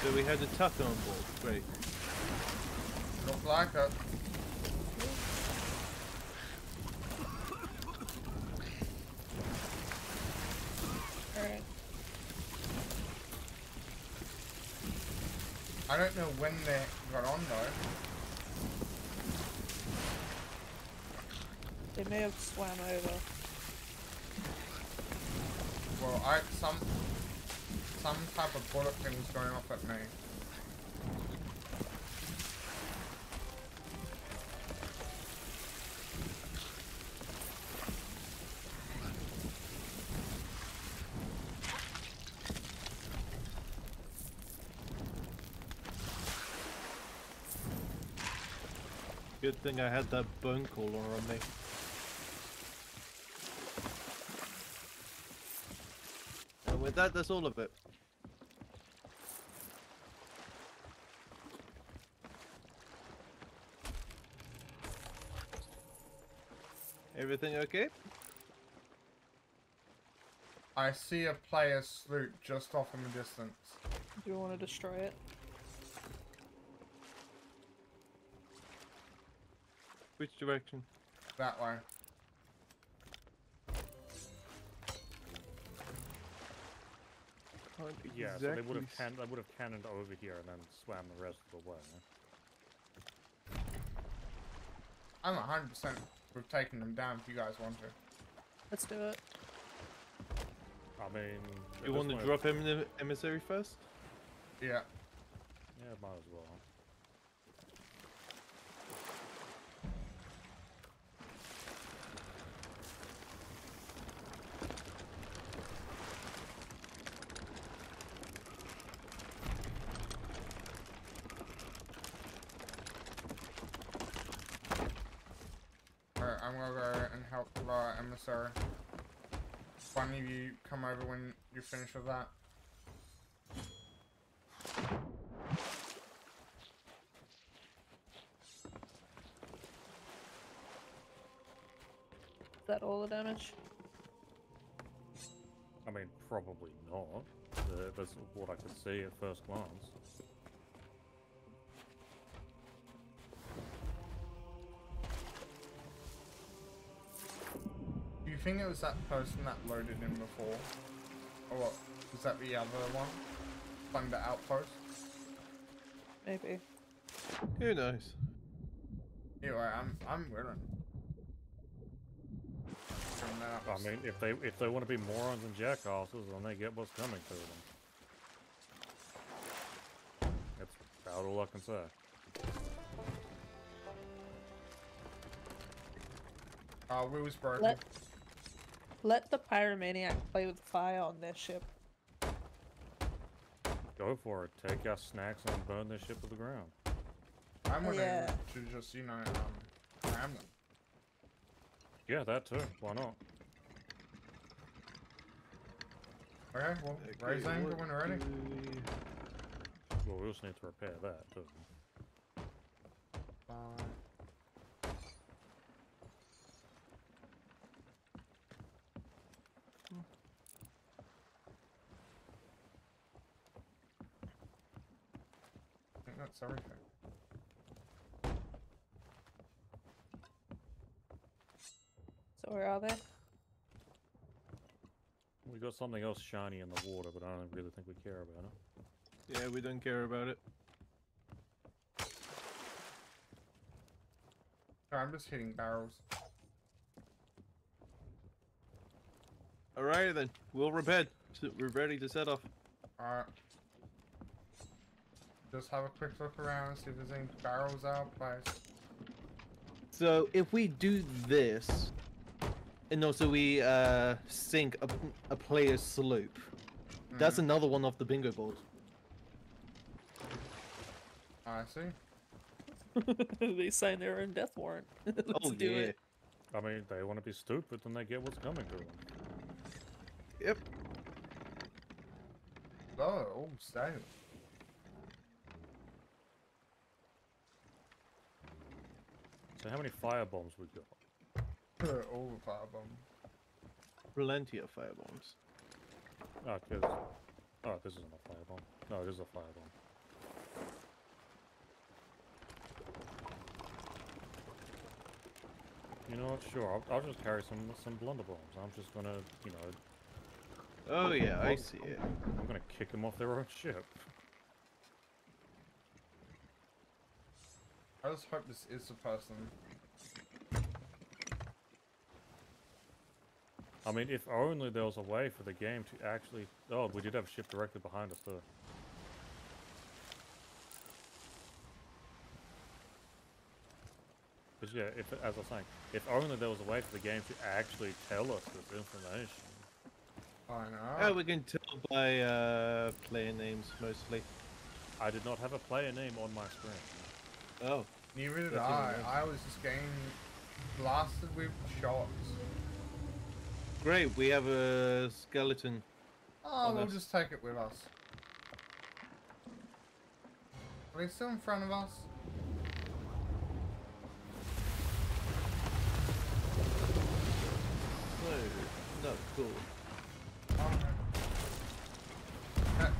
S2: So we had a tuck on board. Great.
S1: Looks like it.
S5: Alright.
S1: I don't know when they got on though.
S5: They may have swam over.
S1: Well, I some some type of bullet thing was going off at me.
S2: Good thing I had that bone caller on me. And with that, that's all of it. Everything okay?
S1: I see a player sloop just off in the distance.
S5: Do you want to destroy it?
S2: Which direction?
S1: That way.
S2: Can't
S4: Yeah, so they would have can they would have cannoned over here and then swam the rest of the way.
S1: I'm 100% with taking them down if you guys want to.
S5: Let's do it.
S4: I mean,
S2: You want to drop him in the emissary first?
S1: Yeah.
S4: Yeah, might as well.
S1: Alright, I'm gonna go and help the lower emissary. One of you come over when you finish with that.
S5: Is that all the damage?
S4: I mean, probably not. Uh, that's what I could see at first glance.
S1: Think it was that person that loaded in before? Or what? Was that the other one? Plunder Outpost?
S5: Maybe.
S2: Who knows?
S1: Anyway, I'm I'm willing.
S4: I mean, if they if they want to be morons and jackasses, then they get what's coming to them. That's about all I can say.
S1: Ah, Our wheel's broken.
S5: Let Let the pyromaniac play with fire on their ship.
S4: Go for it. Take our snacks and burn their ship to the ground.
S1: I'm wondering
S5: Yeah.
S1: to just, you know, um, ram them.
S4: Yeah, that too. Why not?
S1: Okay, well, raise anchor
S2: what
S1: when ready.
S4: Well, we also need to repair that too.
S1: Fine. I think that's everything.
S5: So where are they?
S4: We got something else shiny in the water, but I don't really think we care about it.
S2: Yeah, we don't care about it.
S1: Sorry, I'm just hitting barrels.
S2: Alright then, we'll repair. So we're ready to set off.
S1: Alright. Just have a quick look around, see if there's any barrels out place.
S2: So if we do this, and also we uh, sink a, a player's sloop, that's
S1: Mhm.
S2: another one off the bingo board.
S1: I see.
S5: they signed their own death warrant. Let's
S2: oh
S5: do
S2: yeah.
S5: it.
S4: I mean, they want to be stupid, then they get what's coming to them.
S2: Yep.
S1: Oh, oh,
S4: So how many fire bombs we got?
S1: All the firebomb.
S2: Plenty of firebombs.
S4: Oh, ah, 'cause- oh, this isn't a firebomb. No, it is a firebomb. You know what? Sure, I'll, I'll just carry some some blunderbombs. I'm just gonna, you know,
S2: Oh yeah, I see it.
S4: I'm gonna kick them off their own ship.
S1: I just hope this is the person.
S4: I mean, if only there was a way for the game to actually. Oh, we did have a ship directly behind us, though. Because yeah, if as I was saying, if only there was a way for the game to actually tell us this information.
S1: I know.
S2: Yeah, we can tell by uh, player names mostly.
S4: I did not have a player name on my screen.
S2: Oh,
S1: Neither did
S2: That's
S1: I.
S2: even.
S1: I was just getting blasted with shots.
S2: great. We have a skeleton.
S1: Oh, we'll
S2: that's-
S1: just take it with us. Are they still in front of us?
S2: No, no, cool.
S1: Oh, no. Catch.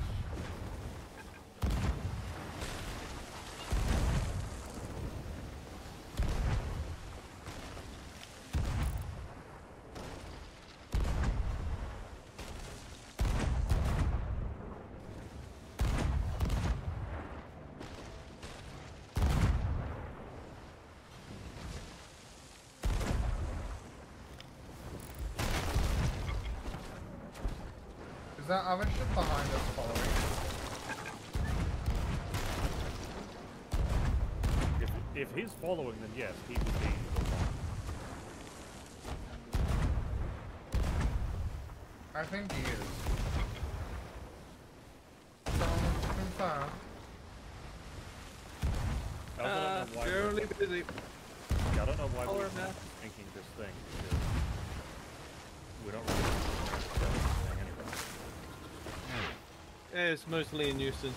S1: Is that other ship behind us following?
S4: If if he's following, then yes, he would be.
S1: I think he is.
S2: It's mostly a nuisance.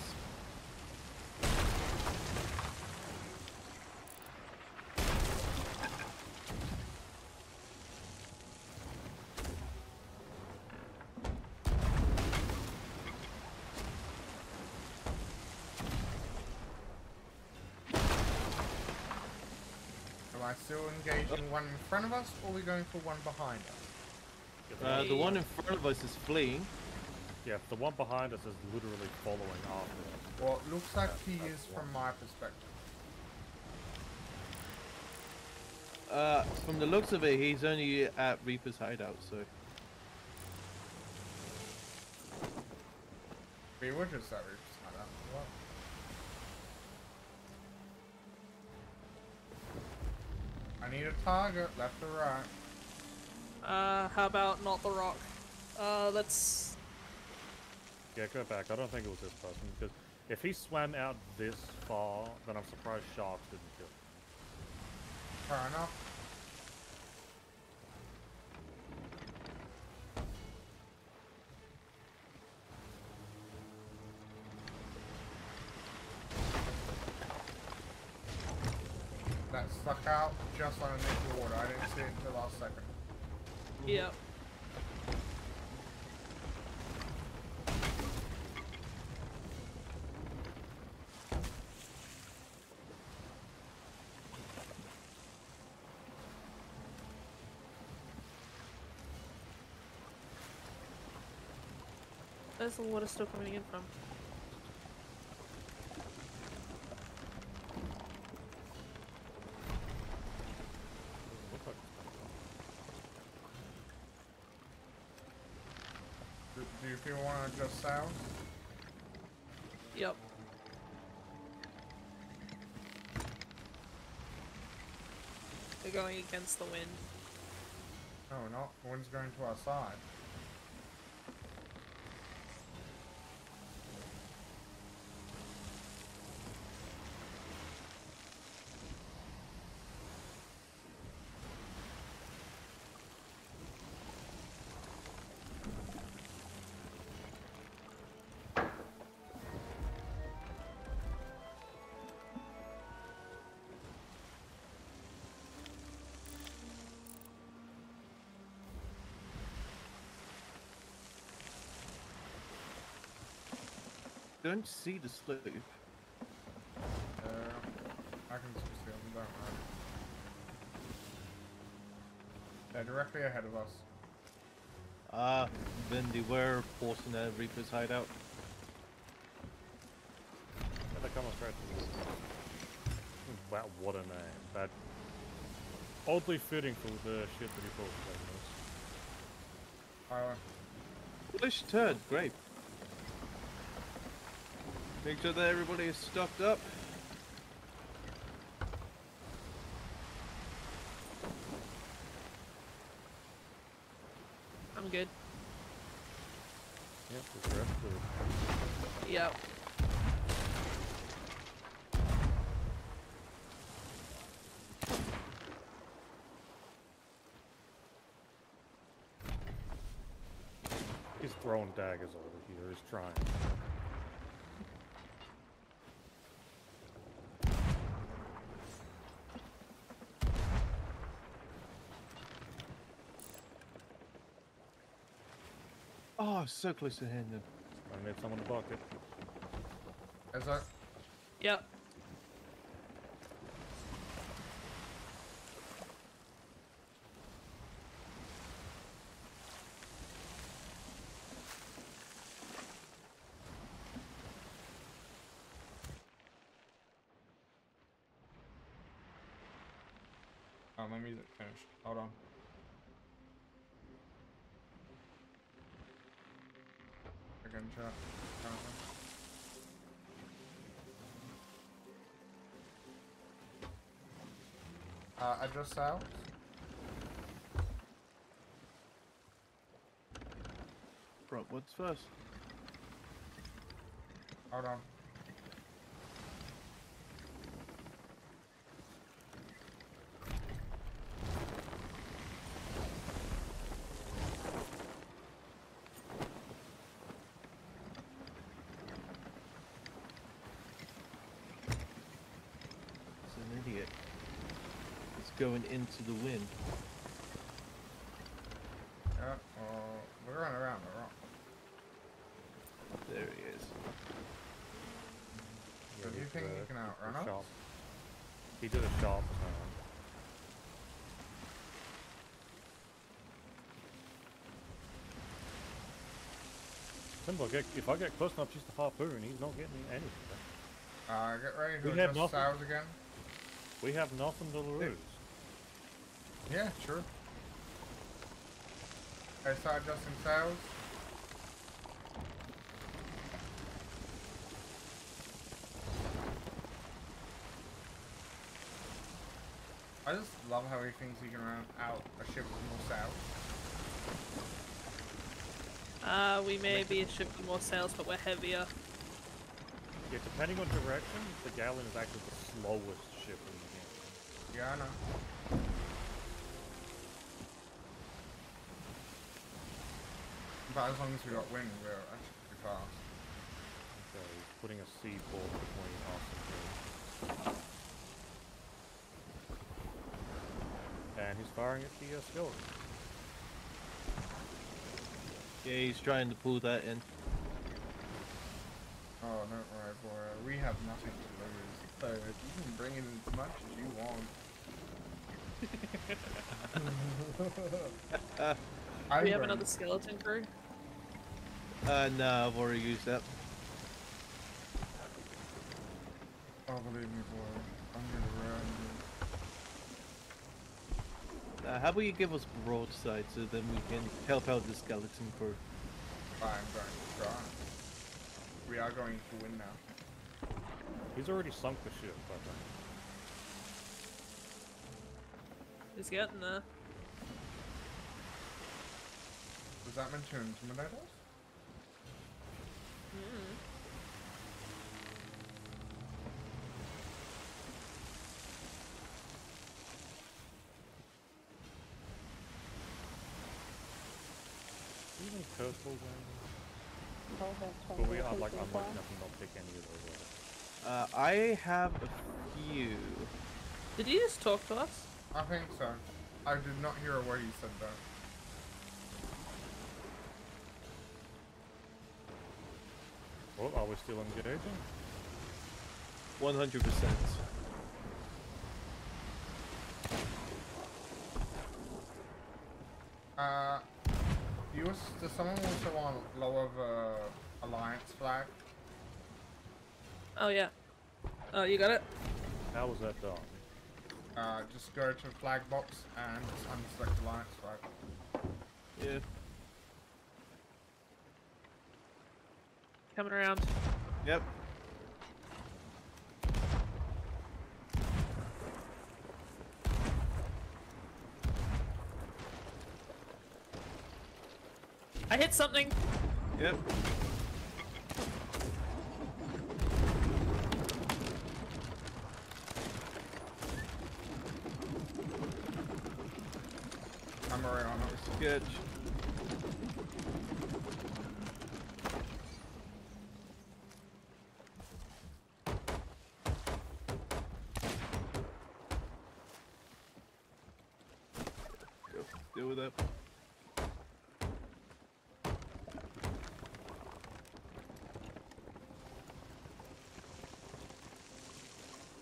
S1: Am I still engaging one in front of us, or are we going for one behind us?
S2: Uh, the one in front of us is fleeing.
S4: Yeah, the one behind us is literally following after us.
S1: Well, it looks like
S4: That's-
S1: he
S4: that's
S1: is from my perspective.
S2: Uh, from the looks of it, he's only at Reaper's hideout, so.
S1: We were just that we just had as well. I need a target, left or right.
S5: Uh, how about not the rock? Uh, let's.
S4: Yeah, go back. I don't think it was this person because if he swam out this far, then I'm surprised sharks didn't kill him.
S1: Fair enough. That stuck out just underneath the water. I didn't see it until last second.
S5: Yep. Where's the water still coming in from?
S1: Do, do you people want to adjust sounds?
S5: Yep. We're going against the wind.
S1: Oh no, not. The wind's going to our side.
S2: Don't see the sloop.
S1: Uh, I can just see them, don't worry. They're directly ahead of us.
S2: Ah, then they were forcing a Reaper's hideout.
S4: Yeah, they're coming straight to me. Wow, what a name. That oddly fitting for the shit that he pulled from
S1: Uh,
S2: Foolish turd, great. Make sure that everybody is stocked up.
S5: I'm good.
S4: Yep, the rest of
S5: Yep.
S4: He's throwing daggers over here. He's trying.
S2: Oh, so close to handing.
S4: I need someone to bucket.
S1: is that?
S5: Yep.
S1: Oh, my music finished. Hold on. Chat. Currently. Uh, adjust sounds.
S2: Right, what's first?
S1: Hold on.
S2: It's an idiot. It's going into the wind.
S1: Yeah, well, we're going around the rock.
S2: There he is.
S1: So do you think you can outrun us?
S4: Sharp. He did a sharp turn. Simple, get, if I get close enough just to harpoon, he's not getting me anything.
S1: Uh, get ready to
S4: We have
S1: adjust
S4: nothing.
S1: sounds again.
S4: We have nothing to lose.
S1: Yeah, sure. I saw Justin sails. I I just love how he thinks he can run out a ship with more sails.
S5: Uh, we may be a ship with more sails, but we're heavier.
S4: Yeah, depending on direction, the Galleon is actually the slowest ship in the game.
S1: Yeah, I know. But as long as we got wind, we're actually pretty fast.
S4: Okay, he's putting a C4 between us and him. And he's firing at the uh, skeleton.
S2: Yeah, he's trying to pull that in.
S1: Oh, don't worry, boy. We have nothing to lose. So you can bring in as much as you want.
S5: Do we have another skeleton crew?
S2: Uh, no, I've already used that.
S1: Oh, believe me, boy. I'm gonna run.
S2: Uh, how about you give us broadside so then we can help out the skeleton crew?
S1: I'm going to try. We are going to win now.
S4: He's already sunk the ship, I think.
S5: He's getting there.
S1: Was that meant to intimidate us?
S5: Mm.
S4: Even purple But we are like, I'm like nothing, not pick any of those. uh,
S2: Uh, I have a few.
S5: Did he just talk to us?
S1: I think so. I did not hear a word you said though.
S4: Well, are we still engaging?
S2: 100%.
S1: Uh, you was, does someone also want lower the alliance flag?
S5: Oh yeah. Oh, you got it.
S4: How was that done?
S1: Uh, just go to the flag box and just unselect alliance flag.
S2: Yeah.
S5: Coming around.
S2: Yep.
S5: I hit something.
S2: Yep.
S1: I'm already on it.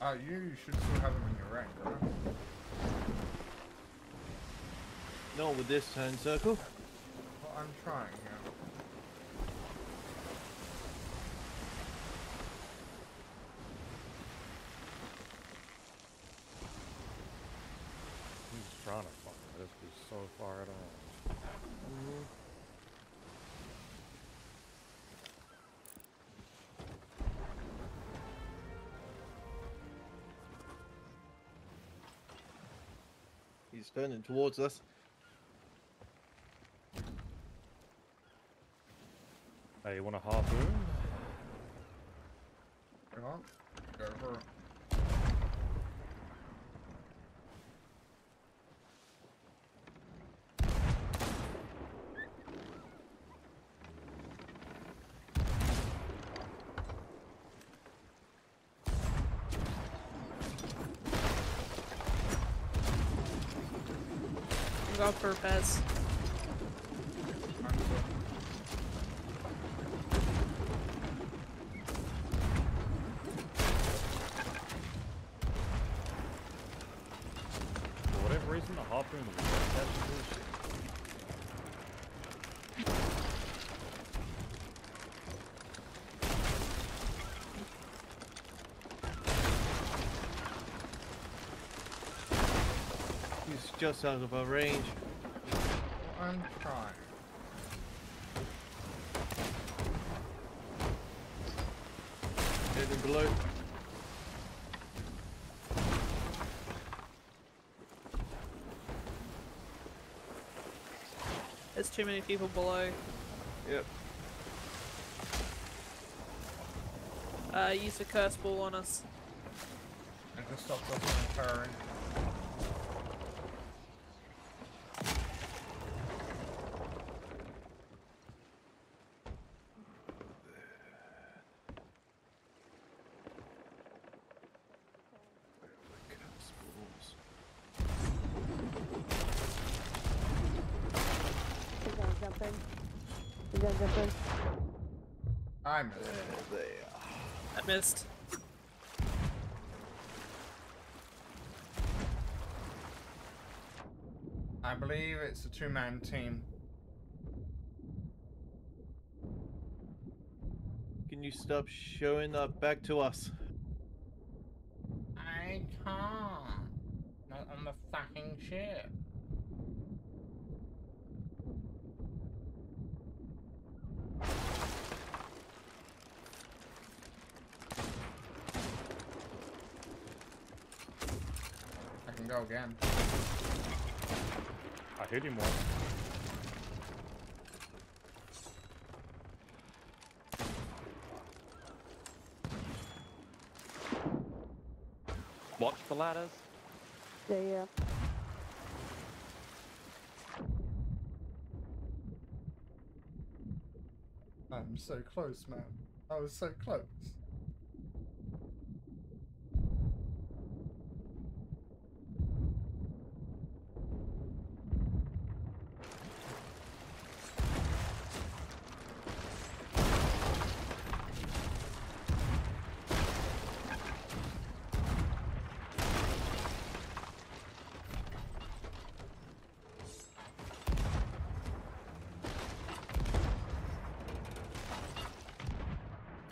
S1: Uh, you should still have them in your rank, right?
S2: No, with this turn circle.
S1: Well, I'm trying,
S2: Turning towards us.
S4: Hey, you want a harpoon?
S1: Hang on. Go for it.
S5: I'm going
S2: just out of our range.
S1: I'm trying.
S2: Hidden below.
S5: There's too many people below.
S2: Yep.
S5: Uh, use the curse ball on us.
S1: I can stop us from
S10: firing.
S1: I missed.
S5: I missed.
S1: I believe it's a two-man team.
S2: Can you stop showing up back to us?
S1: I can't. Not on the fucking ship. I can go again.
S4: I hit him once.
S7: Watch the ladders.
S10: Yeah, yeah.
S1: I'm so close, man. I was so close.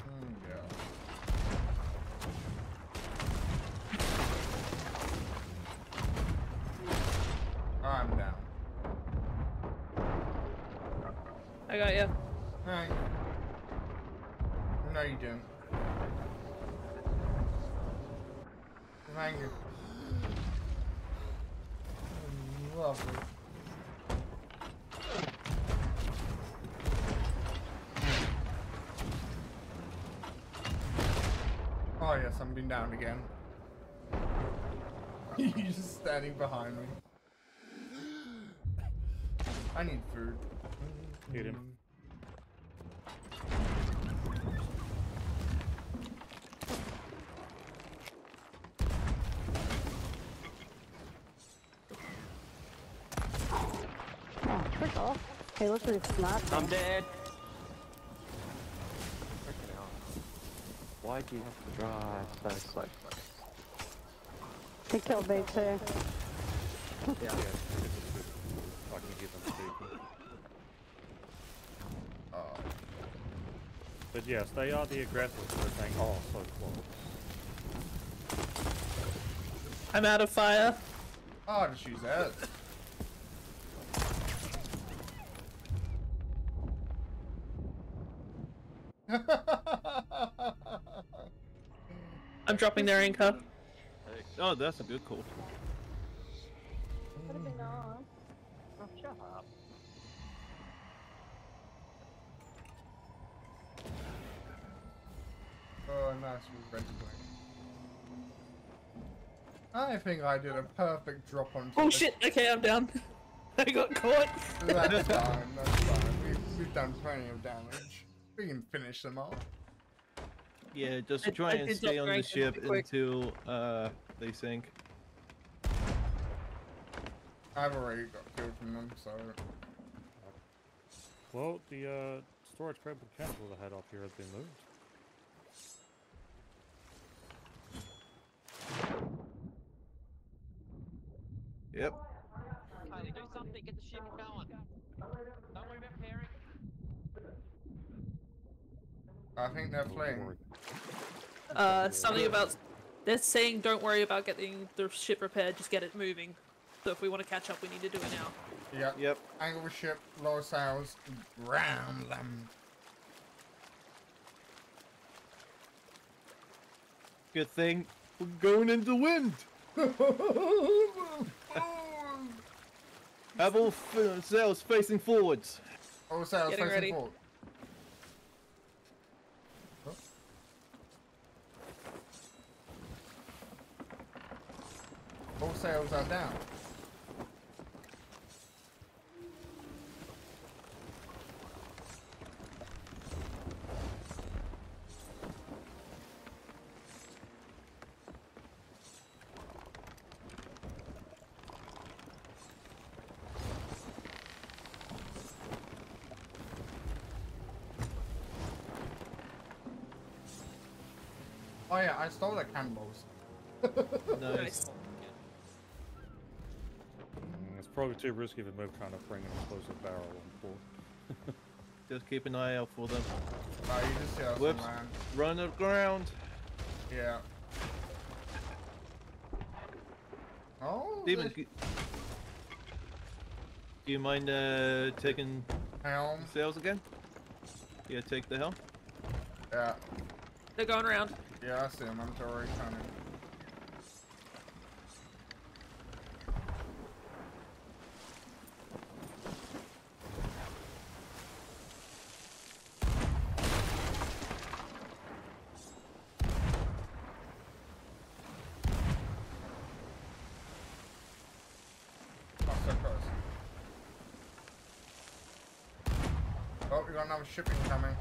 S1: Mm, yeah. I'm down.
S5: I got you.
S1: Alright. No, you didn't. Thank you. Lovely. Oh yes, I'm being down again. He's just standing behind me. I need food.
S4: Hit him.
S10: Oh, frick off. Hey, look pretty smart.
S7: I'm dead. Why do you have to drive so slow?
S10: He killed me too.
S7: Yeah.
S4: Yeah, I can hear them speaking.
S1: Oh.
S4: But yes, they are the aggressors. They're saying, oh, so close.
S5: I'm out of fire.
S1: Oh, just use that.
S5: I'm dropping their anchor.
S2: Oh, that's a good call.
S1: I I did a perfect drop on.
S5: Oh shit, okay, I'm down. I got caught.
S1: That's fine. That's fine. We've, we've done plenty of damage. We can finish them off.
S2: Yeah, just try
S5: I
S2: and
S5: did
S2: stay on the ship until uh they sink.
S1: I've already got killed from them, so
S4: Well, the uh, storage crate mechanical I had up here has been moved.
S2: Yep.
S7: Kylie, do something. Get the ship going. Don't worry about pairing.
S1: I think they're
S4: Don't
S1: fleeing.
S4: worry.
S5: Uh, something about they're saying don't worry about getting the ship repaired, just get it moving. So if we want to catch up, we need to do it now.
S1: Yep.
S2: Yep.
S1: Angle the ship, lower sails, ram them.
S2: Good thing we're going into the wind. Have all f- sails facing forwards.
S1: All sails
S5: Getting
S1: facing
S5: ready.
S1: forward. Oh. All sails are down. I stole the cannonballs.
S2: Nice.
S4: Mm, It's probably too risky for move trying to bring an explosive barrel on board.
S2: Just keep an eye out for them.
S1: Oh, you just see us
S2: Whoops.
S1: land.
S2: Run aground.
S1: Yeah. Oh,
S2: Demon, do you mind uh, taking
S1: helm.
S2: sails again? Yeah, take the helm.
S1: Yeah,
S5: They're going around.
S1: Yeah, I see him. I'm already coming. Oh, we got another shipping coming.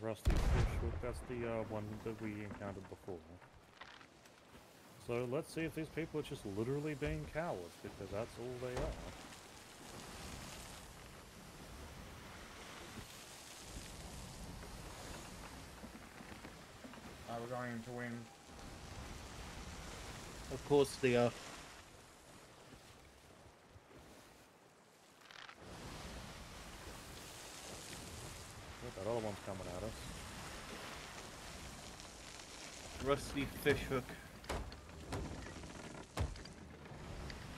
S4: Rusty fish hook, that's the uh, one that we encountered before. So let's see if these people are just literally being cowards, because that's all they are.
S1: Uh, we're going to win.
S2: Of course they are.
S4: That other one's coming at us.
S2: Rusty fish hook.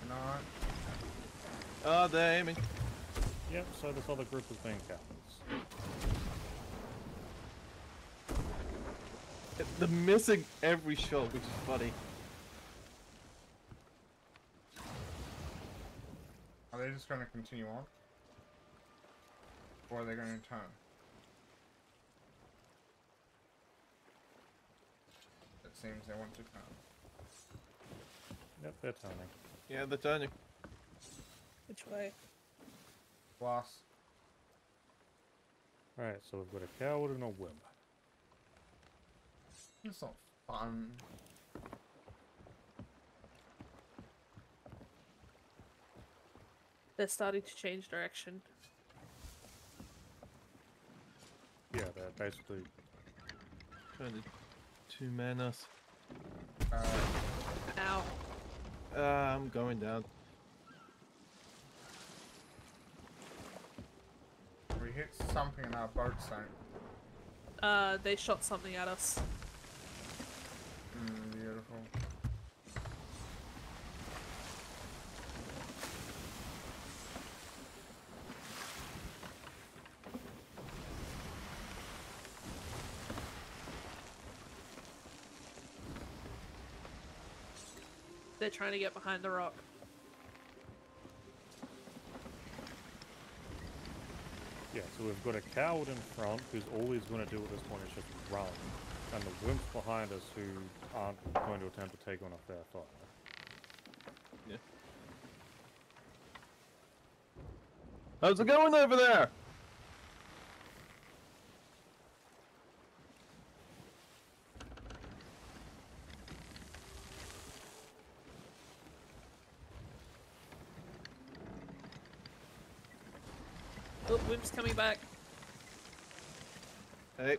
S1: Not.
S2: Ah, they're aiming.
S4: Yep, so this other group of being captains.
S2: They're missing every shot, which is funny.
S1: Are they just going to continue on? Or are they going to turn? It seems they want to come.
S4: Yep, they're turning.
S2: Yeah, they're turning.
S5: Which way?
S1: Glass.
S4: Alright, so we've got a coward and a wimp.
S1: It's not fun.
S5: They're starting to change direction.
S4: Yeah, they're basically
S2: Trying to two man us.
S1: Uh,
S5: Ow.
S2: Uh, I'm going down.
S1: we hit something in our boat sank.
S5: Uh, they shot something at us.
S1: Mm, beautiful.
S5: They're trying to get behind the rock.
S4: Yeah, so we've got a coward in front who's all he's going to do at this point is just run. And the wimps behind us who aren't going to attempt to take on a fair fight.
S2: How's it going over there?
S5: Oh, Wimp's coming back.
S2: Hey.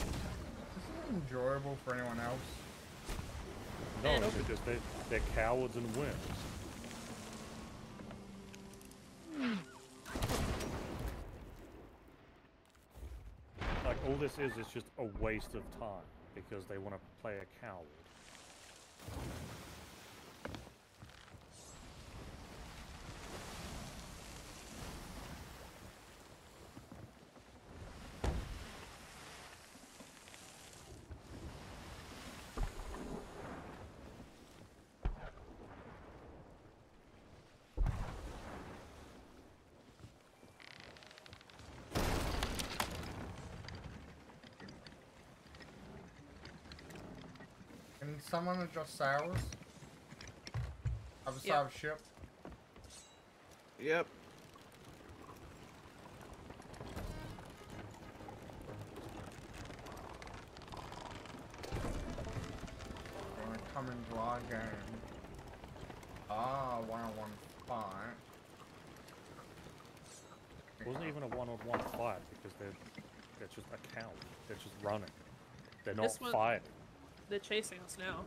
S1: Is this enjoyable for anyone else?
S4: No,
S5: And
S4: it's
S5: open-
S4: because they, they're cowards and wimps. This is is just a waste of time because they want to play a coward.
S1: Can someone adjust sails? Other side
S5: Yeah.
S1: of ship.
S2: Yep.
S1: Wanna come into our game. Ah, one-on-one fight.
S4: It wasn't even a one-on-one fight because they're they're just a coward. They're just running. They're not
S5: This one-
S4: fighting.
S5: They're chasing us now.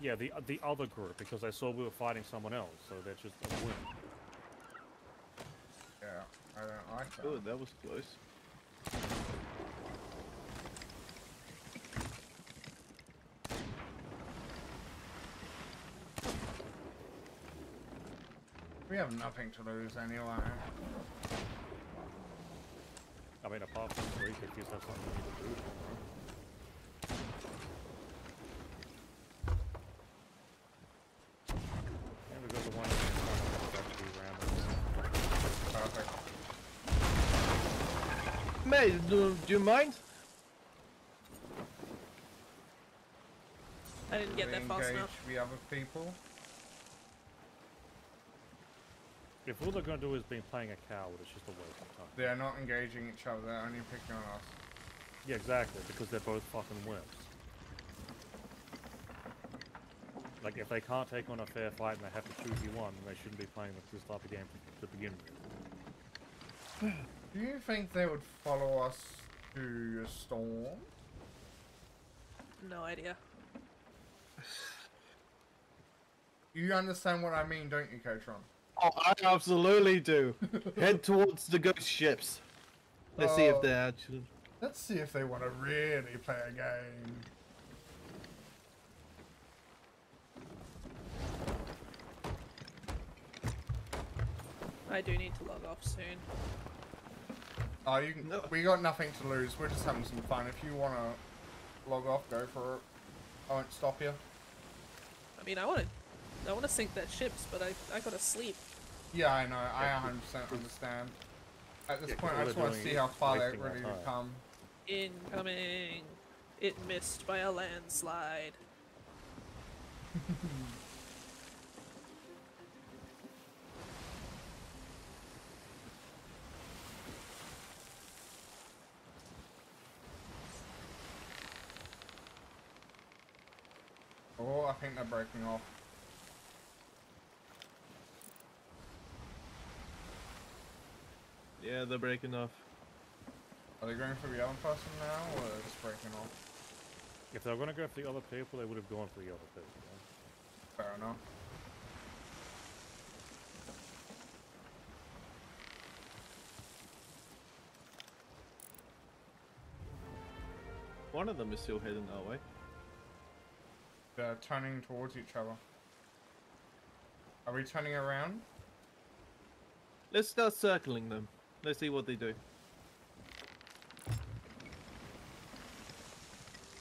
S4: Yeah, the the other group because they saw we were fighting someone else, so they're just a win.
S1: Yeah, I don't like that.
S2: Oh, that was close.
S1: We have nothing to lose anyway.
S4: I mean, apart from three, if you have something to do tomorrow. Yeah, we got the one that's actually random.
S1: Perfect.
S2: Mate, do, do you mind?
S5: I didn't get
S1: we
S5: there fast
S1: engage
S5: enough.
S1: the other people.
S4: If all they're gonna do is be playing a coward, it's just a waste of time.
S1: They're not engaging each other, they're only picking on us.
S4: Yeah, exactly, because they're both fucking wimps. Like, if they can't take on a fair fight and they have to choose you one, then they shouldn't be playing this type of game to begin with.
S1: Do you think they would follow us to a storm?
S5: No idea.
S1: You understand what I mean, don't you, Katron?
S2: Oh, I absolutely do. Head towards the ghost ships. Let's see
S1: Oh.
S2: if uh, they're actually.
S1: Let's see if they want to really play a game.
S5: I do need to log off soon.
S1: Oh, you can, we got nothing to lose. We're just having some fun. If you want to log off, go for it. I won't stop you.
S5: I mean, I want to, I want to sink that ships, but I, I gotta sleep.
S1: Yeah, I know. I 100% understand. At this
S4: Yeah, 'cause
S1: point, I just want to see how far they're
S4: wasting
S1: ready to come.
S5: Incoming. It missed by a landslide.
S1: Oh, I think they're breaking off.
S2: Yeah, they're breaking off.
S1: Are they going for the other person now, or are they just breaking off?
S4: If they were gonna go for the other people, they would have gone for the other people.
S1: Fair enough.
S2: One of them is still heading that way.
S1: They're turning towards each other. Are we turning around?
S2: Let's start circling them. Let's see what they do.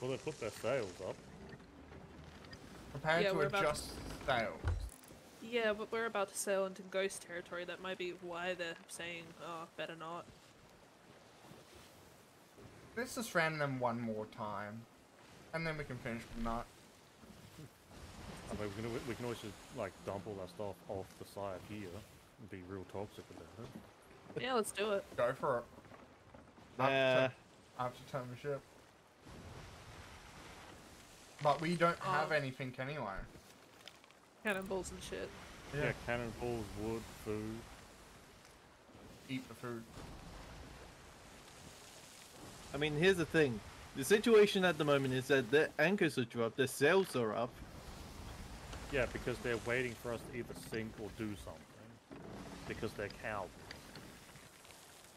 S4: Well, they put their sails up.
S1: Prepare
S5: Yeah,
S1: to
S5: we're about to-
S1: adjust sails.
S5: Yeah, but we're about to sail into ghost territory. That might be why they're saying, oh, better not.
S1: Let's just ram them one more time. And then we can finish the night.
S4: I mean, we can, we can always just like dump all that stuff off the side here and be real toxic about it.
S5: Yeah, let's do it.
S1: Go for it. I have to
S2: Uh,
S1: turn- I have to turn the ship. But we don't have
S5: Oh.
S1: anything anyway.
S5: Cannonballs and shit.
S4: Yeah. cannonballs, wood, food.
S1: Eat the food.
S2: I mean, here's the thing. The situation at the moment is that their anchors are dropped, their sails are up,
S4: Yeah, because they're waiting for us to either sink or do something. Because they're cowards.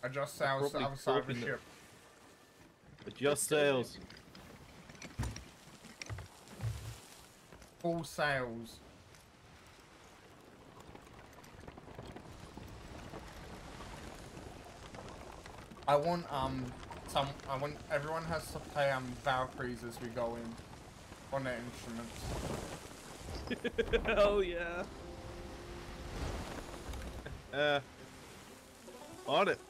S1: Adjust sails to
S2: probably
S1: other side of the ship.
S2: Adjust sails.
S1: Full sails. I want um some. I want everyone has to play um Valkyries as we go in on their instruments.
S5: oh yeah.
S2: Uh, on it.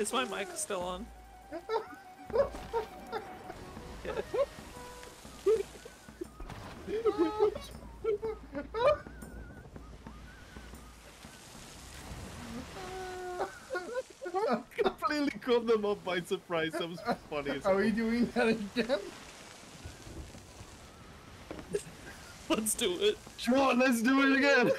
S1: Is
S5: my mic still on?
S2: Them off by surprise. That was funny as
S1: Are we doing that again?
S5: Let's do it.
S2: Sure, let's do it again.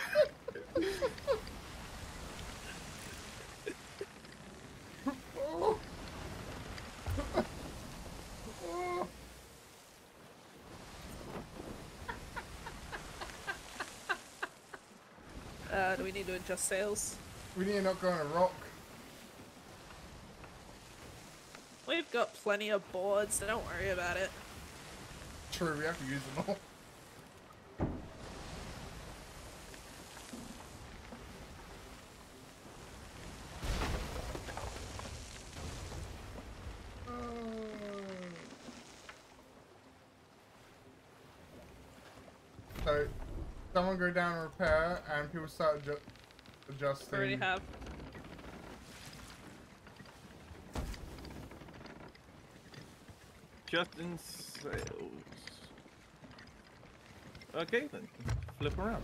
S5: Uh, do we need to adjust sails?
S1: We need to not go on a rock.
S5: We've got plenty of boards, so don't worry about it.
S1: True, we have to use them all. Oh. So, someone go down and repair, and people start adju- adjusting.
S5: Already have.
S2: Just in sales. Okay, then flip around.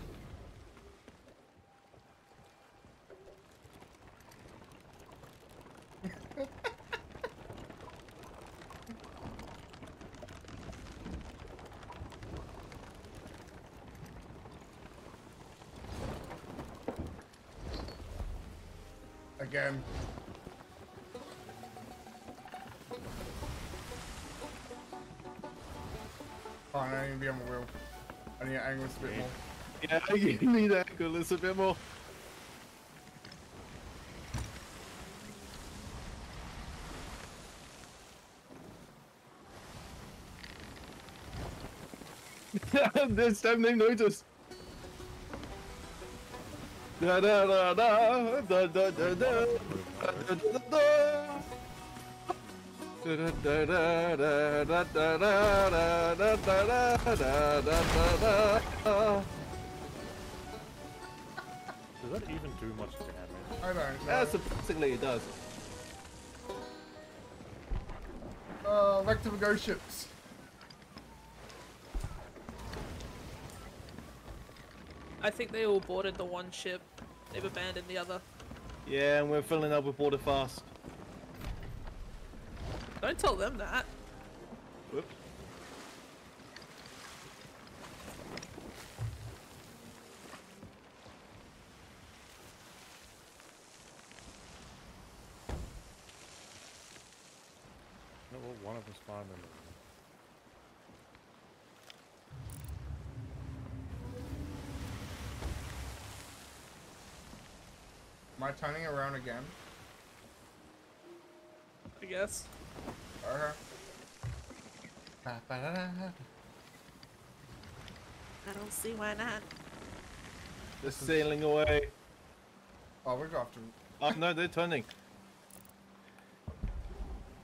S1: I need to angle this a bit more.
S2: Yeah, you need that angle a bit more. this time they noticed. Da da da da da da da da da da da da. Da uh.
S4: Does that even do much damage?
S1: I don't know.
S2: Yeah, surprisingly it does.
S1: Uh, back to the ghost ships.
S5: I think they all boarded the one ship. They've abandoned the other.
S2: Yeah, and we're filling up with water fast.
S5: Don't tell them that.
S1: I turning around again?
S5: I guess.
S1: Okay. Ba-ba-da-da.
S5: I don't see why not.
S2: They're sailing away.
S1: Oh, we're going to.
S2: Oh no, they're turning.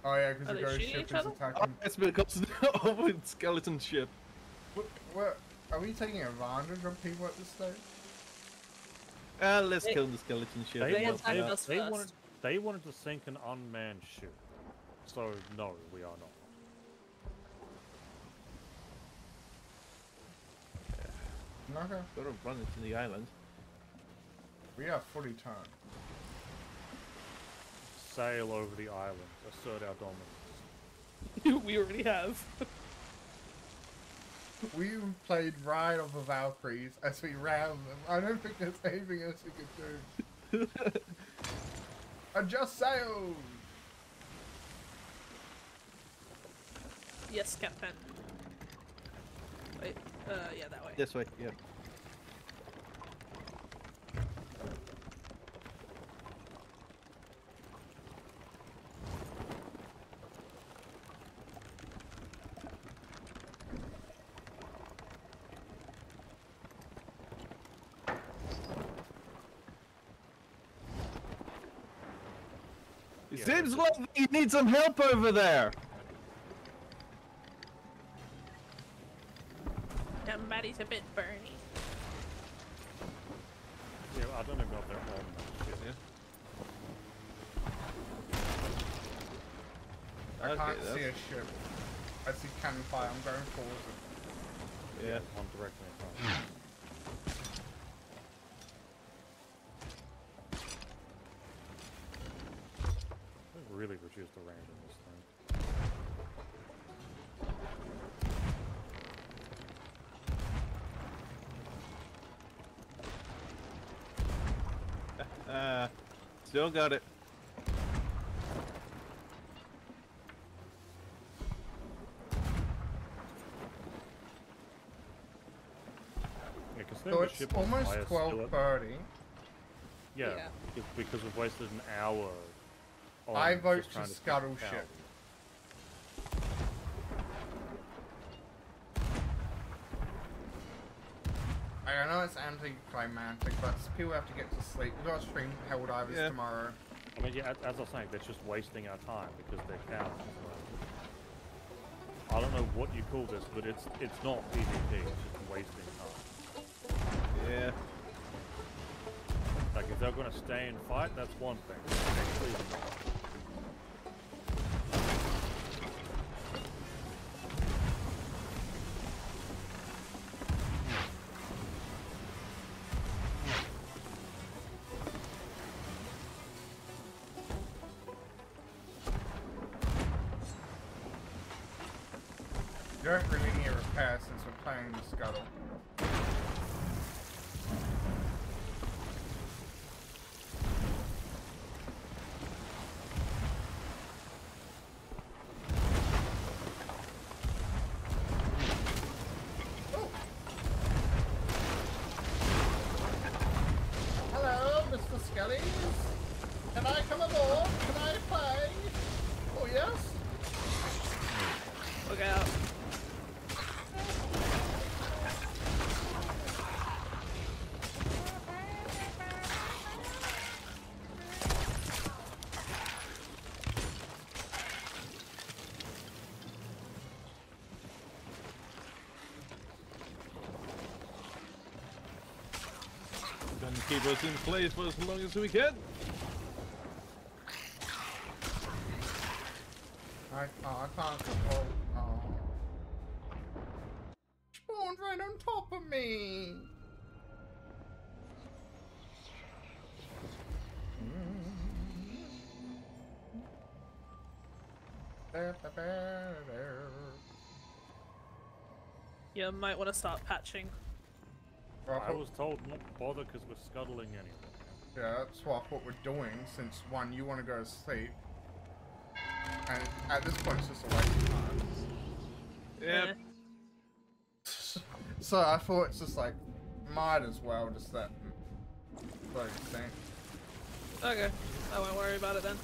S1: Oh yeah, because the ghost ship
S5: each
S1: is
S5: other?
S2: Oh,
S1: attacking.
S2: it's because of a skeleton ship.
S1: What, what, are we taking advantage of people at this stage?
S2: Ah, let's
S5: They-
S2: kill the skeleton ship.
S4: They,
S5: They attacked
S4: they-
S5: us
S4: they
S5: first.
S4: wanted they wanted to sink an unmanned ship. So no, we are not.
S1: Okay.
S2: Gotta run into the island.
S1: We are fully turned.
S4: Sail over the island, assert our dominance.
S5: we already have.
S1: We played Ride of the Valkyries as we ran them. I don't think there's anything else we could do. Adjust sails!
S5: Yes, Captain. Wait, uh, yeah, that way.
S2: This way, yeah. Seems
S4: that's
S2: like you need some help over there.
S5: Somebody's a bit burny.
S4: Yeah, I don't know if they're on that ship.
S1: I
S2: Okay,
S1: can't see a ship. I see cannon fire. I'm going forward. it.
S2: Yeah.
S4: One directly in front.
S2: Still got it.
S1: So it's almost 12.30.
S4: Yeah,
S5: Yeah.
S4: Because, because we've wasted an hour. On
S1: I vote
S4: just
S1: to
S4: to
S1: scuttle ship. I know it's anticlimactic, but people have to get to sleep. We've got to stream Helldivers
S2: Yeah.
S1: tomorrow.
S4: I mean, yeah, as, as I was saying, they're just wasting our time because they're cows. I don't know what you call this, but it's it's not PvP. It's just wasting time.
S2: Yeah.
S4: Like if they're gonna stay and fight, that's one thing.
S2: Keep us in place for as long as we can.
S1: I, oh, I can't control. Oh. Spawned right on top of me.
S5: You might want to start patching.
S4: I was told not to bother because we're scuttling anyway.
S1: Yeah, that's what, what we're doing since one, you want to go to sleep. And at this point, it's just a waste of time.
S2: Yep.
S5: Eh.
S1: So I thought it's just like, might as well just let bloody thing.
S5: Okay, I won't worry about it then.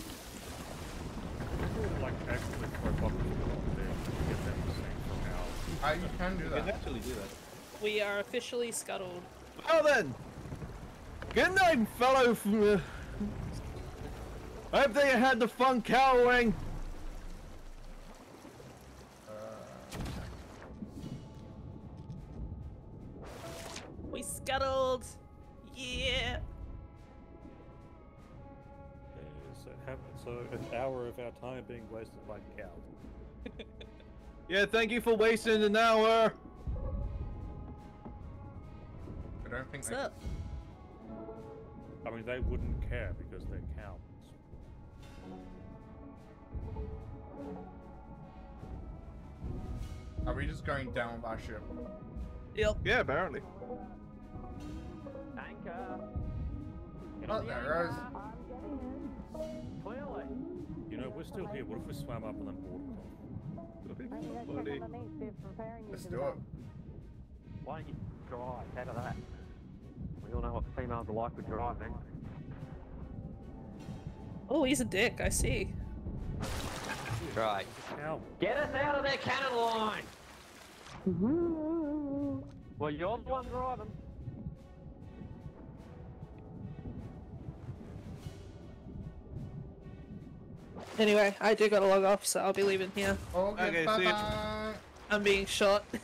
S4: Like actually throw buckets of there to get them to sink from our.
S1: Uh, you can do that.
S2: You can actually do that.
S5: We are officially scuttled.
S2: Well then, good night, fellow. From, I hope that you had the fun cowering.
S5: We scuttled. Yeah.
S4: Yeah, so, have, so an hour of our time being wasted by cows.
S2: Yeah, thank you for wasting an hour.
S5: What's
S1: they.
S5: up?
S4: I mean, they wouldn't care because they're cows.
S1: Are we just going down with our ship?
S5: Yep.
S2: Yeah, apparently.
S7: Anchor. Get
S1: Oh,
S7: on the
S1: there it goes.
S7: Clearly.
S4: You know, we're still here. What if we swam up and then boarded them?
S10: I mean, that's
S2: Bloody-
S10: what underneath, they're preparing you
S1: Let's do
S10: the
S1: it.
S7: Why don't you drive out of that? We all know what females are like with driving.
S5: Oh, he's a dick. I see.
S7: Right. Get us out of their cannon line! Well, you're the one driving.
S5: Anyway, I do gotta log off, so I'll be leaving here.
S1: Okay,
S2: Okay,
S1: bye bye.
S5: I'm being shot.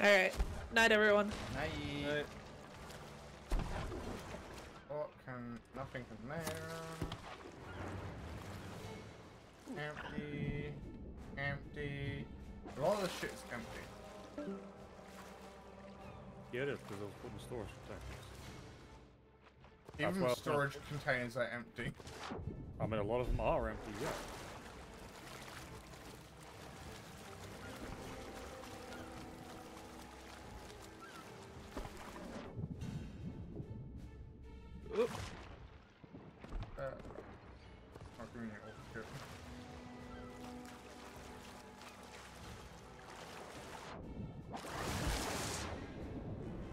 S5: Alright. Night, everyone.
S1: Night.
S2: Right.
S1: What can nothing from there? Empty. Empty. A lot of the shit is empty.
S4: Yeah, it is because I was putting storage containers.
S1: Even
S4: why I
S1: storage containers are empty.
S4: I mean, a lot of them are empty. Yeah.
S2: Oop.
S1: Uh, not doing it all shit.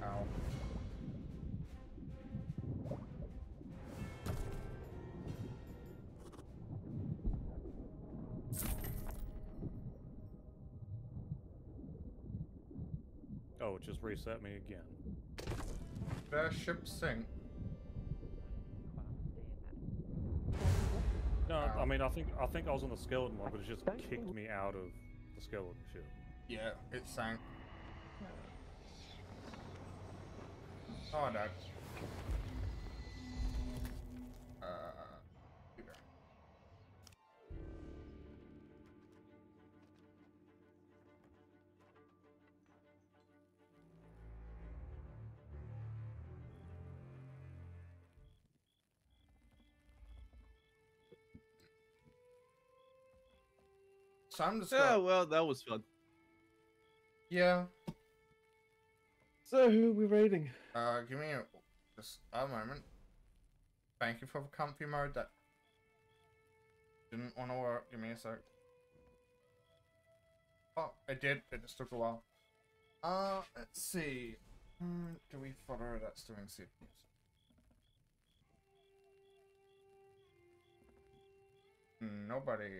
S1: Ow.
S4: Oh, it just reset me again.
S1: Their ship sink.
S4: No, I mean, I think I think I was on the skeleton one, but it just kicked me out of the skeleton ship.
S1: Yeah, it sank. Oh no. So I'm just
S2: Yeah,
S1: gonna,
S2: well, that was fun.
S1: yeah.
S2: So, who are we rating?
S1: Uh, give me a, just a moment. Thank you for the comfy mode that didn't want to work. Give me a sec. Oh, it did. It just took a while. Uh, let's see. Hmm, do we follow that's doing CPUs? Nobody.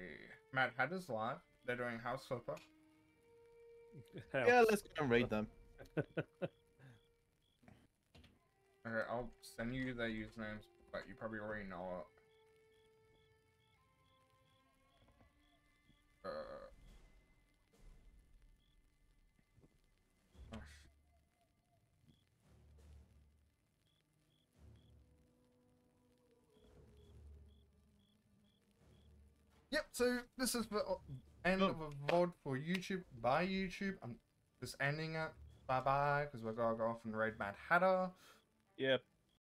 S1: Mad Hatter's live. They're doing House Flipper.
S2: Yeah, let's go and raid them.
S1: Okay, I'll send you their usernames, but you probably already know it. Uh. Yep, so this is the end of a VOD for YouTube. Bye, YouTube. I'm just ending it. Bye bye, because we're gonna go off and raid Mad Hatter.
S2: Yep.